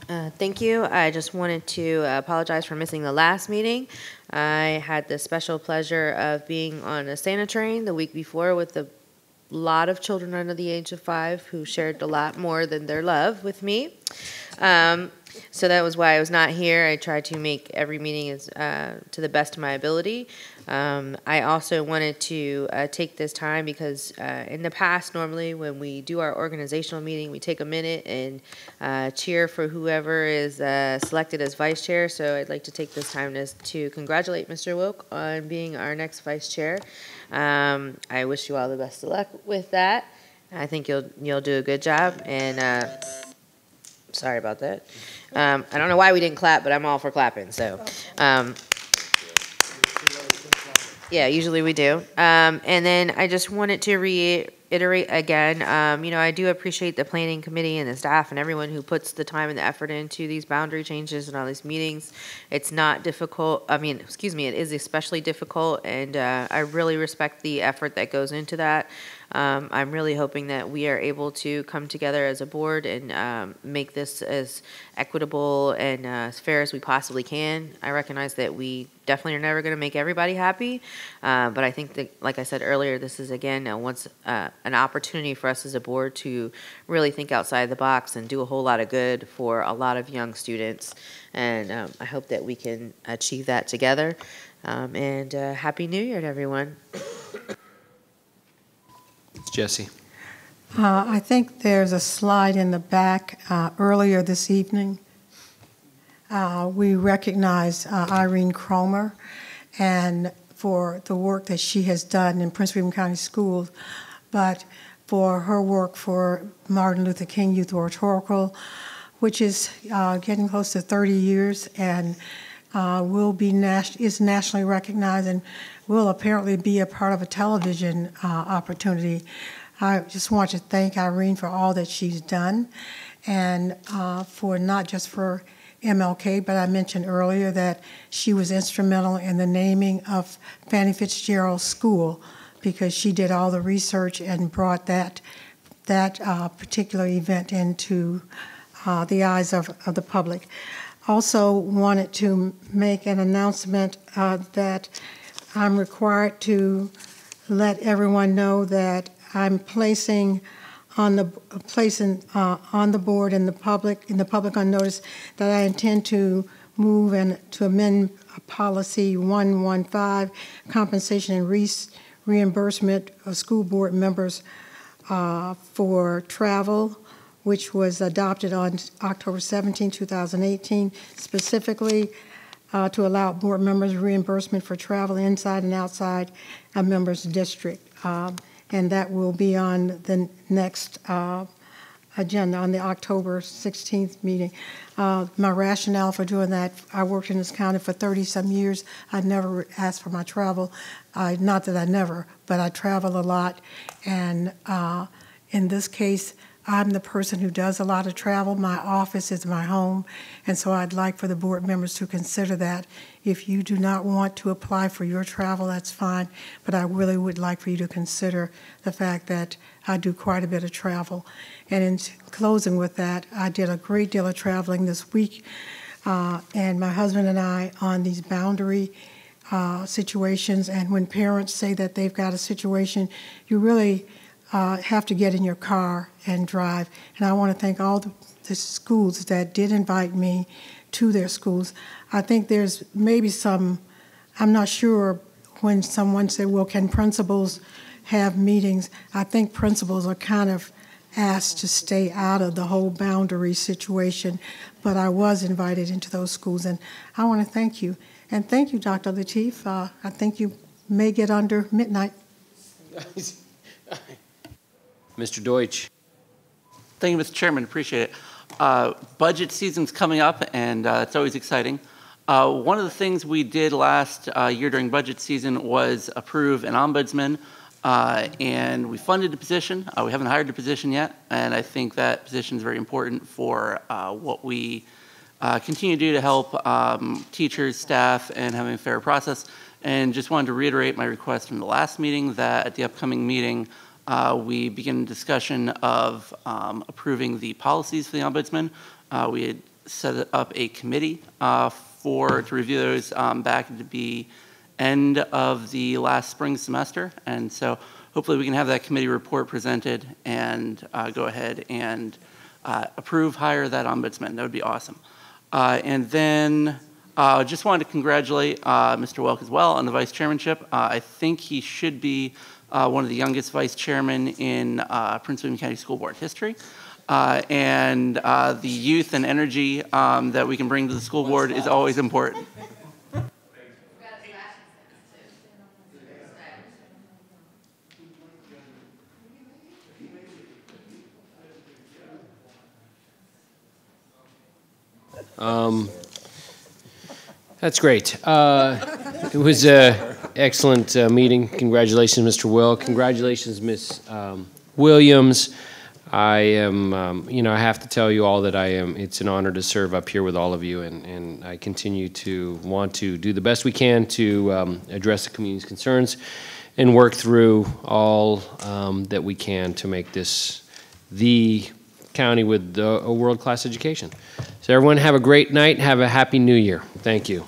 Uh, Thank you. I just wanted to apologize for missing the last meeting. I had the special pleasure of being on a Santa train the week before with a lot of children under the age of five who shared a lot more than their love with me. Um, so that was why I was not here. I tried to make every meeting as uh, to the best of my ability. Um, I also wanted to uh, take this time because uh, in the past, normally when we do our organizational meeting, we take a minute and uh, cheer for whoever is uh, selected as vice chair. So I'd like to take this time to, to congratulate Mr. Wilk on being our next vice chair. Um, I wish you all the best of luck with that. I think you'll you'll do a good job. And uh, sorry about that. Um, I don't know why we didn't clap, but I'm all for clapping. So. Um, yeah, usually we do. Um, and then I just wanted to reiterate again, um, you know, I do appreciate the planning committee and the staff and everyone who puts the time and the effort into these boundary changes and all these meetings. It's not difficult. I mean, excuse me, it is especially difficult, and uh, I really respect the effort that goes into that. Um, I'm really hoping that we are able to come together as a board and um, make this as equitable and uh, as fair as we possibly can. I recognize that we definitely are never going to make everybody happy, uh, but I think that, like I said earlier, this is again uh, once uh, an opportunity for us as a board to really think outside the box and do a whole lot of good for a lot of young students. And um, I hope that we can achieve that together. Um, and uh, happy New Year to everyone. Jessie. Uh, I think there's a slide in the back uh, earlier this evening. Uh, we recognize uh, Irene Cromer and for the work that she has done in Prince William County Schools, but for her work for Martin Luther King Youth Oratorical, which is uh, getting close to 30 years and uh, will be nas- is nationally recognized and will apparently be a part of a television uh, opportunity. I just want to thank Irene for all that she's done and uh, for not just for MLK, but I mentioned earlier that she was instrumental in the naming of Fannie Fitzgerald School because she did all the research and brought that that uh, particular event into uh, the eyes of, of the public. Also wanted to make an announcement uh, that I'm required to let everyone know that I'm placing on the placing uh, on the board in the public in the public on notice that I intend to move and to amend policy 115 compensation and re- reimbursement of school board members uh, for travel which was adopted on October 17, 2018. Specifically, uh, to allow board members reimbursement for travel inside and outside a member's district. Um, And that will be on the next uh, agenda, on the October 16th meeting. Uh, My rationale for doing that, I worked in this county for 30-some years. I never asked for my travel. I- Not that I never, but I travel a lot. And uh, in this case, I'm the person who does a lot of travel. My office is my home, and so I'd like for the board members to consider that. If you do not want to apply for your travel, that's fine, but I really would like for you to consider the fact that I do quite a bit of travel. And in closing with that, I did a great deal of traveling this week, uh, and my husband and I on these boundary uh, situations. And when parents say that they've got a situation, you really uh, have to get in your car and drive. And I want to thank all the, the schools that did invite me to their schools. I think there's maybe some, I'm not sure when someone said, well, can principals have meetings? I think principals are kind of asked to stay out of the whole boundary situation, but I was invited into those schools, and I want to thank you. And thank you, Dr. Lateef. Uh, I think you may get under midnight. Mr. Deutsch. Thank you, Mr. Chairman. Appreciate it. Uh, budget season's coming up, and uh, it's always exciting. Uh, one of the things we did last uh, year during budget season was approve an ombudsman, uh, and we funded the position. Uh, we haven't hired the position yet, and I think that position is very important for what we continue to do to help um, teachers, staff, and having a fair process. And just wanted to reiterate my request from the last meeting that at the upcoming meeting, uh, we begin a discussion of um, approving the policies for the ombudsman. Uh, we had set up a committee uh, for to review those um, back to be end of the last spring semester, and so hopefully we can have that committee report presented and uh, go ahead and uh, approve hire that ombudsman. That would be awesome. Uh, and then uh, just wanted to congratulate Mr. Wilk as well on the vice chairmanship. I think he should be uh, one of the youngest vice chairmen in uh, Prince William County School Board history. Uh, and uh, the youth and energy um, that we can bring to the school board is always important. Um, that's great. Uh, it was a excellent uh, meeting. Congratulations, Mr. Will. Congratulations, Ms. Um, Williams. I am, um, you know, I have to tell you all that I am. It's an honor to serve up here with all of you, and, and I continue to want to do the best we can to um, address the community's concerns and work through all um, that we can to make this the county with a world-class education. So everyone have a great night. Have a happy new year. Thank you.